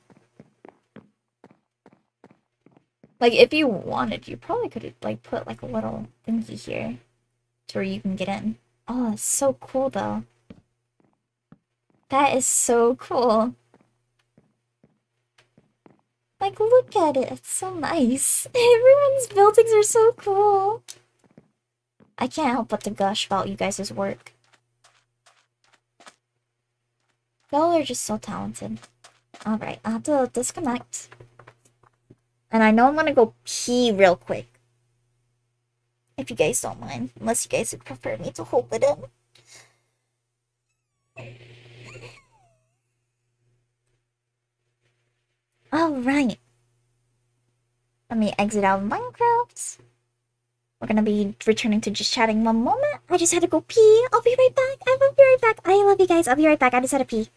Like, if you wanted, you probably could have like put like a little thingy here to where you can get in. Oh, it's so cool though. That is so cool. Like, look at it. It's so nice. <laughs> Everyone's buildings are so cool. I can't help but to gush about you guys' work. Y'all are just so talented. Alright, I have to disconnect. And I know I'm gonna go pee real quick. If you guys don't mind. Unless you guys would prefer me to hold it in. Alright. Let me exit out of Minecraft. We're gonna be returning to just chatting one moment. I just had to go pee. I'll be right back. I will be right back. I love you guys. I'll be right back. I just had to pee.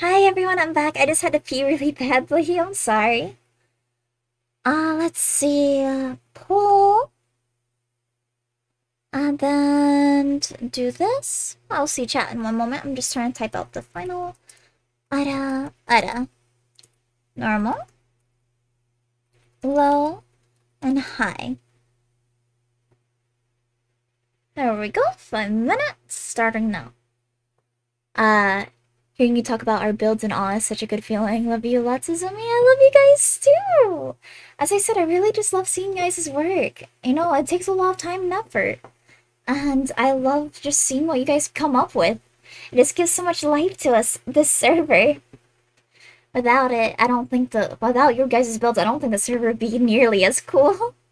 Hi everyone, I'm back. I just had to pee really badly. <laughs> I'm sorry. Uh, let's see. Uh, pull. And then do this. I'll see chat in one moment. I'm just trying to type out the final. Ada, ada. Normal. Low. And high. There we go. Five minutes. Starting now. Uh, Hearing you talk about our builds and all is such a good feeling. Love you lots, Azumi. I love you guys too. As I said, I really just love seeing you guys' work. You know, it takes a lot of time and effort. And I love just seeing what you guys come up with. It just gives so much life to us, this server. Without it, I don't think the without your guys' builds, I don't think the server would be nearly as cool. <laughs>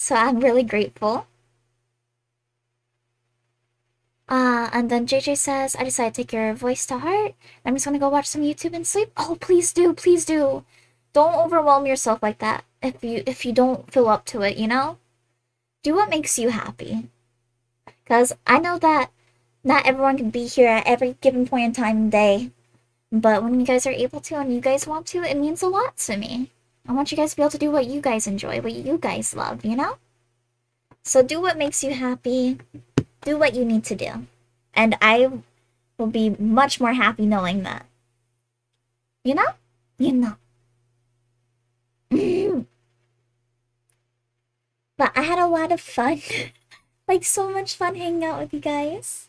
So I'm really grateful. Uh, and then JJ says, I decided to take your voice to heart. I'm just gonna go watch some YouTube and sleep. Oh, please do, please do. Don't overwhelm yourself like that if you if you don't feel up to it, you know? Do what makes you happy. Cause I know that not everyone can be here at every given point in time and day. But when you guys are able to and you guys want to, it means a lot to me. I want you guys to be able to do what you guys enjoy, what you guys love, you know? So do what makes you happy. Do what you need to do. And I will be much more happy knowing that. You know? You know. <laughs> but I had a lot of fun. <laughs> like so much fun hanging out with you guys.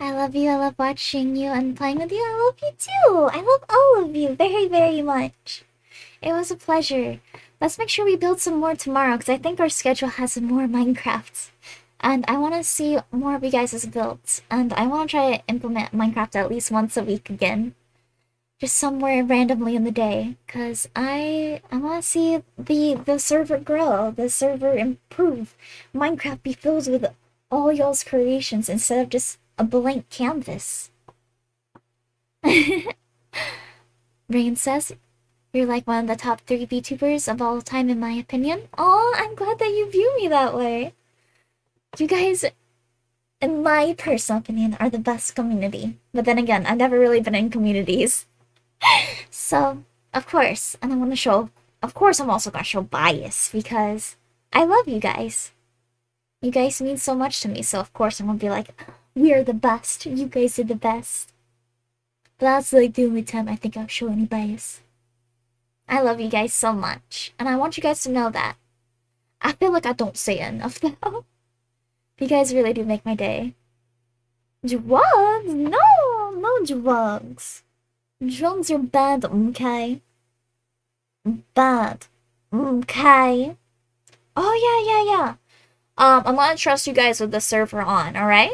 I love you. I love watching you and playing with you. I love you too. I love all of you very, very much. It was a pleasure. Let's make sure we build some more tomorrow because I think our schedule has more <laughs> Minecraft. And I want to see more of you guys' builds. And I want to try to implement Minecraft at least once a week again. Just somewhere randomly in the day. Because I, I want to see the, the server grow, the server improve. Minecraft be filled with all y'all's creations instead of just a blank canvas. <laughs> Rain says, You're like one of the top three VTubers of all time, in my opinion. Oh, I'm glad that you view me that way. You guys, in my personal opinion, are the best community. But then again, I've never really been in communities. <laughs> so, of course, and I want to show, of course, I'm also to show bias because I love you guys. You guys mean so much to me, so of course I'm to be like, we're the best. You guys are the best. But that's like the only time I think I'll show any bias. I love you guys so much, and I want you guys to know that. I feel like I don't say enough <laughs> though. You guys really do make my day. Drugs? No, no drugs. Drugs are bad, okay? Bad. Okay. Oh yeah, yeah, yeah. Um, I'm gonna trust you guys with the server on, alright?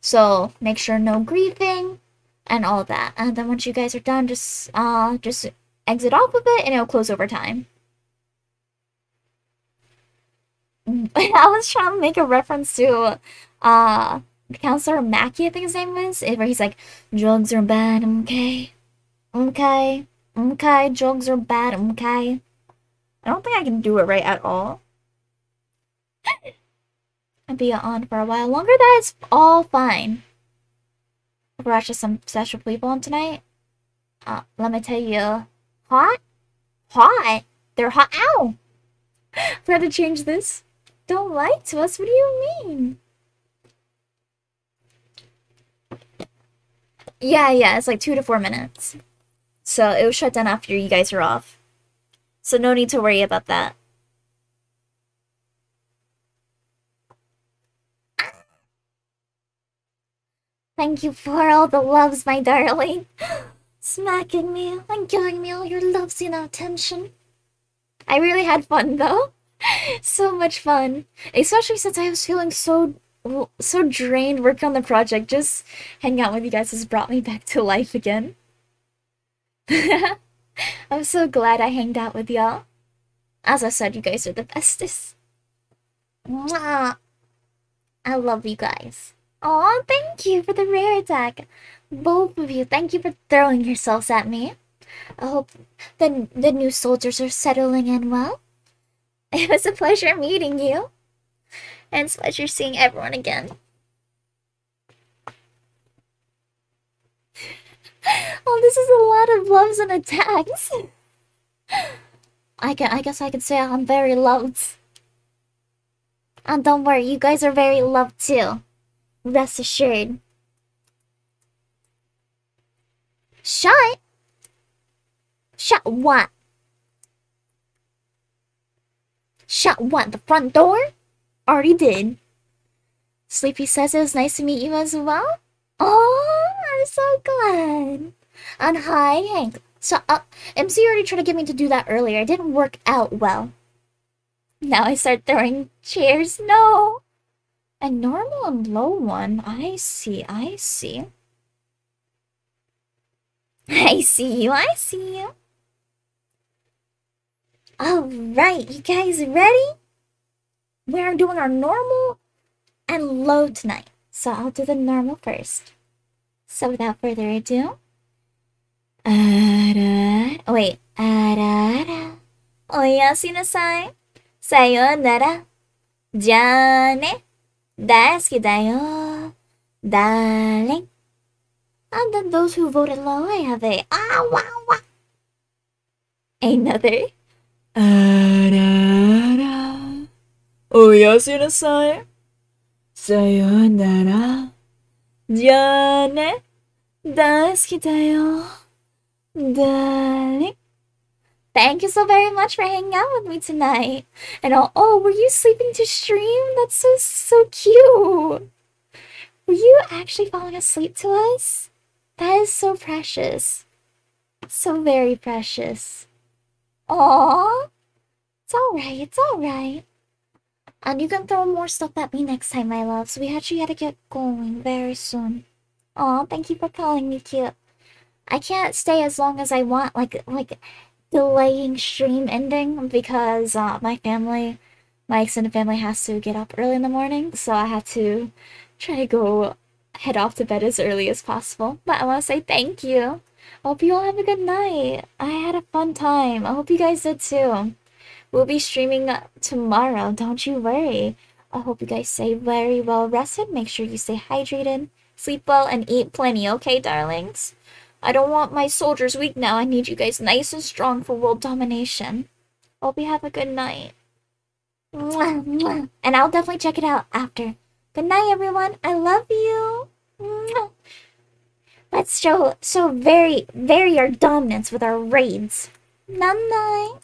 So make sure no griefing and all that. And then once you guys are done, just uh just exit off of it and it'll close over time. I was trying to make a reference to uh Counselor Mackey, I think his name is, where he's like, drugs are bad, okay? Okay. Okay, drugs are bad, okay? I don't think I can do it right at all. <laughs> and be on for a while longer. That is all fine. We're actually some special people on tonight. Uh, let me tell you, hot, hot. They're hot. Ow! We <laughs> Forgot to change this. Don't lie to us. What do you mean? Yeah, yeah. It's like two to four minutes. So it was shut down after you guys are off. So no need to worry about that. Thank you for all the loves, my darling. <gasps> Smacking me and giving me all your loves and attention. I really had fun though. So much fun. Especially since I was feeling so so drained working on the project. Just hanging out with you guys has brought me back to life again. <laughs> I'm so glad I hanged out with y'all. As I said, you guys are the bestest. Mwah. I love you guys. Aw, thank you for the rare attack. Both of you, thank you for throwing yourselves at me. I hope the, the new soldiers are settling in well. <laughs> It was a pleasure meeting you. And it's a pleasure seeing everyone again. <laughs> oh, this is a lot of loves and attacks. I can I guess I could say I'm very loved. And don't worry, you guys are very loved too. Rest assured. Shut? Shut what? Shut what? The front door? Already did. Sleepy says it was nice to meet you as well. Oh, I'm so glad. And hi, Hank. So, uh, MC already tried to get me to do that earlier. It didn't work out well. Now I start throwing chairs. No. A normal and low one. I see, I see. <laughs> I see you, I see you. Alright, you guys ready? We're doing our normal and low tonight. So I'll do the normal first. So without further ado, ara, oh wait, arara, oyashinasai, sayonara, jane, daisuki da yo, darling. And then those who voted low, I have a ah wow wow. Another Arara. Oyashinasai. Sayonara. Jane. Daisuki da yo. Darling. Thank you so very much for hanging out with me tonight. And oh, oh, were you sleeping to stream? That's so so cute. Were you actually falling asleep to us? That is so precious. So very precious. Aww. It's alright, it's alright. And you can throw more stuff at me next time, my loves. We actually gotta get going very soon. Aw, thank you for calling me cute. I can't stay as long as I want, like like delaying stream ending because uh, my family, my extended family has to get up early in the morning, so I had to try to go head off to bed as early as possible. But I want to say thank you. Hope you all have a good night. I had a fun time. I hope you guys did too. We'll be streaming tomorrow, don't you worry. I hope you guys stay very well rested. Make sure you stay hydrated, sleep well, and eat plenty, okay, darlings? I don't want my soldiers weak now. I need you guys nice and strong for world domination. Hope you have a good night. And I'll definitely check it out after. Good night, everyone. I love you. Mwah. Let's show show very very our dominance with our raids. Night night.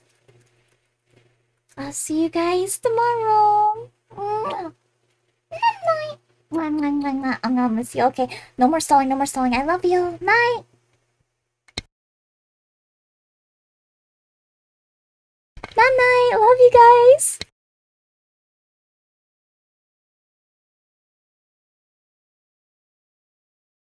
I'll see you guys tomorrow. Night night. I'm gonna miss you. Okay, no more stalling, no more stalling. I love you. Night. Night night. Love you guys.